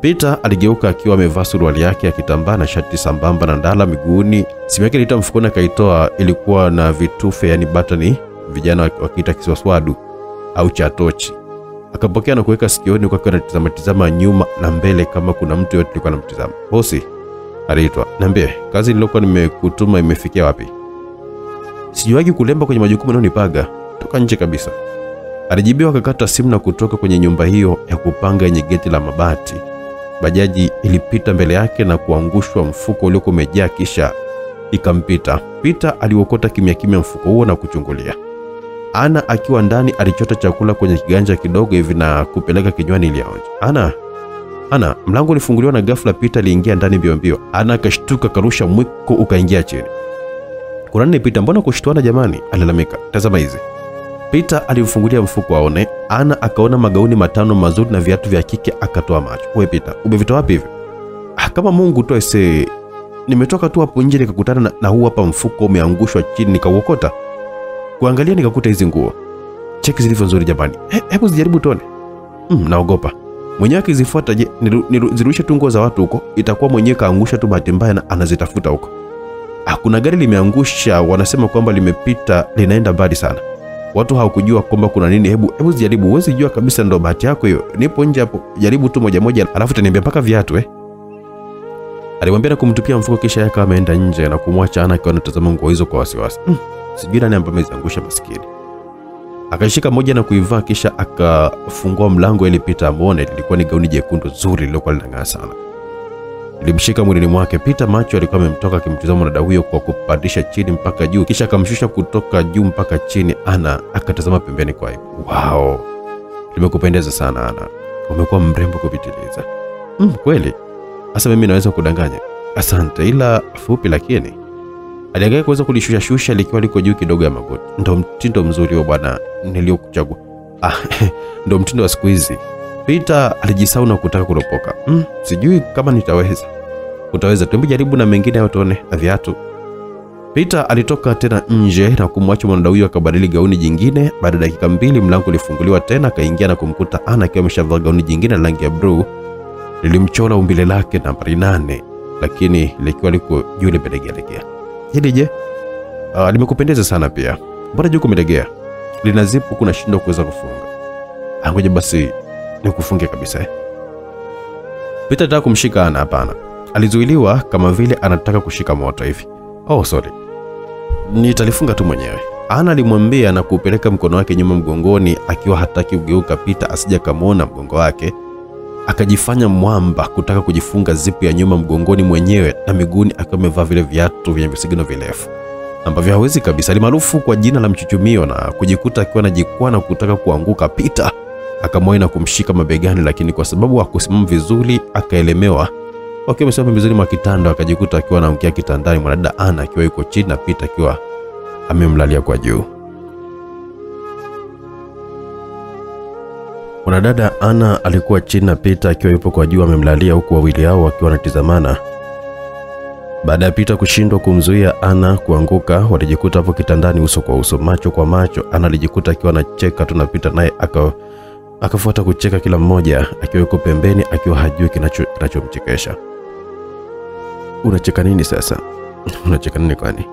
Peter aligeuka akiwa amevaa suruali yake ya kitambaa na shati sambamba na ndala miguuni. Simu yake ilitoa mfukoni akaitoa, ilikuwa na vitufe, yani batani, vijana wakiita kiswaswadu au cha tochi. Akapokea na kuweka sikioni huku akiwa anatizama tizama nyuma na mbele kama kuna mtu yote alikuwa anamtizama. Bosi aliitwa, niambie kazi niliyokuwa nimekutuma imefikia wapi? Sijuagi kulemba kwenye majukumu yanayonipaga, toka nje kabisa. Alijibiwa, akakata simu na kutoka kwenye nyumba hiyo ya kupanga yenye geti la mabati. Bajaji ilipita mbele yake na kuangushwa mfuko uliokuwa umejaa, kisha ikampita. Peter aliokota kimya kimya mfuko huo na kuchungulia. Ana akiwa ndani alichota chakula kwenye kiganja kidogo hivi na kupeleka kinywani ili aonje. Ana, Ana, mlango ulifunguliwa na ghafla Peter aliingia ndani mbio mbio. Ana akashtuka, karusha mwiko ukaingia chini. Kuna nini Peter, mbona kushtuana jamani? Alilalamika. Tazama hizi. Peter alimfungulia mfuko aone. Ana akaona magauni matano mazuri na viatu vya kike, akatoa macho. We pita umevitoa wapi hivi? Ah, kama Mungu tu aisee. Nimetoka tu hapo nje nikakutana na, na huu hapa mfuko umeangushwa chini nikauokota. Kuangalia nikakuta hizi nguo. Cheki zilivyo nzuri jamani. He, hebu zijaribu tuone. Mm, naogopa. Mwenyewe akizifuata je, zirudishe tu nguo za watu huko, itakuwa mwenyewe kaangusha tu bahati mbaya na anazitafuta huko. Ah, kuna gari limeangusha, wanasema kwamba limepita linaenda mbali sana. Watu hawakujua kwamba kuna nini. Hebu hebu zijaribu, huwezi jua kabisa, ndo bahati yako hiyo. Nipo nje hapo, jaribu tu moja moja, alafu utaniambia mpaka viatu eh. Alimwambia na kumtupia mfuko, kisha yaka ameenda nje na kumwacha Ana akiwa anatazama nguo hizo kwa wasiwasi. Mm, sijui nani ambaye ameziangusha maskini. akashika moja na kuivaa, kisha akafungua mlango ili Pita amwone. Lilikuwa ni gauni jekundu zuri lililokuwa linang'aa sana. Ilimshika mwilini mwake. Pita macho alikuwa amemtoka akimtizama dada huyo kwa kupandisha chini mpaka juu, kisha akamshusha kutoka juu mpaka chini. Ana akatazama pembeni kwa aibu. Wow, limekupendeza sana Ana, umekuwa mrembo kupitiliza. Mm, kweli hasa mimi naweza kudanganya. Asante, ila fupi lakini aliangalia kuweza kulishusha shusha likiwa liko juu kidogo ya magoti. Ndo mtindo mzuri wa bwana niliokuchagua. Ah, ndo mtindo wa siku hizi. Peter alijisau na kutaka kuropoka. Mm, sijui kama nitaweza. Utaweza, tu, jaribu na mengine hayo tuone na viatu. Peter alitoka tena nje na kumwacha mwanadada huyo akabadili gauni jingine. Baada ya dakika mbili mlango ulifunguliwa tena, akaingia na kumkuta Ana akiwa ameshavaa gauni jingine la rangi ya bluu lilimchora umbile lake nambari nane, lakini likiwa liko juu limelegea. Hili je? Uh, limekupendeza sana pia. Mbona juu kumelegea? Lina zipu, kuna shindo kuweza kufunga. Angoje basi nikufunge kabisa eh. Peter alitaka kumshika Ana, hapana. Alizuiliwa kama vile anataka kushika moto hivi. Oh, sorry. nitalifunga tu mwenyewe. Ana alimwambia na kuupeleka mkono wake nyuma mgongoni, akiwa hataki kugeuka Peter asija kamwona mgongo wake. Akajifanya mwamba kutaka kujifunga zipu ya nyuma mgongoni mwenyewe na miguuni akiwa amevaa vile viatu vyenye visigino virefu ambavyo hawezi kabisa, alimaarufu kwa jina la mchuchumio, na kujikuta akiwa anajikwaa na kutaka kuanguka. Pita akamwahi na kumshika mabegani, lakini kwa sababu hakusimama vizuri akaelemewa. Wakiwa wamesimama pembezoni mwa kitanda, akajikuta akiwa anaangukia kitandani, mwanadada Ana akiwa yuko chini na Pita akiwa amemlalia kwa juu. Mwanadada Ana alikuwa chini na Pita akiwa yupo kwa juu amemlalia, huku wawili hao wakiwa wanatizamana. Baada ya Pita kushindwa kumzuia Ana kuanguka, walijikuta hapo kitandani uso kwa uso, macho kwa macho. Ana alijikuta akiwa anacheka tu na Pita naye aka akafuata kucheka, kila mmoja akiwa yuko pembeni, akiwa hajui kinachomchekesha. Unacheka nini sasa? Unacheka nini kwani?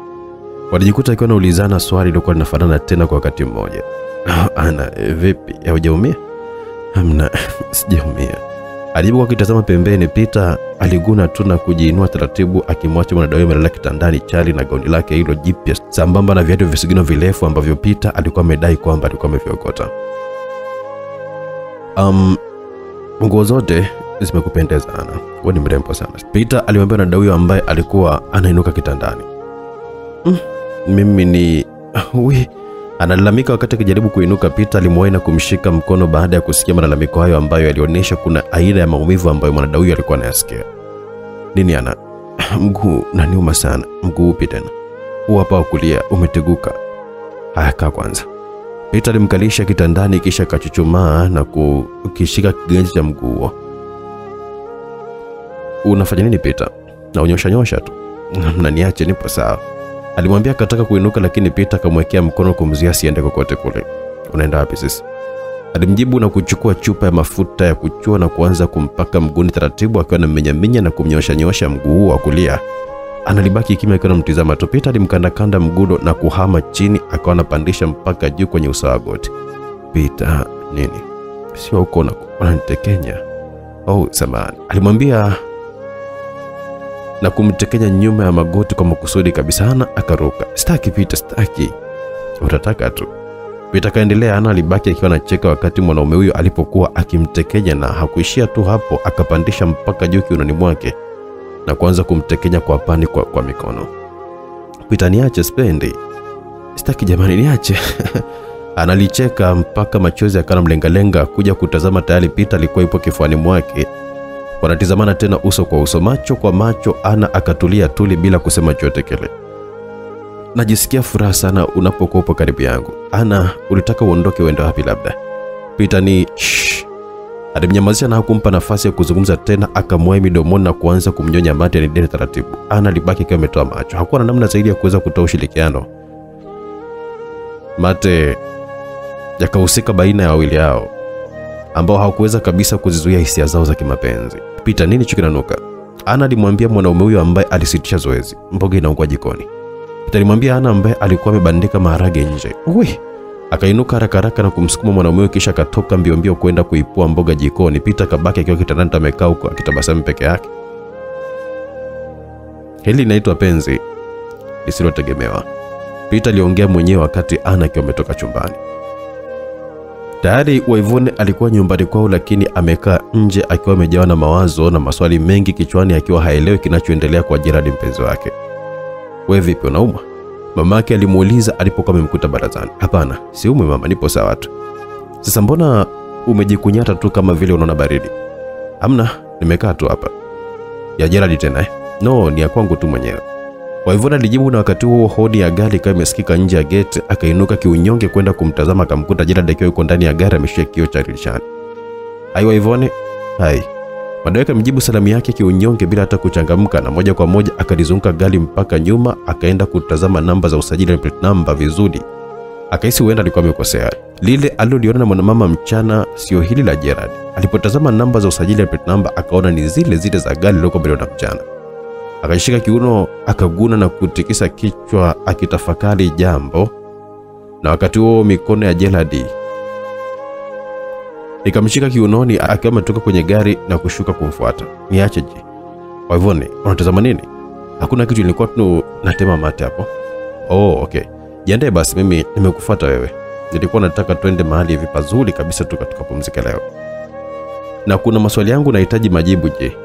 Walijikuta akiwa naulizana swali lilokuwa linafanana tena kwa wakati mmoja. Ana, vipi? Haujaumia? Hamna, sijaumia. Alijibu akitazama pembeni. Pita aliguna tu na kujiinua taratibu, akimwacha mwanadamu amelala kitandani chali na gauni lake hilo jipya sambamba na viatu visigino virefu ambavyo Pita alikuwa amedai kwamba alikuwa ameviokota. Um, nguo zote zimekupendeza Ana, wewe ni mrembo sana. Peter alimwambia dada huyo ambaye alikuwa anainuka kitandani. Mm, mimi ni we analalamika wakati akijaribu kuinuka. Peter alimwahi na kumshika mkono baada ya kusikia malalamiko hayo ambayo yalionyesha kuna aina ya maumivu ambayo mwanada huyo alikuwa anayasikia. Nini Ana? Mguu naniuma sana. Mguu upi tena? Huu hapa wa kulia umeteguka. Haya, kaa kwanza. Pita alimkalisha kitandani kisha akachuchumaa na kukishika kiganja cha mguu. Unafanya nini Peter? Na unyosha nyosha tu. Mnaniache nipo sawa. Alimwambia akataka kuinuka, lakini Peter akamwekea mkono kumzuia asiende kokote kule. Unaenda wapi sisi? Alimjibu na kuchukua chupa ya mafuta ya kuchua na kuanza kumpaka mguuni taratibu, akiwa na anammenyaminya na kumnyosha nyosha mguu wa kulia. Analibaki kimya akiwa anamtizama tu. Peter alimkandakanda mgudo na kuhama chini, akawa anapandisha mpaka juu kwenye uso wa goti. Peter, nini? Sio uko na unanitekenya? Oh, samahani. Alimwambia na kumtekenya nyuma ya magoti kwa makusudi kabisa. Ana akaruka. Staki Peter, staki. Utataka tu. Peter kaendelea. Ana alibaki akiwa anacheka wakati mwanaume huyo alipokuwa akimtekenya, na hakuishia tu hapo, akapandisha mpaka juu kiunoni mwake na kuanza kumtekenya kwa pani kwa, kwa mikono. Pita, niache, spendi. sitaki jamani, niache. Analicheka mpaka machozi akanamlengalenga kuja kutazama. Tayari Pita alikuwa ipo kifuani mwake wanatizamana tena uso kwa uso, macho kwa macho. Ana akatulia tuli bila kusema chochote kile. Najisikia furaha sana unapokuwa upo karibu yangu. Ana, ulitaka uondoke uende wapi? Labda Pita ni shh. Alimnyamazisha na hakumpa nafasi ya kuzungumza tena, akamwahi midomoni na kuanza kumnyonya mate ni deni taratibu. Ana alibaki akiwa ametoa macho, hakuwa na namna zaidi ya kuweza kutoa ushirikiano. Mate yakahusika baina ya wawili hao ambao hawakuweza kabisa kuzizuia hisia zao za kimapenzi. Pita, nini chukinanuka kinanuka? Ana alimwambia mwanaume huyo ambaye alisitisha zoezi. Mboga inaungua jikoni. Pita alimwambia Ana ambaye alikuwa amebandika maharage nje. Uwi, akainuka haraka haraka na kumsukuma mwanaume huyo, kisha akatoka mbio mbio kwenda kuipua mboga jikoni. Pita kabaki akiwa kitandani amekaa huko akitabasamu peke yake. Hili linaitwa penzi lisilotegemewa. Pita aliongea mwenyewe wakati Ana akiwa ametoka chumbani. Tayari Waivune alikuwa nyumbani kwao, lakini amekaa nje akiwa amejawa na mawazo na maswali mengi kichwani, akiwa haelewi kinachoendelea kwa jirani mpenzi wake. We vipi, unaumwa? Mamake alimuuliza alipokuwa amemkuta barazani. Hapana, si siumwi mama, nipo sawa tu. Sasa mbona umejikunyata tu kama vile unaona baridi? Amna, nimekaa tu hapa. Ya Gerald tena eh? No, ni ya kwangu tu mwenyewe. Waivona alijibu, na wakati huo hodi ya gari ikawa imesikika nje ya gate. Akainuka kiunyonge kwenda kumtazama, akamkuta Gerald akiwa yuko ndani ya gari ameshika kioo cha dirishani. Hai Waivone, hai. Baadaye akamjibu salamu yake kiunyonge bila hata kuchangamka, na moja kwa moja akalizunguka gari mpaka nyuma, akaenda kutazama namba za usajili na plate number vizuri. Akahisi huenda alikuwa amekosea. Lile aliloliona na mwanamama mchana sio hili la Gerard. Alipotazama namba za usajili na plate number, akaona ni zile zile za gari lililoko mbele na mchana akashika kiuno akaguna na kutikisa kichwa akitafakari jambo, na wakati huo mikono ya Gerald ikamshika kiunoni akiwa ametoka kwenye gari na kushuka kumfuata. Niache je? Waivone, unatazama nini? Hakuna kitu, nilikuwa tu natema mate hapo. Oh, okay. Jiandae basi, mimi nimekufuata wewe. Nilikuwa nataka twende mahali hivi pazuri kabisa tu tukapumzika leo, na kuna maswali yangu nahitaji majibu. Je,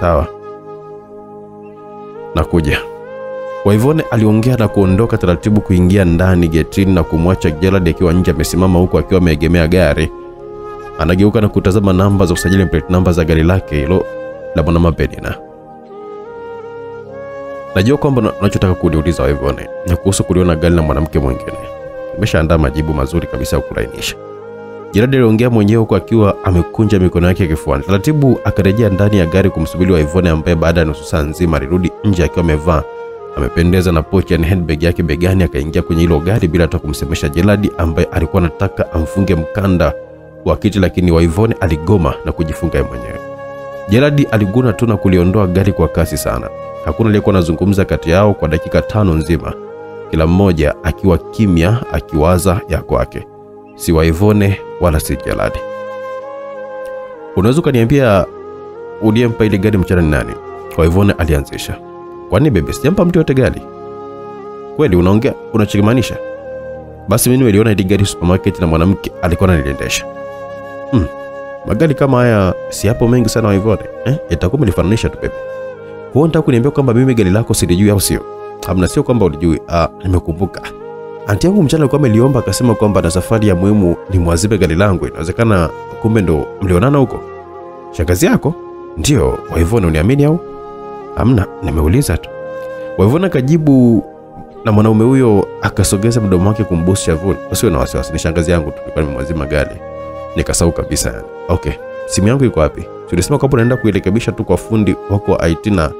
sawa, nakuja. Waivone aliongea na kuondoka taratibu kuingia ndani getini na kumwacha Gerald akiwa nje amesimama huku akiwa ameegemea gari. Anageuka na kutazama namba za usajili, plate namba za gari lake hilo la mwanamama Penina. Najua kwamba unachotaka kuniuliza Waivone ni kuhusu kuliona gari la mwanamke mwingine. Nimeshaandaa majibu mazuri kabisa ya kulainisha. Gerald aliongea mwenyewe huku akiwa amekunja mikono yake kifuani. Taratibu akarejea ndani ya gari kumsubiri Waivone ambaye baada ya nusu saa nzima alirudi nje akiwa amevaa amependeza na pochi yani handbag yake begani. Akaingia kwenye hilo gari bila hata kumsemesha Jeladi ambaye alikuwa anataka amfunge mkanda wa kiti, lakini Waivone aligoma na kujifunga mwenyewe. Jeladi aliguna tu na kuliondoa gari kwa kasi sana. Hakuna aliyekuwa anazungumza kati yao kwa dakika tano nzima, kila mmoja akiwa kimya akiwaza ya kwake, si Waivone wala si Jeladi. Unaweza ukaniambia uliyempa ile gari mchana ni nani? Waivone alianzisha. Kwani bebe, sijampa mtu yote gari? Kweli unaongea unachokimaanisha? Basi mimi niliona ile gari supermarket na mwanamke alikuwa analiendesha. Hmm. Magari kama haya si hapo mengi sana Waivone. Eh? Itakuwa nilifananisha tu bebe. Kwa hiyo nataka kuniambia kwamba mimi gari lako silijui au sio? Hamna, sio kwamba ulijui. Ah, nimekumbuka. Anti yangu mchana alikuwa ameliomba akasema kwamba na safari ya muhimu ni mwazibe gari langu. Inawezekana kumbe ndo mlionana huko. Shangazi yako? Ndio, Waivone uniamini au? Hamna, nimeuliza tu. Waivona kajibu na mwanaume huyo akasogeza mdomo wake kumbusu shavuni. Usiwe na wasiwasi, ni shangazi yangu tu, nilikuwa nimemwazima gari. Nikasahau kabisa yani. Okay, simu yangu iko wapi? Tulisema kwamba unaenda kuirekebisha tu kwa fundi wako wa IT na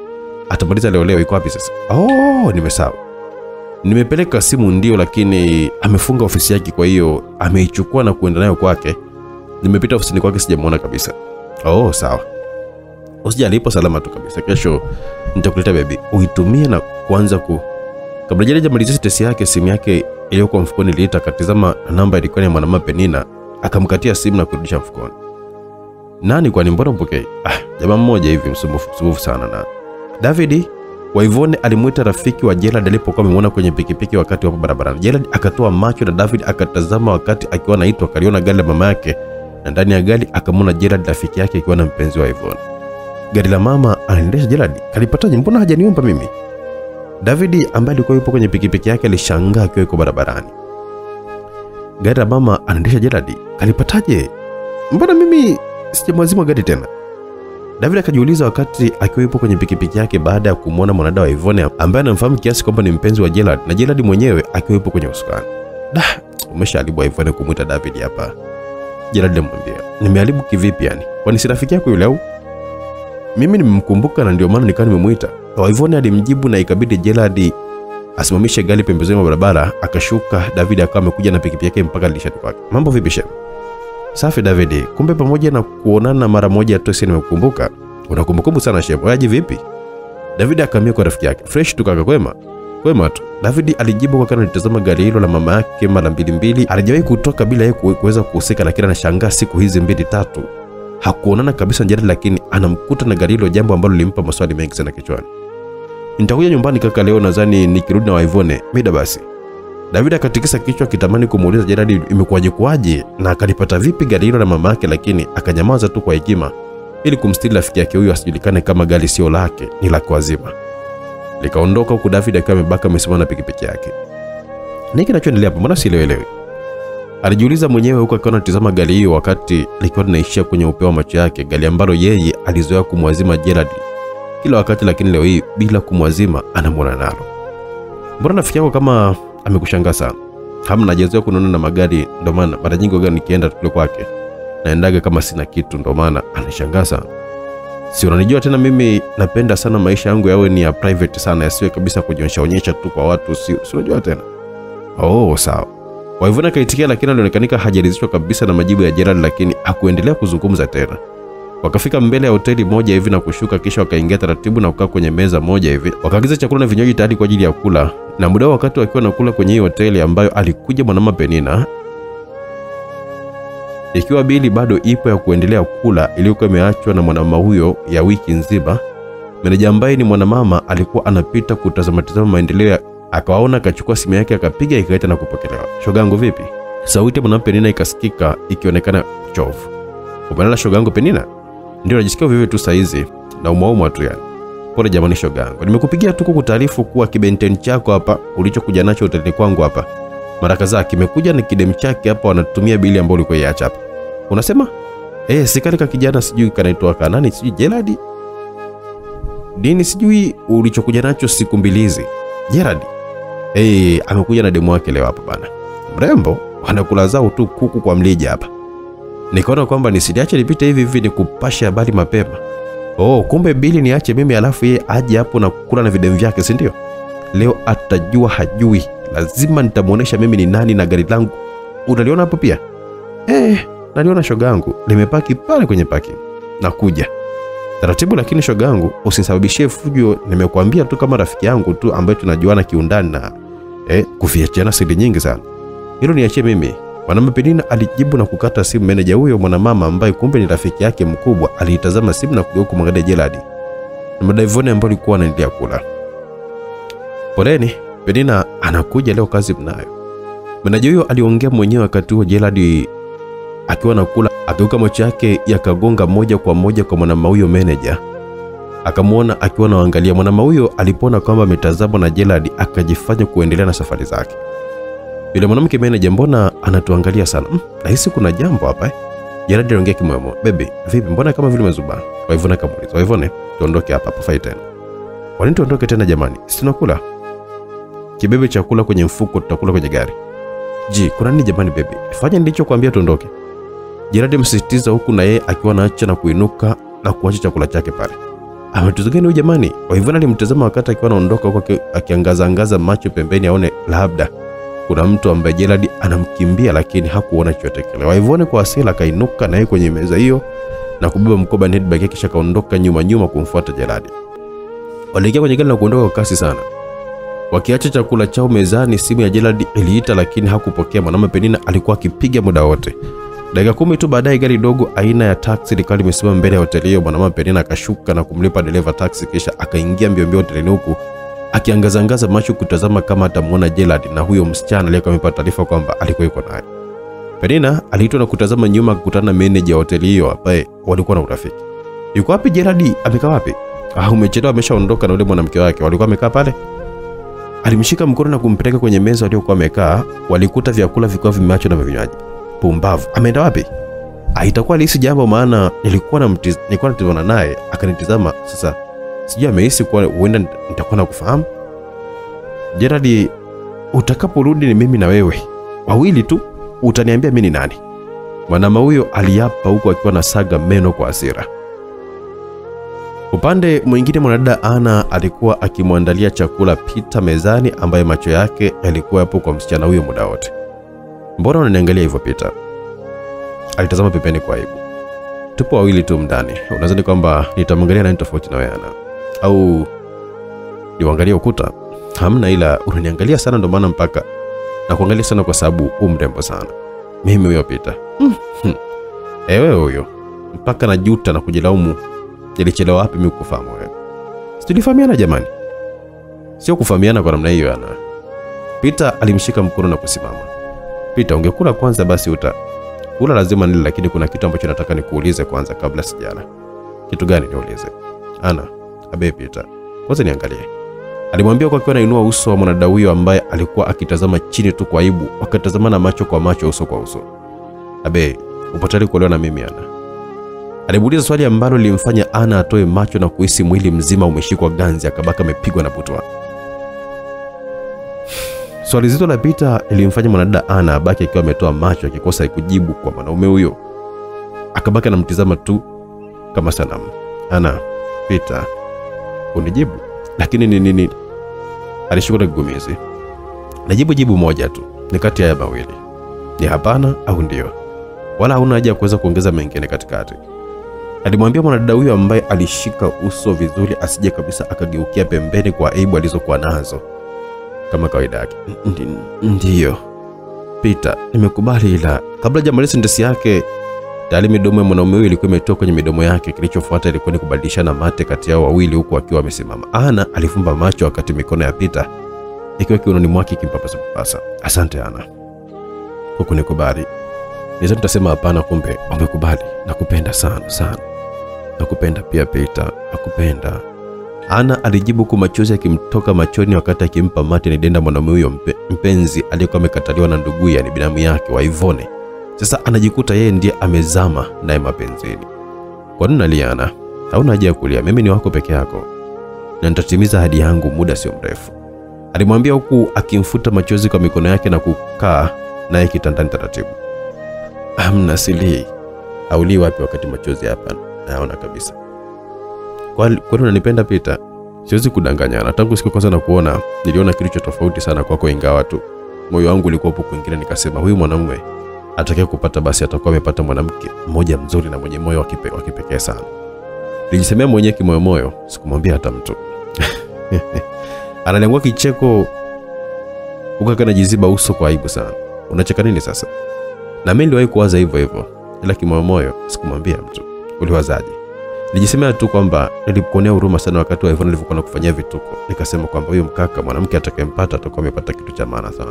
atamaliza leo leo. Iko wapi sasa? Oh, nimesahau. Nimepeleka simu ndio, lakini amefunga ofisi yake, kwa hiyo ameichukua na kuenda nayo kwake. Nimepita ofisini kwake, sijamuona kabisa. Oh, sawa. Usijali, ipo salama tu kabisa. Kesho nitakuletea bebi, uitumie na kuanza ku kabla jana jamalizia tesi yake. Simu yake iliyokuwa mfukoni iliita, akatizama na namba ilikuwa ni mwanamama Penina, akamkatia simu na kurudisha mfukoni. Nani kwani, mbona upokei? Ah, jamaa mmoja hivi msumbufu msumbufu sana. Na David Waivone alimwita rafiki wa Gerald alipokuwa amemwona kwenye pikipiki wakati wapo barabarani. Gerald akatoa macho na David akatazama wakati akiwa anaitwa, akaliona gari la mama yake, na ndani ya gari akamwona Gerald rafiki yake akiwa na mpenzi wa Ivone. Gari la mama anaendesha Jeradi, kalipataje? Mbona hajaniomba mimi? Davidi ambaye alikuwa yupo kwenye pikipiki yake alishangaa akiwa yuko barabarani. Gari la mama anaendesha Jeradi, kalipataje? Mbona mimi sijamwazima gari tena? David akajiuliza wakati akiwa yupo kwenye pikipiki yake baada ya kumwona mwanadada wa Ivone ambaye anamfahamu kiasi kwamba ni mpenzi wa Gerard na Gerard mwenyewe akiwa yupo kwenye usukani. Da, umeshaharibu Ivone kumwita David hapa. Gerard alimwambia, nimeharibu kivipi yani? Kwani si rafiki yako yule au? Mimi nimemkumbuka na ndio maana nikawa nimemwita. Waivoni alimjibu na ikabidi Jeladi asimamishe gari pembezoni mwa barabara, akashuka. David akawa amekuja na pikipiki yake mpaka dirishani kwake. Mambo vipi shem? Safi David, kumbe pamoja na kuonana mara moja tu sisi nimekukumbuka. Una kumbukumbu sana shem. Waje vipi? David akamia kwa rafiki yake. Fresh tu kaka, kwema? Kwema tu. David alijibu kwa kana alitazama gari hilo la mama yake mara mbili mbili. Alijawahi kutoka bila yeye kuweza kuhusika, lakini anashangaa siku hizi mbili tatu hakuonana kabisa njiani, lakini anamkuta na gari hilo, jambo ambalo lilimpa maswali mengi sana kichwani. Nitakuja nyumbani kaka leo, nadhani nikirudi na Waivone mida basi. David akatikisa kichwa kitamani kumuuliza Gerald imekuwaje kuwaje na akalipata vipi gari hilo la mama yake, lakini akanyamaza tu kwa hekima ili kumstiri rafiki yake huyo asijulikane kama gari sio lake, ni la kwazima. Likaondoka huku David akiwa amebaka amesimama na pikipiki yake. Nini kinachoendelea hapa? Mbona sielewelewi? Alijiuliza mwenyewe huku akiwa anatizama gari hiyo wakati likiwa linaishia kwenye upeo wa macho yake, gari ambalo yeye alizoea kumwazima Gerald kila wakati, lakini leo hii bila kumwazima anamwona nalo. Mbona rafiki yako kama amekushangaa sana? Hamna, hajazoea kuniona na magari, ndo maana mara nyingi waga nikienda tukio kwake naendaga kama sina kitu, ndo maana anashangaa sana. Si unanijua tena, mimi napenda sana maisha yangu yawe ni ya private sana, yasiwe kabisa kujionyesha onyesha tu kwa watu, si unajua tena. Oh, sawa. Waivuna kaitikia, lakini alionekanika hajaridhishwa kabisa na majibu ya Gerald, lakini hakuendelea kuzungumza tena. Wakafika mbele ya hoteli moja hivi na kushuka, kisha wakaingia taratibu na kukaa kwenye meza moja hivi, wakaagiza chakula na vinywaji tayari kwa ajili ya kula. Na muda wakati wakiwa nakula kwenye hii hoteli ambayo alikuja mwanamama Penina, ikiwa bili bado ipo ya kuendelea kula iliyokuwa imeachwa na mwanamama huyo ya wiki nzima, Meneja ambaye ni mwanamama alikuwa anapita kutazama tazama maendeleo, ya- akawaona, akachukua simu yake akapiga, ikaita na kupokelewa. Shogangu vipi? Sauti ya mwanamke Penina ikasikika ikionekana chovu. Umelala shogangu Penina? Ndio, najisikia vivyo tu saizi na umaumwa tu yani. Pole jamani shogangu, nimekupigia tu kukutaarifu kuwa kibenten chako hapa ulichokuja nacho hotelini kwangu hapa mara kadhaa kimekuja na kidem chake hapa, wanatumia bili ambayo ulikuwa iacha hapa. Unasema eh, sikali ka kijana sijui kanaitwa kanani sijui Gerard dini sijui ulichokuja nacho siku mbili hizi Gerard eh, amekuja na demu wake leo hapa bana, mrembo, wanakula zao tu kuku kwa mlija hapa. Nikaona kwamba nisiliache lipite hivi hivi nikupashe habari mapema. Oh, kumbe bili niache mimi alafu yeye aje hapo na kula na videmu vyake, si ndio? Leo atajua hajui, lazima nitamuonesha mimi ni nani na gari langu. Unaliona hapo pia? Eh, naliona shogangu limepaki pale kwenye paki. Nakuja taratibu, lakini shogangu, usinisababishie fujo. Nimekuambia tu kama rafiki yangu tu ambaye tunajuana kiundani na eh, kufiachiana siri nyingi sana. Hilo niachie mimi. Mwanaume Penina alijibu na kukata simu. Meneja huyo mwanamama ambaye kumbe ni rafiki yake mkubwa aliitazama simu na kugeuka kumwangalia Gerald na madaivoni ambao alikuwa anaendelea kula. Poleni, Penina anakuja leo, kazi mnayo. Meneja huyo aliongea mwenyewe wakati huo Gerald akiwa nakula, akiuka macho yake yakagonga moja kwa moja kwa mwanamama huyo meneja. Akamwona akiwa anaangalia. Mwanamama huyo alipoona kwamba ametazamwa na Gerald akajifanya kuendelea na safari zake. Yule mwanamke meneja, mbona anatuangalia sana? Mm, nahisi kuna jambo hapa eh. Gerald aliongea kimoyomo. Bebe, vipi mbona kama vile umezubaa? Waivone akamuuliza. Waivone, tuondoke hapa hapa fai tena. Kwa nini tuondoke tena jamani? Si tunakula. Kibebe chakula kwenye mfuko tutakula kwenye gari. Ji, kuna nini jamani bebe? Fanya nilichokuambia tuondoke. Gerald msisitiza huku na yeye akiwa anaacha na kuinuka na kuacha chakula chake pale. Ametuza gani jamani? Waivona alimtazama wakati akiwa anaondoka huku aki- akiangaza angaza macho pembeni aone labda kuna mtu ambaye Gerald anamkimbia lakini hakuona chochote kile. Waivone kwa hasira akainuka na yeye kwenye meza hiyo na kubeba mkoba na yake kisha kaondoka nyuma nyuma kumfuata Gerald. Waliingia kwenye gari na kuondoka kwa kasi sana. Wakiacha chakula chao mezani, simu ya Gerald iliita lakini hakupokea. Mwanaume Penina alikuwa akipiga muda wote. Dakika kumi tu baadaye gari dogo aina ya taksi likawa limesimama mbele ya hoteli hiyo. Mwanamama Penina akashuka na kumlipa dereva taksi, kisha akaingia mbio mbio hotelini huku akiangazangaza macho kutazama kama atamuona Gerald na huyo msichana aliyekuwa amepata taarifa kwamba alikuwa yuko naye. Penina aliitwa na kutazama nyuma kukutana na meneja wa hoteli hiyo ambaye walikuwa na urafiki. Yuko wapi Gerald? Amekaa wapi? Ah, umechelewa, ameshaondoka na yule mwanamke wake. Walikuwa wamekaa pale. Alimshika mkono na kumpeleka kwenye meza waliokuwa wamekaa. Walikuta vyakula vikiwa vimeachwa na vinywaji. Pumbavu, ameenda wapi? Itakuwa lisi jambo, maana nilikuwa na mtiz, nilikuwa natizana naye akanitizama. Sasa sijui amehisi kuwa huenda nitakuwa na kufahamu. Gerald, utakaporudi ni mimi na wewe wawili tu, utaniambia mimi ni nani. Mwanama huyo aliapa huku akiwa na saga meno kwa asira Upande mwingine mwanadada Ana alikuwa akimwandalia chakula Pita mezani, ambaye macho yake yalikuwa yapo kwa msichana huyo muda wote. Mbona unaniangalia hivyo Peter? Alitazama pembeni kwa aibu. Tupo wawili tu mndani, unadhani kwamba nitamwangalia nani tofauti na wewe Ana? Au niuangalie ukuta? Hamna, ila unaniangalia sana, ndio maana mpaka na kuangalia sana kwa sababu u mrembo sana. Mimi huyo Peter. Mm, hmm. Ewe huyo mpaka najuta na kujilaumu nilichelewa wapi mimi kukufahamu wewe. Situlifahamiana jamani? Sio kufahamiana kwa namna hiyo ana. Peter alimshika mkono na kusimama. Peter, ungekula kwanza basi uta kula lazima nile, lakini kuna kitu ambacho nataka nikuulize kwanza kabla sijala. Kitu gani niulize? Ana, abe Pita, Kwanza niangalie. Alimwambia kwa akiwa anainua uso wa mwanadada huyo ambaye alikuwa akitazama chini tu kwa aibu, wakatazamana macho kwa macho, uso kwa uso. Abe, upo tayari kuolewa na mimi Ana? Alimuuliza swali ambalo lilimfanya Ana atoe macho na kuhisi mwili mzima umeshikwa ganzi, akabaka amepigwa na butwa. Swali zito la Peter lilimfanya mwanadada Ana abaki akiwa ametoa macho, akikosa kujibu kwa mwanaume huyo. Akabaki anamtizama tu kama sanamu. Ana, Peter, unijibu lakini ni nini? Alishuka na kigumizi. Najibu jibu moja tu, ni kati ya mawili, ni hapana au ndio, wala hauna haja ya kuweza kuongeza mengine katikati. Alimwambia mwanadada huyo ambaye alishika uso vizuri asije kabisa akageukia pembeni kwa aibu alizokuwa nazo kama kawaida yake. "Ndi- Ndiyo Peter, nimekubali, ila kabla jamaliza sentensi yake Tayari midomo ya mwanaume huyo ilikuwa imetoka kwenye midomo yake. Kilichofuata ilikuwa ni kubadilishana mate kati yao wawili, huku akiwa amesimama. Ana alifumba macho wakati mikono ya Peter ikiwa kiunoni mwake ikimpapasa papasa. Asante Ana kwa kunikubali. Nizo tutasema hapana, kumbe umekubali. Nakupenda sana sana. Nakupenda pia Peter, nakupenda. Ana alijibu huku machozi akimtoka machoni wakati akimpa mate ni denda mwanaume huyo mpe, mpenzi aliyekuwa amekataliwa na nduguye, ni binamu yake wa Ivone. Sasa anajikuta yeye ndiye amezama naye mapenzini. Kwa nini nalia Ana? Hauna haja ya kulia, mimi ni wako peke yako na nitatimiza ahadi yangu muda sio mrefu, alimwambia huku akimfuta machozi kwa mikono yake na kukaa naye kitandani taratibu. Amna, silii. Haulii wapi wakati machozi hapa naona kabisa. Kwani unanipenda Peter? Siwezi kudanganyana. Tangu siku kwanza na kuona, niliona kitu cha tofauti sana kwako, ingawa tu moyo wangu ulikuwa upo kwingine. Nikasema huyu mwanamume atakaye kupata basi atakuwa amepata mwanamke mmoja mzuri na mwenye moyo wa kipekee sana. Nilijisemea mwenyewe kimoyomoyo, sikumwambia hata mtu. Ananiangua kicheko huku akiwa anajiziba uso kwa aibu sana. Unacheka nini sasa? Na mimi niliwahi kuwaza hivyo hivyo, ila kimoyomoyo sikumwambia mtu. Uliwazaje? Nijisemea tu kwamba nilikuonea huruma sana wakati wa Ivona alivyokuwa nakufanyia vituko. Nikasema kwamba huyo mkaka mwanamke atakayempata atakuwa amepata kitu cha maana sana,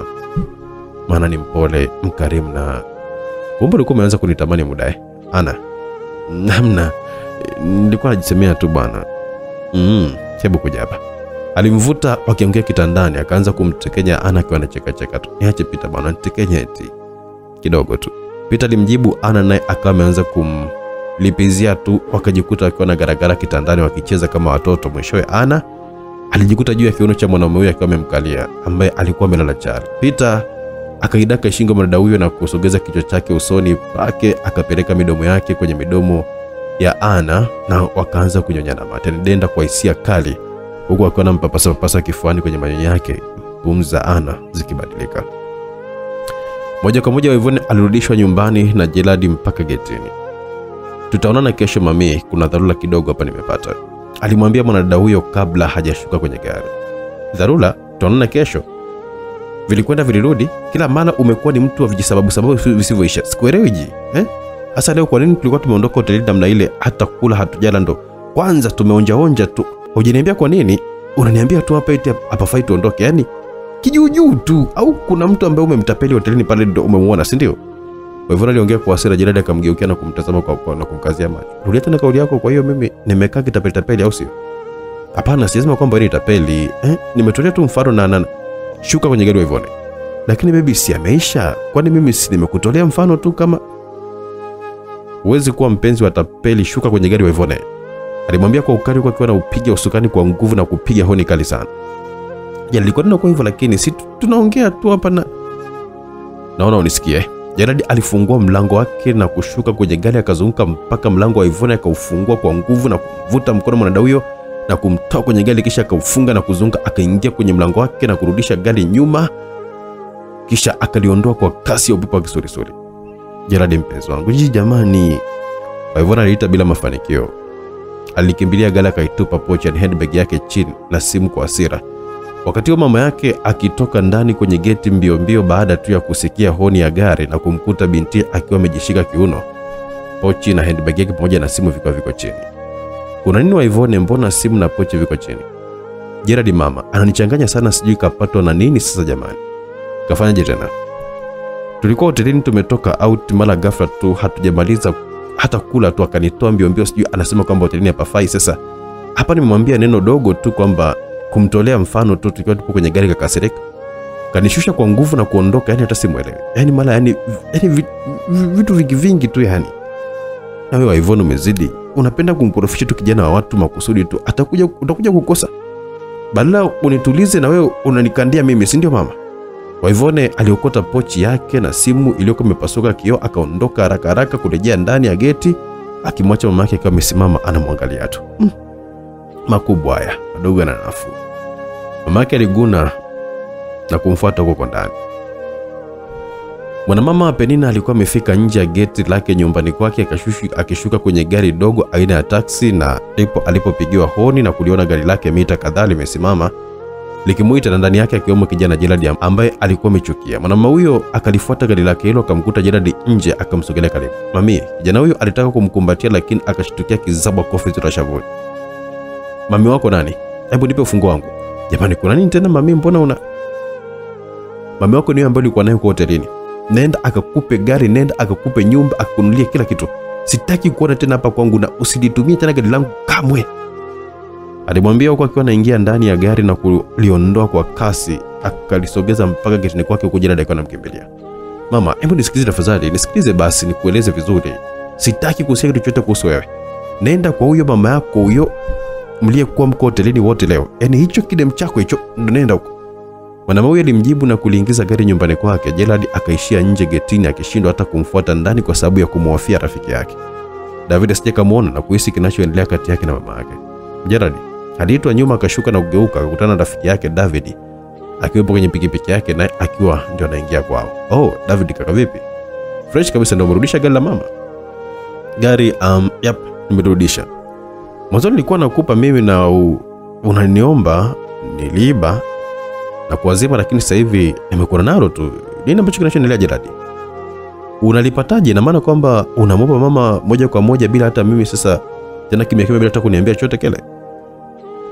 maana ni mpole, mkarimu na kumbe ulikuwa umeanza kunitamani mudae. Ana, namna nilikuwa najisemea tu bwana. Mm, hebu kuja hapa. Alimvuta wakiongea kitandani, akaanza kumtekenya Ana akiwa anachekacheka tu. Niache Pita bwana, nitekenye eti kidogo tu. Pita alimjibu Ana, naye akawa ameanza kumlipizia tu, wakajikuta wakiwa na garagara kitandani wakicheza kama watoto. Mwishowe Ana alijikuta juu ya kiuno cha mwanaume huyo akiwa amemkalia, ambaye alikuwa amelala chali. Pita akaidaka shingo mwanadada huyo na kusogeza kichwa chake usoni pake, akapeleka midomo yake kwenye midomo ya Ana na wakaanza kunyonyana mate. Alidenda kwa hisia kali, huku akiwa anampapasa papasa kifuani kwenye manyoya yake, pumzi za Ana zikibadilika. Moja kwa moja Wivone alirudishwa nyumbani na Jeladi mpaka getini. Tutaonana kesho mami, kuna dharura kidogo hapa nimepata, alimwambia mwanadada huyo kabla hajashuka kwenye gari. Dharura? Tutaonana kesho? Vilikwenda vilirudi, kila mara umekuwa ni mtu wa vijisababu sababu visivyoisha. Sikuelewi ji eh? Hasa leo kwa nini tulikuwa tumeondoka hotelini namna ile, hata kula hatujala, ndo kwanza tumeonjaonja tu. Hujaniambia kwa nini? Unaniambia tu hapa eti hapafai tuondoke, yani kijuujuu tu, au kuna mtu ambaye umemtapeli hotelini pale ndo umemuona, si ndio? Wavuna aliongea kwa hasira. jirani akamgeukia na kumtazama kwa, kwa, na kumkazia macho. Rudia tena kauli yako. Kwa hiyo mimi nimekaa kitapeli tapeli, au sio? Hapana, sijasema kwamba ni tapeli eh? Nimetolea tu mfano na, na shuka kwenye gari Wavone. Lakini baby, si ameisha? Kwani mimi si nimekutolea mfano tu? Kama huwezi kuwa mpenzi wa tapeli, shuka kwenye gari waivone, alimwambia kwa ukali, huku akiwa anaupiga usukani kwa nguvu na kupiga honi kali sana. Ya, nilikuwa nenda kwa hivyo, lakini si tunaongea tu hapa na naona unisikie. Jaradi alifungua mlango wake na kushuka kwenye gari, akazunguka mpaka mlango wa Ivone, akaufungua kwa nguvu na kuvuta mkono mwanadada huyo na kumtoa kwenye gari, kisha akaufunga na kuzunguka, akaingia kwenye mlango wake na kurudisha gari nyuma, kisha akaliondoa kwa kasi ya upepo wa kisurisuri. Jaradi, mpenzi wangu, jiji jamani! Ivone aliita bila mafanikio. Alikimbilia gari, akaitupa pochi ya handbag yake chini na simu kwa hasira. Wakati huo mama yake akitoka ndani kwenye geti mbio mbio baada tu ya kusikia honi ya gari na kumkuta binti akiwa amejishika kiuno, pochi na handbag yake pamoja na simu vikiwa viko chini. Kuna nini Waivone, mbona simu na pochi viko chini? Gerard, mama ananichanganya sana, sijui kapatwa na nini sasa jamani. Kafanyaje tena? Tulikuwa hotelini tumetoka out, mara ghafla tu hatujamaliza hata kula tu akanitoa mbio mbio, sijui anasema kwamba hotelini hapafai. Sasa hapa nimemwambia neno dogo tu kwamba kumtolea mfano tu, tukiwa tupo kwenye gari kakasirika, kanishusha kwa nguvu na kuondoka. Yani hata simwelewi, yani mara yani, yani vi- vi- vitu vingi vingi tu yani. Na wewe Ivone umezidi, unapenda kumkorofisha tu kijana wa watu makusudi tu, atakuja utakuja kukosa. Badala unitulize na wewe unanikandia mimi, si ndio mama? Waivone aliokota pochi yake na simu iliyokuwa imepasuka kioo, akaondoka haraka haraka kurejea ndani ya geti, akimwacha mama yake akiwa amesimama anamwangalia tu. Mm. Makubwa haya madogo na nafuu. Mama yake aliguna na kumfuata huko ndani. Mwanamama Penina alikuwa amefika nje ya geti lake nyumbani kwake akishuka kwenye gari dogo aina ya taksi, na ndipo alipopigiwa honi na kuliona gari lake mita kadhaa limesimama likimuita na ndani yake akiwemo kijana Jeradi ambaye alikuwa amechukia. Mwanamama huyo akalifuata gari lake hilo akamkuta Jeradi nje akamsogelea karibu. Mami, kijana huyo alitaka kumkumbatia lakini akashitukia kizabwa kofi zito shavuni. Mami wako nani? Hebu nipe ufunguo wangu. Jamani, kuna nini tena mami? Mbona una mami wako ni ambayo ulikuwa naye kwa hotelini? Nenda akakupe gari, nenda akakupe nyumba, akakunulia kila kitu. Sitaki kuona tena hapa kwangu na usilitumie tena gari langu kamwe. Alimwambia huku akiwa anaingia ndani ya gari na kuliondoa kwa kasi, akalisogeza mpaka getini kwake huku Gerald akiwa anamkimbilia. Mama, hebu nisikilize tafadhali, nisikilize basi, nikueleze vizuri. Sitaki kusikia kitu chochote kuhusu wewe. Nenda kwa huyo mama yako huyo mliyekuwa mko hotelini wote leo, yaani hicho kidem chako hicho, ndo nenda huko. Mwanamume huyo alimjibu na kuliingiza gari nyumbani kwake. Gerald akaishia nje getini akishindwa hata kumfuata ndani kwa sababu ya kumhofia rafiki yake. David asije kamwona na kuhisi kinachoendelea kati yake na mama yake. Gerald aliitwa nyuma, akashuka na kugeuka, akakutana na rafiki yake David akiwepo kwenye pikipiki yake, naye akiwa ndio anaingia kwao. Oh, David kaka, vipi? Fresh kabisa, ndio umerudisha gari la mama? Gari um, yep, nimerudisha. Mwanzo nilikuwa nakupa mimi na u, unaniomba niliiba na kuwazima, lakini sasa hivi nimekuwa nalo tu. Nini ambacho kinachoendelea Jeradi? Unalipataje? na maana kwamba unamwomba mama moja kwa moja bila hata mimi sasa tena kimya kimya bila hata kuniambia chochote kile?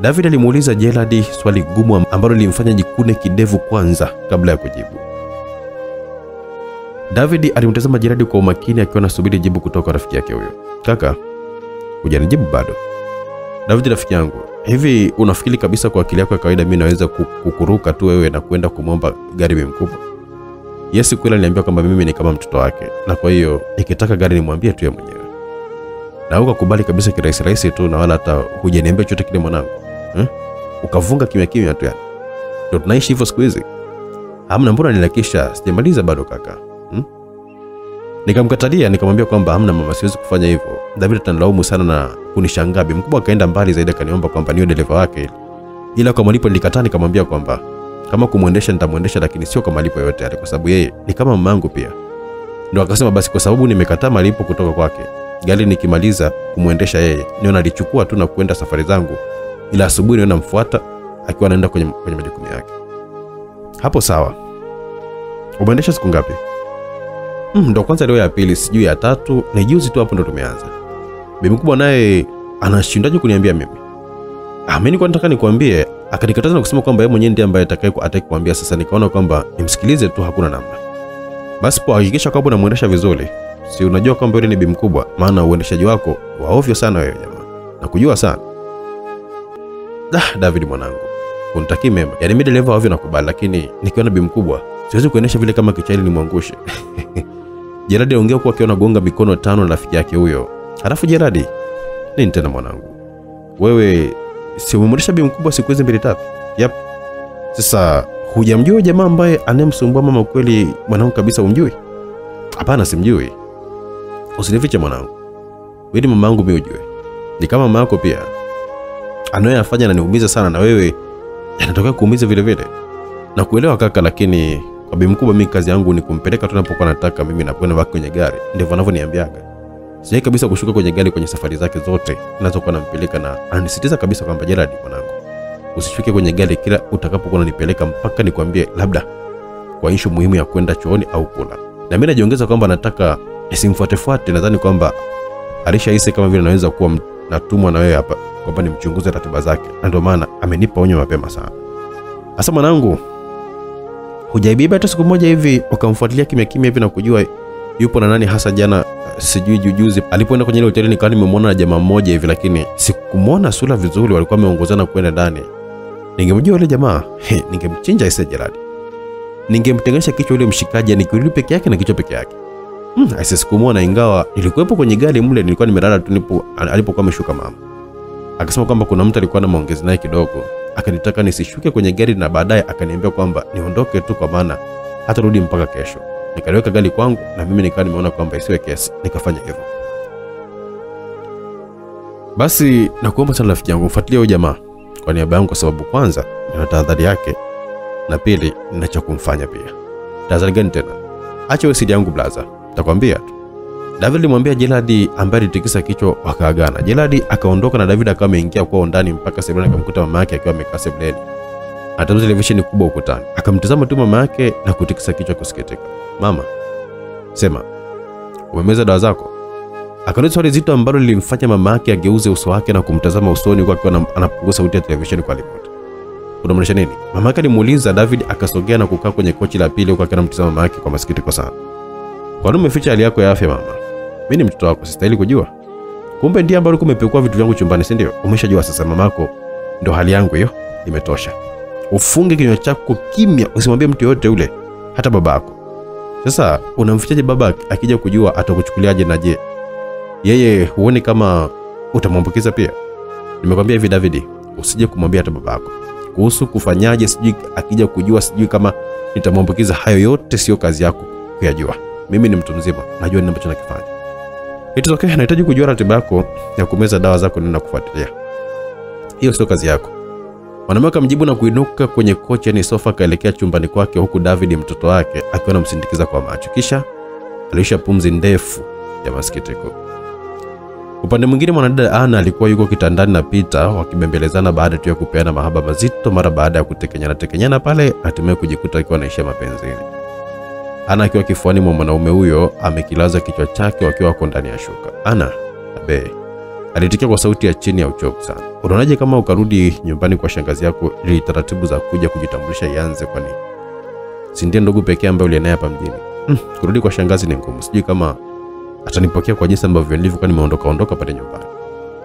David alimuuliza Jeradi swali gumu ambalo lilimfanya jikune kidevu kwanza kabla ya kujibu. David alimtazama Jeradi kwa umakini akiwa anasubiri jibu kutoka rafiki yake huyo. Kaka, hujanijibu bado. David rafiki yangu, hivi unafikiri kabisa kwa akili yako ya kawaida mimi naweza kukuruka tu wewe na kwenda kumwomba gari bi mkubwa? Yesu kweli aliniambia kwamba mimi ni kama mtoto wake, na kwa hiyo ikitaka gari nimwambie tu yeye mwenyewe. Na ukakubali kabisa kirahisi rahisi tu, na wala hata hujaniambia chochote kile mwanangu hmm? Ukavunga kimya kimya tu yani. Ndio tunaishi hivyo siku hizi. Hamna, mbona nilakisha? Sijamaliza bado kaka. Nikamkatalia, nikamwambia kwamba hamna mama, siwezi kufanya hivyo. David atanilaumu sana na kunishangaa. Bi mkubwa akaenda mbali zaidi, akaniomba kwamba niwe dereva wake, ila kwa malipo nilikataa. Nikamwambia kwamba kama kumwendesha nitamwendesha, lakini sio kwa malipo yoyote yale, kwa sababu yeye ni kama mamangu pia. Ndo akasema basi, kwa sababu nimekataa malipo kutoka kwake, gari nikimaliza kumwendesha yeye, niwe nalichukua tu na kwenda safari zangu, ila asubuhi niwe namfuata akiwa anaenda kwenye, kwenye majukumu yake. Hapo sawa. Umeendesha siku ngapi? Mm, ndo kwanza leo ya pili, sijui ya tatu, ni juzi tu hapo ndo tumeanza. Bibi mkubwa naye anashindaje kuniambia mimi? Ah, mimi nilikuwa nataka nikwambie, akanikataza na kusema kwamba yeye mwenyewe ndiye ambaye atakaye ataki kuambia. Sasa nikaona kwamba nimsikilize tu, hakuna namna. Basi po hakikisha kwamba unamwendesha vizuri. Si unajua kwamba yule ni bibi mkubwa, maana uendeshaji wako wa ovyo sana wewe jamaa. Nakujua sana. Dah, David mwanangu. Unitaki mema. Yaani mimi dereva ovyo nakubali, lakini nikiona na bibi mkubwa siwezi kuendesha vile kama kichaili nimwangushe. Jeradi aongea huku akiwa anagonga mikono tano na rafiki yake huyo. Halafu Jeradi, nini tena mwanangu? Wewe si umemrudisha bibi mkubwa siku hizi mbili tatu? Yep. Sasa hujamjua jamaa ambaye anayemsumbua mama kweli mwanangu kabisa umjui? Hapana, simjui. Usinifiche mwanangu. Wewe ni mama yangu mimi ujue. Ni kama mama yako pia. Anayoyafanya ananiumiza sana na wewe yanatokea kuumiza vile vile. Na kuelewa kaka, lakini kwa bibi mkubwa mimi kazi yangu ni kumpeleka tu napokuwa nataka mimi na kwenda kwenye gari. Ndivyo anavyoniambiaga. Sijai kabisa kushuka kwenye gari kwenye safari zake zote ninazokuwa nampeleka, na ananisitiza kabisa kwamba Gerald, mwanangu, usishuke kwenye gari kila utakapokuwa unanipeleka mpaka nikwambie labda kwa ishu muhimu ya kwenda chooni au kula. Na mimi najiongeza kwamba nataka nisimfuatefuate. Nadhani kwamba alishahisi kama vile naweza kuwa natumwa na wewe hapa kwamba nimchunguze ratiba zake, na ndio maana amenipa onyo mapema sana. Sasa mwanangu, hujaibiba hata siku moja hivi ukamfuatilia kimya kimya hivi na kujua yupo na nani hasa jana sijui jujuzi alipoenda kwenye ile hoteli nikawa nimemwona na jamaa mmoja hivi lakini sikumwona sura vizuri walikuwa wameongozana kwenda ndani. Ningemjua yule jamaa ningemchinja ise jeradi ningemtenganisha kichwa yule mshikaji yani kiwili peke yake na kichwa peke yake. Mm, aise sikumwona ingawa nilikuwepo kwenye gari mle nilikuwa nimelala tu alipokuwa ameshuka mama. Akasema kwamba kuna mtu alikuwa na maongezi naye kidogo akanitaka nisishuke kwenye gari na baadaye akaniambia kwamba niondoke tu kwa maana hatarudi mpaka kesho. Nikaliweka gari kwangu na mimi nikawa nimeona kwamba isiwe kesi. Nikafanya hivyo. Basi nakuomba sana rafiki yangu mfuatilie huyo jamaa kwa niaba yangu kwa sababu kwanza nina tahadhari yake na pili nina cha kumfanya pia. Tahadhari gani tena? Acha wewe siri yangu blaza takwambia tu david alimwambia jeladi ambaye alitikisa kichwa wakaagana jeladi akaondoka na david akawa ameingia kwao ndani mpaka sebuleni akamkuta mama yake akiwa amekaa sebuleni Atazama televisheni kubwa ukutani, akamtazama tu mama yake na kutikisa kichwa kusikitika. Mama, sema, umemeza dawa zako? Akauliza swali zito ambalo lilimfanya mama yake ageuze uso wake na kumtazama usoni huku akiwa anapunguza sauti ya televisheni kwa lipoti. Unamaanisha nini? Mama yake alimuuliza. David akasogea na kukaa kwenye kochi la pili huku akiwa anamtazama mama yake kwa masikitiko sana. Kwa nini umeficha hali yako ya afya mama? Mimi ni mtoto wako, sistahili kujua. Kumbe ndiye ambaye ulikuwa umepekua vitu vyangu chumbani, si ndio? Umeshajua sasa mamako ndo hali yangu hiyo, imetosha. Ufunge kinywa chako kimya, usimwambie mtu yoyote ule, hata babako. Sasa unamfichaje baba akija kujua atakuchukuliaje? Na je, yeye huoni kama utamwambukiza pia? Nimekwambia hivi Davidi, usije kumwambia hata babako kuhusu kufanyaje, sijui akija kujua, sijui kama nitamwambukiza. Hayo yote sio kazi yako kuyajua. Mimi ni mtu mzima, najua nini ambacho nakifanya. It is okay, nahitaji kujua ratiba yako ya kumeza dawa zako nina na kufuatilia. Hiyo sio kazi yako. Mwanaume akamjibu na kuinuka kwenye kocha yani sofa, akaelekea chumbani kwake, huku David mtoto wake akiwa anamsindikiza kwa macho, kisha alisha pumzi ndefu ya masikitiko. Upande mwingine, mwanadada Ana alikuwa yuko kitandani na Pita wakibembelezana baada tu ya kupeana mahaba mazito mara baada ya kutekenyana tekenyana pale, hatimaye kujikuta akiwa anaishia mapenzini. Ana akiwa kifuani mwa mwanaume huyo amekilaza kichwa chake wakiwa wako ndani ya shuka. Ana abe alitikia kwa sauti ya chini ya uchovu sana. Unaonaje kama ukarudi nyumbani kwa shangazi yako ili taratibu za kuja kujitambulisha ianze, kwani si ndiye ndugu pekee ambaye uliye naye hapa mjini? Hmm, kurudi kwa shangazi ni ngumu. Sijui kama atanipokea kwa jinsi ambavyo nilivyo, kwani nimeondoka ondoka pale nyumbani.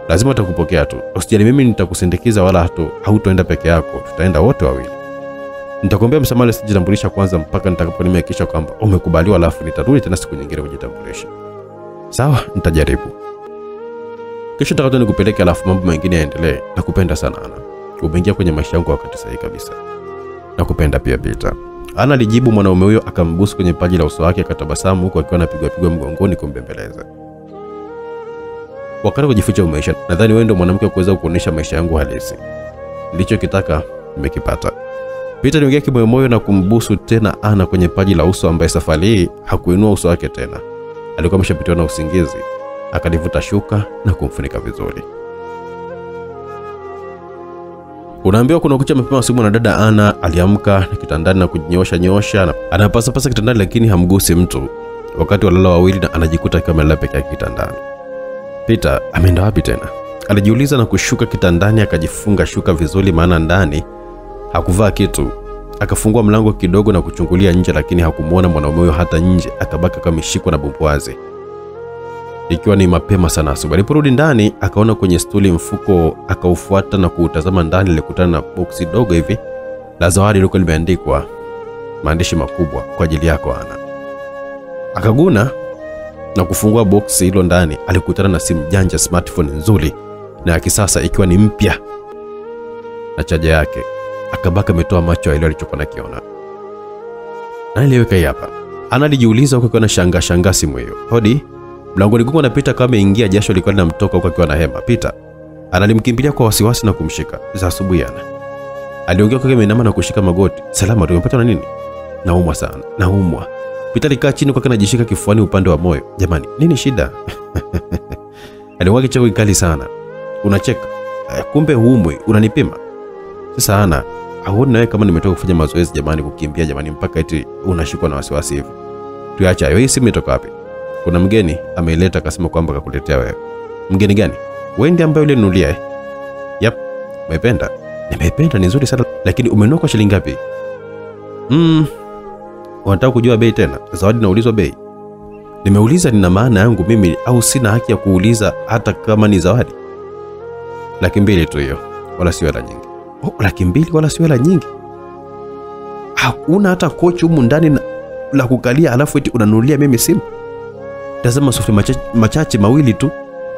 Lazima atakupokea tu, usijali, mimi nitakusindikiza, wala hautoenda peke yako, tutaenda wote wawili. Nitakuambia msamaha sijitambulisha kwanza mpaka nitakapo nimehakikisha kwamba umekubaliwa, alafu nitarudi tena siku nyingine kujitambulisha. Sawa, nitajaribu. Kesho nitakata nikupeleke, alafu mambo mengine yaendelee. Nakupenda sana Ana, umeingia kwenye maisha yangu wakati sahihi kabisa. Nakupenda pia Peter. Ana alijibu mwanaume huyo, akambusu kwenye paji la uso wake, akatabasamu huku akiwa anapigwapigwa mgongoni kumbembeleza. Wakati kujificha umeisha. Nadhani wewe ndio mwanamke wa kuweza kuonyesha maisha yangu halisi. Nilichokitaka nimekipata. Peter aliongea kimoyomoyo na kumbusu tena Ana kwenye paji la uso, ambaye safari hii hakuinua uso wake tena. Alikuwa ameshapitiwa na usingizi. Akalivuta shuka na kumfunika vizuri. Unaambiwa kuna kucha mapema asubuhi, na dada Ana aliamka na kitandani na kujinyosha nyosha, na anapasapasa kitandani, lakini hamgusi mtu. Wakati walala wawili, na anajikuta akiwa amelala peke yake kitandani. Peter ameenda wapi tena? Alijiuliza na kushuka kitandani, akajifunga shuka vizuri, maana ndani hakuvaa kitu. Akafungua mlango kidogo na kuchungulia nje, lakini hakumwona mwanaume huyo hata nje. Akabaki kamishikwa ameshikwa na bumbwazi. Ikiwa ni mapema sana asubuhi, aliporudi ndani akaona kwenye stuli mfuko, akaufuata na kuutazama ndani. Alikutana na boksi dogo hivi la zawadi liko limeandikwa maandishi makubwa, kwa ajili yako Ana. Akaguna na kufungua boksi hilo. Ndani alikutana na simu janja, smartphone nzuri na ya kisasa, ikiwa ni mpya na chaja yake. Akabaka ametoa macho ile alichokuwa nakiona. Na aliweka hii hapa? Ana alijiuliza huku akiwa na shanga shanga simu hiyo. Hodi, mlangoni na Peter kama ameingia, jasho lilikuwa linamtoka huku akiwa na hema. Peter analimkimbilia kwa wasiwasi na kumshika. Za asubuhi Ana aliongea kwa kimeinama na kushika magoti. Salama, tumepatwa na nini? Naumwa sana, naumwa. Peter alikaa chini kwa anajishika kifuani upande wa moyo. Jamani, nini shida? aliwaki kicheko kikali sana. Unacheka? Eh, Kumbe huumwi, unanipima? Sasa Ana, auoni nawe kama nimetoka kufanya mazoezi jamani, kukimbia jamani, mpaka eti unashikwa na wasiwasi hivi? Tuache hayo. Hii simu imetoka wapi? Kuna mgeni ameileta akasema kwamba kakuletea wewe. Mgeni gani? Wewe ndiye ambaye ulinunulia eh? Yep. Umependa? Nimependa, ni nzuri sana, lakini umenunua kwa shilingi ngapi? Mm. Unataka kujua bei tena? Zawadi naulizwa bei? Nimeuliza nina maana yangu mimi au sina haki ya kuuliza hata kama ni zawadi? Laki mbili tu hiyo, wala sio hela nyingi. Oh, laki mbili wala sio hela nyingi. Hakuna hata kochi humu ndani la kukalia, alafu eti unanunulia mimi simu? Tazama sufuria machache, machache mawili tu,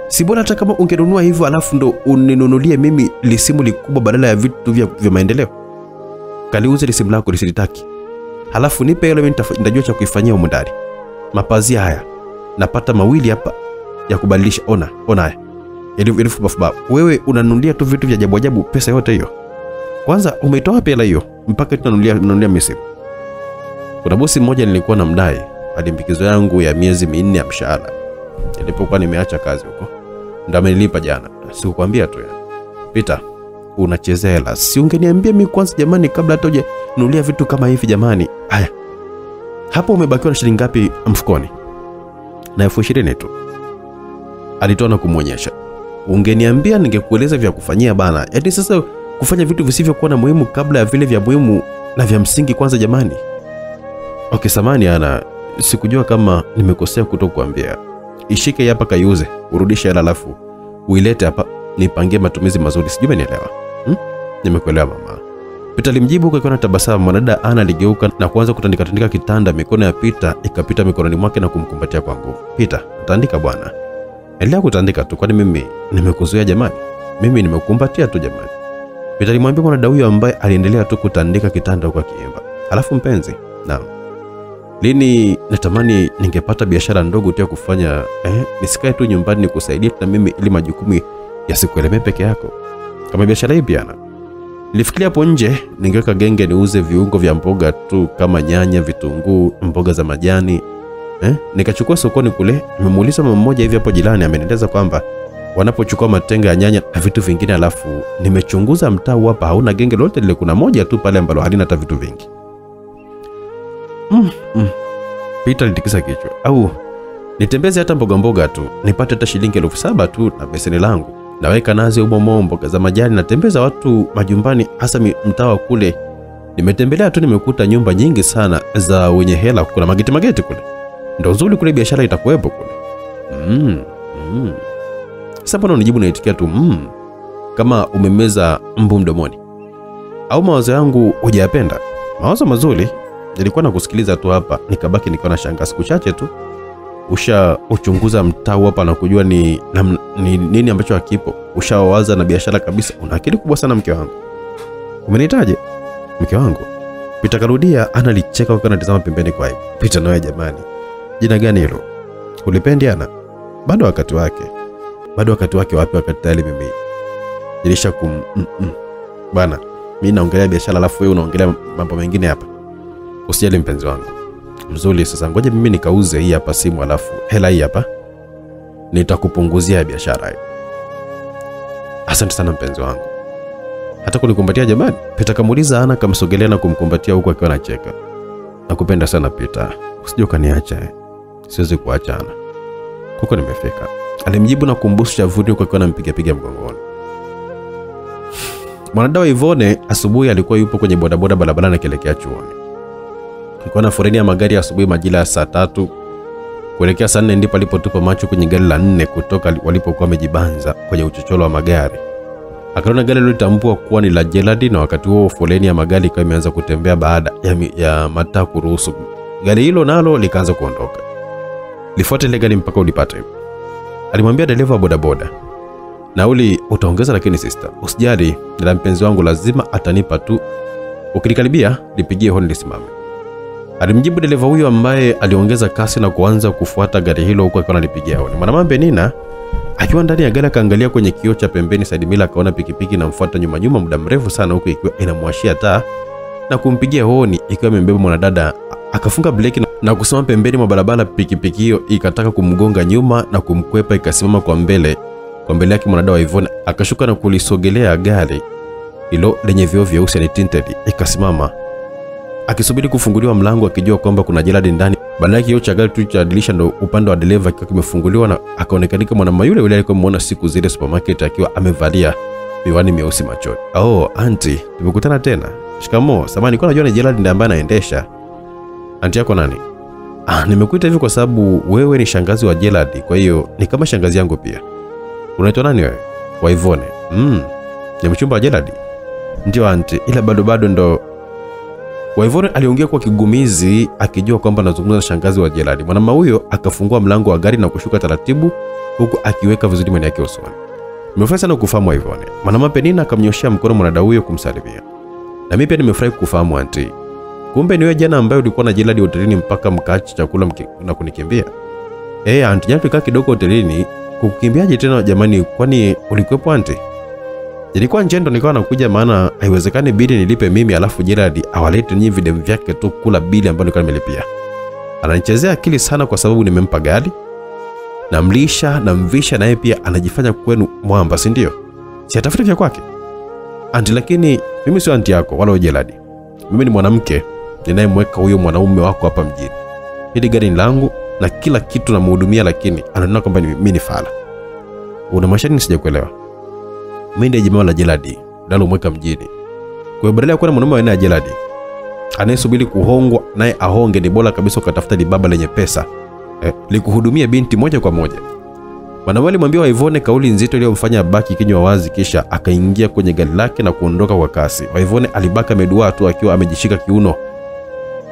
si bora hata kama ungenunua hivyo alafu ndo uninunulie mimi lisimu likubwa badala ya vitu vya, vya maendeleo. Kaliuze lisimu lako lisilitaki, halafu nipe hilo, mimi nitajua cha kuifanyia humu ndani. Mapazia haya napata mawili hapa ya kubadilisha. Ona, ona haya elfu yalivyo. Wewe unanunulia tu vitu vya ajabu ajabu, pesa yote hiyo. Kwanza umeitoa wapi hela hiyo mpaka tunanunulia nunulia misimu? Kuna bosi mmoja nilikuwa na mdai alimbikizo yangu ya miezi minne ya mshahara nilipokuwa nimeacha kazi huko, ndo amenilipa jana. Sikukwambia tu yani. pita unachezea hela. Si ungeniambia mi kwanza jamani, kabla hata hujanunulia vitu kama hivi jamani. Haya, hapo umebakiwa na shilingi ngapi mfukoni? Na elfu ishirini tu. Alitoa na kumwonyesha. Ungeniambia ningekueleza vya kufanyia bana. Yaani sasa kufanya vitu visivyokuwa na muhimu kabla ya vile vya muhimu na vya msingi kwanza jamani. Okay, samani ana sikujua kama nimekosea kutokuambia. Ishike hapa kaiuze, urudishe hela alafu uilete hapa nipangie matumizi mazuri. Sijui umenielewa? Hmm? Nimekuelewa mama. Peter alimjibu huku akiwa na tabasamu. Mwanadada Ana aligeuka na kuanza kutandika tandika kitanda. Mikono ya Pita ikapita mikononi mwake na kumkumbatia kwa nguvu. Peter, tandika bwana. Endelea kutandika tu, kwani mimi nimekuzuia jamani? Mimi nimekumbatia tu jamani. Peter alimwambia mwanadada huyo ambaye aliendelea tu kutandika kitanda huko akiimba. Alafu mpenzi, naam. Lini natamani ningepata biashara ndogo tu ya kufanya eh, nisikae tu nyumbani nikusaidie na mimi ili majukumu yasikuelemee peke yako. Kama biashara hii piana. Nilifikiria hapo nje ningeweka genge niuze viungo vya mboga tu kama nyanya, vitunguu, mboga za majani. Eh, nikachukua sokoni kule, nimemuuliza mama mmoja hivi hapo jirani amenieleza kwamba wanapochukua matenga ya nyanya na vitu vingine, alafu nimechunguza mtaa hapa hauna genge lolote lile, kuna moja tu pale ambalo halina hata vitu vingi. Mm, mm. Peter alitikisa kichwa. Au nitembeze hata mboga mboga tu nipate hata shilingi elfu saba tu na beseni langu, naweka nazi umomo, mboga za majani, natembeza watu majumbani, hasa mtaa kule. Nimetembelea tu, nimekuta nyumba nyingi sana za wenye hela, kuna mageti mageti kule, ndo nzuri kule, biashara itakuwepo kule. Mm, mm. Sasa bwana unijibu naitikia tu mm, kama umemeza mbu mdomoni? Au mawazo yangu hujayapenda? Mawazo mazuri, nilikuwa na kusikiliza tu hapa, nikabaki nikiwa na shanga. Siku chache tu usha uchunguza mtau hapa na kujua ni, na, ni nini ambacho hakipo. Ushawaza na biashara kabisa. Una akili kubwa sana mke wangu. Umenitaje mke wangu? Pita karudia, ana licheka huku pembeni kwa aibu. Pita nawe jamani, jina gani hilo? Ulipendi ana? Bado wakati wake, bado wakati wake. Wapi? Wakati tayari mimi nilisha kum mm, mm. Bana, mi naongelea biashara alafu wewe unaongelea mambo mengine hapa. Usijali mpenzi wangu mzuri. Sasa ngoja mimi nikauze hii hapa simu, alafu hela hii hapa nitakupunguzia ya biashara. Asante sana mpenzi wangu, hata kunikumbatia jamani. Pita kamuuliza Ana, kamsogelea na kumkumbatia huku akiwa anacheka. Nakupenda sana Pita, usije ukaniacha eh. Siwezi kuachana, kuko nimefika, alimjibu na kumbusu shavuni huku akiwa anampigapiga mgongoni. Mwanadada wa Ivone asubuhi alikuwa yupo kwenye bodaboda barabarani akielekea chuoni. Kulikuwa na foleni ya magari asubuhi majira ya saa tatu kuelekea saa nne ndipo alipotupa macho kwenye gari la nne kutoka walipokuwa wamejibanza kwenye uchochoro wa magari. Akaona gari lilotambua kuwa ni la Jeladi, na wakati huo foleni ya magari ikawa imeanza kutembea baada ya, ya mataa kuruhusu. Gari hilo nalo likaanza kuondoka. Lifuate ile gari mpaka ulipate. Alimwambia dereva bodaboda, nauli utaongeza, lakini sister, usijali, na mpenzi wangu lazima atanipa tu. Ukilikaribia lipigie honi lisimame. Alimjibu dereva huyo ambaye aliongeza kasi na kuanza kufuata gari hilo huku akiwa analipigia honi. Mwanamama Benina akiwa ndani ya gari akaangalia kwenye kioo cha pembeni mirror akaona pikipiki inamfuata nyuma nyuma muda mrefu sana huku ikiwa inamwashia taa na kumpigia honi ikiwa imembeba mwanadada. Akafunga breki na- na kusimama pembeni mwa barabara. Pikipiki hiyo ikataka kumgonga nyuma na kumkwepa, ikasimama kwa mbele kwa mbele yake. Mwanadada wa Ivona akashuka na kulisogelea gari hilo lenye vioo vyeusi yani tinted, ikasimama akisubiri kufunguliwa mlango akijua kwamba kuna Gerald ndani. Baadaye kioo cha gari tu cha dirisha ndo upande wa dereva kikiwa kimefunguliwa na akaonekanika mwanamume yule yule alikuwa siku zile supermarket akiwa amevalia miwani myeusi machoni. Oh, anti, tumekutana tena. Shikamoo. Samahani, nilikuwa najua ni Gerald ndiye ambaye anaendesha. Anti yako nani? Ah, nimekuita hivi kwa sababu wewe ni shangazi wa Jeladi, kwa hiyo ni kama shangazi yangu pia. Unaitwa nani wewe? Waivone. Mm. Ni mchumba wa Jeladi? Ndio anti, ila bado bado ndo Waivone aliongea kwa kigumizi akijua kwamba anazungumza na shangazi wa Jeladi. Mwanamama huyo akafungua mlango wa gari na kushuka taratibu huku akiweka vizuri meno yake usoni. Nimefurahi sana kukufahamu Waivone. Mwanamama Penina akamnyoshea mkono mwanadada huyo kumsalimia. Na mimi pia nimefurahi kukufahamu anti. Kumbe niwe jana ambaye ulikuwa na jiladi hotelini mpaka mkaachi chakula mke, na kunikimbia. Eh, anti, jana tulikaa kidogo hotelini. Kukimbiaje tena jamani, kwani ulikuwepo anti? Nilikuwa nje ndo nikawa nakuja, maana haiwezekani bili nilipe mimi alafu jiladi awalete nyinyi video vyake tu kula bili ambayo nilikuwa nimelipia. Ananichezea akili sana kwa sababu nimempa gari, namlisha, namvisha, naye pia anajifanya kwenu mwamba, si ndio? Si atafute vya kwake. anti, lakini mimi sio anti yako wala Jeladi. Mimi ni mwanamke ninayemweka huyo mwanaume wako hapa mjini. Hili gari ni langu na kila kitu namhudumia, lakini ananena kwamba mimi ni fala. Unamaanisha nini? Sijakuelewa. Mimi ndiye jamaa la Jeladi nalomweka mjini. Kwa hiyo badala ya kuwa na mwanaume wa aina ya Jeladi anayesubiri kuhongwa naye ahonge, ni bora kabisa ukatafuta libaba lenye pesa eh, likuhudumia binti moja kwa moja. Mwanaume alimwambia Waivone kauli nzito iliyomfanya abaki kinywa wazi, kisha akaingia kwenye gari lake na kuondoka kwa kasi. Waivone alibaka ameduaa tu akiwa amejishika kiuno.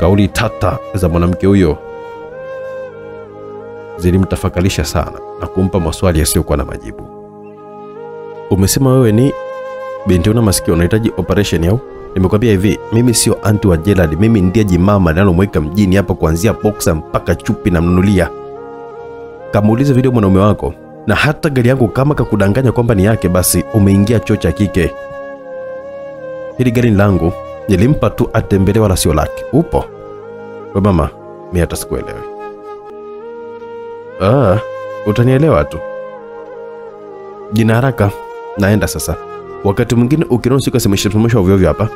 Kauli tata za mwanamke huyo zilimtafakalisha sana na kumpa maswali yasiyokuwa na majibu. Umesema wewe ni binti, una masikio, unahitaji operation au? Nimekwambia hivi, mimi sio anti wa Gerald, mimi ndiye jimama linalomweka mjini hapa, kuanzia boxer mpaka chupi namnunulia. Kamuulize video mwanaume wako, na hata gari yangu kama kakudanganya kwamba ni yake, basi umeingia choo cha kike. Hili gari ni langu, nilimpa tu atembelee, wala sio lake. Upo we mama, mi hata sikuelewi. Ah, utanielewa tu. Jina haraka, naenda sasa. Wakati mwingine ukiona sikasemeshesomesha ovyo ovyo hapa,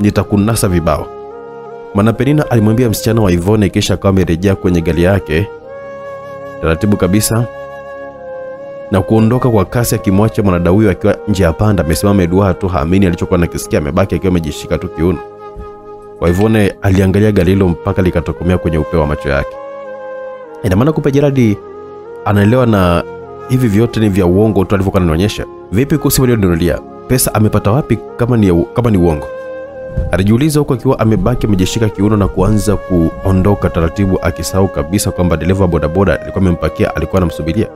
nitakunasa vibao. Mwana Penina alimwambia msichana wa Ivone, kisha akawa amerejea kwenye gari yake taratibu kabisa na kuondoka kwa kasi, akimwacha mwanadada huyo akiwa nje ya panda, amesimama Edward tu, haamini alichokuwa nakisikia, amebaki akiwa amejishika tu kiuno. Waivone aliangalia gari hilo mpaka likatokomea kwenye upeo wa macho yake. Ina maana kumbe Gerald anaelewa na hivi vyote ni vya uongo tu alivyokuwa ananionyesha. Vipi kuhusu walionunulia? Pesa amepata wapi kama ni, kama ni uongo? Alijiuliza huku akiwa amebaki amejishika kiuno na kuanza kuondoka taratibu, akisahau kabisa kwamba dereva bodaboda alikuwa amempakia, alikuwa anamsubiria.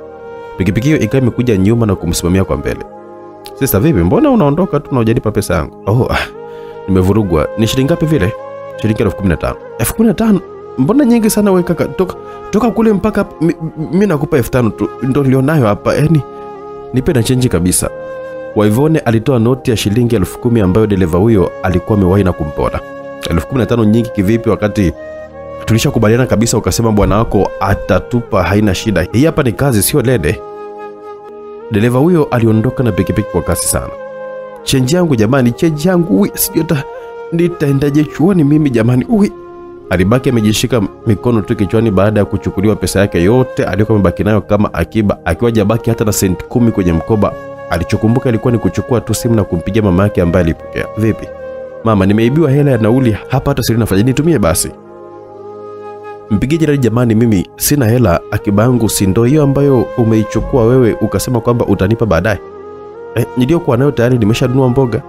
Pikipiki hiyo ikawa imekuja nyuma na kumsimamia kwa mbele. Sasa vipi, mbona unaondoka tu na hujalipa pesa yangu? Oh, ah, nimevurugwa. Ni shilingi ngapi vile? Shilingi elfu kumi na tano. Elfu kumi na tano? Mbona nyingi sana we kaka? Toka, toka kule mpaka hapa, mi, mi nakupa elfu tano tu ndo nilionayo hapa, yani nipe na chenji kabisa. Waivone alitoa noti ya shilingi elfu kumi ambayo dereva huyo alikuwa amewahi na kumpora. Elfu kumi na tano nyingi kivipi wakati tulishakubaliana kabisa, ukasema bwana wako atatupa, haina shida. Hii hapa ni kazi, sio lede. Dereva huyo aliondoka na pikipiki kwa kasi sana. Chenji yangu jamani, chenji yangu, ui, sijui nitaendaje chuoni mimi jamani, ui. Alibaki amejishika mikono tu kichwani baada ya kuchukuliwa pesa yake yote aliyokuwa amebaki nayo kama akiba, akiwa jabaki hata na senti kumi kwenye mkoba. Alichokumbuka ilikuwa ni kuchukua tu simu na kumpigia mama yake ambaye alipokea. Vipi mama, nimeibiwa hela ya nauli hapa, hata sili nafanya, nitumie basi. Mpigie jirani, jamani, mimi sina hela, akiba yangu si ndo hiyo ambayo umeichukua wewe ukasema kwamba utanipa baadaye. Eh, niliyokuwa nayo tayari nimeshanunua mboga.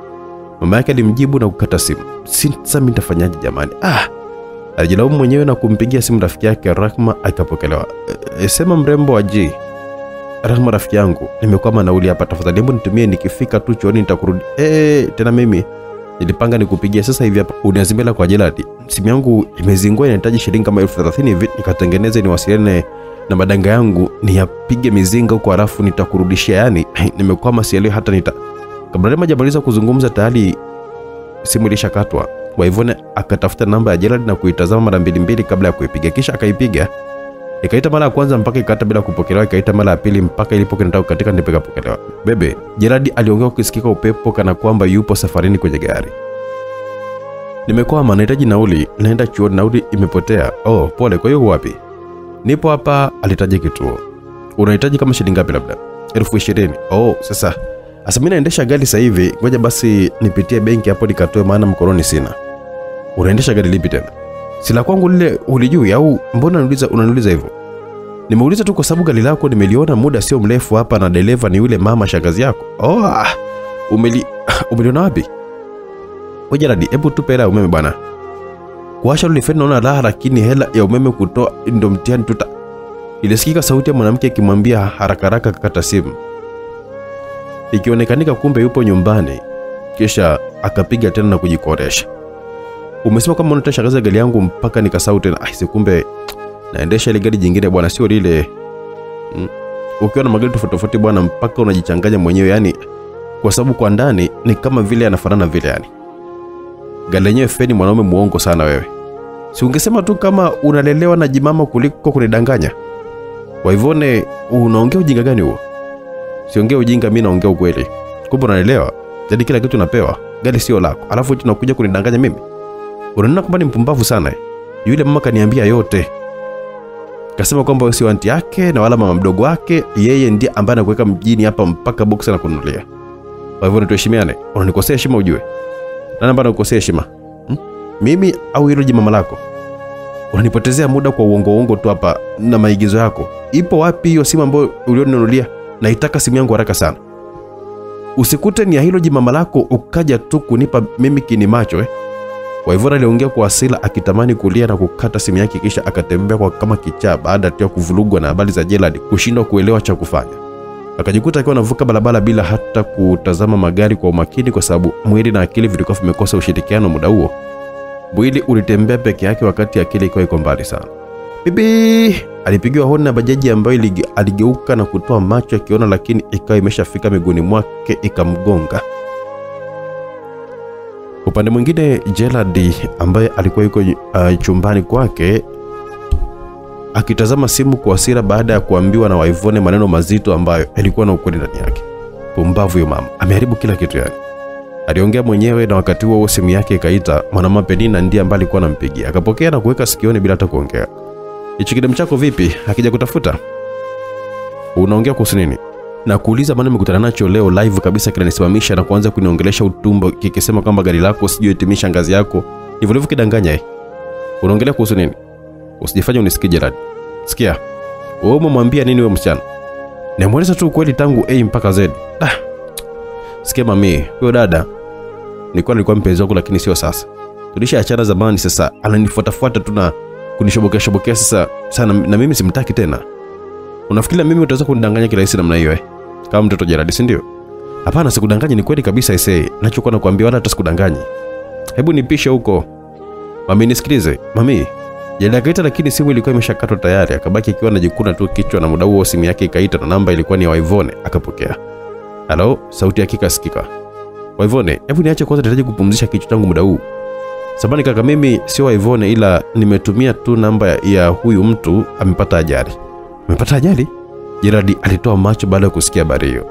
Mama yake alimjibu na kukata simu. Sasa mimi nitafanyaje jamani? Ah, alijilaumu mwenyewe na kumpigia simu rafiki yake Rahma akapokelewa. E, sema mrembo wa ji. Rahma rafiki yangu, nimekwama nauli hapa, tafadhali hebu nitumie, nikifika tu chuoni nitakurudi. Eh, tena mimi nilipanga nikupigia sasa hivi hapa unazimela kwa Jeladi. Simu yangu imezingua, inahitaji shilingi kama elfu thelathini hivi, nikatengeneze niwasiliane na madanga yangu niyapige mizinga huko, halafu nitakurudishia. Yani nimekwama, sielewi hata nita kabla hajamaliza kuzungumza tayari simu ilishakatwa. Waivone akatafuta namba ya Jeladi na kuitazama mara mbili mbili kabla ya kuipiga, kisha akaipiga. Ikaita mara ya kwanza mpaka ikata bila kupokelewa, ikaita mara ya pili mpaka ilipo kinataka kukatika ndipo ikapokelewa. Bebe, Jeradi aliongea kusikika upepo kana kwamba yupo safarini kwenye gari. Nimekwama, nahitaji nauli, naenda chuoni, nauli imepotea. Oh, pole. Kwa hiyo wapi? Nipo hapa, alitaja kituo. Unahitaji kama shilingi ngapi? Labda elfu ishirini. Oh, sasa Asa mimi naendesha gari sasa hivi, ngoja basi nipitie benki hapo nikatoe, maana mkononi sina. Unaendesha gari lipi tena? Si la kwangu lile ulijui au mbona niuliza unaniuliza hivyo? Nimeuliza tu kwa sababu gari lako nimeliona muda sio mrefu hapa na dereva ni yule mama shangazi yako. Oh, ah, umeli umeliona wapi? Ngoja radi, hebu tupe hela ya umeme bwana. kuasha lile feni naona raha, lakini hela ya umeme kutoa ndo mtiani tuta. Ilisikika sauti ya mwanamke akimwambia haraka haraka kakata simu ikionekanika kumbe yupo nyumbani, kisha akapiga tena na kujikoresha. Umesema kama unataka shangaza gari yangu mpaka nikasahau tena. Ah, si kumbe naendesha ile gari jingine bwana, sio lile. Mm. Ukiwa na magari tofauti tofauti bwana, mpaka unajichanganya mwenyewe, yani kwa sababu kwa ndani ni kama vile anafanana vile yani. Gari lenyewe feni, mwanaume muongo sana wewe. Si ungesema tu kama unalelewa na jimama kuliko kunidanganya. Waivone, unaongea ujinga gani huo? Siongea ujinga, mimi naongea ukweli. Kumbe unaelewa? Yaani kila kitu napewa, gari sio lako, alafu tunakuja kunidanganya mimi? Unaona kwamba ni mpumbavu sana? Yule mama kaniambia yote, kasema kwamba wewe sio anti yake na wala mama mdogo wake, yeye ndiye ambaye anakuweka mjini hapa mpaka boksi na kununulia. Kwa hivyo natuheshimiane Unanikosea heshima ujue. Nani ambaye anakukosea heshima? Hmm? Mimi au hilo jimama lako? Unanipotezea muda kwa uongo uongo tu hapa na maigizo yako. Ipo wapi hiyo simu ambayo ulioninunulia? Naitaka simu yangu haraka sana. Usikute ni ya hilo jimama lako ukaja tu kunipa mimi kini macho eh. Waivona aliongea kwa hasira akitamani kulia na kukata simu yake kisha akatembea kwa kama kichaa baada ya kuvurugwa na habari za Gerald kushindwa kuelewa cha kufanya. Akajikuta akiwa anavuka barabara bila hata kutazama magari kwa umakini kwa sababu mwili na akili vilikuwa vimekosa ushirikiano muda huo. Mwili ulitembea peke yake wakati akili ikiwa iko mbali sana. Bibi alipigiwa honi na bajaji ambayo aligeuka na kutoa macho akiona, lakini ikawa imeshafika miguuni mwake ikamgonga. Upande mwingine Gerald ambaye alikuwa yuko uh, chumbani kwake akitazama simu kwa hasira baada ya kuambiwa na Waivone maneno mazito ambayo yalikuwa na ukweli ndani yake. Pumbavu huyo mama, ameharibu kila kitu yani. Aliongea mwenyewe na wakati huo simu yake ikaita. Mwanamama Penina ndiye ambaye alikuwa anampigia. Akapokea na kuweka sikioni bila hata kuongea. Hichi kidemu chako vipi? Akija kutafuta? Unaongea kuhusu nini? Na kuuliza maana nimekutana nacho leo live kabisa kinanisimamisha na kuanza kuniongelesha utumbo kikisema kwamba gari lako sijui etimisha ngazi yako. Hivyo hivyo kidanganya eh. Unaongelea kuhusu nini? Usijifanye unisikie Gerard. Sikia. Wewe umemwambia nini wewe msichana? Nimweleza tu ukweli tangu A mpaka Z. Ah. Sikia mami, huyo dada nilikuwa nilikuwa mpenzi wangu lakini sio sasa. Tulishaachana zamani sasa. Ananifuatafuata tu na kunishobokea shobokea sasa sana na mimi simtaki tena. Unafikiri mimi utaweza kunidanganya kirahisi namna hiyo eh? Kama mtoto Gerard, si ndio? Hapana, sikudanganyi, ni kweli kabisa isei. Nachokuwa nakwambia wala hata sikudanganyi. Hebu nipishe huko. Mami nisikilize. Mami, Jada akaita lakini simu ilikuwa imeshakatwa tayari, akabaki akiwa anajikuna tu kichwa na muda huo simu yake ikaita na namba ilikuwa ni ya Waivone, akapokea. Halo, sauti yake ikasikika. Waivone, hebu niache kwanza nahitaji kupumzisha kichwa changu muda huu. Samani kaka, mimi sio Waivone ila nimetumia tu namba ya huyu mtu amepata ajali. Amepata ajali? Gerard alitoa macho baada ya kusikia habari hiyo.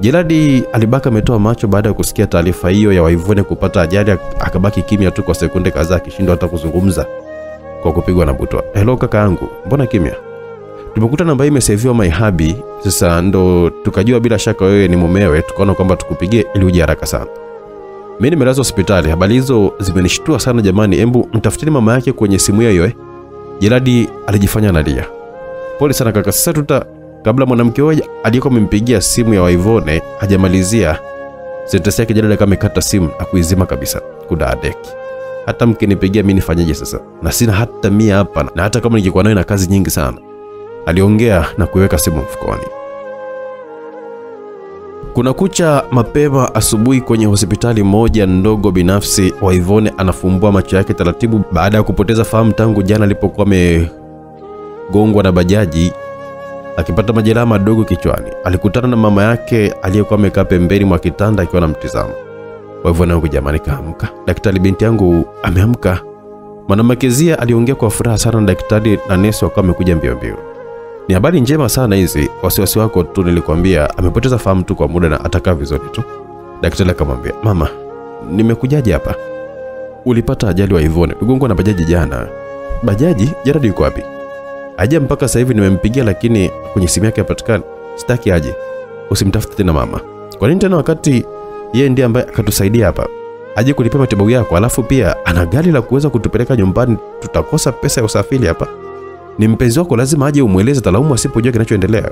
Jeradi alibaka ametoa macho baada ya kusikia taarifa hiyo ya Waivone kupata ajali, akabaki kimya tu kwa sekunde kadhaa akishindwa hata kuzungumza kwa kupigwa na butwa. Hello kaka yangu, mbona kimya? Tumekuta namba hii imeseviwa hubby, sasa ndo tukajua bila shaka wewe ni mumewe, tukaona kwamba tukupigie ili uje haraka sana. Mimi nimelazwa hospitali, habari hizo zimenishtua sana jamani, embu mtafuteni mama yake kwenye simu hiyo eh. Jeradi alijifanya analia. Pole sana kaka, sasa tuta kabla mwanamke huyo aliyekuwa amempigia simu ya Waivone hajamalizia sentensi yake, Jadala kama ikata simu na kuizima kabisa. Kudadeki hata mkinipigia mimi nifanyeje sasa? Na sina hata mia hapa, na hata kama ningekuwa nayo na kazi nyingi sana. Aliongea na kuiweka simu mfukoni. Kuna kucha mapema asubuhi kwenye hospitali moja ndogo binafsi, Waivone anafumbua macho yake taratibu baada ya kupoteza fahamu tangu jana alipokuwa amegongwa na bajaji akipata majeraha madogo kichwani. Alikutana na mama yake aliyekuwa amekaa pembeni mwa kitanda akiwa anamtizama. Waivone wangu, jamani, kaamka. Daktari, binti yangu ameamka. Mwanamke Zia aliongea kwa furaha sana na daktari na nesi wakawa wamekuja mbio mbio. Ni habari njema sana hizi, wasiwasi wako tu, nilikwambia amepoteza fahamu tu kwa muda na atakaa vizuri tu. Daktari akamwambia, mama, nimekujaje hapa? Ulipata ajali wa Ivone, ugongwa na bajaji jana. Bajaji? Jaradi yuko wapi? Aje mpaka sasa hivi nimempigia, lakini kwenye simu yake hapatikani. Sitaki aje. Usimtafute tena mama. Kwa nini tena wakati yeye ndiye ambaye akatusaidia hapa? Aje kulipia matibabu yako, alafu pia ana gari la kuweza kutupeleka nyumbani. Tutakosa pesa ya usafiri hapa. Ni mpenzi wako, lazima aje umweleze, talaumu asipojua kinachoendelea.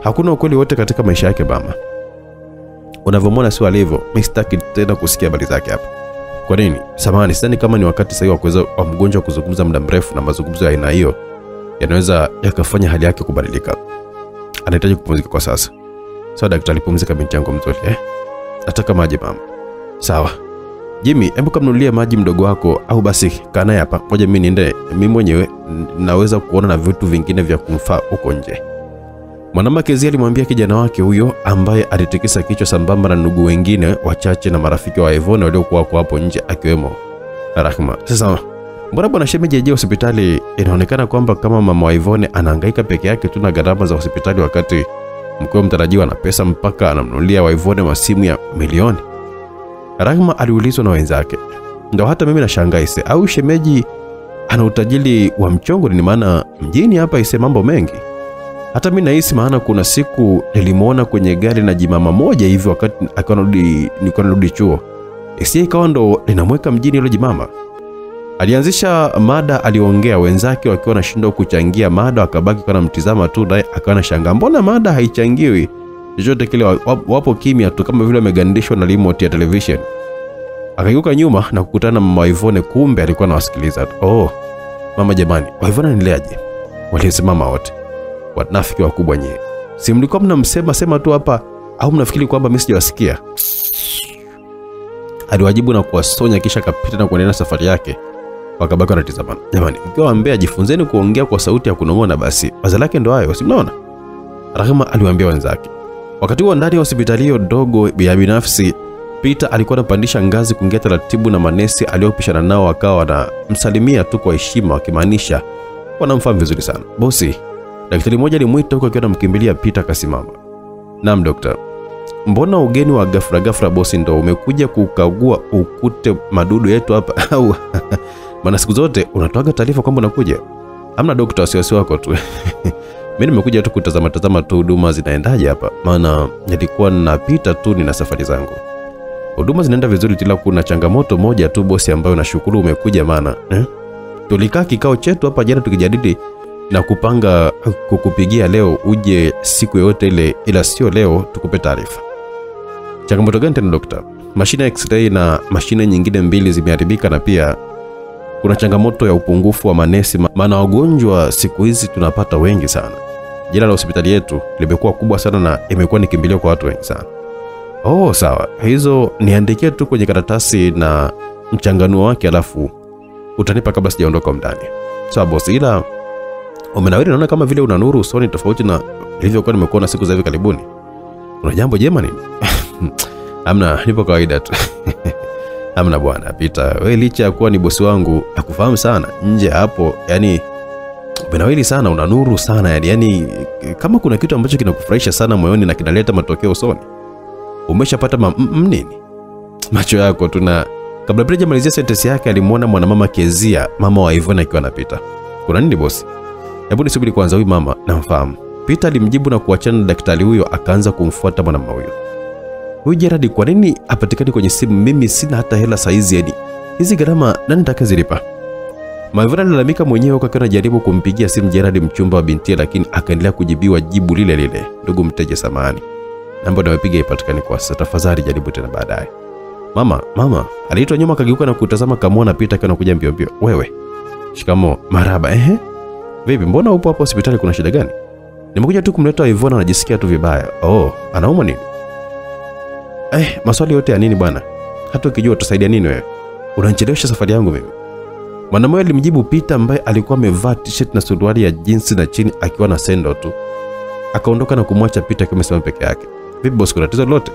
Hakuna ukweli wote katika maisha yake mama. Unavyomwona sio alivyo. Mimi sitaki tena kusikia habari zake hapa. Kwa nini? Samahani, sidhani kama ni wakati sahihi wa kuweza wa mgonjwa kuzungumza muda mrefu, na mazungumzo ya aina hiyo yanaweza yakafanya hali yake kubadilika. Anahitaji kupumzika kwa sasa. Sawa daktari, pumzika binti yangu mzuri eh? Nataka maji mama. Sawa. Jimmy, hebu kamnunulie maji mdogo wako au basi kaa naye hapa. Ngoja mimi niende mimi mwenyewe naweza kuona na vitu vingine vya kumfaa huko nje. Mwanamke Zia alimwambia kijana wake huyo ambaye alitikisa kichwa sambamba na ndugu wengine wachache na marafiki wa Evone waliokuwa hapo nje akiwemo Rahma. Sasa mbona bwana shemeji aje hospitali? Inaonekana kwamba kama mama wa Ivone anahangaika peke yake tu na gharama za hospitali wakati mkwe mtarajiwa na pesa mpaka anamnunulia Waivone masimu ya milioni. Rahma aliulizwa na wenzake. Ndo hata mimi nashangaa ise, au shemeji ana utajiri wa mchongo? Ni maana mjini hapa ise mambo mengi. Hata mimi nahisi, maana kuna siku nilimwona kwenye gari na jimama moja hivi wakati akiwa narudi chuo, isiye ikawa ndo linamweka mjini hilo jimama. Alianzisha mada, aliongea, wenzake wakiwa wanashindwa kuchangia mada, wakabaki kwa namtizama tu, naye akawa anashangaa, mbona mada haichangiwi chochote kile, wapo kimya tu kama vile wamegandishwa na remote ya television. Akageuka nyuma na kukutana na mama Ivone, kumbe alikuwa anawasikiliza tu. Oh, mama jamani, Ivone anileaje? Walisimama wote, wanafiki wakubwa nyie, si mlikuwa mnamsema sema tu hapa, au mnafikiri kwamba mimi sijawasikia? Aliwajibu na kuwasonya, kisha akapita na kuendelea na safari yake. Wakabaki wanatizamana. Jamani, mkiwa Mbeya, jifunzeni kuongea kwa sauti ya kunong'ona. Basi wazo lake ndo hayo, si mnaona? Rahma aliwaambia wenzake. Wakati huo ndani ya hospitali hiyo ndogo ya binafsi, Peter alikuwa anapandisha ngazi kuingia taratibu, na manesi aliopishana nao wakawa wanamsalimia tu kwa heshima, wakimaanisha wanamfahamu vizuri sana. Bosi, daktari mmoja alimwita huku akiwa anamkimbilia Peter, akasimama. Naam dokta, mbona ugeni wa ghafla ghafla bosi, ndo umekuja kukagua ukute madudu yetu hapa au maana siku zote unatoaga taarifa kwamba unakuja? Amna dokta, wasiwasi wako tu mi nimekuja tu kutazama tazama tu huduma zinaendaje hapa, maana nilikuwa napita tu, nina safari zangu. Huduma zinaenda vizuri, ila kuna changamoto moja tu bosi, ambayo nashukuru umekuja, maana eh? tulikaa kikao chetu hapa jana tukijadili na kupanga kukupigia leo uje siku yoyote ile, ila sio leo, tukupe taarifa. Changamoto gani tena dokta? Mashine x-ray na mashine nyingine mbili zimeharibika na pia kuna changamoto ya upungufu wa manesi, ma- maana wagonjwa siku hizi tunapata wengi sana. Jina la hospitali yetu limekuwa kubwa sana na imekuwa ni kimbilio kwa watu wengi sana. Oh, sawa, hizo niandikie tu kwenye karatasi na mchanganuo wake, alafu utanipa kabla sijaondoka mndani. Sawa bosi, ila umenawiri, naona kama vile una nuru usoni tofauti na ilivyokuwa nimekuona siku za hivi karibuni. Una jambo jema nini? Amna, nipo kawaida tu. Amna bwana pita wewe licha ya kuwa ni bosi wangu akufahamu sana nje hapo, yani umenawili sana, una nuru sana yani, yani kama kuna kitu ambacho kinakufurahisha sana moyoni na kinaleta matokeo usoni, umeshapata ma- nini? Macho yako tuna kabla Peter jamalizia sentensi yake, alimwona mwanamama Kezia, mama wa Ivona akiwa anapita. Kuna nini bosi? Hebu nisubiri kwanza, huyu mama namfahamu. Peter alimjibu na kuachana na daktari huyo, akaanza kumfuata mwanamama huyo. Huyu Gerard kwa nini hapatikani kwenye simu? Mimi sina hata hela saizi, yani hizi gharama nani nitakazilipa? Maivuna alilalamika mwenyewe huku akiwa anajaribu kumpigia simu Gerard, mchumba wa bintia, lakini akaendelea kujibiwa jibu lile lile, ndugu mteja, samahani, namba unayopiga ipatikani kwa sasa, tafadhali jaribu tena baadaye. Mama, mama aliitwa nyuma, akageuka na kutazama, kamwona Pita akiwa anakuja mbio mbio. Wewe, shikamo. Maraba. Ehe, vipi, mbona upo hapo hospitali? Kuna shida gani? Nimekuja tu kumleta Ivona, anajisikia tu vibaya. Oh, anaumwa nini? Eh, maswali yote ya nini bwana? Hata ukijua utasaidia nini wewe? Unanichelewesha safari yangu mimi. Mwanamume alimjibu Peter ambaye alikuwa amevaa t-shirt na suruali ya jinsi na chini akiwa na sendo tu. Akaondoka na kumwacha Peter akiwa amesimama peke yake. Vipi boss, kuna tatizo lolote?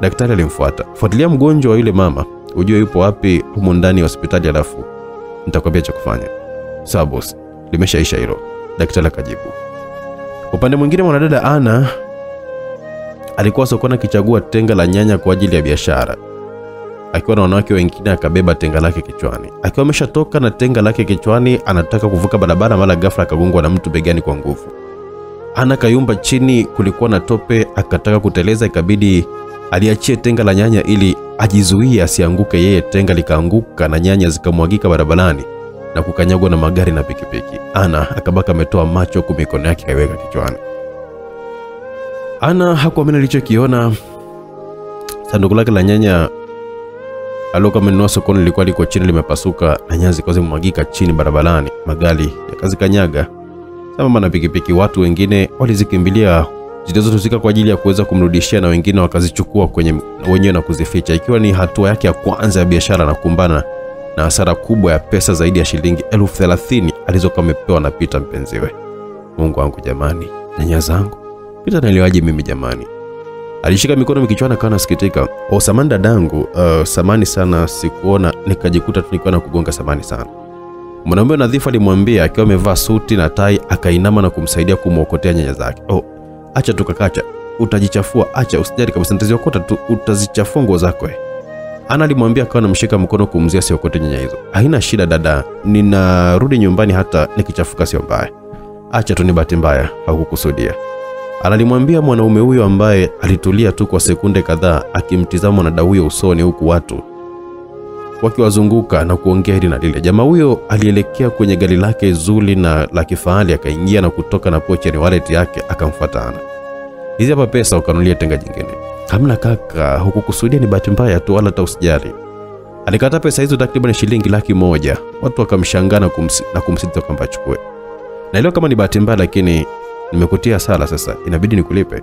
Daktari alimfuata. Fuatilia mgonjwa wa yule mama, ujue yupo wapi humo ndani ya hospitali alafu nitakwambia cha kufanya. Sawa boss, limeshaisha hilo. Daktari akajibu. Upande mwingine mwanadada Ana alikuwa sokoni akichagua tenga la nyanya kwa ajili ya biashara. Akiwa na wanawake wengine akabeba tenga lake kichwani. Akiwa ameshatoka na tenga lake kichwani, anataka kuvuka barabara, mara ghafla akagongwa na mtu begani kwa nguvu. Ana kayumba chini, kulikuwa na tope, akataka kuteleza, ikabidi aliachie tenga la nyanya ili ajizuie asianguke yeye. Tenga likaanguka na nyanya zikamwagika barabarani na kukanyagwa na magari na pikipiki. Ana akabaka ametoa macho huku mikono yake kaiweka kichwani. Ana hakuamini alichokiona. Sanduku lake la nyanya aliokuwa amenunua sokoni lilikuwa liko chini limepasuka na nyanya zikawa zimemwagika chini barabarani, magari yakazikanyaga. Sambamba na pikipiki, watu wengine walizikimbilia zilizotuzika kwa ajili ya kuweza kumrudishia na wengine wakazichukua kwenye wenyewe na kuzificha, ikiwa ni hatua yake ya kwanza ya biashara na kumbana na hasara kubwa ya pesa zaidi ya shilingi elfu thelathini alizokuwa amepewa na Pita mpenziwe. Mungu wangu jamani, nyanya zangu Peter anaelewaje mimi jamani? Alishika mikono kichwani akawa anasikitika. Oh, samani dadangu, uh, samani sana sikuona nikajikuta tu nikiwa na kugonga samani sana. Mwanaume nadhifu alimwambia akiwa amevaa suti na tai, akainama na kumsaidia kumwokotea nyanya zake. Oh, acha tukakacha, utajichafua, acha usijali kabisa, nitaziokota tu, utazichafua nguo zako. eh." Ana alimwambia akawa anamshika mkono kumzia siokote nyanya hizo. Haina shida dada, ninarudi nyumbani hata nikichafuka sio mbaya. Acha tu ni bahati mbaya, haukukusudia. Analimwambia mwanaume huyo ambaye alitulia tu kwa sekunde kadhaa akimtizama mwanadada huyo usoni huku watu wakiwazunguka na kuongea hili na lile. Jamaa huyo alielekea kwenye gari lake zuri na la kifahari, akaingia na kutoka na pochi ni wallet yake akamfuatana. Hizi hapa pesa ukanulia tenga jingine. Hamna kaka, hukukusudia, ni bahati mbaya tu, wala hata usijali. Alikata pesa hizo takriban shilingi laki moja. Watu wakamshangaa na, kumsi, na kumsita kwamba achukue. Naelewa kama ni bahati mbaya, lakini nimekutia sala sasa, inabidi nikulipe.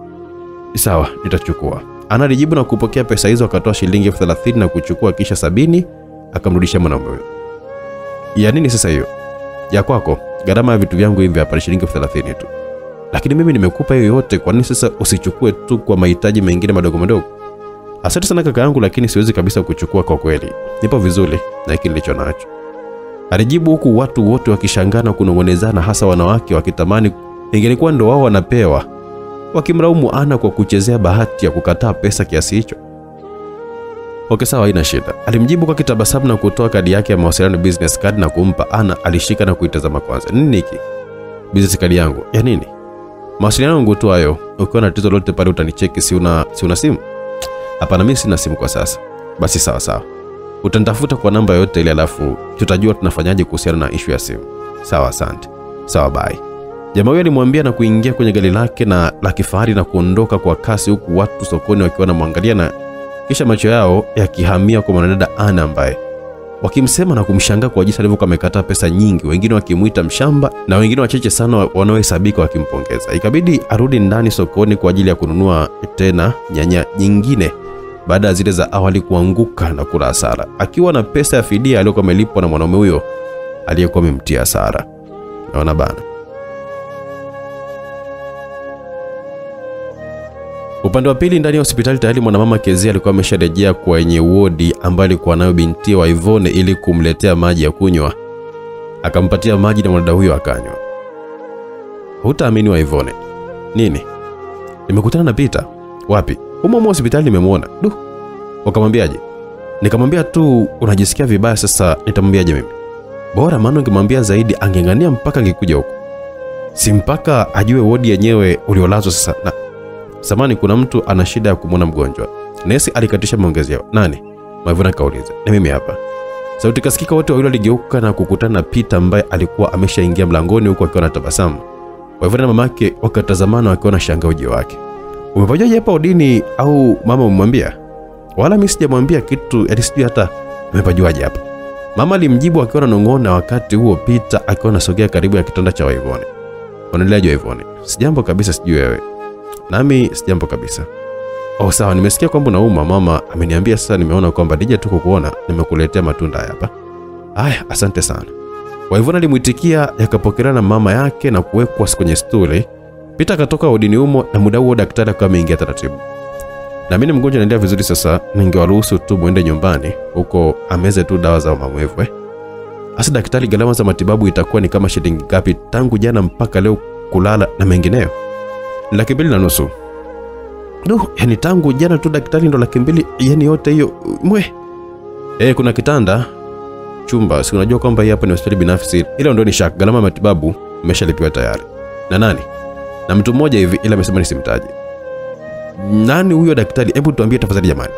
Sawa, nitachukua. Ana alijibu na kupokea pesa hizo, akatoa shilingi elfu thelathini na kuchukua, kisha sabini akamrudishia mwanaume huyo. Ya nini sasa hiyo? Ya kwako. Gharama ya vitu vyangu hivi hapa shilingi elfu thelathini tu. Lakini mimi nimekupa hiyo yote, kwa nini sasa usichukue tu kwa mahitaji mengine madogo madogo? Asante sana kaka yangu, lakini siwezi kabisa kuchukua kwa kweli. Nipo vizuri na hiki nilicho nacho. Alijibu huku watu wote wakishangaa na kunong'onezana, hasa wanawake wakitamani ingelikuwa ndo wao wanapewa, wakimlaumu Ana kwa kuchezea bahati ya kukataa pesa kiasi hicho. Okay, sawa, haina shida. Alimjibu kwa kitabasamu na kutoa kadi yake ya mawasiliano business card na kumpa Ana. Alishika na kuitazama kwanza. Nini hiki? Business card yangu ya nini? Mawasiliano yangu tu hayo. Ukiwa na tatizo lolote pale utanicheki, si una si una simu? Hapana, mimi sina simu kwa sasa. Basi sawa sawa, utanitafuta kwa namba yoyote ile, alafu tutajua tunafanyaje kuhusiana na ishu ya simu. Sawa, asante. Sawa, bye. Jamaa huyo alimwambia na kuingia kwenye gari lake na la kifahari na kuondoka kwa kasi, huku watu sokoni wakiwa wanamwangalia na kisha macho yao yakihamia kwa mwanadada Ana ambaye wakimsema na kumshangaa kwa jinsi alivyokuwa amekataa pesa nyingi, wengine wakimwita mshamba na wengine wachache sana wanaohesabika wakimpongeza. Ikabidi arudi ndani sokoni kwa ajili ya kununua tena nyanya nyingine baada ya zile za awali kuanguka na kula hasara, akiwa na pesa ya fidia aliyokuwa amelipwa na mwanaume huyo aliyekuwa amemtia hasara. Naona bana. Upande wa pili ndani ya hospitali tayari mwanamama Kezia alikuwa amesharejea kwenye wodi ambayo alikuwa nayo binti wa Ivone ili kumletea maji ya kunywa. Akampatia maji na mwanadada huyo akanywa. Hutaamini wa Ivone. Nini? Nimekutana na Peter. Wapi? Humo humo hospitali nimemwona. Du. Wakamwambiaje? Nikamwambia tu unajisikia vibaya sasa nitamwambiaje mimi? Bora maana ungemwambia zaidi angeng'ania mpaka angekuja huko. Si mpaka ajue wodi yenyewe uliolazwa sasa na Samani, kuna mtu ana shida ya kumwona mgonjwa. Nesi alikatisha maongezi yao. Nani? Mavuna kauliza. Ni mimi hapa. Sauti kasikika, wote wawili waligeuka na kukutana na Pita ambaye alikuwa ameshaingia mlangoni huku akiwa na tabasamu. Wavuna na mamake wakatazamana wakiwa na shangao ujio wake. Umepajaje hapa udini au mama umemwambia? Wala mimi sijamwambia kitu, yaani sijui hata amepajuaje hapa. Mama alimjibu akiwa ananong'ona, wakati huo Pita akiwa anasogea karibu ya kitanda cha Waivone. Wanaendeleaje Waivone? Sijambo kabisa, sijui wewe. Nami sijambo kabisa. Oh, sawa, nimesikia kwamba unauma. Mama ameniambia sasa, nimeona kwamba nije tu kukuona, nimekuletea matunda hapa. Aya, asante sana. Waivona alimwitikia, yakapokelewa na mama yake na kuwekwa kwenye stuli. Pita akatoka udini humo, na muda huo daktari akawa ameingia taratibu. Na mimi mgonjwa anaendelea vizuri sasa, ningewaruhusu tu mwende nyumbani huko ameze tu dawa za maumivu. Eh, hasa daktari, gharama za matibabu itakuwa ni kama shilingi ngapi tangu jana mpaka leo kulala na mengineyo? Laki mbili na nusu. no, yani tangu jana tu daktari ndo laki mbili, yani yote hiyo mwe. e, kuna kitanda chumba, si unajua kwamba hii hapa ni hospitali binafsi, ila ndo ni shaka. Gharama ya matibabu imeshalipiwa tayari. Na nani? Na mtu mmoja hivi, ila amesema nisimtaje. Nani huyo daktari? Hebu tuambie tafadhali jamani.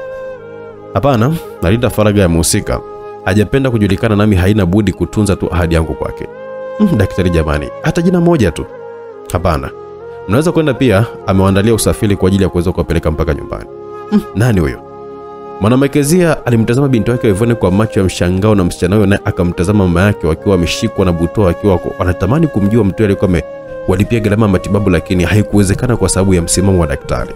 Hapana, nalinda faraga ya mhusika. Hajapenda kujulikana, nami haina budi kutunza tu ahadi yangu kwake. Mm, daktari jamani, hata jina moja tu. Hapana, mnaweza kwenda pia. Amewaandalia usafiri kwa ajili ya kuweza kuwapeleka mpaka nyumbani. Mm, nani huyo? Mwanamekezia alimtazama binti wake Yvonne kwa macho ya mshangao, na msichana huyo naye akamtazama mama yake wakiwa wameshikwa na butoa wakiwa anatamani wanatamani kumjua mtu aliyekuwa amewalipia gharama ya matibabu, lakini haikuwezekana kwa sababu ya msimamo wa daktari.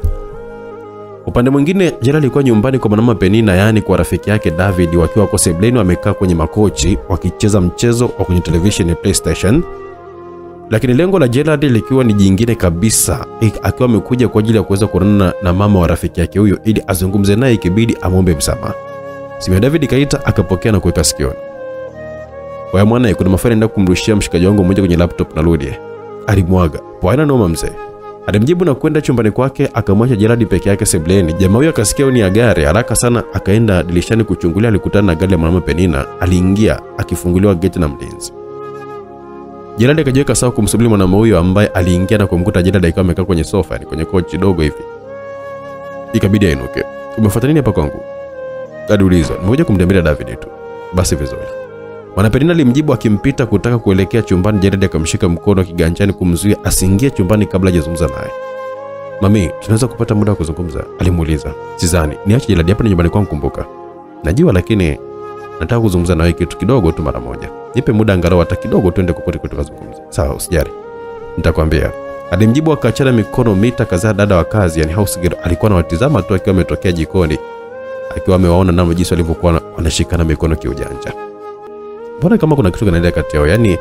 Upande mwingine, Jera alikuwa nyumbani kwa mwanamama Penina, yaani kwa rafiki yake David, wakiwa wako sebleni wamekaa kwenye makochi wakicheza mchezo wa kwenye televisheni ya PlayStation lakini lengo la Gerald likiwa ni jingine kabisa, akiwa amekuja kwa ajili ya kuweza kuonana na mama wa rafiki yake huyo ili azungumze naye, ikibidi amwombe msamaha. Simu ya David ikaita, akapokea na kuweka sikioni. Waya mwana, kuna mafaili nenda kumrushia mshikaji wangu mmoja kwenye laptop, narudi. Alimwaga. Haina noma mzee. Alimjibu na kwenda chumbani kwake, akamwacha Gerald peke yake sebuleni. Jamaa huyo akasikia ni ya gari, haraka sana akaenda dirishani kuchungulia. Alikutana na gari ya mwanaume Penina. Aliingia akifunguliwa geti na mlinzi. Gerald akajiweka sawa kumsubiri mwanaume huyo ambaye aliingia na kumkuta Jerald akiwa amekaa kwenye sofa, yani kwenye kochi dogo hivi. Ikabidi ainuke. Umefuata nini hapa kwangu? Aliuliza. Nimekuja kumtembelea David tu. Basi vizuri. Mwanapenina alimjibu akimpita kutaka kuelekea chumbani. Jared akamshika mkono kiganjani kumzuia asiingie chumbani kabla hajazungumza naye. Mami, tunaweza kupata muda wa kuzungumza? Alimuuliza. Sizani, niache Jared hapa ni nyumbani kwangu kumbuka. Najua lakini nataka kuzungumza nawe kitu kidogo tu mara moja. Nipe muda angalau hata kidogo tuende kokote kwetu kuzungumza. Sawa, usijali. Nitakwambia. Alimjibu akaachana mikono mita kadhaa. Dada wa kazi, yani house girl, alikuwa anawatizama tu akiwa ametokea jikoni akiwa amewaona namna jinsi walivyokuwa wanashikana mikono kiujanja. Mbona kama kuna kitu kinaendelea kati yao? Yani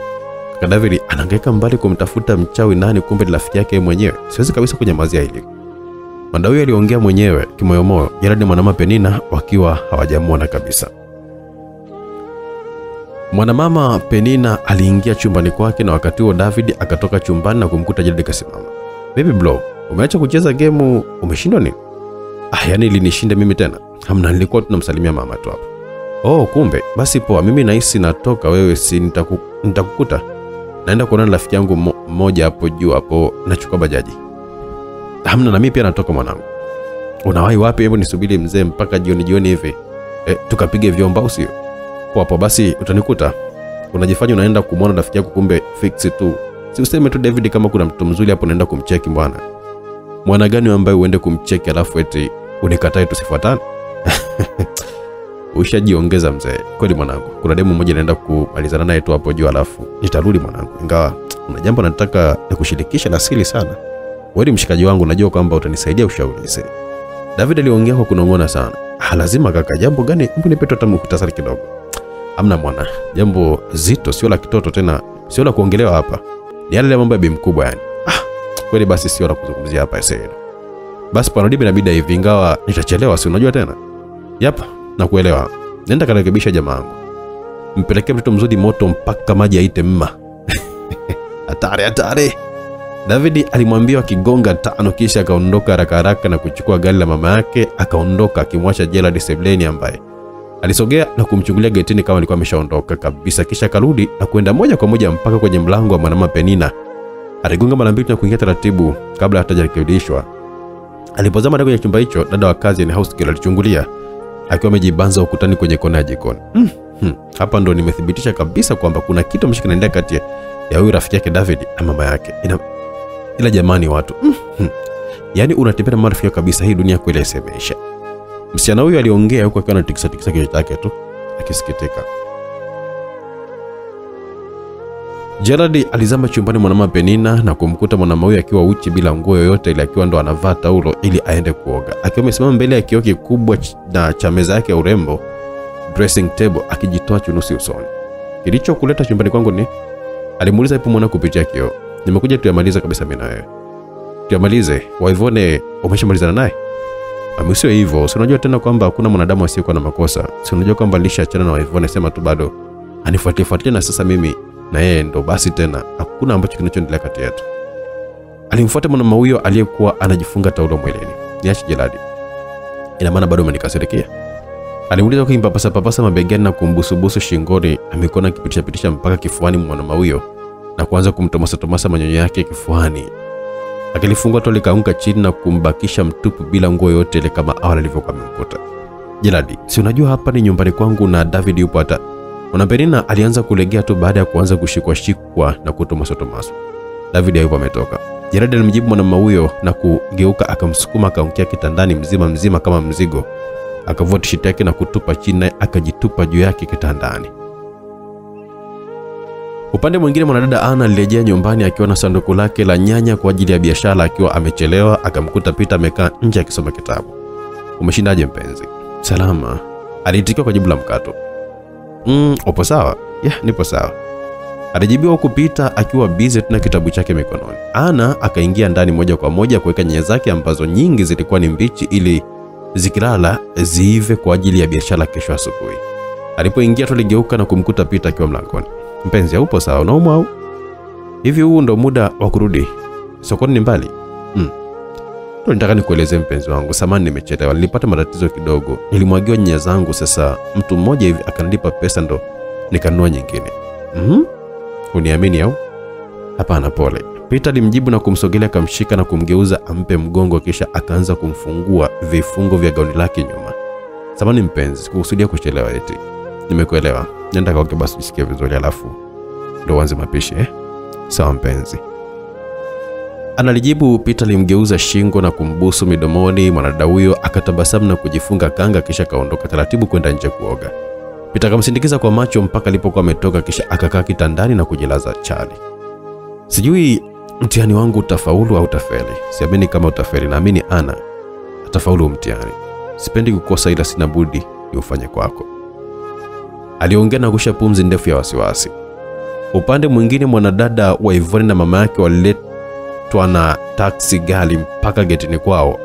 kaka David anahangaika mbali kumtafuta mchawi nani, kumbe rafiki yake mwenyewe. Siwezi kabisa kunyamazia hili. Mwanda huyo aliongea mwenyewe kimoyomoyo, Gerald na mwanamama Penina wakiwa hawajamwona kabisa. Mwanamama Penina aliingia chumbani kwake na wakati huo David akatoka chumbani na kumkuta Jared kasimama. Baby bro, umeacha kucheza gemu, umeshindwa nini? Ah, yani ilinishinda mimi tena. Hamna, nilikuwa tunamsalimia mama tu hapo. Oh, kumbe basi poa, mimi nahisi natoka, wewe si nitaku, nitakukuta. Naenda kuonana na rafiki yangu mmo- mmoja hapo juu hapo, nachukua bajaji. Hamna, na mimi pia natoka mwanangu. Unawahi wapi? Hebu nisubiri mzee mpaka jioni jioni hivi e, tukapige vyombo au sio? Poa hapo basi utanikuta. Unajifanya unaenda kumwona rafiki yako, kumbe fix tu. Si useme tu David, kama kuna mtoto mzuri hapo unaenda kumcheki bwana. Mwana gani ambaye uende kumcheki alafu eti unikatae tusifuatane? Ushajiongeza mzee. Kweli mwanangu, kuna demu mmoja naenda kumalizana naye tu hapo juu, alafu nitarudi mwanangu, ingawa kuna jambo nataka nikushirikisha la siri sana. Wewe mshikaji wangu, najua kwamba utanisaidia ushauri. David aliongea kwa kunong'ona sana. Ah, lazima kaka, jambo gani? mbu nipe tu hata muhtasari kidogo. Amna mwana, jambo zito, sio la kitoto tena, sio la kuongelewa hapa. Ni yale mambo ya bi mkubwa yani. Ah, kweli basi sio la kuzungumzia hapa sasa. Basi panodibi inabidi hivi, ingawa nitachelewa, si unajua tena. Yap, nakuelewa. Nenda karekebisha jamaa yangu. Mpelekee mtoto mzuri moto mpaka maji aite mma. Hatari, hatari. David alimwambia akigonga tano, kisha akaondoka haraka haraka na kuchukua gari la mama yake, akaondoka akimwacha Gerald sebleni ambaye alisogea na kumchungulia getini kama alikuwa ameshaondoka kabisa, kisha akarudi na kwenda moja kwa moja mpaka kwenye mlango wa mwanamama Penina. Aligonga mara mbili na kuingia taratibu kabla hata hajarekebishwa. Alipozama ndani kwenye chumba hicho, dada wa kazi ni house girl alichungulia akiwa amejibanza ukutani kwenye kona ya jikoni. Mm, hmm. Hapa ndo nimethibitisha kabisa kwamba kuna kitu ambacho kinaendelea kati ya huyu rafiki yake David na mama yake. Ina, ila jamani watu mm, hmm. Yaani unatembea na marafiki kabisa, hii dunia kweli isemesha. Msichana huyu aliongea huku akiwa anatikisatikisa kichwa chake tu akisikitika. Gerald alizama chumbani mwa mama Penina na kumkuta mwanamama huyo akiwa uchi bila nguo yoyote ile, akiwa ndo anavaa taulo ili aende kuoga, akiwa amesimama mbele ya kioo kikubwa na cha meza yake ya urembo dressing table, akijitoa chunusi usoni. Kilichokuleta chumbani kwangu ni? Alimuuliza ipo mwana kupitia kioo. Nimekuja tuyamalize kabisa mimi na wewe. Tuyamalize. Waivone umeshamalizana naye? Sio hivyo. Si unajua tena kwamba hakuna mwanadamu asiyekuwa na makosa. Si unajua kwamba lishaachana na Waivone, anasema tu bado anifuatie fuatie, na sasa mimi na yeye ndo basi tena, hakuna ambacho kinachoendelea kati yetu. Alimfuata mwanaume huyo aliyekuwa anajifunga taulo mwilini. Niache Jeladi, ina maana bado umenikasirikia? Alimuuliza kuimpapasa papasa mabegani na kumbusubusu shingoni na mikono akipitisha pitisha mpaka kifuani mwa huyo na kuanza kumtomasatomasa manyonyo yake kifuani. Akilifungua tu likaanguka chini na kumbakisha mtupu bila nguo yote ile kama awali alivyokuwa amemkuta. Jeladi, si unajua hapa ni nyumbani kwangu na David yupo hata. Mwanapenina alianza kulegea tu baada ya kuanza kushikwa shikwa na kutomaswa tomaswa. David hayupo ametoka. Jeradi alimjibu mwanamume huyo na kugeuka akamsukuma akaangukia kitandani mzima mzima kama mzigo. Akavua tisheti yake na kutupa chini naye akajitupa juu yake kitandani. Upande mwingine mwanadada Ana alirejea nyumbani akiwa na sanduku lake la nyanya kwa ajili ya biashara akiwa amechelewa akamkuta Pita amekaa nje akisoma kitabu. Umeshindaje mpenzi? Salama. aliitikiwa kwa jibu la mkato. Mm, upo sawa? Ya, nipo sawa. Alijibiwa huku Peter akiwa busy tuna kitabu chake mikononi. Ana akaingia ndani moja kwa moja kuweka nyanya zake ambazo nyingi zilikuwa ni mbichi ili zikilala ziive kwa ajili ya biashara kesho asubuhi. Alipoingia tu aligeuka na kumkuta Pita akiwa mlangoni. Mpenzi, haupo sawa? Unaumwa au? Hivi huu ndo muda wa kurudi? Sokoni ni mbali? Mm. Nitaka nikueleze mpenzi wangu, samani nimechelewa, nilipata matatizo kidogo, nilimwagiwa nyanya zangu. Sasa mtu mmoja hivi akanilipa pesa, ndo nikanunua nyingine. mm Uniamini au? Hapana, pole. Peter alimjibu na kumsogelea, akamshika na kumgeuza ampe mgongo, kisha akaanza kumfungua vifungo vya gauni lake nyuma. Samani mpenzi, sikukusudia kuchelewa eti. Nimekuelewa. Nenda kaoge basi usikie vizuri, alafu ndo uanze mapishi eh? Sawa mpenzi. Analijibu. Peter alimgeuza shingo na kumbusu midomoni. Mwanadada huyo akatabasamu na kujifunga kanga, kisha kaondoka taratibu kwenda nje kuoga. Peter akamsindikiza kwa macho mpaka alipokuwa ametoka, kisha akakaa kitandani na kujilaza chali. Sijui mtihani wangu utafaulu au utafeli. Siamini kama utafeli, naamini ana atafaulu mtihani. Sipendi kukosa, ila sina budi niufanye kwako, aliongea na kusha pumzi ndefu ya wasiwasi. Upande mwingine, mwanadada wa Ivoni na mama yake waliletwa na taksi gari mpaka getini kwao.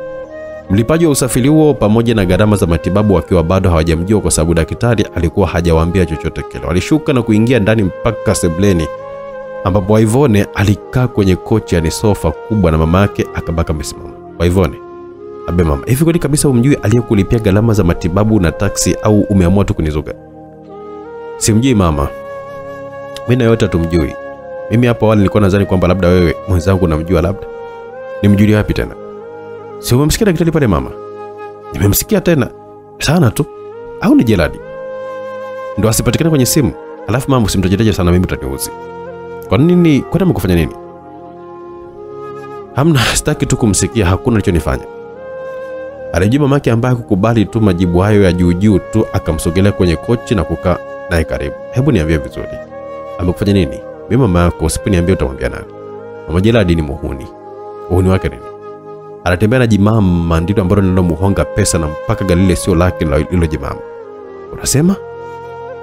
Mlipaji wa usafiri huo pamoja na gharama za matibabu wakiwa bado hawajamjua kwa sababu daktari alikuwa hajawaambia chochote kile. Walishuka na kuingia ndani mpaka sebleni ambapo Waivone alikaa kwenye kochi yani sofa kubwa na mama yake akabaka amesimama. Waivone, abe mama, hivi kweli kabisa umjui aliyekulipia gharama za matibabu na taksi au umeamua tu kunizuga? Simjui mama, mimi na yote tumjui. Mimi hapo awali nilikuwa nadhani kwamba labda wewe mwenzangu unamjua labda nimjulie wapi tena? Si umemsikia daktari pale mama? Nimemsikia tena sana tu, au ni Jeladi ndo asipatikane kwenye simu? Alafu mama, usimtajetaja sana, mimi utaniuzi. Kwa nini? Kwani amekufanya nini? Hamna, sitaki tu kumsikia, hakuna alichonifanya. Alijibu mamake ambaye kukubali tu majibu hayo ya juu juu tu, akamsogelea kwenye kochi na kukaa naye karibu. Hebu niambie vizuri, amekufanya nini? Mimi mama yako, usiponiambia utamwambia nani? Mama Jeladi ni muhuni. Uhuni wake nini? Anatembea na jimama, ndilo ambalo linalomuhonga pesa na mpaka gari lile sio lake lilo jimama. Unasema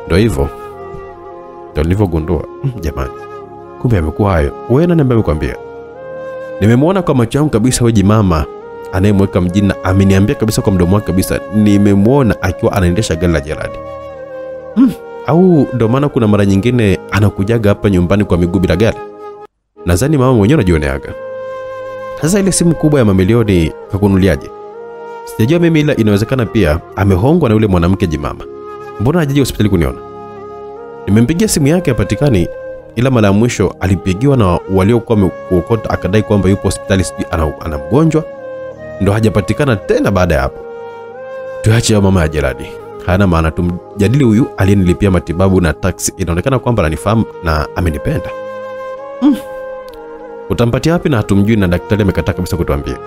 Ndio hivyo? Ndio nilivyogundua. Mm, jamani, kumbe amekuwa hayo. Wewe nani ambaye amekwambia? Nimemwona kwa macho yangu kabisa, wewe jimama anayemweka mjini, na ameniambia kabisa kwa mdomo wake kabisa, nimemwona akiwa anaendesha gari la Jeradi. Mm, au ndo maana kuna mara nyingine anakujaga hapa nyumbani kwa miguu bila gari? Nadhani mama mwenyewe anajioneaga Sasa ile simu kubwa ya mamilioni kakunuliaje? Sijajua mimi, ila inawezekana pia amehongwa na yule mwanamke jimama. Mbona hajaji hospitali kuniona? Nimempigia simu yake hapatikani, ila mara ya mwisho alipigiwa na waliokuwa wamekuokota, akadai kwamba yupo hospitali, sijui ana, mgonjwa, ndo hajapatikana tena. Baada ya hapo, tuache mama ya Jeradi, hana maana. Tumjadili huyu aliyenilipia matibabu na taksi. Inaonekana kwamba ananifahamu na amenipenda. Mm. Utampatia wapi na hatumjui, na daktari amekataa kabisa kutuambia.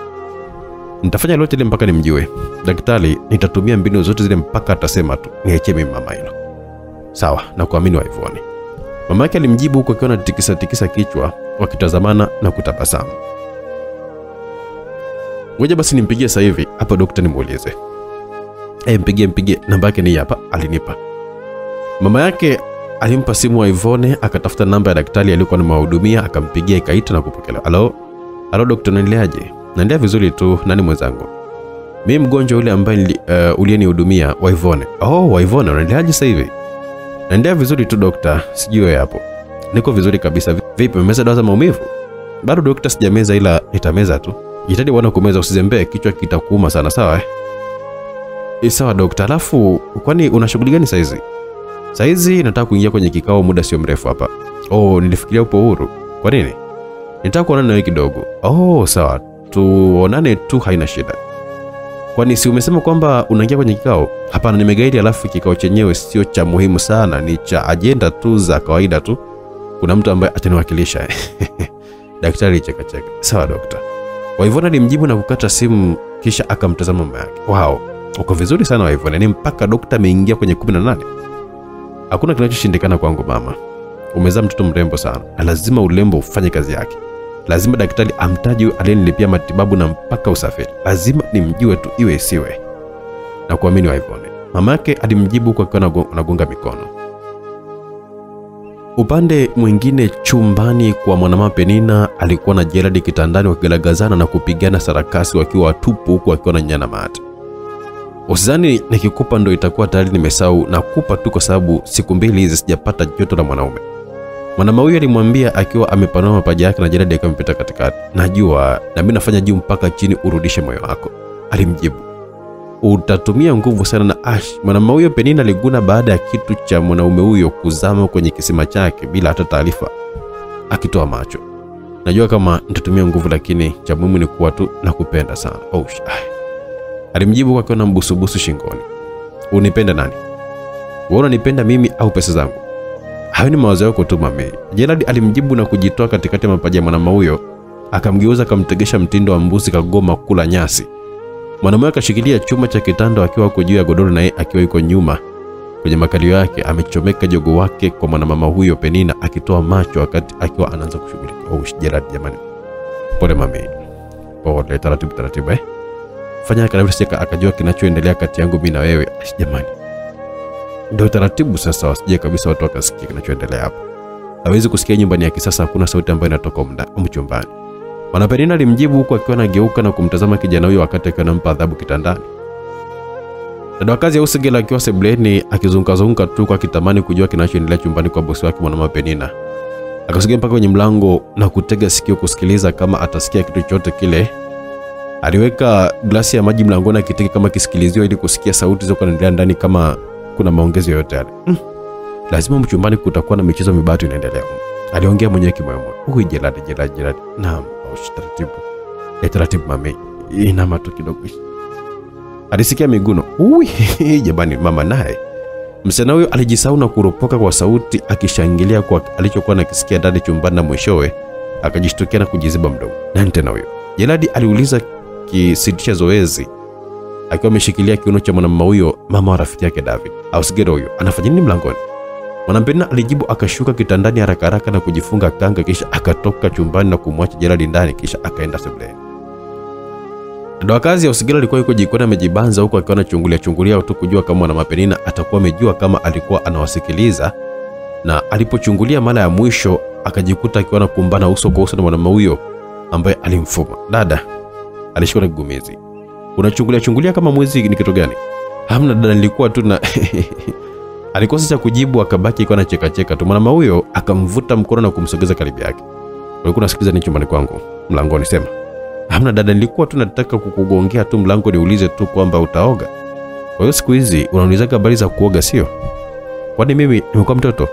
Nitafanya lote ile mpaka nimjue daktari, nitatumia mbinu zote zile mpaka atasema tu niachie mimi mama hilo. Sawa, na kuamini Waivoni. Mama yake alimjibu huku akiwa anatikisa tikisa kichwa, wakitazamana na kutabasamu. Ngoja basi nimpigie sasa hivi hapa dokta nimuulize. Eh, mpigie mpigie, namba yake ni hapa, alinipa. Mama yake alimpa simu wa Ivone, akatafuta namba ya daktari aliyekuwa anamhudumia, akampigia, ikaita na kupokelewa. Halo, halo dokta, naendeleaje? Naendelea vizuri tu. Nani mwenzangu? Mimi mgonjwa yule ambaye uh, uliyenihudumia wa Ivone. Oh, wa Ivone, unaendeleaje sasa hivi? Naendelea vizuri tu dokta, sijui wewe hapo. Niko vizuri kabisa. Vipi, umemeza dawa za maumivu? Bado dokta, sijameza ila nitameza tu. Jitahidi bwana kumeza, usizembee, kichwa kitakuuma sana, sawa eh? E, sawa dokta. Alafu kwani una shughuli gani saizi? Saizi nataka kuingia kwenye kikao muda sio mrefu hapa. Oh, nilifikiria upo huru. Kwa nini? Nitaka kuonana nawe kidogo. Oh, sawa. Tuonane tu, haina shida. Kwani si umesema kwamba unaingia kwenye kikao? Hapana, nimegaidi. Alafu kikao chenyewe sio cha muhimu sana, ni cha ajenda tu za kawaida tu. Kuna mtu ambaye ataniwakilisha. Daktari chekacheka. Sawa dokta. Waivona alimjibu na kukata simu, kisha akamtazama mama yake. Wow, uko vizuri sana Waivona, ni mpaka dokta ameingia kwenye kumi na nane. Hakuna kinachoshindikana kwangu mama. Umezaa mtoto mrembo sana, na lazima urembo ufanye kazi yake. Lazima daktari amtaje huyo aliyenilipia matibabu na mpaka usafiri. Lazima nimjue tu, iwe isiwe. Na kuamini wa Ivone. Mama yake alimjibu kwa akiwa anagonga mikono. Upande mwingine, chumbani kwa mwanamama Penina, alikuwa na Gerald kitandani wakigalagazana na kupigana sarakasi wakiwa watupu, huku akiwa na nyana mate. Usizani nikikupa ndo itakuwa tayari nimesahau, na kupa tu kwa sababu siku mbili hizi sijapata joto la mwanaume. Mwanaume huyo alimwambia akiwa amepanua mapaja yake na Jeradi akiwa amepita katikati, najua na mimi nafanya juu mpaka chini urudishe moyo wako. Alimjibu, utatumia nguvu sana na Ash. Mwanaume huyo Penina aliguna baada ya kitu cha mwanaume huyo kuzama kwenye kisima chake bila hata taarifa, akitoa macho. Najua kama nitatumia nguvu, lakini cha muhimu ni kuwa tu nakupenda sana. Oh. Alimjibu akiwa na mbusubusu shingoni. Unipenda nani? Wewe unanipenda mimi au pesa zangu? Hayo ni mawazo yako tu mami. Gerald alimjibu na kujitoa katikati ya mapaja ya mwanamume huyo, akamgeuza akamtegesha mtindo wa mbuzi kagoma kula nyasi. Mwanamume akashikilia chuma cha kitanda akiwa huko juu ya godoro, naye akiwa yuko nyuma kwenye makalio yake, amechomeka jogo wake kwa mwanamama huyo Penina, akitoa macho wakati akiwa anaanza kushughulika. Oh, Gerald jamani, pole mami, pole, taratibu taratibu, eh, fanya kabisa, sika akajua kinachoendelea kati yangu mimi na wewe. Jamani, ndio taratibu sasa, wasije kabisa watu wakasikia kinachoendelea hapo. Hawezi kusikia nyumbani ya kisasa, hakuna sauti ambayo inatoka mda mchumbani. Bwana Penina alimjibu huku akiwa anageuka na kumtazama kijana huyo wakati akiwa anampa adhabu kitandani. Dada wa kazi ya Usigela akiwa sebuleni akizungukazunguka tu kwa kitamani kujua kinachoendelea chumbani kwa bosi wake mwanamama Penina. Akasogea mpaka kwenye mlango na kutega sikio kusikiliza kama atasikia kitu chochote kile. Aliweka glasi ya maji mlangoni akitega kama kisikilizio ili kusikia sauti zilizokuwa ndani kama kuna maongezi yoyote yale. Mm. Lazima mchumbani kutakuwa na michezo mibatu inaendelea. Aliongea mwenyewe kimoyomoyo. Huyu Jeladi, Jeladi, Jeladi. Naam, taratibu. E, taratibu mami. Ina tu kidogo. Alisikia miguno. Ui, jamani mama naye. Msichana huyo alijisahau na kuropoka kwa sauti akishangilia kwa alichokuwa nakisikia ndani chumbani na mwishowe akajishtukia na kujiziba mdomo. Nani tena huyo? Jeladi aliuliza kisitisha zoezi akiwa ameshikilia kiuno cha mwanamume huyo, mama wa rafiki yake David. Ausigero huyo anafanya nini mlangoni? Mwanampena alijibu akashuka kitandani haraka haraka na kujifunga kanga, kisha akatoka chumbani na kumwacha Gerald ndani, kisha akaenda sebuleni. Dada kazi ya Usigero alikuwa yuko jikoni amejibanza huku akiwa anachungulia chungulia tu kujua kama mwana Mapenina atakuwa amejua kama alikuwa anawasikiliza, na alipochungulia mara ya mwisho akajikuta akiwa anakumbana uso kwa uso na mwanamume huyo ambaye alimfuma. Dada alishikwa na kigumizi. Unachungulia chungulia kama mwezi ni kitu gani? Hamna dada, nilikuwa tu na alikosa cha kujibu, akabaki akiwa anacheka cheka tu. Mwanaume huyo akamvuta mkono na kumsogeza karibu yake. Ulikuwa unasikiliza nini chumbani kwangu? Mlangoni, sema. Hamna dada, nilikuwa tu nataka kukugongea tu mlango niulize tu kwamba utaoga. Kwa hiyo siku hizi unauliza habari za kuoga, sio? Kwani mimi nimekuwa mtoto?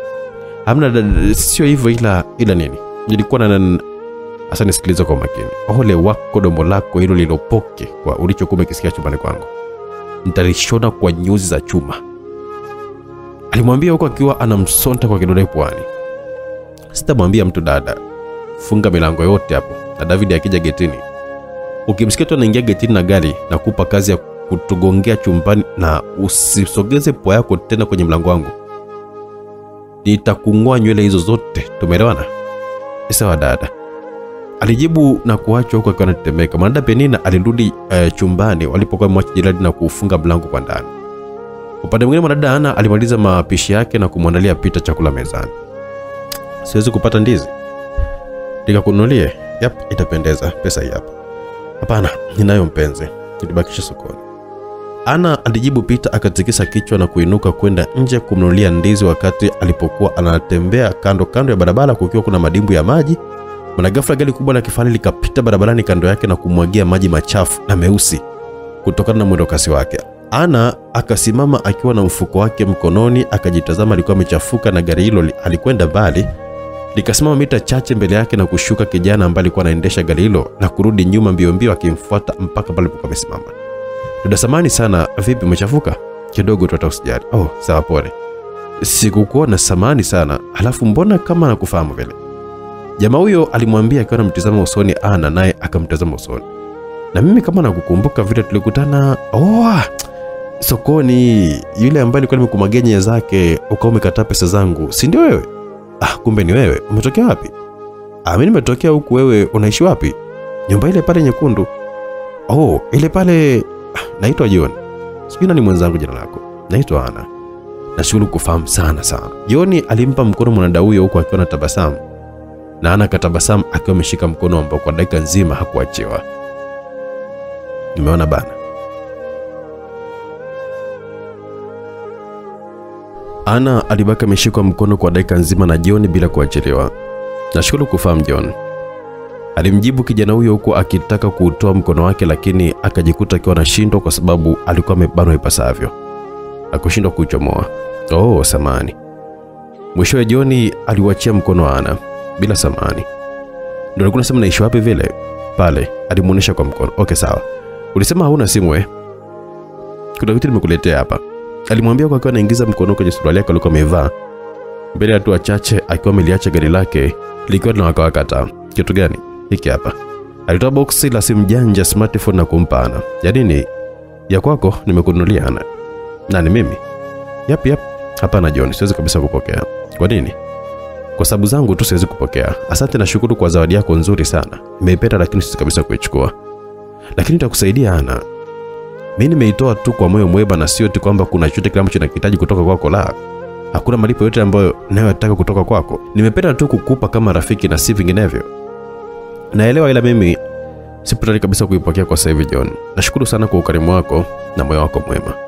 Hamna dada, sio hivyo, ila ila nini, nilikuwa na Hasa nisikilize kwa makini. Ole wako domo lako hilo lilopoke kwa ulichokuwa umekisikia chumbani kwangu. Nitalishona kwa nyuzi za chuma. Alimwambia huko akiwa anamsonta kwa kidole puani. Sitamwambia mtu dada. Funga milango yote hapo. Na David akija getini. Ukimsikia tu anaingia getini na gari na kupa kazi ya kutugongea chumbani na usisogeze pua yako tena kwenye mlango wangu. Nitakung'oa nywele hizo zote. Tumeelewana? Sawa dada alijibu na kuachwa huko akiwa anatetemeka. Mwanadada Penina alirudi uh, chumbani walipokuwa mwacha Jeradi na kuufunga mlango kwa ndani. Upande mwingine, mwanadada Ana alimaliza mapishi yake na kumwandalia Pita chakula mezani. Siwezi kupata ndizi nikakununulie? Yap, itapendeza. Pesa hii hapa. Hapana, ninayo mpenzi, nilibakisha sokoni. Ana alijibu Pita akatikisa kichwa na kuinuka kwenda nje kumnunulia ndizi, wakati alipokuwa anatembea kando kando ya barabara kukiwa kuna madimbu ya maji Mara ghafla gari kubwa la kifahari likapita barabarani kando yake na kumwagia maji machafu na meusi kutokana na mwendokasi wake. Ana akasimama akiwa na mfuko wake mkononi, akajitazama, alikuwa amechafuka na gari hilo li- alikwenda mbali, likasimama mita chache mbele yake na kushuka kijana ambaye alikuwa anaendesha gari hilo na kurudi nyuma mbio mbio, akimfuata mpaka pale alipokuwa amesimama. Dada samani sana, vipi, umechafuka kidogo tu, hata usijali. Oh, sawa, pole, sikukuona, samani sana. Halafu mbona kama nakufahamu vile? Jamaa huyo alimwambia akiwa anamtizama usoni Ana, naye akamtazama usoni. Na mimi kama nakukumbuka vile tulikutana oh, sokoni, yule ambaye alikuwa nimekumagia nyanya zake ukawa umekataa pesa zangu, si ndio wewe? Ah, kumbe ni wewe. Umetokea wapi? Ah, mimi nimetokea huku. Wewe unaishi wapi? Nyumba ile pale nyekundu. Oh, ile pale. Ah, naitwa John. Sijui nani mwenzangu jina lako. Naitwa Ana. Nashukuru kufahamu sana sana. John alimpa mkono mwanadada huyo huku akiwa na tabasamu na Ana katabasamu akiwa ameshika mkono ambao kwa dakika nzima hakuachiwa. Nimeona bana. Ana alibaki ameshikwa mkono kwa dakika nzima na John bila kuachiliwa. Nashukuru kufahamu John, alimjibu kijana huyo huku akitaka kuutoa mkono wake, lakini akajikuta akiwa anashindwa kwa sababu alikuwa amebanwa ipasavyo na kushindwa kuchomoa. Oh, samani. Mwishowe John aliuachia mkono wa Ana bila samani. Ndio alikuwa nasema naishi wapi vile? Pale alimuonesha kwa mkono. Okay, sawa. Ulisema hauna simu eh? Kuna kitu nimekuletea hapa. Alimwambia kwa akiwa anaingiza mkono kwenye suruali yake alikuwa amevaa. Mbele ya watu wachache akiwa ameliacha gari lake likiwa linawakawakata. Kitu gani? Hiki hapa. Alitoa boksi la simu janja smartphone na kumpa Ana. Ya nini? Ya kwako nimekununulia Ana. Nani mimi? Yap yap. Hapana John, siwezi kabisa kupokea. Kwa nini? Kwa sababu zangu tu siwezi kupokea. Asante na shukuru kwa zawadi yako nzuri sana. Nimeipenda lakini siwezi kabisa kuichukua. Lakini nitakusaidia Ana. Mimi nimeitoa tu kwa moyo mwema na sio tu kwamba kuna chochote kile ambacho nakihitaji kutoka kwako la. Hakuna malipo yote ambayo nayotaka kutoka kwako. Nimependa tu kukupa kama rafiki na si vinginevyo. Naelewa ila mimi sipo tayari kabisa kuipokea kwa sasa hivi John. Nashukuru sana kwa ukarimu wako na moyo wako mwema.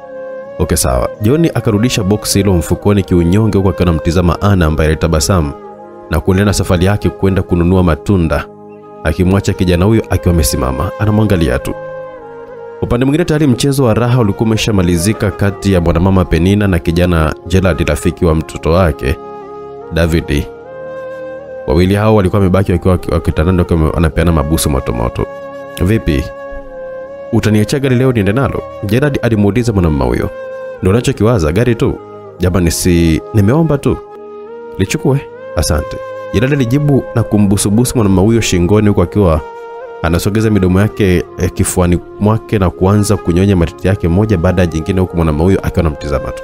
Okay, sawa. John akarudisha boksi hilo mfukoni kiunyonge huku akiwa anamtizama Ana ambaye alitabasamu na kuendelea na safari yake kwenda kununua matunda, akimwacha kijana huyo akiwa amesimama anamwangalia tu. Upande mwingine tayari mchezo wa raha ulikuwa umeshamalizika kati ya mwanamama Penina na kijana Gerald, rafiki wa mtoto wake David. Wawili hao walikuwa wamebaki wakiwa wakitandani wakiwa wanapeana mabusu motomoto. Vipi, utaniacha gari leo niende nalo? Gerald alimuuliza mwanamama huyo. Ndio unachokiwaza gari tu? Jamani, si nimeomba tu. Lichukue, asante. Gerald alijibu na kumbusubusu mwanamume huyo shingoni huku akiwa anasogeza midomo yake eh, kifuani mwake na kuanza kunyonya matiti yake moja baada ya jingine, huku mwanamume huyo akiwa anamtizama tu.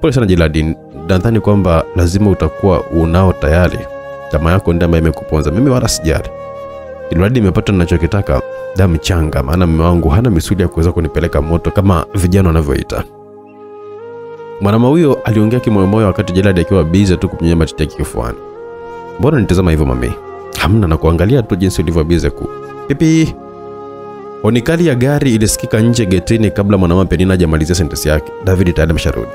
Pole sana Jiladi, nadhani kwamba lazima utakuwa unao tayari. Tamaa yako ndio ambayo imekuponza. Mimi wala sijali. Ilimradi nimepata ninachokitaka, damu changa, maana mume wangu hana misuli ya kuweza kunipeleka moto kama vijana wanavyoita. Mwanamama huyo aliongea kimoyomoyo wakati Gerald akiwa busy tu kumnyonya matiti yake kifuani. Mbona nitazama hivyo mami? Hamna, na kuangalia tu jinsi ulivyo busy ku. Pipi. Onikali ya gari ilisikika nje getini kabla mwanamama Penina hajamalizia sentensi yake. David tayari amesharudi.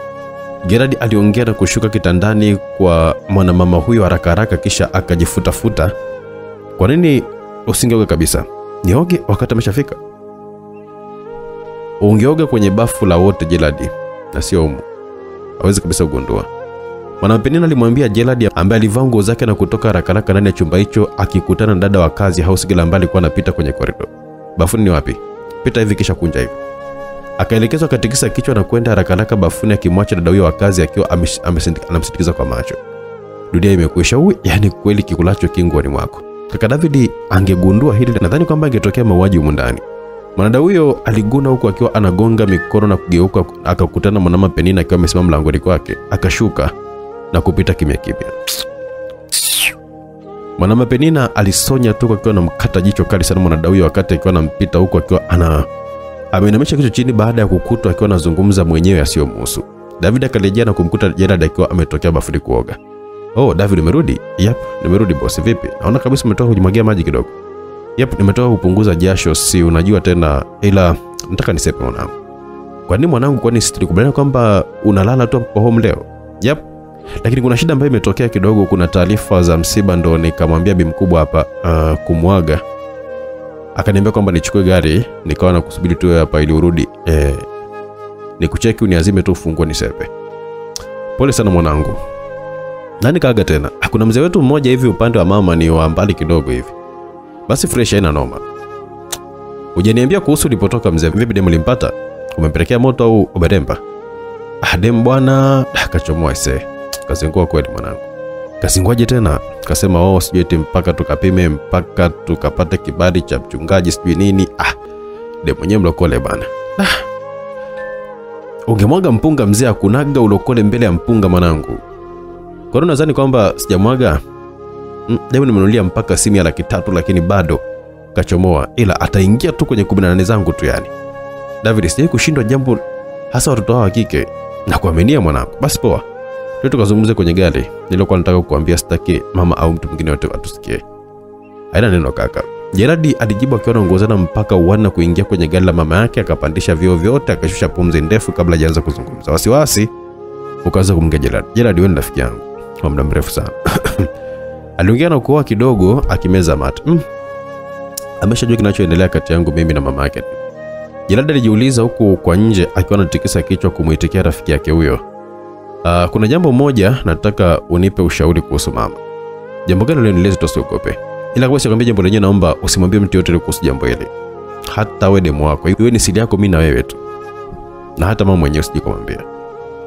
Gerard aliongea na kushuka kitandani kwa mwanamama huyo haraka haraka, kisha akajifutafuta. Kwa nini usingeoga kabisa? Nioge wakati ameshafika? Ungeoga kwenye bafu la wote Gerard, na sio humu. Hawezi kabisa kugundua. Penina alimwambia Gerald ambaye alivaa nguo zake na kutoka haraka haraka ndani ya chumba hicho, akikutana na dada wa kazi house girl ambaye alikuwa anapita kwenye korido. Bafuni ni wapi? Pita hivi kisha kunja hivi. Akaelekezwa katikisa kichwa na kwenda haraka haraka bafuni akimwacha dada huyo wa kazi akiwa anamsindikiza kwa macho. Dunia imekwisha. huyu, yani kweli kikulacho kingoni mwako. Kaka David angegundua hili, nadhani kwamba angetokea mauaji humu ndani. Mwanadada huyo aliguna huku akiwa anagonga mikono na kugeuka, akakutana na mwanamama Penina akiwa amesimama mlangoni kwake. Akashuka na kupita kimya kimya. Mwanamama Penina alisonya tu akiwa anamkata jicho kali sana mwanadada huyo wakati akiwa anampita huku akiwa ana ameinamisha kichwa chini baada ya kukutwa akiwa anazungumza mwenyewe asiyomhusu. David akarejea na kumkuta Gerald akiwa ametokea bafuni kuoga. Oh, David umerudi? Yep, nimerudi bosi. Vipi? Naona kabisa umetoka kujimwagia maji kidogo. Yep, nimetoka kupunguza jasho, si unajua tena, ila nataka nisepe mwanangu. Kwa nini mwanangu, kwani si tulikubaliana kwamba unalala tu hapo home leo? Yep. Lakini kuna shida ambayo imetokea kidogo, kuna taarifa za msiba, ndo nikamwambia bi mkubwa hapa uh, kumwaga akaniambia kwamba nichukue gari nikawa na kusubiri tu hapa ili urudi eh, nikucheki uniazime tu ufungue nisepe. Pole sana mwanangu. Nani kaaga tena? Kuna mzee wetu mmoja hivi upande wa mama ni wa mbali kidogo hivi. Basi fresh haina noma. Hujaniambia kuhusu ulipotoka mzee. Vipi demu limpata? Umempelekea moto au uberemba? Ah, demu bwana, akachomoa ise. Kazingua kweli mwanangu. Kazinguaje tena? Kasema oh, sijui eti mpaka tukapime mpaka tukapate kibali cha mchungaji sijui nini. Ah, de mwenyewe mlokole bana. Ah. Ungemwaga mpunga mzee, akunaga ulokole mbele ya mpunga mwanangu. Kwa nini nadhani kwamba sijamwaga? Leo nimenunulia mpaka simu ya laki tatu lakini bado kachomoa, ila ataingia tu kwenye 18 zangu tu yani. David, sijai kushindwa jambo hasa watoto hao wa kike na kuaminia mwanangu. Basi poa. Leo tukazungumze kwenye gari. Nilikuwa nataka kukuambia sitaki mama au mtu mwingine yote atusikie. Haina neno kaka. Jeradi alijibu akiwa anaongozana mpaka uwani na kuingia kwenye gari la mama yake, akapandisha vioo vyote, akashusha pumzi ndefu kabla hajaanza kuzungumza. Wasiwasi ukaanza kumgea Gerard. Jeradi, wewe ni rafiki yangu kwa muda mrefu sana. Aliongea na ukoo kidogo akimeza mate. Mm. Ameshajua kinachoendelea kati yangu mimi na mama yake. Jalada alijiuliza huku kwa nje akiwa anatikisa kichwa kumuitikia rafiki yake huyo. Uh, kuna jambo moja nataka unipe ushauri kuhusu mama. Jambo gani leo nieleze tusiogope. Ila kwa sikwambia jambo lenyewe naomba usimwambie mtu yote kuhusu jambo hili. Hata wewe demu wako. Iwe ni siri yako mimi na wewe tu. Na hata mama mwenyewe usije kumwambia.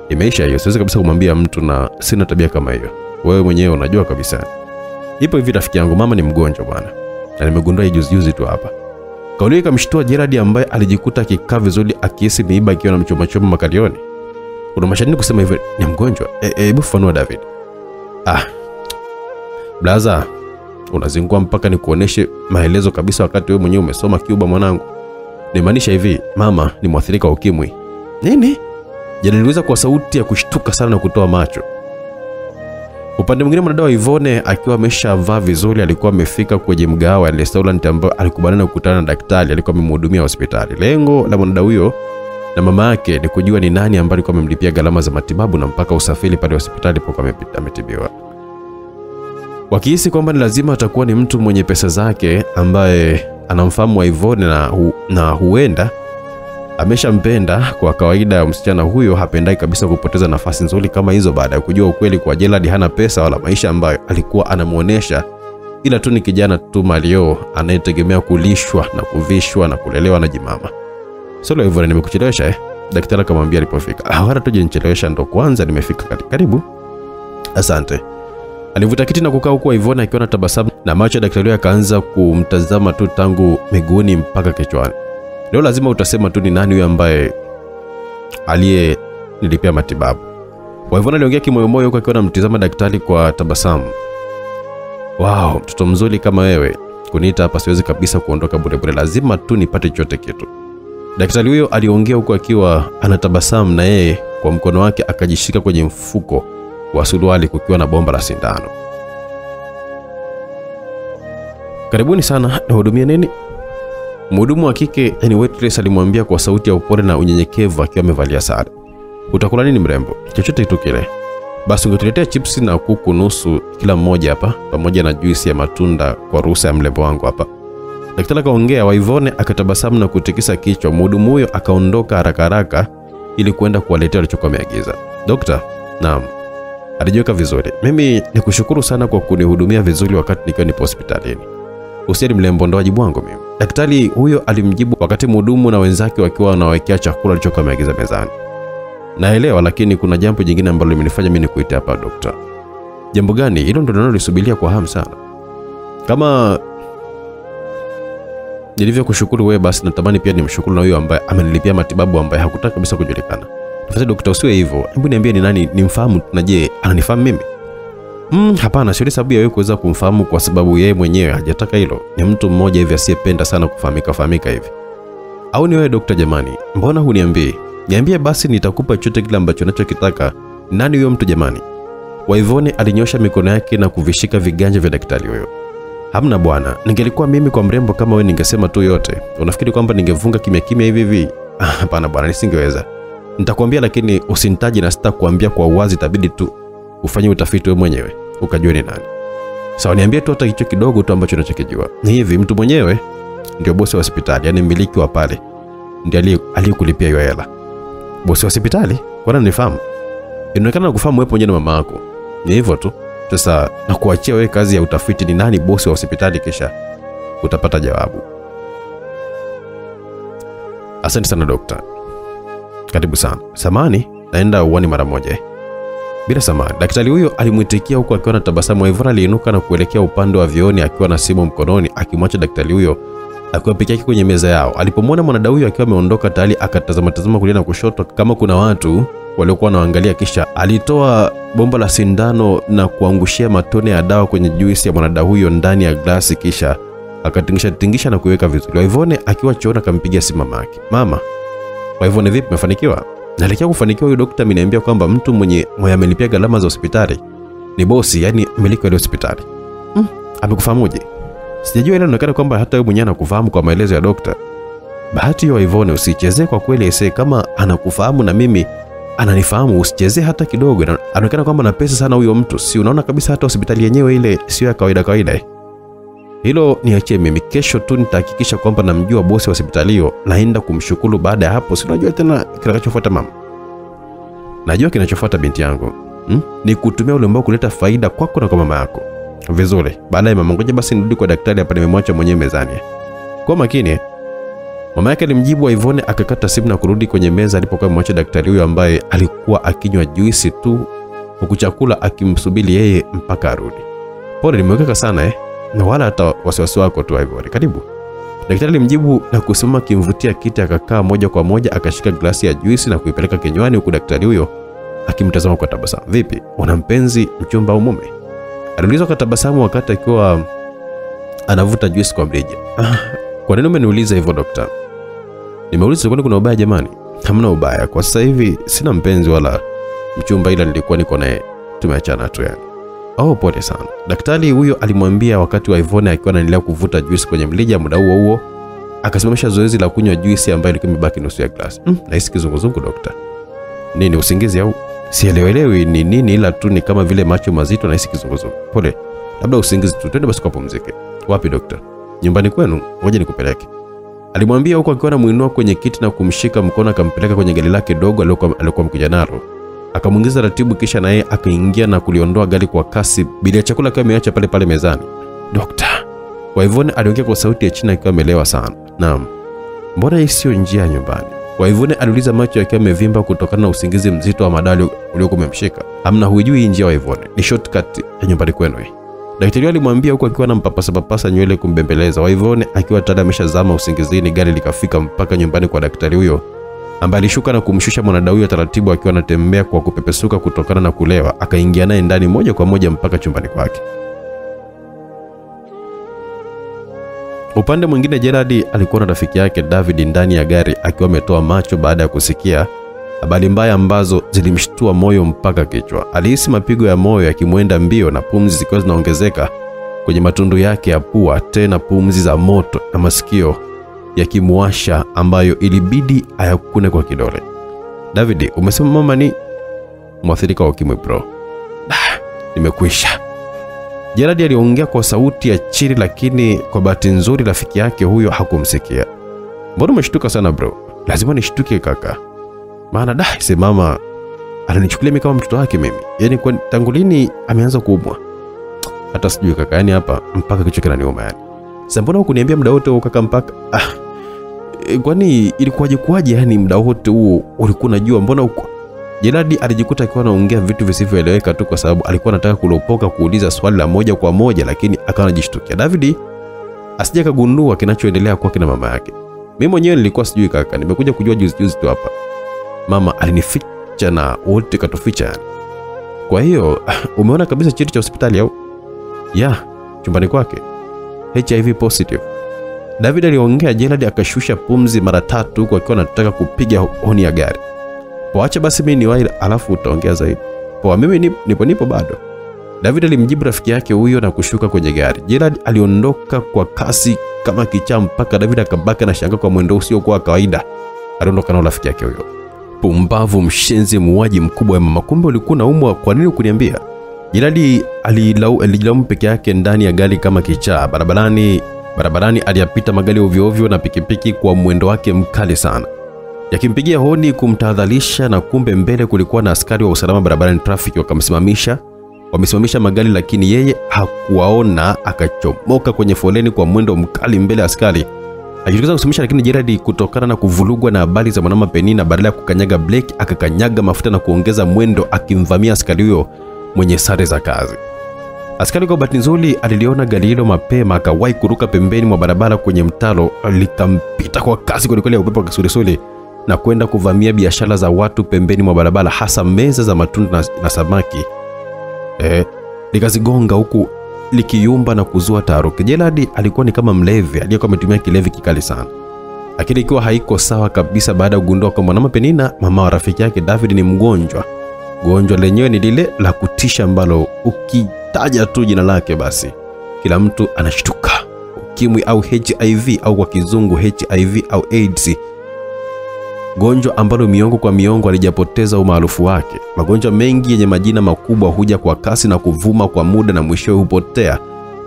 Imeisha hiyo. Siwezi kabisa kumwambia mtu na sina tabia kama hiyo. Wewe mwenyewe unajua kabisa. Ipo hivi rafiki yangu, mama ni mgonjwa bwana. Na nimegundua hii juzi juzi tu hapa. Kauli ikamshtua Gerard ambaye alijikuta akikaa vizuri akihisi miiba ikiwa na mchoma choma makalioni. Kuna nini kusema hivyo? Ni mgonjwa? Hebu e, hebu fafanua David. Ah. Blaza, unazingua mpaka nikuoneshe maelezo kabisa wakati wewe mwenyewe umesoma Cuba mwanangu. Nimaanisha hivi, mama ni mwathirika wa ukimwi. Nini? Jana niliweza kwa sauti ya kushtuka sana na kutoa macho. Upande mwingine mwanadada wa Ivone akiwa ameshavaa vizuri alikuwa amefika kwenye mgahawa ya restaurant ambayo alikubaliana kukutana na daktari alikuwa amemhudumia hospitali. Lengo la mwanadada huyo na mama yake ni kujua ni nani ambaye alikuwa amemlipia gharama za matibabu na mpaka usafiri pale hospitali poko ametibiwa. Wakihisi kwamba ni lazima atakuwa ni mtu mwenye pesa zake ambaye anamfahamu wa Ivone na, hu, na huenda ameshampenda. Kwa kawaida msichana huyo hapendai kabisa kupoteza nafasi nzuri kama hizo baada ya kujua ukweli kwa Gerald hana pesa wala maisha ambayo alikuwa anamuonesha, ila tu ni kijana tu malio anayetegemea kulishwa na kuvishwa na kulelewa na jimama. Solo hivyo nimekuchelewesha eh? Daktari akamwambia alipofika. Ah, wala tuje nichelewesha ndo kwanza nimefika. Karibu. Asante. Alivuta kiti na kukaa huku Ivona akiwa na tabasamu na macho ya daktari akaanza kumtazama tu tangu miguuni mpaka kichwani. Leo lazima utasema tu ni nani huyo ambaye aliye nilipia matibabu. Waivona aliongea kimoyomoyo huku akiwa anamtizama daktari kwa tabasamu. Wow, mtoto mzuri kama wewe. Kuniita hapa siwezi kabisa kuondoka burebure, bure, lazima tu nipate chote kitu. Daktari huyo aliongea huku akiwa anatabasamu na yeye kwa mkono wake akajishika kwenye mfuko wa suruali kukiwa na bomba la sindano. Karibuni sana, nahudumia nini? Mhudumu wa kike yani waitress alimwambia kwa sauti ya upole na unyenyekevu akiwa amevalia sare. Utakula nini mrembo? Chochote kitu kile. Basi ungetuletea chipsi na kuku nusu kila mmoja hapa pamoja na juisi ya matunda kwa ruhusa ya mlembo wangu hapa. Daktari akaongea, Waivone akatabasamu na kutikisa kichwa. Mhudumu huyo akaondoka haraka haraka ili kwenda kuwaletea walichokuwa wameagiza. Dokta, naam, alijiweka vizuri. Mimi nikushukuru sana kwa kunihudumia vizuri wakati nikiwa nipo hospitalini. Usieni mlembo, ndo wajibu wangu mimi. Daktari huyo alimjibu wakati mhudumu na wenzake wakiwa wanawekea chakula alichokuwa ameagiza mezani. Naelewa, lakini kuna jambo jingine ambalo limenifanya mimi nikuite hapa dokta. Jambo gani? Hilo ndo nalolisubiria kwa hamu sana. Kama nilivyokushukuru wewe, basi natamani pia nimshukuru na huyo ambaye amenilipia matibabu ambaye hakutaka kabisa kujulikana. Tafadhali dokta, usiwe hivyo. Hebu niambie ni nani nimfahamu, na je, ananifahamu mimi? Mm, hapana, sio sababu ya wewe kuweza kumfahamu kwa sababu yeye mwenyewe hajataka hilo. Ni mtu mmoja hivi asiyependa sana kufahamika fahamika hivi. Au ni wewe dokta? Jamani, mbona huniambii? Niambie basi, nitakupa chote kile ambacho unachokitaka. Nani huyo mtu jamani? Waivone alinyosha mikono yake na kuvishika viganja vya daktari huyo. Hamna bwana, ningelikuwa mimi kwa mrembo kama wewe ningesema tu yote. Unafikiri kwamba ningevunga kimya kimya hivi hivi? Ah, Hapana bwana, nisingeweza. Nitakwambia lakini usinitaji na sitakuambia kwa uwazi, itabidi tu ufanye utafiti wewe mwenyewe ukajua ni nani. Sawa, niambie tu hata hicho kidogo tu ambacho unachokijua. Ni hivi, mtu mwenyewe ndio bosi wa hospitali, yani mmiliki wa pale, ndio aliyekulipia hiyo hela. Bosi wa hospitali? Kwani nifahamu? Inaonekana nakufahamu wewe pamoja na mama yako. Ni hivyo tu. Sasa nakuachia wewe kazi ya utafiti, ni nani bosi wa hospitali, kisha utapata jawabu. Asante sana dokta. Karibu sana. Samani, naenda uani mara moja. Bila samani, daktari huyo alimwitikia huku akiwa na tabasamu. Ivona aliinuka na kuelekea upande wa vioni akiwa na simu mkononi, akimwacha daktari huyo akiwa peke yake kwenye meza yao. Alipomwona mwanada huyo akiwa ameondoka tayari, akatazama tazama kulia na kushoto kama kuna watu waliokuwa wanaangalia, kisha alitoa bomba la sindano na kuangushia matone ya dawa kwenye juisi ya mwanada huyo ndani ya glasi, kisha akatingisha tingisha na kuiweka vizuri. Waivone akiwa chooni akampigia simu mamake. Mama, Waivone vipi, umefanikiwa? Naelekea kufanikiwa. Huyo dokta ameniambia kwamba mtu mwenye mwenye amelipia gharama za hospitali ni bosi, yani mmiliki wa ile hospitali. Mm, amekufahamuje? Sijajua, ila inaonekana kwamba hata wewe mwenyewe anakufahamu kwa maelezo ya dokta. Bahati hiyo Ivone, usichezee kwa kweli ese, kama anakufahamu na mimi ananifahamu, usichezee hata kidogo. Na- Anaonekana kwamba na pesa sana huyo mtu, si unaona kabisa hata hospitali yenyewe ile sio ya kawaida kawaida. Hilo niachie mimi, kesho tu nitahakikisha kwamba namjua bosi wa hospitali hiyo, naenda kumshukuru. Baada ya hapo, si unajua tena kitakachofuata mama. Najua kinachofuata binti yangu hmm? ni kutumia ule ambao kuleta faida kwako na kwa mama yako. Vizuri. Baadaye mama, ngoja basi nirudi kwa daktari hapa, nimemwacha mwenyewe mezani. Kwa makini. Mama yake alimjibu Ivone, akakata simu na kurudi kwenye meza alipokuwa amemwacha daktari huyo ambaye alikuwa akinywa juisi tu huku chakula akimsubiri yeye mpaka arudi. Pole, nimewekeka sana eh, na wala hata wasiwasi wako tu Ivory. Karibu. Daktari alimjibu na kusimama akimvutia kiti, akakaa moja kwa moja, akashika glasi ya juisi na kuipeleka kinywani, huku daktari huyo akimtazama kwa tabasamu. Vipi, una mpenzi, mchumba au mume? Aliulizwa kwa tabasamu wakati akiwa anavuta juisi kwa mrija. Ah, kwa nini umeniuliza hivyo dokta? Nimeuliza kwani kuna ubaya jamani? Hamna ubaya. Kwa sasa hivi sina mpenzi wala mchumba ila nilikuwa niko naye tumeachana tu yani. Oh, pole sana. Daktari huyo alimwambia wakati wa Ivone akiwa anaendelea kuvuta juisi kwenye mlija. Muda huo huo akasimamisha zoezi la kunywa juisi ambayo ilikuwa imebaki nusu ya glasi. Mm, nahisi kizunguzungu dokta. Nini usingizi au? Sielewelewi ni nini ila tu ni kama vile macho mazito nahisi kizunguzungu. Pole. Labda usingizi tu. Twende basi kupumzike. Wapi dokta? Nyumbani kwenu? Ngoja nikupeleke. Alimwambia huko akiwa anamuinua kwenye kiti na kumshika mkono akampeleka kwenye gari lake dogo alilokuwa alikuwa mkuja nalo. Akamwingiza taratibu kisha na yeye akaingia na kuliondoa gari kwa kasi bila ya chakula akiwa ameacha pale pale mezani. Dokta. Waivone aliongea kwa sauti ya chini akiwa amelewa sana. Naam. Mbona hii sio njia ya nyumbani? Waivone aliuliza macho yake yamevimba kutokana na usingizi mzito wa madali uliokuwa umemshika. Hamna, huijui hii njia Waivone. Ni shortcut ya nyumbani kwenu hii. Daktari alimwambia huku akiwa anampapasa papasa nywele kumbembeleza. Waivone akiwa tayari ameshazama usingizini, gari likafika mpaka nyumbani kwa daktari huyo ambaye alishuka na kumshusha mwanadada huyo taratibu akiwa anatembea kwa kupepesuka kutokana na kulewa. Akaingia naye ndani moja kwa moja mpaka chumbani kwake. Upande mwingine, Gerard alikuwa na rafiki yake David ndani ya gari akiwa ametoa macho baada ya kusikia habari mbaya ambazo zilimshtua moyo mpaka kichwa. Alihisi mapigo ya moyo yakimwenda mbio na pumzi zikiwa zinaongezeka kwenye matundu yake ya pua, tena pumzi za moto na masikio yakimwasha ambayo ilibidi ayakune kwa kidole. David, umesema mama ni mwathirika wa ukimwi bro? Ah, nimekwisha. Gerard aliongea kwa sauti ya chini, lakini kwa bahati nzuri rafiki yake huyo hakumsikia. Mbona umeshtuka sana bro? Lazima nishtuke kaka, maana da si mama ananichukulia mimi kama mtoto wake mimi. Yaani kwa tangu lini ameanza kuumwa? Hata sijui kaka, yani hapa mpaka kichwa kinaniuma yani. Sasa mbona hukuniambia muda wote kaka mpaka ah, e, kwani ilikuwaje kuwaje yani muda wote huo ulikuwa unajua mbona uko Jeradi alijikuta akiwa anaongea vitu visivyoeleweka tu kwa sababu alikuwa anataka kulopoka kuuliza swali la moja kwa moja, lakini akawa anajishtukia. David asije kagundua kinachoendelea kwake na mama yake. Mimi mwenyewe nilikuwa sijui kaka, nimekuja kujua juzi juzi tu hapa. Mama alinificha na wote katuficha yani. Kwa hiyo umeona kabisa cheti cha hospitali au? Ya, chumbani kwake. HIV positive. David aliongea, Gerald akashusha pumzi mara tatu huku akiwa anataka kupiga honi ya gari. Poacha basi mimi niwahi alafu utaongea zaidi. Poa, mimi nipo, nipo nipo bado. David alimjibu rafiki yake huyo na kushuka kwenye gari. Gerald aliondoka kwa kasi kama kichaa mpaka David akabaka na shanga kwa mwendo usiokuwa wa kawaida. Aliondoka na rafiki yake huyo. Pumbavu, mshenzi, muuaji mkubwa wa mama, kumbe ulikuwa unaumwa. Kwa nini ukuniambia? alilaumu peke yake ndani ya gari kama kichaa. Barabarani barabarani aliyapita magari ovyoovyo ovyo na pikipiki kwa mwendo wake mkali sana yakimpigia honi kumtahadharisha, na kumbe mbele kulikuwa na askari wa usalama barabarani, trafiki wakamsimamisha. Wamesimamisha magari, lakini yeye hakuwaona, akachomoka kwenye foleni kwa mwendo mkali mbele askari akitokeza kusimamisha, lakini Gerard kutokana na kuvurugwa na habari za mwanama Penina, badala ya kukanyaga breki akakanyaga mafuta na kuongeza mwendo, akimvamia askari huyo mwenye sare za kazi. Askari kwa bahati nzuri aliliona gari hilo mapema, akawahi kuruka pembeni mwa barabara kwenye mtalo, likampita kwa kasi kwelikweli ya upepo wa kisulisuli na kwenda kuvamia biashara za watu pembeni mwa barabara, hasa meza za matunda na, na samaki eh, likazigonga huku likiyumba na kuzua taharuki. Gerald alikuwa ni kama mlevi aliyekuwa ametumia kilevi kikali sana, lakini ikiwa haiko sawa kabisa baada ya kugundua kwamba Mama Penina, mama wa rafiki yake David, ni mgonjwa. Gonjwa lenyewe ni lile la kutisha ambalo ukitaja tu jina lake basi kila mtu anashtuka, ukimwi au HIV au kwa kizungu HIV au AIDS gonjwa ambalo miongo kwa miongo alijapoteza umaarufu wake. Magonjwa mengi yenye majina makubwa huja kwa kasi na kuvuma kwa muda na mwishowe hupotea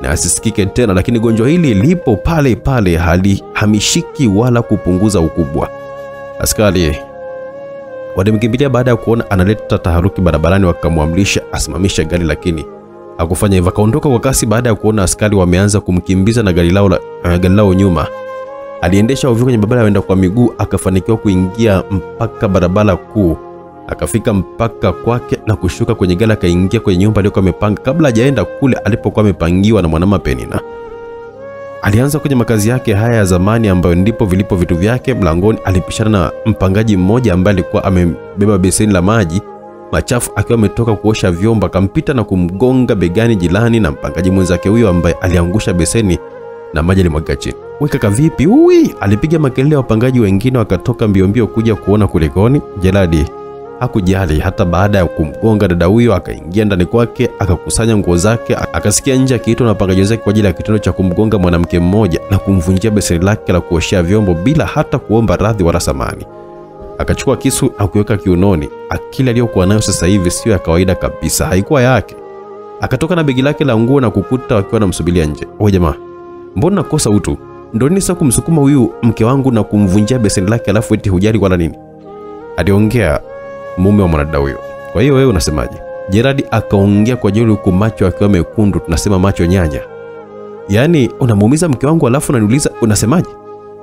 na asisikike tena, lakini gonjwa hili lipo pale pale, halihamishiki wala kupunguza ukubwa. Askari walimkimbilia baada ya kuona analeta taharuki barabarani, wakamwamrisha asimamishe gari, lakini hakufanya hivyo. Akaondoka kwa kasi baada ya kuona askari wameanza kumkimbiza na gari lao, la, uh, gari lao nyuma. Aliendesha ovyo kwenye barabara aenda kwa miguu, akafanikiwa kuingia mpaka barabara kuu, akafika mpaka kwake na kushuka kwenye gari, akaingia kwenye nyumba aliyokuwa amepanga. Kabla hajaenda kule alipokuwa amepangiwa na mwanamama Penina, alianza kwenye makazi yake haya ya zamani, ambayo ndipo vilipo vitu vyake. Mlangoni alipishana na mpangaji mmoja ambaye alikuwa amebeba beseni la maji machafu akiwa ametoka kuosha vyombo, akampita na kumgonga begani jirani na mpangaji mwenzake huyo ambaye aliangusha beseni na maji alimwagika chini. "We kaka, vipi? Ui!" Alipiga makelele, ya wapangaji wengine wakatoka mbio mbio kuja kuona kulikoni. Jeradi hakujali hata baada ya kumgonga dada huyo, akaingia ndani kwake, akakusanya nguo zake, akasikia nje akiitwa na wapangaji wenzake kwa ajili ya kitendo cha kumgonga mwanamke mmoja na kumvunjia beseni lake la kuoshea vyombo bila hata kuomba radhi wala samani. Akachukua kisu na kuweka kiunoni. Akili aliyokuwa nayo sasa hivi siyo ya kawaida kabisa, haikuwa yake. Akatoka na begi lake la nguo na kukuta wakiwa wanamsubiria nje. Wewe jamaa, mbona nakosa utu? Ndo nini sasa kumsukuma huyu mke wangu na kumvunjia beseni lake alafu eti hujali wala nini? Aliongea mume wa mwanadada huyo. Kwa hiyo wewe unasemaje? Gerard akaongea kwa jeuri huku macho akiwa mekundu, tunasema macho nyanya. Yaani unamuumiza mke wangu alafu unaniuliza unasemaje?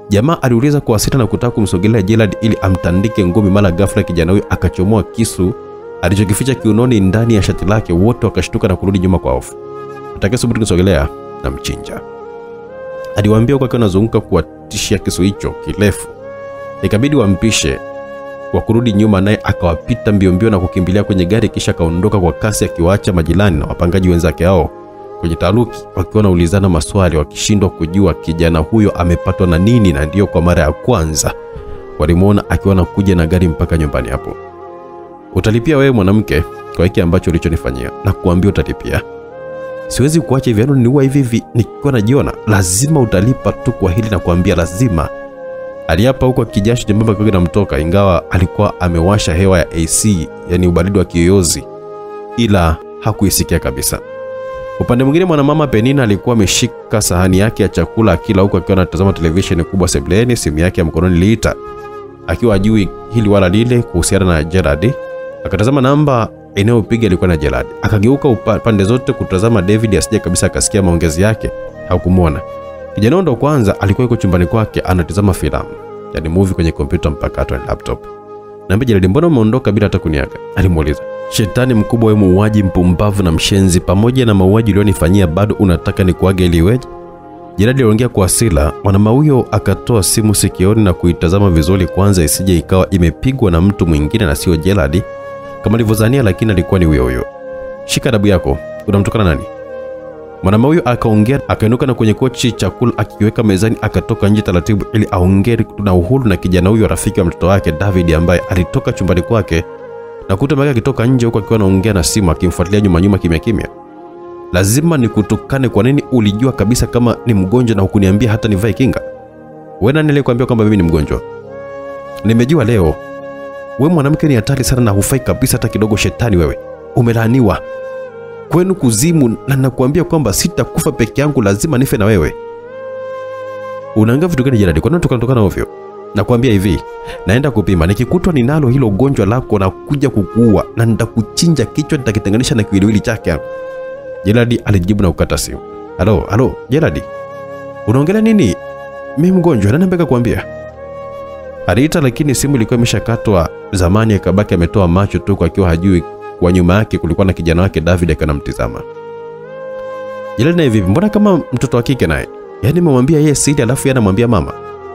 Jamaa aliuliza kwa hasira na kutaka kumsogelea Gerard ili amtandike ngumi. Mara ghafla kijana huyo akachomoa kisu alichokificha kiunoni ndani ya shati lake. Wote wakashtuka na kurudi nyuma kwa hofu. Atakayesubutu kusogelea na mchinja, aliwaambia huku akiwa anazunguka kuwatishia kisu hicho kirefu. Ikabidi wampishe kwa kurudi nyuma, naye akawapita mbio mbio na kukimbilia kwenye gari, kisha akaondoka kwa kasi akiwaacha majirani na wapangaji wenzake hao kwenye taharuki wakiwa naulizana maswali wakishindwa kujua kijana huyo amepatwa na nini, na ndiyo kwa mara ya kwanza walimwona akiwa anakuja na gari mpaka nyumbani hapo. Utalipia wewe mwanamke kwa hiki ambacho ulichonifanyia, na kuambia utalipia. Siwezi kuacha hivi, yaani niua hivi hivi nikiwa najiona, lazima utalipa tu kwa hili, na kuambia lazima. Aliapa huko kijasho jembamba kidogo kinamtoka, ingawa alikuwa amewasha hewa ya AC, yani ubaridi wa kiyoyozi, ila hakuisikia kabisa. Upande mwingine mwanamama Penina alikuwa ameshika sahani yake ya chakula akila huku akiwa anatazama televisheni kubwa sebuleni. Simu yake ya mkononi iliita, akiwa ajui hili wala lile kuhusiana na Gerard. Akatazama namba inayopiga ilikuwa na Gerard. Akageuka upande pande zote kutazama David asije kabisa akasikia maongezi yake, hakumwona. Kijana ndo kwanza alikuwa yuko chumbani kwake anatizama filamu, yani movie kwenye kompyuta mpakato na laptop. Naambia Gerard, mbona umeondoka bila hata kuniaga? Alimuuliza. Shetani mkubwa, wewe muuaji mpumbavu na mshenzi, pamoja na mauaji ulionifanyia bado unataka nikuage ili iweje? Gerard aliongea kwa hasira. Mwanamama huyo akatoa simu sikioni na kuitazama vizuri kwanza, isije ikawa imepigwa na mtu mwingine na sio Gerard kama alivyozania, lakini alikuwa ni huyo huyo. Shika adabu yako, unamtukana nani? Mwanamama huyo akaongea, akainuka na kwenye kochi chakula akiweka mezani, akatoka nje taratibu ili aongee na uhuru na kijana huyo, rafiki wa mtoto wake David, ambaye alitoka chumbani kwake na kuta Mike akitoka nje huko akiwa anaongea na simu, akimfuatilia nyuma nyuma kimya kimya. Lazima nikutukane. Kwa nini ulijua kabisa kama ni mgonjwa na hukuniambia hata nivae kinga? Wewe nani aliyekuambia kwamba mimi ni mgonjwa? Nimejua leo. We mwanamke ni hatari sana na hufai kabisa hata kidogo. Shetani wewe, umelaaniwa kwenu kuzimu, na nakuambia kwamba sitakufa peke yangu, lazima nife na wewe. Unaangaa vitu gani jirani? Kwa nini tukatokana ovyo? Nakwambia hivi, naenda kupima, nikikutwa ninalo hilo gonjwa lako na kuja kukuua na nitakuchinja kichwa, nitakitenganisha na kiwiliwili chake. Jeradi alijibu na kukata simu. Halo, halo, Jeradi, unaongelea nini? Mimi mgonjwa, nani ambaye kakuambia? Aliita, lakini simu ilikuwa imeshakatwa zamani, akabaki ametoa macho tu akiwa hajui kwa nyuma yake kulikuwa na kijana wake David akiwa anamtizama. Jeradi naye vipi? Mbona kama mtoto wa kike naye? Yaani nimemwambia yeye siri alafu yeye anamwambia mama.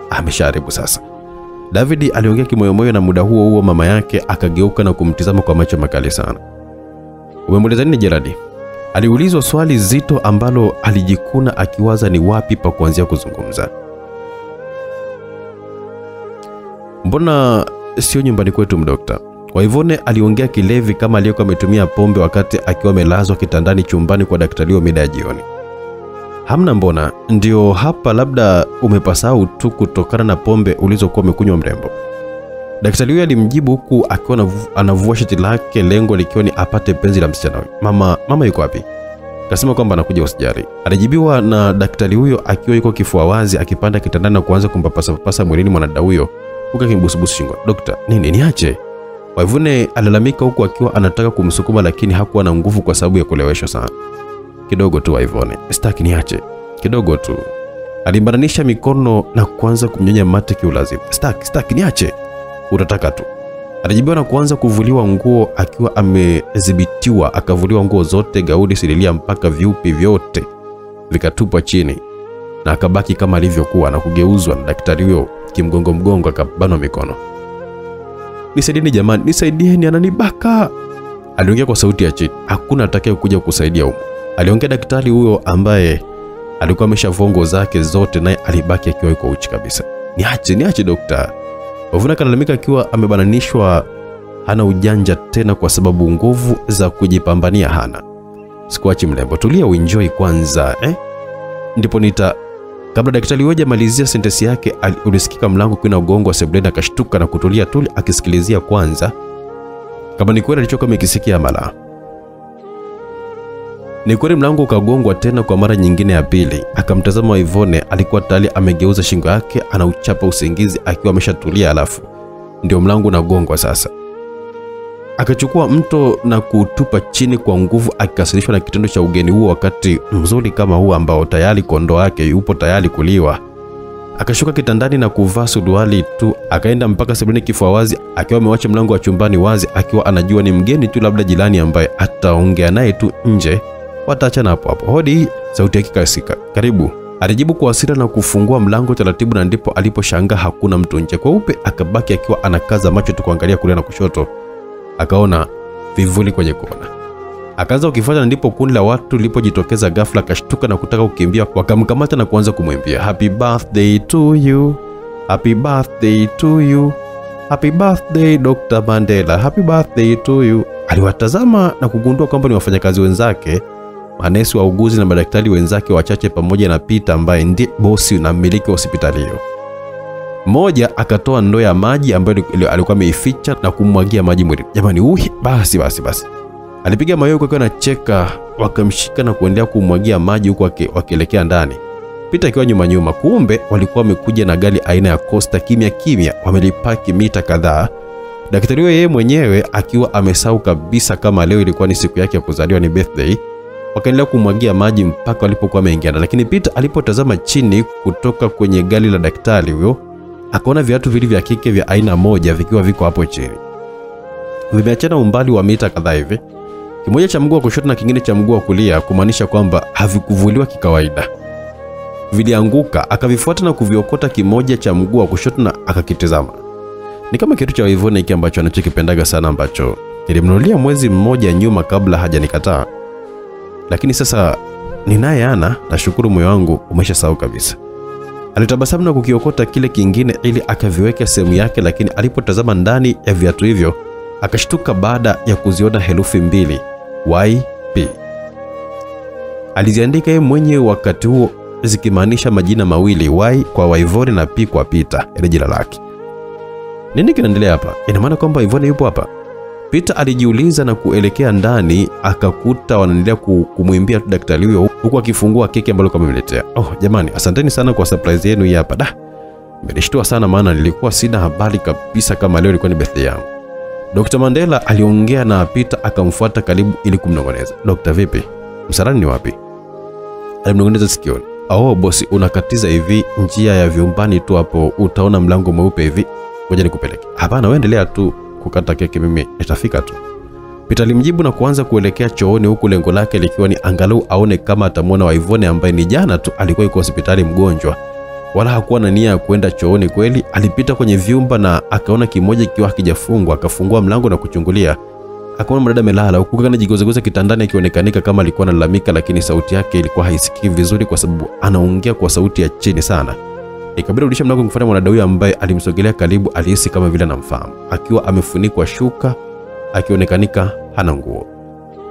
Ameshaharibu sasa. David aliongea kimoyomoyo na muda huo huo mama yake akageuka na kumtizama kwa macho makali sana. Umemuuliza nini Gerard? Aliulizwa swali zito ambalo alijikuna akiwaza ni wapi pa kuanzia kuzungumza. Mbona sio nyumbani kwetu mdokta? Kwa Ivone aliongea kilevi kama aliyekuwa ametumia pombe wakati akiwa amelazwa kitandani chumbani kwa daktari wa mida ya jioni. Hamna mbona, ndio hapa labda umepasahau tu kutokana na pombe ulizokuwa umekunywa mrembo. Daktari huyo alimjibu huku akiwa anavua shati lake, lengo likiwa ni apate penzi la msichana huyo. Mama, mama yuko wapi? Kasema kwamba anakuja usijali. Alijibiwa na daktari huyo akiwa yuko kifua wazi akipanda kitandani na kuanza kumpapasa papasa mwilini mwanadada huyo huku akimbusubusu shingo. Dokta, nini niache? Waivune alilalamika huku akiwa anataka kumsukuma lakini hakuwa na nguvu kwa sababu ya kuleweshwa sana. Kidogo tu Waivune, sitaki niache. Kidogo tu. Alimbananisha mikono na kuanza kumnyonya mate kiulazimu. Sitaki, sitaki niache. Utataka tu. Alijibiwa na kuanza kuvuliwa nguo akiwa amedhibitiwa, akavuliwa nguo zote, gauni, sililia mpaka viupi vyote vikatupwa chini na akabaki kama alivyokuwa na kugeuzwa na daktari huyo kimgongo mgongo, akabanwa mikono. Nisaidieni jamani, nisaidieni, ananibaka, aliongea kwa sauti ya chini. Hakuna atakaye kuja kusaidia huko. aliongea daktari huyo ambaye alikuwa ameshavua nguo zake zote, naye alibaki akiwa yuko uchi kabisa. Niache, niache dokta. Wavuna akalalamika akiwa amebananishwa, hana ujanja tena kwa sababu nguvu za kujipambania hana. Sikuachi mlembo, tulia uenjoy kwanza eh? Ndipo nita Kabla daktari Weja malizia sentensi yake, ulisikika mlango kina ugongo wa sebuleni, akashtuka na kutulia tuli akisikilizia kwanza kama ni kweli alichokuwa amekisikia Amala. Ni kweli mlango ukagongwa tena kwa mara nyingine ya pili. Akamtazama Ivone, alikuwa tayari amegeuza shingo yake, anauchapa usingizi akiwa ameshatulia, alafu ndio mlango unagongwa sasa. Akachukua mto na kutupa chini kwa nguvu, akikasirishwa na kitendo cha ugeni huo wakati mzuri kama huu ambao tayari kondoo yake yupo tayari kuliwa. Akashuka kitandani na kuvaa suruali tu, akaenda mpaka sebuleni kifua wazi, akiwa amewacha mlango wa chumbani wazi, akiwa anajua ni mgeni tu, labda jirani ambaye ataongea naye tu nje, wataachana hapo hapo. Hodi, sauti yake kasika. Karibu. Alijibu kwa hasira na kufungua mlango taratibu, na ndipo aliposhangaa hakuna mtu nje. Kweupe akabaki akiwa anakaza macho tu kuangalia kulia na kushoto akaona vivuli kwenye kona. Akaanza kukifuata, ndipo kundi la watu lilipojitokeza ghafla, akashtuka na kutaka kukimbia, wakamkamata na kuanza kumwimbia happy birthday to you, happy birthday to you, happy birthday Dr. Mandela, happy birthday to you. Aliwatazama na kugundua kwamba ni wafanyakazi wenzake, manesi, wauguzi na madaktari wenzake wachache, pamoja na Pita ambaye ndiye bosi na mmiliki wa hospitali hiyo. Mmoja akatoa ndoo ya maji ambayo alikuwa ameificha na kumwagia maji mwilini. Jamani, uhi, basi basi basi. Alipiga mayowe akiwa anacheka, wakamshika na kuendelea kumwagia maji huku waki- wakielekea ndani. Pita akiwa nyuma nyuma, kumbe walikuwa wamekuja na gari aina ya Costa kimya kimya, wamelipaki mita kadhaa. Daktari huyo yeye mwenyewe akiwa amesahau kabisa kama leo ilikuwa ni siku yake ya kuzaliwa, ni birthday. Wakaendelea kumwagia maji mpaka walipokuwa wameingiana, lakini Peter alipotazama chini kutoka kwenye gari la daktari huyo akaona viatu vili vya kike vya aina moja vikiwa viko hapo chini, vimeachana umbali wa mita kadhaa hivi, kimoja cha mguu wa kushoto na kingine cha mguu wa kulia, kumaanisha kwamba havikuvuliwa kikawaida. Vilianguka, akavifuata na kuviokota kimoja cha mguu wa kushoto na akakitizama. Ni kama kitu cha Waivone hiki ambacho anachokipendaga sana, ambacho nilimnunulia mwezi mmoja nyuma kabla hajanikataa, lakini sasa ninaye ana, nashukuru moyo wangu umeshasahau kabisa. Alitabasamu na kukiokota kile kingine ili akaviweke sehemu yake, lakini alipotazama ndani ya viatu hivyo akashtuka baada ya kuziona herufi mbili YP. Aliziandika yeye mwenye wakati huo, zikimaanisha majina mawili, Y kwa Waivone na P kwa Peter, ile jina lake. Nini kinaendelea hapa? Ina maana kwamba Ivone yupo hapa? Peter alijiuliza na kuelekea ndani, akakuta wanaendelea ku- kumwimbia daktari huyo huku akifungua keki ambayo alikuwa amemletea. Oh jamani, asanteni sana kwa surprise yenu hapa. Da, imenishtua sana, maana nilikuwa sina habari kabisa kama leo ilikuwa ni birthday yangu. Dr. Mandela aliongea na Peter akamfuata karibu ili kumnong'oneza. Dr. vipi? Msalani ni wapi? Alimnong'oneza sikioni. Oh bosi, unakatiza hivi njia ya vyumbani tu hapo, utaona mlango mweupe hivi. Ngoja nikupeleke. Hapana, wewe endelea tu kukata keki, mimi nitafika tu. Peter alimjibu na kuanza kuelekea chooni huku lengo lake likiwa ni angalau aone kama atamwona Waivone ambaye ni jana tu alikuwa yuko hospitali mgonjwa. Wala hakuwa na nia ya kuenda chooni kweli. Alipita kwenye vyumba na akaona kimoja kikiwa hakijafungwa, akafungua mlango na kuchungulia. Akaona mdada amelala huku kana jigozegoza kitandani akionekanika kama alikuwa analalamika, lakini sauti yake ilikuwa haisikiki vizuri kwa sababu anaongea kwa sauti ya chini sana. Ikabidi urudisha mlango kumfuata mwanadada huyo ambaye alimsogelea karibu, alihisi kama vile anamfahamu, akiwa amefunikwa shuka, akionekanika hana nguo.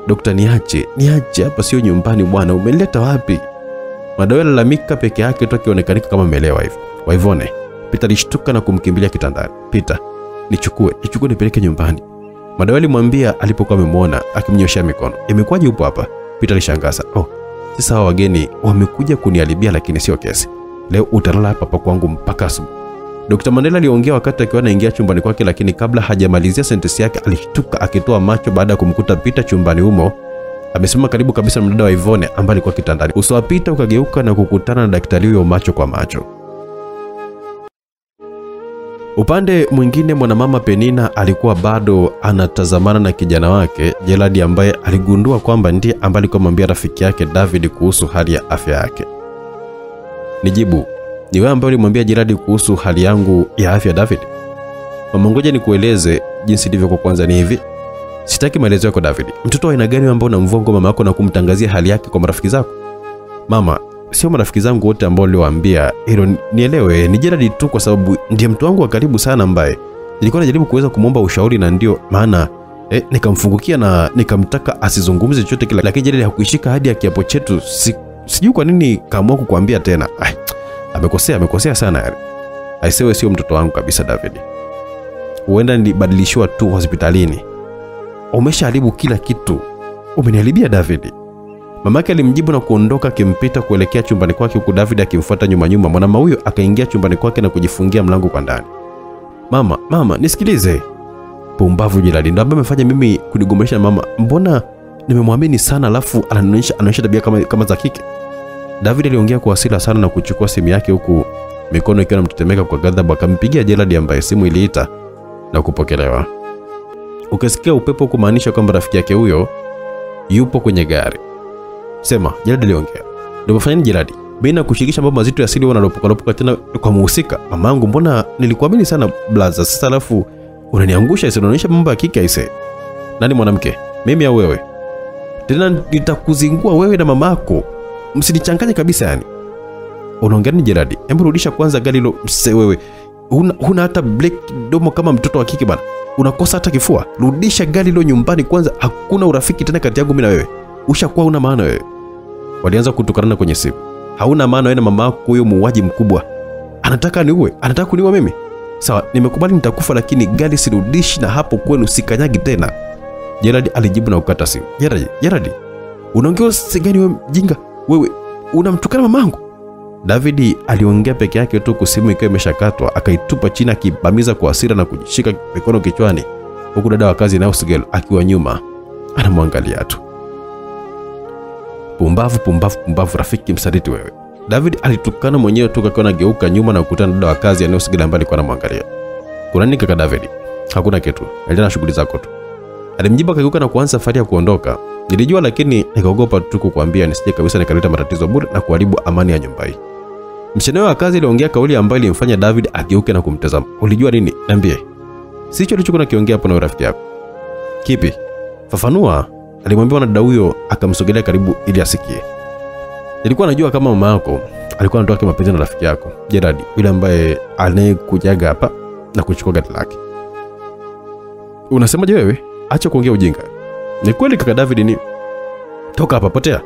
Dokta, niache niache, hapa sio nyumbani bwana, umeleta wapi? Madawa alalamika peke yake tu akionekanika kama amelewa hivi. Waivone, Peter alishtuka na kumkimbilia kitandani. Peter, nichukue, nichukue nipeleke nyumbani. Mwanadada alimwambia alipokuwa amemwona akimnyoshea mikono. Imekuwaje upo hapa? Peter alishangaza. Oh, sasa hawa wageni wamekuja kuniharibia, lakini sio kesi. Leo utalala hapa kwangu mpaka asubuhi. Dr. Mandela aliongea wakati akiwa anaingia chumbani kwake, lakini kabla hajamalizia sentensi yake alishtuka akitoa macho baada ya kumkuta Peter chumbani humo amesimama karibu kabisa na mdada wa Ivone ambaye alikuwa kitandani. Uso wa Peter ukageuka na kukutana na daktari huyo macho kwa macho. Upande mwingine mwanamama Penina alikuwa bado anatazamana na kijana wake Jeladi ambaye aligundua kwamba ndiye ambaye alikuwa amwambia rafiki yake David kuhusu hali ya afya yake. Nijibu, ni wewe ambaye ulimwambia Jiradi kuhusu hali yangu ya afya David? Mama, ngoja nikueleze jinsi ilivyo. Kwa kwanza ni hivi, sitaki maelezo yako David. Mtoto wa aina gani ambao unamvua mama yako na kumtangazia hali yake kwa marafiki zako? Mama, sio marafiki zangu wote ambao niliwaambia hilo, nielewe, ni Jiradi tu, kwa sababu ndiye mtu wangu wa karibu sana ambaye nilikuwa najaribu kuweza kumwomba ushauri, na ndio maana eh, nikamfungukia na nikamtaka asizungumze chochote kile, lakini Jiradi hakuishika hadi ya kiapo chetu. Si, sijui kwa nini kaamua kukuambia tena. Ai, amekosea, amekosea sana yani. Aisewe sio mtoto wangu kabisa David, huenda nilibadilishiwa tu hospitalini. Umeshaharibu kila kitu, umeniharibia David. Mamake alimjibu na kuondoka akimpita kuelekea chumbani kwake huku David akimfuata nyuma nyuma. Huyo akaingia chumbani kwake na kujifungia mlango kwa ndani. Mama, mama, nisikilize. Pumbavu jirani ndo ambaye amefanya mimi kunigomesha mama. Mbona nimemwamini sana alafu ananionyesha anaonyesha tabia kama, kama za kike. David aliongea kwa hasira sana na kuchukua simu yake huku mikono ikiwa inamtetemeka kwa ghadhabu, akampigia Jeradi ambaye simu iliita na kupokelewa. ukisikia upepo kumaanisha kwamba rafiki yake huyo yupo kwenye gari. Sema, Jeradi aliongea. Nini Jeradi? Bila kushirikisha mambo mazito ya siri wanalopoka lopoka tena kwa muhusika. Mamangu, mbona nilikuamini sana blaza, sasa alafu unaniangusha unaonyesha mambo ya kike aise Nani mwanamke? Mimi au wewe? Tena nitakuzingua wewe na mamako. Msinichanganye kabisa yani. Unaongea Jeradi? Hebu rudisha kwanza gari hilo mse wewe. Huna hata black domo kama mtoto wa kike bana. Unakosa hata kifua. Rudisha gari lo nyumbani kwanza. Hakuna urafiki tena kati yangu mimi na wewe. Ushakuwa una maana wewe. Walianza kutukanana kwenye simu. Hauna maana wewe na mama yako huyo muuaji mkubwa. Anataka niue, anataka kuniua mimi. Sawa, nimekubali nitakufa, lakini gari sirudishi, na hapo kwenu sikanyagi tena. Gerard alijibu na kukata simu. Gerard, Gerard, unaongea sigani wewe mjinga? Wewe unamtukana mamangu? David aliongea peke yake tu, kusimu ikiwa imeshakatwa, akaitupa chini akibamiza kwa hasira na kujishika mikono kichwani, huku dada wa kazi na Usigel akiwa nyuma anamwangalia tu. Pumbavu, pumbavu, pumbavu, rafiki msaliti wewe. David alitukana mwenyewe tu akiwa anageuka nyuma na kukutana dada wa kazi anayosigila ambaye alikuwa anamwangalia. Kuna nini kaka David? Hakuna kitu. Endelea na shughuli zako tu. Alimjibu akageuka na kuanza safari ya kuondoka. Nilijua lakini nikaogopa tu kukuambia nisije kabisa nikaleta matatizo bure na kuharibu amani ya nyumba hii. Msichana wa kazi aliongea kauli ambayo ilimfanya David ageuke na kumtazama. Ulijua nini? Niambie. Sicho alichokuwa nakiongea hapo na rafiki yako. Kipi? Fafanua. Alimwambia dada huyo akamsogelea karibu ili asikie. Nilikuwa najua kama mama yako alikuwa anatoa mapenzi na rafiki yako Gerard, yule ambaye anayekujaga hapa na kuchukua gari lake. Unasemaje wewe? Acha kuongea ujinga. Ni kweli kaka David, ni toka hapa, potea.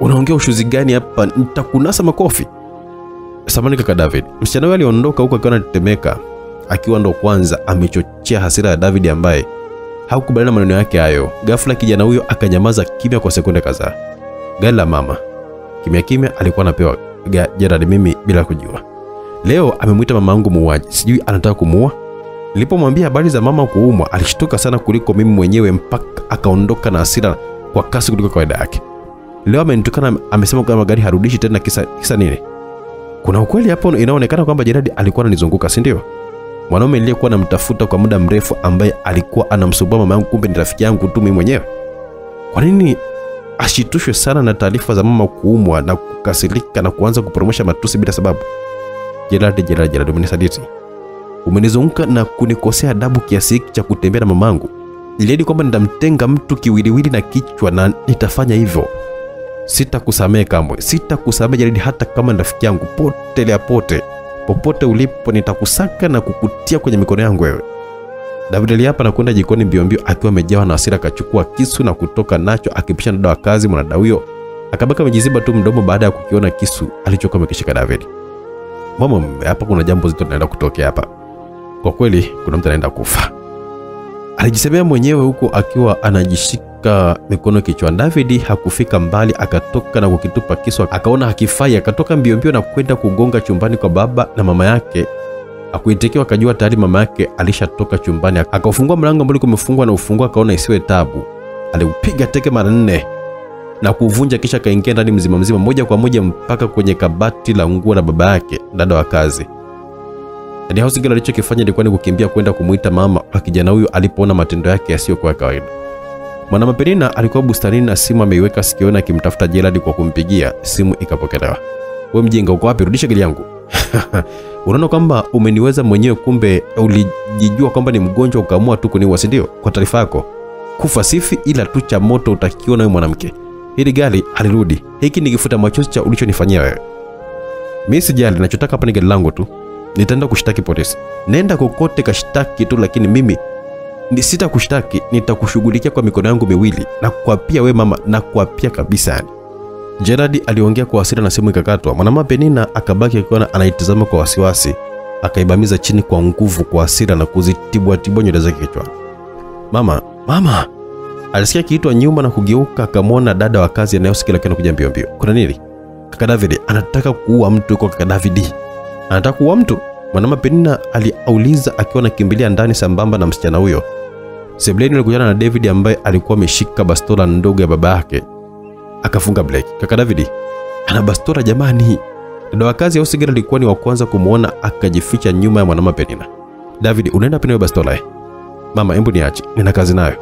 Unaongea ushuzi gani hapa? Nitakunasa makofi. Samani kaka David. Msichana huyo aliondoka huko akiwa anatetemeka, akiwa ndo kwanza amechochea hasira ya David ambaye hakukubaliana maneno yake hayo. Ghafla kijana huyo akanyamaza kimya kwa sekunde kadhaa. Gari la mama kimya kimya alikuwa anapewa Gerard, mimi bila kujua. Leo amemwita mama yangu muuaji, sijui anataka kumuua. Nilipomwambia habari za mama kuumwa, alishtuka sana kuliko mimi mwenyewe, mpaka akaondoka na hasira kwa kasi kuliko kawaida yake. Leo amenitukana, amesema kwamba gari harudishi tena. Kisa, kisa nini? Kuna ukweli hapo? Inaonekana kwamba Jeradi alikuwa ananizunguka, si ndio? Mwanaume niliyekuwa namtafuta kwa muda mrefu, ambaye alikuwa anamsumbua mama yangu, kumbe ni rafiki yangu tu mimi mwenyewe. Kwa nini ashitushwe sana na taarifa za mama kuumwa na kukasirika na kuanza kupromosha matusi bila sababu? Jeradi, Jeradi, Jeradi, umenisaliti, umenizunguka na kunikosea adabu kiasi hiki cha kutembea na mamangu. Niliahidi kwamba nitamtenga mtu kiwiliwili na kichwa, na nitafanya hivyo. Sitakusamehe kamwe, sitakusamehe Jaridi, hata kama rafiki yangu. Potelea pote, popote ulipo, nitakusaka na kukutia kwenye mikono yangu wewe. David aliapa na kwenda jikoni mbio mbio akiwa amejawa na hasira, akachukua kisu na kutoka nacho akipisha dada wa kazi. Mwanadada huyo akabaki amejiziba tu mdomo baada ya kukiona kisu alichokuwa amekishika David. Mama, hapa kuna jambo zito linaenda kutokea hapa. Kwa kweli kuna mtu anaenda kufa. Alijisemea mwenyewe huku akiwa anajishika mikono kichwani. David hakufika mbali, akatoka na kukitupa kiswa akaona hakifai, akatoka mbio mbio na kwenda kugonga chumbani kwa baba na mama yake. Akuitikiwa, akajua tayari mama yake alishatoka chumbani. Akaufungua mlango ambao ulikuwa umefungwa na ufungua, akaona isiwe tabu. Aliupiga teke mara nne na kuvunja, kisha akaingia ndani mzima mzima, moja kwa moja mpaka kwenye kabati la nguo la baba yake, dada wa kazi. Dada Housingirl alichokifanya ilikuwa ni kukimbia kwenda kumuita mama wa kijana huyo alipoona matendo yake yasiyokuwa ya kawaida. Mwanamama Penina alikuwa bustanini na simu ameiweka sikioni akimtafuta Gerald kwa kumpigia, simu ikapokelewa. We mjinga, uko wapi? Rudisha gari yangu. Unaona kwamba umeniweza mwenyewe, kumbe ulijijua kwamba ni mgonjwa ukaamua tu kuniua, si ndio? Kwa taarifa yako, kufa sifi, ila tu cha moto utakiona wewe mwanamke. Hili gari alirudi, Hiki ni kifuta machozi cha ulichonifanyia wewe. Mimi sijali, ninachotaka hapa ni gari langu tu. Nitaenda kushtaki polisi. Nenda kokote kashtaki tu, lakini mimi ni sitakushtaki, nitakushughulikia kwa mikono yangu miwili na kuapia we mama, na kuapia kabisa yani. Gerard aliongea kwa hasira na simu ikakatwa. Mwanamama Penina akabaki akiona anaitazama kwa wasiwasi, akaibamiza chini kwa nguvu kwa hasira na kuzitibua tibua nywele zake kichwani. Mama, mama! Alisikia kiitwa nyuma na kugeuka, akamwona dada wa kazi anayosikia lakini anakuja mbio mbio. Kuna nini? Kaka David anataka kuua mtu kwa kaka David. Anataka kuua mtu? Mwanamama Penina aliauliza akiwa nakimbilia ndani sambamba na msichana huyo. Sebleni alikutana na David ambaye alikuwa ameshika bastola ndogo ya baba yake. Akafunga breki. Kaka David ana bastola jamani. Dada wa kazi ya Housingirl alikuwa ni wa kwanza kumwona akajificha nyuma ya mwanamama Penina. David, unaenda pena hiyo bastola eh? Mama, hebu niache. Nina kazi nayo.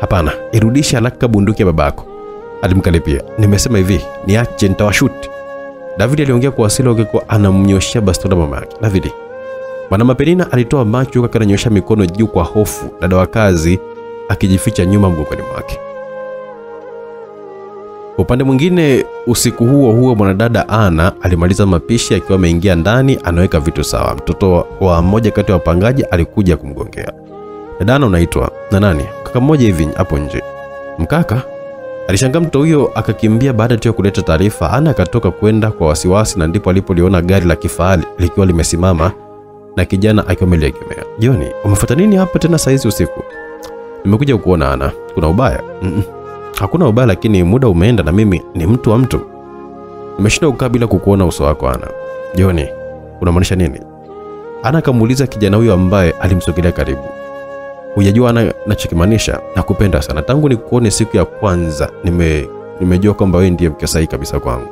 Hapana, irudisha haraka bunduki ya babako. Alimkaripia. Nimesema hivi, niache nitawashuti. David aliongea kwa hasira huku anamnyoshia bastola mama yake. David, Mwanamama Penina alitoa macho huku akanyoosha mikono juu kwa hofu, dada wa kazi akijificha nyuma mgongoni mwake. Upande mwingine, usiku huo huo mwanadada Ana alimaliza mapishi akiwa ameingia ndani anaweka vitu sawa. Mtoto wa mmoja kati ya wapangaji alikuja kumgongea. Dada Ana, unaitwa na nani? Kaka mmoja hivi hapo nje. Mkaka? Alishangaa mtoto huyo akakimbia baada tu ya kuleta taarifa. Ana akatoka kwenda kwa wasiwasi, na ndipo alipoliona gari la kifahari likiwa limesimama na kijana akiwa ameliegemea. Joni, umefuata nini hapa tena saa hizi usiku? Nimekuja kukuona Ana. Kuna ubaya? Mm-mm. Hakuna ubaya, lakini muda umeenda na mimi ni mtu wa mtu. Nimeshinda kukaa bila kukuona uso wako Ana. Joni, unamaanisha nini? Ana akamuuliza kijana huyo ambaye alimsogelea karibu. Hujajua nachokimaanisha? Nakupenda sana. Tangu nikuone siku ya kwanza nime nimejua kwamba wewe ndiye mke sahihi kabisa kwangu.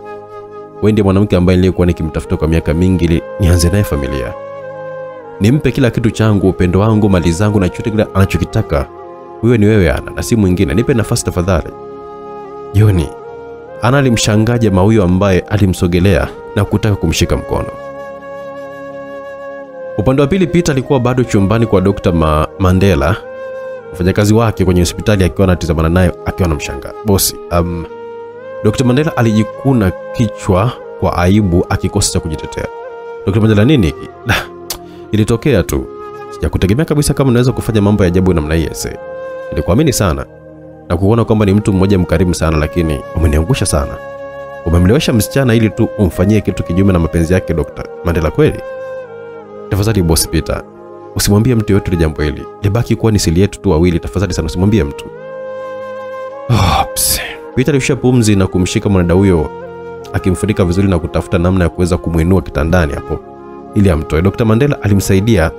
Wewe ndiye mwanamke ambaye nilikuwa nikimtafuta kwa miaka mingi ili nianze naye familia. Nimpe kila kitu changu, upendo wangu, mali zangu na chochote kile anachokitaka. Huyo ni wewe Ana na si mwingine. Nipe nafasi tafadhali. Joni. Ana alimshangaa jamaa huyo ambaye alimsogelea na kutaka kumshika mkono. Upande wa pili, Peter alikuwa bado chumbani kwa Dr. Ma Mandela, mfanyakazi wake kwenye hospitali, akiwa anatizamana naye akiwa anamshangaa. Bosi, um, Dr. Mandela alijikuna kichwa kwa aibu akikosa cha kujitetea. Dr. Mandela, nini? Ilitokea tu. Sijakutegemea kabisa kama unaweza kufanya mambo ya ajabu namna hii ese. Nilikuamini sana na kuona kwamba ni mtu mmoja mkarimu sana, lakini umeniangusha sana. Umemlewesha msichana ili tu umfanyie kitu kinyume na mapenzi yake Dr. Mandela kweli? Tafadhali bosi Peter, usimwambie mtu yoyote jambo hili. Libaki kuwa ni siri yetu tu wawili, tafadhali sana usimwambie mtu. Oh. Peter alishusha pumzi na kumshika mwanadada huyo akimfunika vizuri na kutafuta namna ya kuweza kumwinua kitandani hapo ili amtoe. Dr. Mandela alimsaidia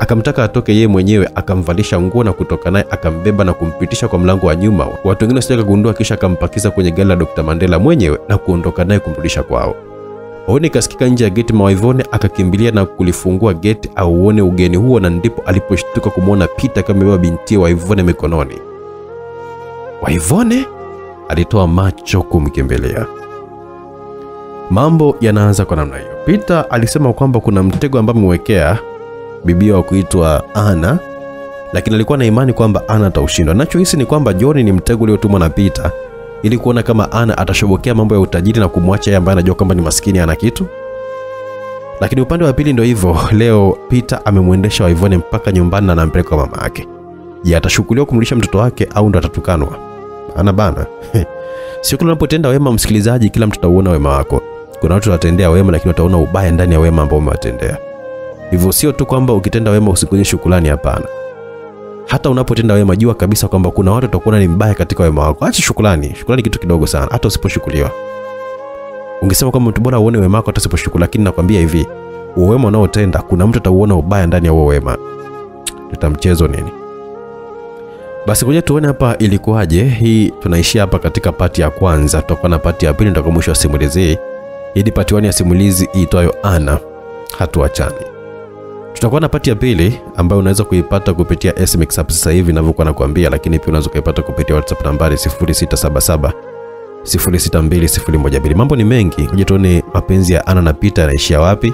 akamtaka atoke yeye mwenyewe, akamvalisha nguo na kutoka naye, akambeba na kumpitisha kwa mlango wa nyuma. Watu wengine wasije kugundua, kisha akampakiza kwenye gari la Dr. Mandela mwenyewe na kuondoka naye kumrudisha kwao. Honi kasikika nje ya geti, Mawaivone akakimbilia na kulifungua geti auone ugeni huo, na ndipo aliposhtuka kumwona Pita kama amebeba bintie Waivone mikononi. Waivone alitoa macho kumkimbilia. Mambo yanaanza kwa namna hiyo. Pita alisema kwamba kuna mtego ambao amewekea bibia wa kuitwa Ana, lakini alikuwa na imani kwamba Ana ataushindwa. Nachohisi ni kwamba John ni mtego uliotumwa na Peter ili kuona kama Ana atashobokea mambo ya utajiri na kumwacha yeye ambaye anajua kwamba ni maskini ana kitu. Lakini upande wa pili ndio hivyo. Leo Peter amemwendesha Waivone mpaka nyumbani na anampeleka kwa mama yake. Je, atashukuliwa kumrudisha mtoto wake au ndo atatukanwa? Ana bana. Sio kila unapotenda wema, msikilizaji, kila mtu atauona wema wako. Kuna watu watendea wema, lakini wataona ubaya ndani ya wema ambao umewatendea. Hivyo sio tu kwamba ukitenda wema usikunye shukrani, hapana. Hata unapotenda wema jua kabisa kwamba kuna watu watakuona ni mbaya katika wema wako. Acha shukrani. Shukrani kitu kidogo sana, hata usiposhukuliwa Ungesema kwamba mtu bora uone wema wako hata usiposhukuru, lakini nakwambia hivi, uwema wema unaotenda kuna mtu atauona ubaya ndani ya huo wema. Tuta mchezo nini? Basi kuja tuone hapa ilikuwaje. Hii tunaishia hapa katika pati ya kwanza, tutakuwa na pati ya pili ndio mwisho wa simulizi hii. Hii ni pati 1 ya simulizi iitwayo Ana hatuachani. Tutakuwa na pati ya pili ambayo unaweza kuipata kupitia SMX app sasa hivi ninavyokuwa nakwambia, lakini pia unaweza kuipata kupitia WhatsApp nambari 0677 062012. Mambo ni mengi, kuja tuone mapenzi ya Ana na Peter yanaishia wapi.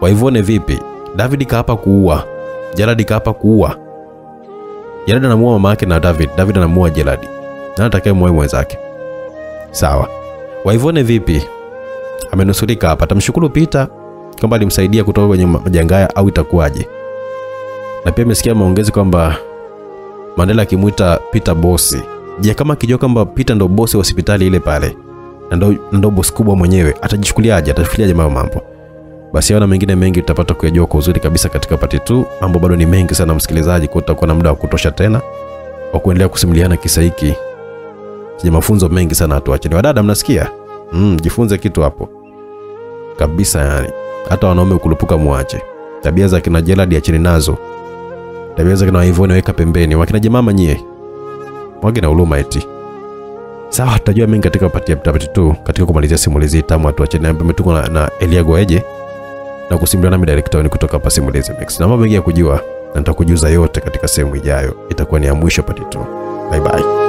Waivone vipi? David kaapa kuua, Gerard kaapa kuua. Gerard anamuua mama yake na David, David anamuua Gerard. Nani atakaye muue mwenzake? Sawa. Waivone vipi? Amenusurika hapa, tamshukuru Peter kwamba alimsaidia kutoka kwenye majanga haya au itakuwaje? Na pia amesikia maongezi kwamba Mandela akimwita Peter bosi. Je, kama akijua kwamba Peter ndo bosi wa hospitali ile pale na ndo, ndo bosi kubwa mwenyewe atajichukuliaje? Atachukuliaje mambo mambo. Basi yana mengine mengi tutapata kuyajua kwa uzuri kabisa katika pati tu. Mambo bado ni mengi sana msikilizaji, kwa tutakuwa na muda wa kutosha tena wa kuendelea kusimuliana kisa hiki chenye mafunzo mengi sana. Hatuacheni wadada, mnasikia? Mm, jifunze kitu hapo kabisa yani. Hata wanaume ukulupuka muache. Tabia za kina Gerald acheni nazo. Tabia za kina Ivone weka pembeni. Wakina jemama nyie. Mwage na huruma eti. Sawa, tutajua mengi katika pati ya pati tu katika kumalizia simulizi tamu watu acheni ambaye umetungwa na, na Elia Goeje na kusimuliwa nami director kutoka hapa Simulizi Mix. Na mambo mengi ya kujua na nitakujuza yote katika sehemu ijayo. Itakuwa ni ya mwisho pati tu. Bye bye.